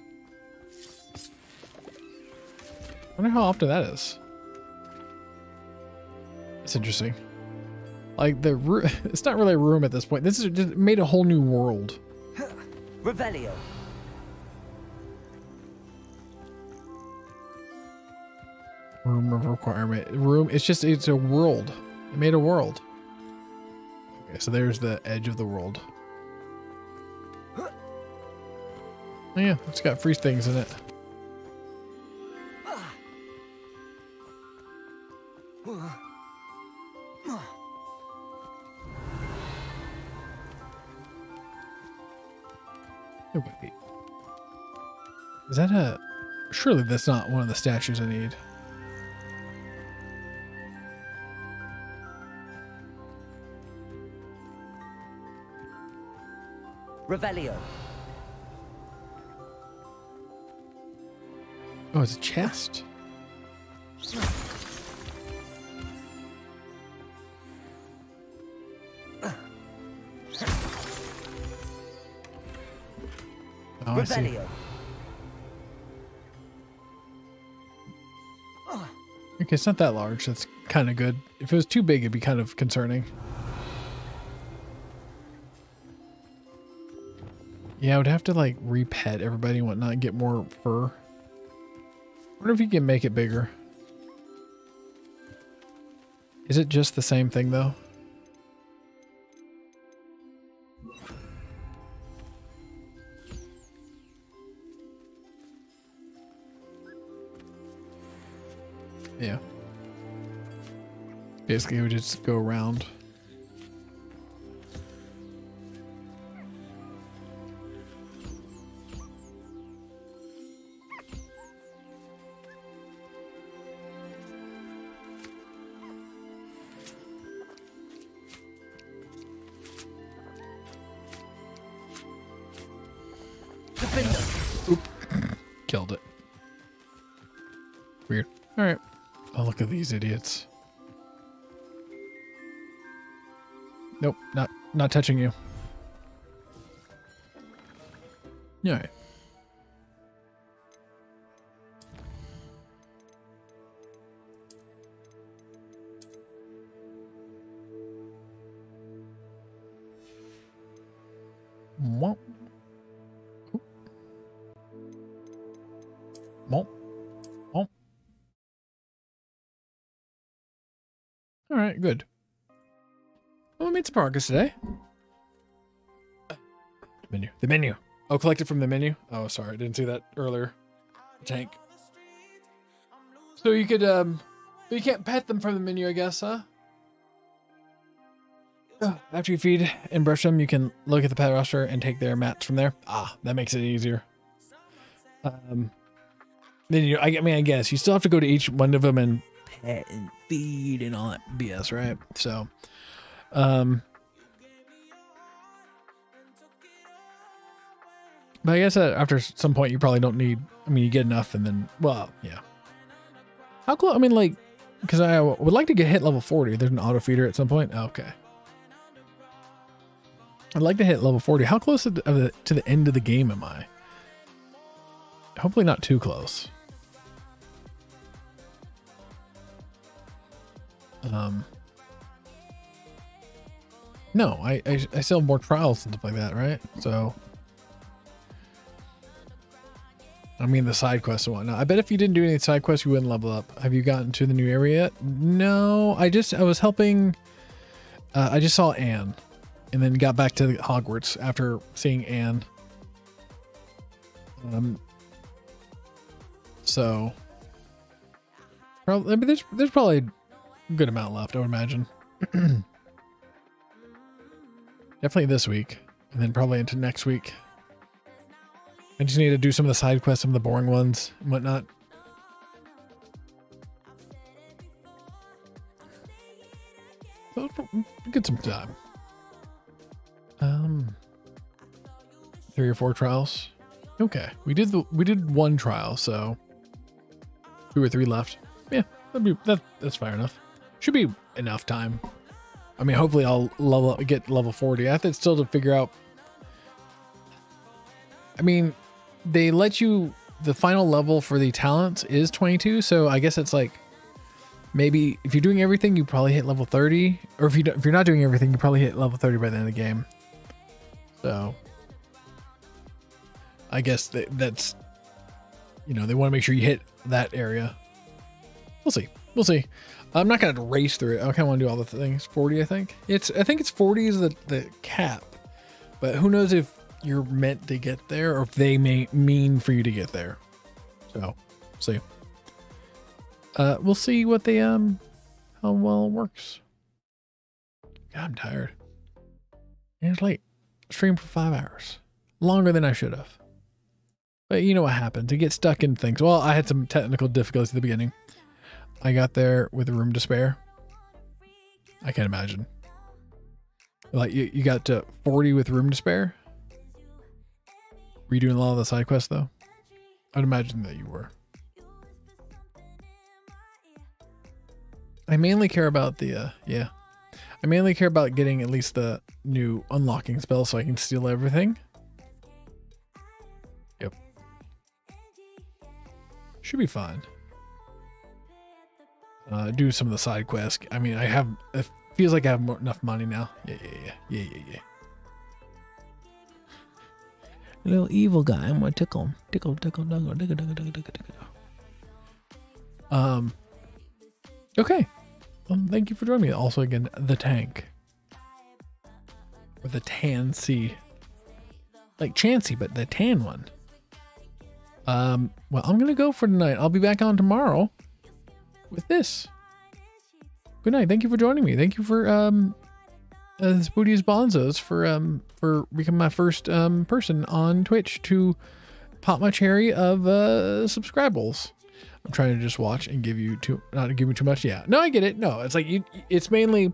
wonder how often that is. It's interesting. Like the it's not really a room at this point. This is just made a whole new world. Revelio. Room of requirement. Room. It's just it's a world. It made a world. Okay, so there's the edge of the world. Oh yeah, it's got free things in it. Wait. Is that a? Surely that's not one of the statues I need. Revelio. Oh, it's a chest. Oh, I see. Okay, it's not that large. That's kind of good. If it was too big, it'd be kind of concerning. Yeah, I would have to like repet everybody and whatnot and get more fur. wonder if you can make it bigger. Is it just the same thing though? Yeah. Basically, we just go around. These idiots. Nope, not not touching you. All made progress today. Menu. The menu. Oh, collected from the menu. Oh, sorry, I didn't see that earlier. Tank. So you could um, but you can't pet them from the menu, I guess, huh? Oh, After you feed and brush them, you can look at the pet roster and take their mats from there. Ah, that makes it easier. Um, then you, I mean, I guess you still have to go to each one of them and pet and feed and all that BS, right? So, um, but I guess after some point you probably don't need. I mean, you get enough, and then well, yeah. How close? I mean, like, because I would like to get hit level forty. There's an auto feeder at some point. Okay. I'd like to hit level 40. How close to the, to the end of the game am I? Hopefully not too close. Um, no, I, I, I still have more trials and stuff like that, right? So, I mean, the side quests and whatnot. I bet if you didn't do any side quests, you wouldn't level up. Have you gotten to the new area yet? No, I just, I was helping, uh, I just saw Anne and then got back to Hogwarts after seeing Anne. Um, so probably, I mean, there's there's probably a good amount left, I would imagine. Definitely this week, and then probably into next week. I just need to do some of the side quests, some of the boring ones, and whatnot. Get some time. Um, three or four trials. Okay, we did the we did one trial, so two or three left. Yeah, that'd be that that's fair enough. Should be enough time. I mean, hopefully I'll level get level forty. I have to still to figure out. I mean, they let you the final level for the talents is twenty two, so I guess it's like maybe if you're doing everything, you probably hit level 30. Or if you if you're not doing everything, you probably hit level 30 by the end of the game. So I guess that, that's you know they want to make sure you hit that area. We'll see. We'll see. I'm not gonna race through it. I kind of want to do all the things. 40, I think. It's I think it's 40 is the the cap, but who knows if you're meant to get there or if they may mean for you to get there. So, see. Uh, we'll see what they um how well it works. God, I'm tired. it's late. Stream for five hours, longer than I should have. But you know what happens? You get stuck in things. Well, I had some technical difficulties at the beginning. I got there with a room to spare. I can't imagine. Like you, you got to 40 with room to spare. Were you doing a lot of the side quests though? I'd imagine that you were. I mainly care about the uh yeah. I mainly care about getting at least the new unlocking spell so I can steal everything. Yep. Should be fine. Uh, do some of the side quests. I mean, I have. It feels like I have more, enough money now. Yeah, yeah, yeah, yeah, yeah, yeah. Little evil guy. I'm gonna tickle him. Tickle, tickle, tickle, tickle, tickle, tickle, tickle, tickle. Um. Okay. Um, thank you for joining me. Also, again, the tank. Or the tan C. Like Chansey, but the tan one. Um, well, I'm gonna go for tonight. I'll be back on tomorrow with this. Good night. Thank you for joining me. Thank you for um uh, Bonzos for um for becoming my first um person on Twitch to pop my cherry of uh subscribables. I'm trying to just watch and give you too not give me too much. Yeah. No, I get it. No, it's like you it's mainly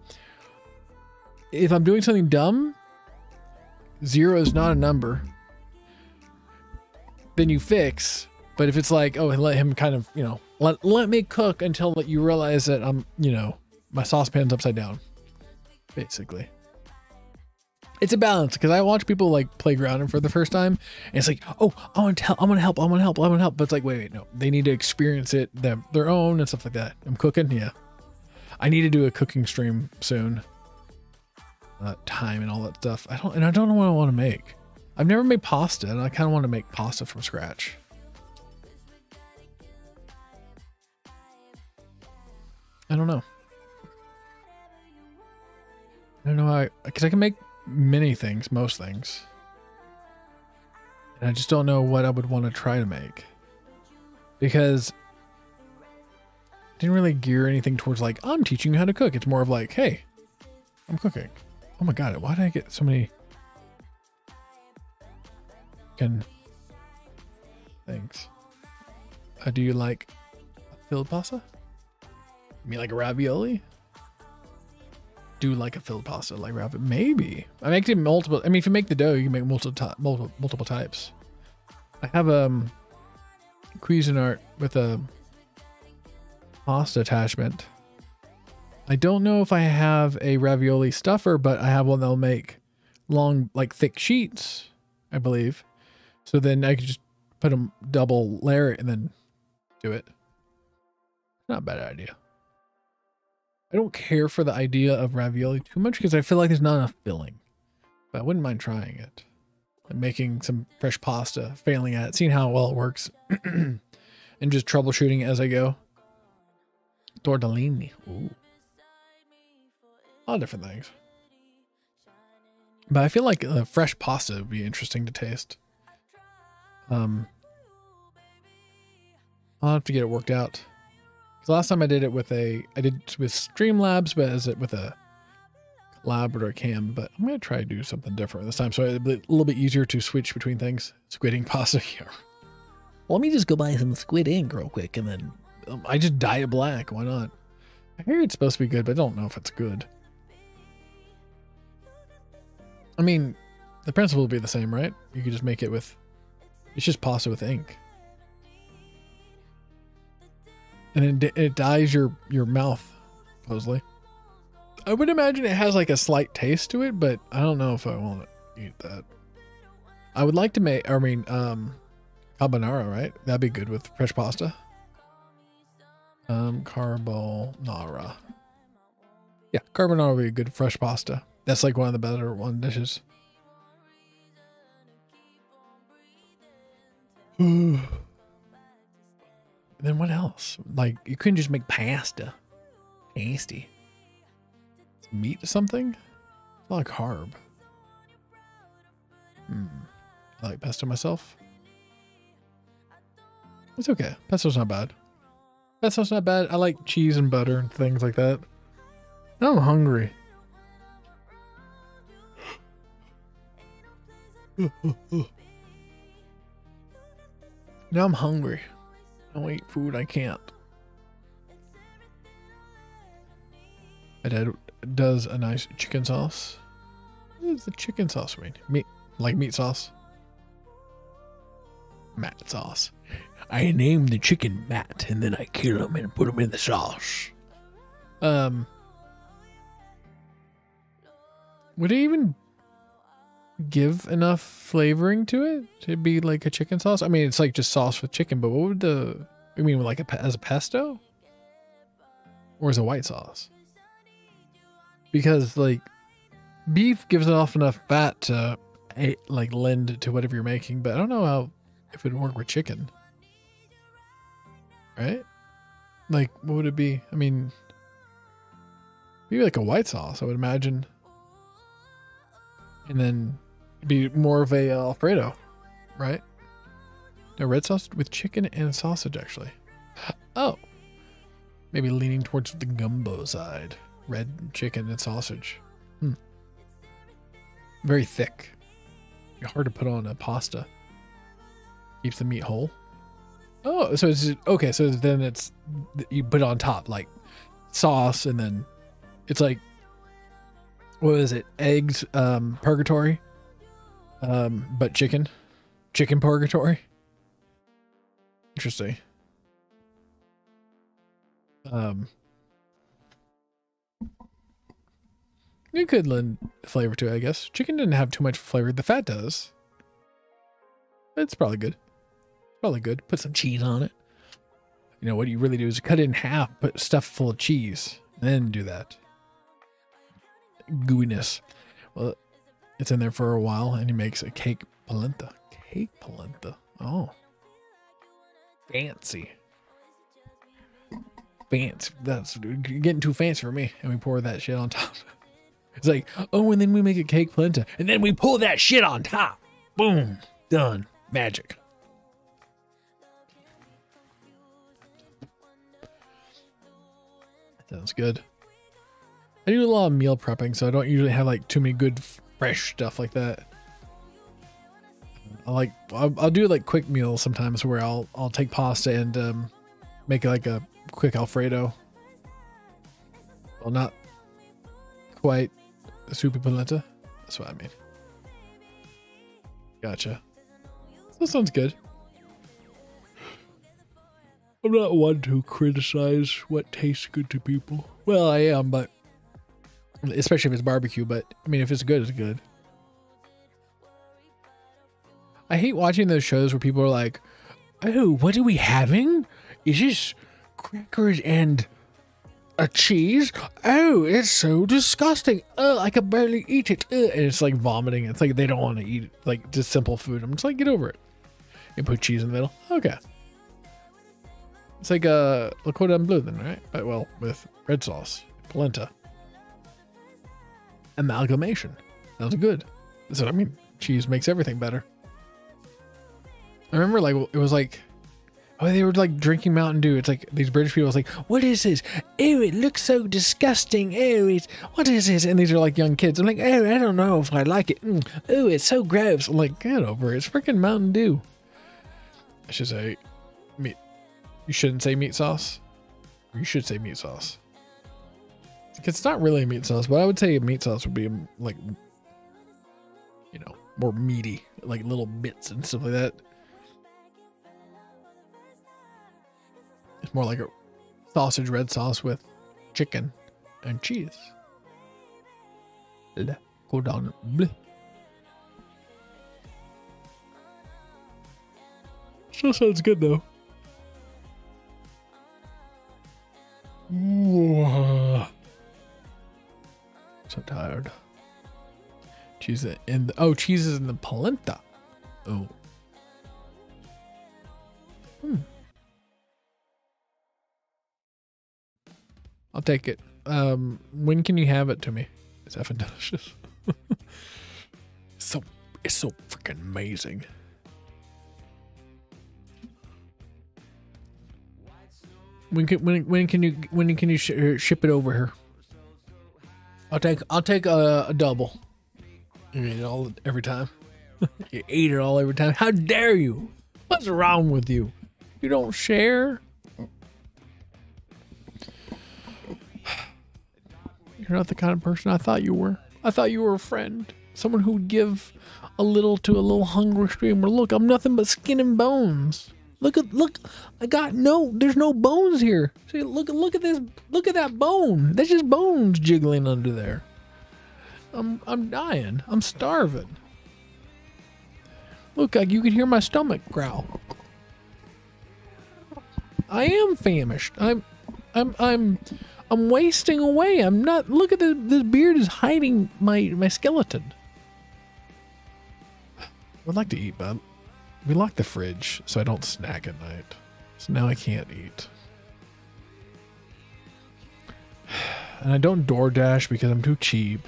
if I'm doing something dumb, zero is not a number. Then you fix. But if it's like, oh, and let him kind of, you know, let let me cook until you realize that I'm, you know, my saucepan's upside down. Basically. It's a balance because I watch people like play grounding for the first time, and it's like, oh, I want to help, I want to help, I want to help, I want to help. But it's like, wait, wait, no, they need to experience it them their own and stuff like that. I'm cooking, yeah. I need to do a cooking stream soon. Uh, time and all that stuff. I don't, and I don't know what I want to make. I've never made pasta, and I kind of want to make pasta from scratch. I don't know. I don't know how, because I, I can make many things, most things. And I just don't know what I would want to try to make. Because I didn't really gear anything towards like, I'm teaching you how to cook. It's more of like, hey, I'm cooking. Oh my god, why did I get so many can things? Uh, do you like filled pasta? You mean like a ravioli? Do like a filled pasta like ravioli? Maybe. I make it multiple. I mean, if you make the dough, you can make multiple multiple multiple types. I have um Cuisinart with a pasta attachment. I don't know if I have a ravioli stuffer, but I have one that'll make long, like thick sheets, I believe. So then I could just put them double layer it and then do it. Not a bad idea. I don't care for the idea of ravioli too much because I feel like there's not enough filling. But I wouldn't mind trying it. And making some fresh pasta, failing at it, seeing how well it works, and just troubleshooting as I go. Tortellini. Ooh. A lot of different things. But I feel like uh, fresh pasta would be interesting to taste. Um, I'll have to get it worked out. Because last time I did it with a, I did with Streamlabs, but as it with a lab or a cam. But I'm gonna try to do something different this time, so it'll be a little bit easier to switch between things. Squid ink pasta here. Well, let me just go buy some squid ink real quick, and then um, I just dye it black. Why not? I hear it's supposed to be good, but I don't know if it's good. I mean, the principle will be the same, right? You could just make it with, it's just pasta with ink. And it, it dyes your, your mouth, supposedly. I would imagine it has like a slight taste to it, but I don't know if I want to eat that. I would like to make, I mean, um, carbonara, right? That'd be good with fresh pasta. Um, carbonara. Yeah, carbonara would be a good fresh pasta. That's like one of the better one dishes. then what else? Like you couldn't just make pasta. Tasty. Meat something? Lot of carb. Hmm. I like pesto myself. It's okay. Pesto's not bad. Pesto's not bad. I like cheese and butter and things like that. I'm hungry. now I'm hungry. To eat food. I can't. Dad does a nice chicken sauce. What does the chicken sauce mean? Meat, like meat sauce? Matt sauce. I name the chicken Matt, and then I kill him and put him in the sauce. Um, would it even give enough flavoring to it to be like a chicken sauce? I mean, it's like just sauce with chicken, but what would the? I mean, like a as a pesto, or as a white sauce? Because like beef gives off enough fat to like lend to whatever you're making, but I don't know how if it would work with chicken. Right? Like, what would it be? I mean, maybe like a white sauce, I would imagine. And then be more of a uh, Alfredo, right? No, red sauce with chicken and sausage, actually. Oh, maybe leaning towards the gumbo side. Red chicken and sausage. Hmm. Very thick. Hard to put on a pasta. Keeps the meat whole. Oh, so it's okay. So then it's you put it on top like sauce, and then it's like what is it? Eggs, um, purgatory, um, but chicken, chicken purgatory. Interesting. Um, you could lend flavor to it, I guess. Chicken didn't have too much flavor. The fat does. It's probably good. Probably good. Put some cheese on it. You know what you really do is cut it in half, put stuff full of cheese, and then do that. Gooiness. Well, it's in there for a while, and he makes a cake polenta. Cake polenta. Oh, fancy. Fancy. That's getting too fancy for me. And we pour that shit on top. It's like, oh, and then we make a cake polenta, and then we pull that shit on top. Boom, done. Magic. Sounds good. I do a lot of meal prepping, so I don't usually have like too many good fresh stuff like that. I like I'll, I'll do like quick meals sometimes where I'll I'll take pasta and um, make like a quick Alfredo. Well, not quite the soupy polenta. That's what I mean. Gotcha. That sounds good. I'm not one to criticize what tastes good to people. Well, I am, but especially if it's barbecue. But I mean, if it's good, it's good. I hate watching those shows where people are like, "Oh, what are we having? Is this crackers and a cheese? Oh, it's so disgusting. Oh, I can barely eat it." Ugh. And it's like vomiting. It's like they don't want to eat like just simple food. I'm just like, get over it. And put cheese in the middle. Okay. It's like a Lakota and blue then, right? But well, with red sauce, polenta, amalgamation. Sounds good. So I mean, cheese makes everything better. I remember like it was like, oh, they were like drinking Mountain Dew. It's like these British people was like, what is this? Oh, it looks so disgusting. Oh, it's what is this? And these are like young kids. I'm like, oh, I don't know if I like it. Mm. Oh, it's so gross. I'm like, get over it. It's freaking Mountain Dew. I should say meat you shouldn't say meat sauce. You should say meat sauce. It's not really a meat sauce, but I would say a meat sauce would be um, like, you know, more meaty, like little bits and stuff like that. It's more like a sausage red sauce with chicken and cheese. Go down. Bleh. Still sounds good though. Cheese in the, oh, cheese is in the polenta. Oh. Hmm. I'll take it. Um, when can you have it to me? It's effing delicious. so it's so freaking amazing. When can when when can you when can you sh- ship it over here? I'll take I'll take a, a double. You ate it all every time. you ate it all every time. How dare you? What's wrong with you? You don't share. You're not the kind of person I thought you were. I thought you were a friend. Someone who would give a little to a little hungry streamer. Look, I'm nothing but skin and bones. Look at look, I got no there's no bones here. See look look at this look at that bone. That's just bones jiggling under there. I'm I'm dying. I'm starving. Look, you can hear my stomach growl. I am famished. I'm I'm I'm I'm wasting away. I'm not look at this this beard is hiding my my skeleton. I'd like to eat, but we lock the fridge so I don't snack at night. So now I can't eat. And I don't DoorDash because I'm too cheap.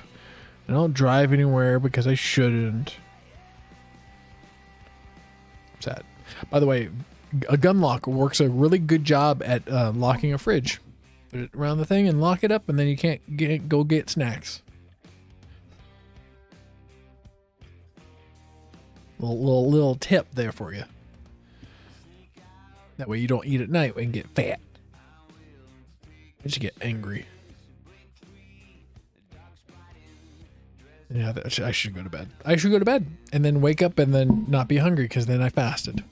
I don't drive anywhere because I shouldn't. Sad. By the way, a gun lock works a really good job at uh, locking a fridge. Put it around the thing and lock it up, and then you can't get go get snacks. Little, little little tip there for you. That way you don't eat at night and get fat. And you get angry. Yeah, I should, go to bed. I should go to bed and then wake up and then not be hungry because then I fasted.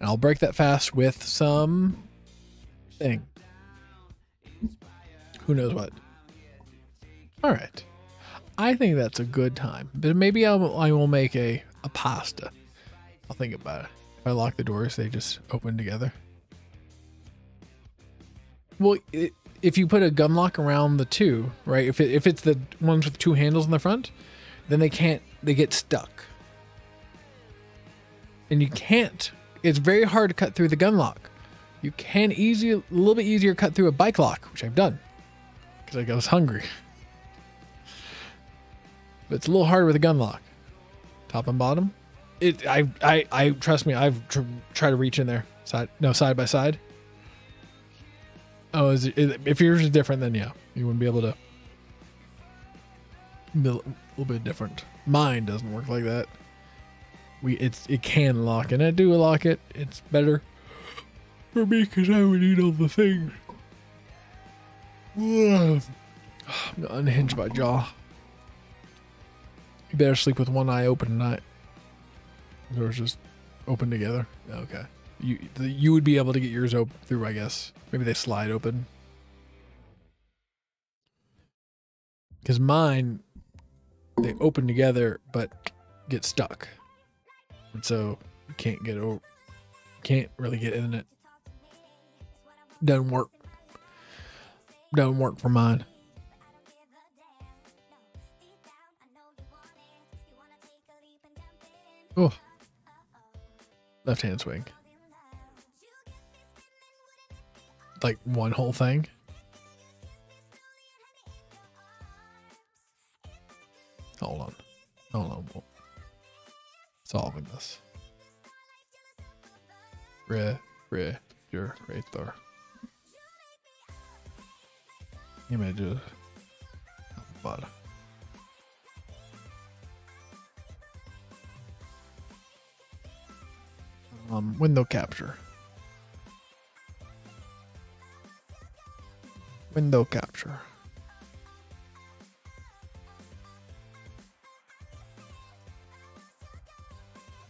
And I'll break that fast with some thing. Who knows what? All right. I think that's a good time. But maybe I'll, I will make a, a pasta. I'll think about it. If I lock the doors, they just open together. Well, it, if you put a gum lock around the two, right? If it, if it's the ones with two handles in the front, then they can't. They get stuck, and you can't. It's very hard to cut through the gun lock. You can easy, a little bit easier cut through a bike lock, which I've done because I was hungry. But it's a little harder with a gun lock, top and bottom. It, I, I, I trust me. I've tr- tried to reach in there, side, no, side by side. Oh, is it, if yours is different, then yeah, you wouldn't be able to. Little bit different. Mine doesn't work like that. We it's it can lock, and I do lock it. It's better for me because I would eat all the things. I'm gonna unhinge my jaw. You better sleep with one eye open tonight. Or just open together. Okay. You you would be able to get yours open through, I guess. Maybe they slide open. Because mine, they open together but get stuck, and so you can't get over. Can't really get in it. Doesn't work. Doesn't work for mine. Oh. Left hand swing. Like one whole thing. Hold on. Hold on. Solving this. Re, re, you're right there. Images. But. Um, window capture. Window capture.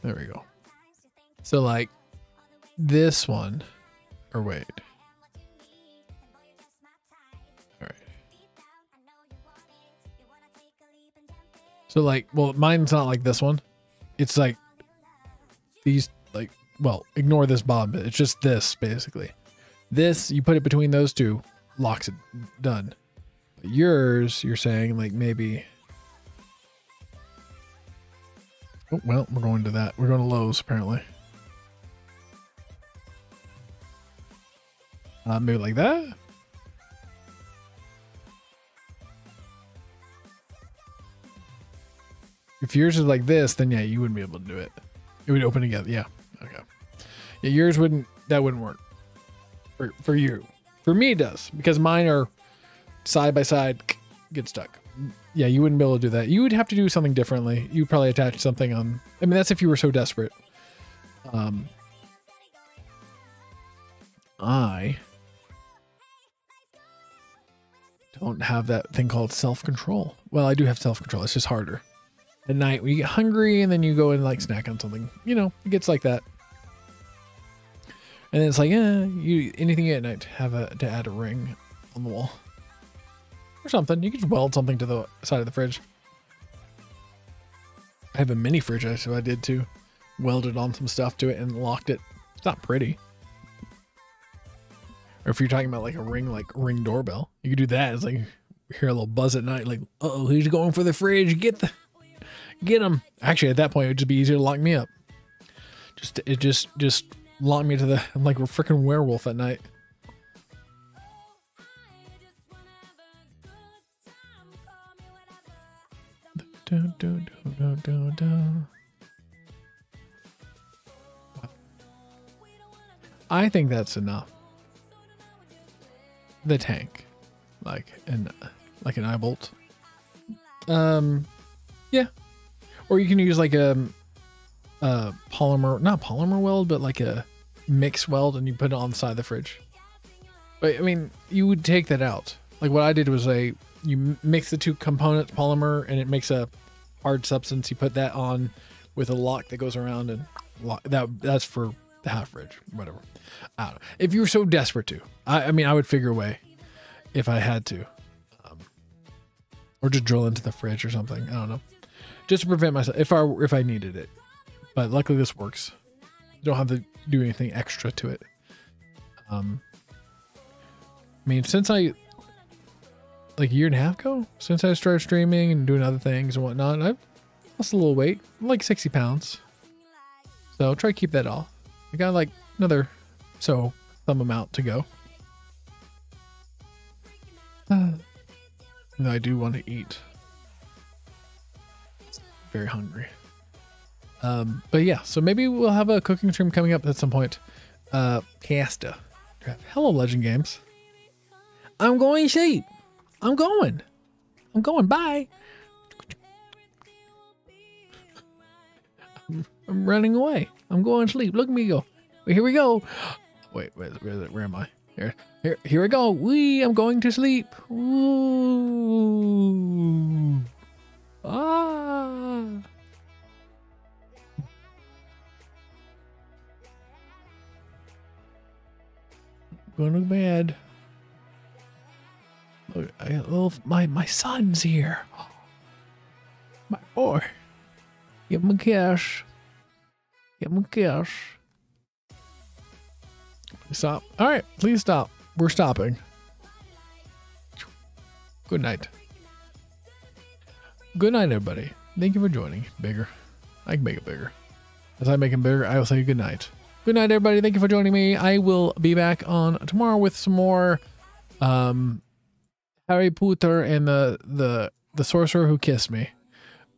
There we go. So like this one, or wait. All right. So like, well, mine's not like this one. It's like these like well, ignore this bob. It's just this basically. This you put it between those two, locks it done. But yours, you're saying like maybe Oh, well, we're going to that. We're going to Lowe's, apparently. Uh, maybe like that? If yours is like this, then yeah, you wouldn't be able to do it. It would open together. Yeah. Okay. Yeah, yours wouldn't. That wouldn't work. For for you. For me, it does because mine are side by side. Get stuck. Yeah, you wouldn't be able to do that. You would have to do something differently. You probably attach something on. I mean, that's if you were so desperate. Um. I don't have that thing called self control. Well, I do have self control. It's just harder at night you get hungry and then you go and like snack on something. You know, it gets like that. And then it's like, eh, you anything at night have a to add a ring on the wall or something. You could weld something to the side of the fridge. I have a mini fridge, so I did too. Welded on some stuff to it and locked it. It's not pretty. Or if you're talking about like a ring, like ring doorbell, you could do that. It's like hear a little buzz at night, like, oh, who's going for the fridge? Get the Get him. Actually, at that point, it would just be easier to lock me up. Just it just just lock me to the. I'm like a freaking werewolf at night. Dun, dun, dun, dun, dun, I think that's enough. The tank, like an like an eye bolt. Um, yeah, or you can use like a, a polymer, not polymer weld, but like a mix weld, and you put it on the side of the fridge. But I mean, you would take that out. Like what I did was a you mix the two components, polymer, and it makes a hard substance. You put that on with a lock that goes around, and lock, that that's for the half fridge, whatever. I don't know. If you were so desperate to, I, I mean, I would figure a way if I had to, um, or just drill into the fridge or something. I don't know just to prevent myself if I if I needed it. But luckily this works. You don't have to do anything extra to it. Um, I mean, since I like a year and a half ago, since I started streaming and doing other things and whatnot, I've lost a little weight, like sixty pounds. So try to keep that off. I got like another so some amount to go. Uh, I do want to eat very hungry. Um, but yeah, so maybe we'll have a cooking stream coming up at some point. Uh, Casta. Hello, Legend Games. I'm going to sleep. I'm going. I'm going. Bye. I'm, running away. I'm going to sleep. Look at me go. Here we go. Wait, where, where, where am I? Here, here, here we go. We, I'm going to sleep. Ooh. Ah. Going to bed. I love my my son's here. My boy. Give him kiss. Give him kiss. Stop. All right, please stop. We're stopping. Good night. Good night, everybody. Thank you for joining. Bigger. I can make it bigger. As I make it bigger, I will say good night. Good night, everybody. Thank you for joining me. I will be back on tomorrow with some more um, Harry Potter and the the the sorcerer who kissed me.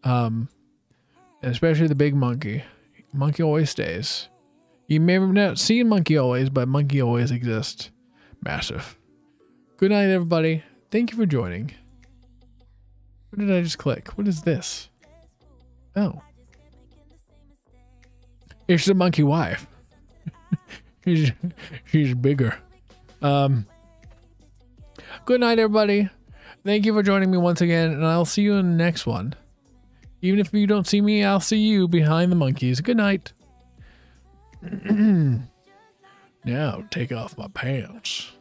Um, and especially the big monkey. Monkey always stays. You may have not seen Monkey always, but Monkey always exists. Massive. Good night, everybody. Thank you for joining. What did I just click? What is this? Oh. It's the monkey wife. she's, she's bigger. Um. Good night, everybody. Thank you for joining me once again, and I'll see you in the next one. Even if you don't see me, I'll see you behind the monkeys. Good night. now take off my pants.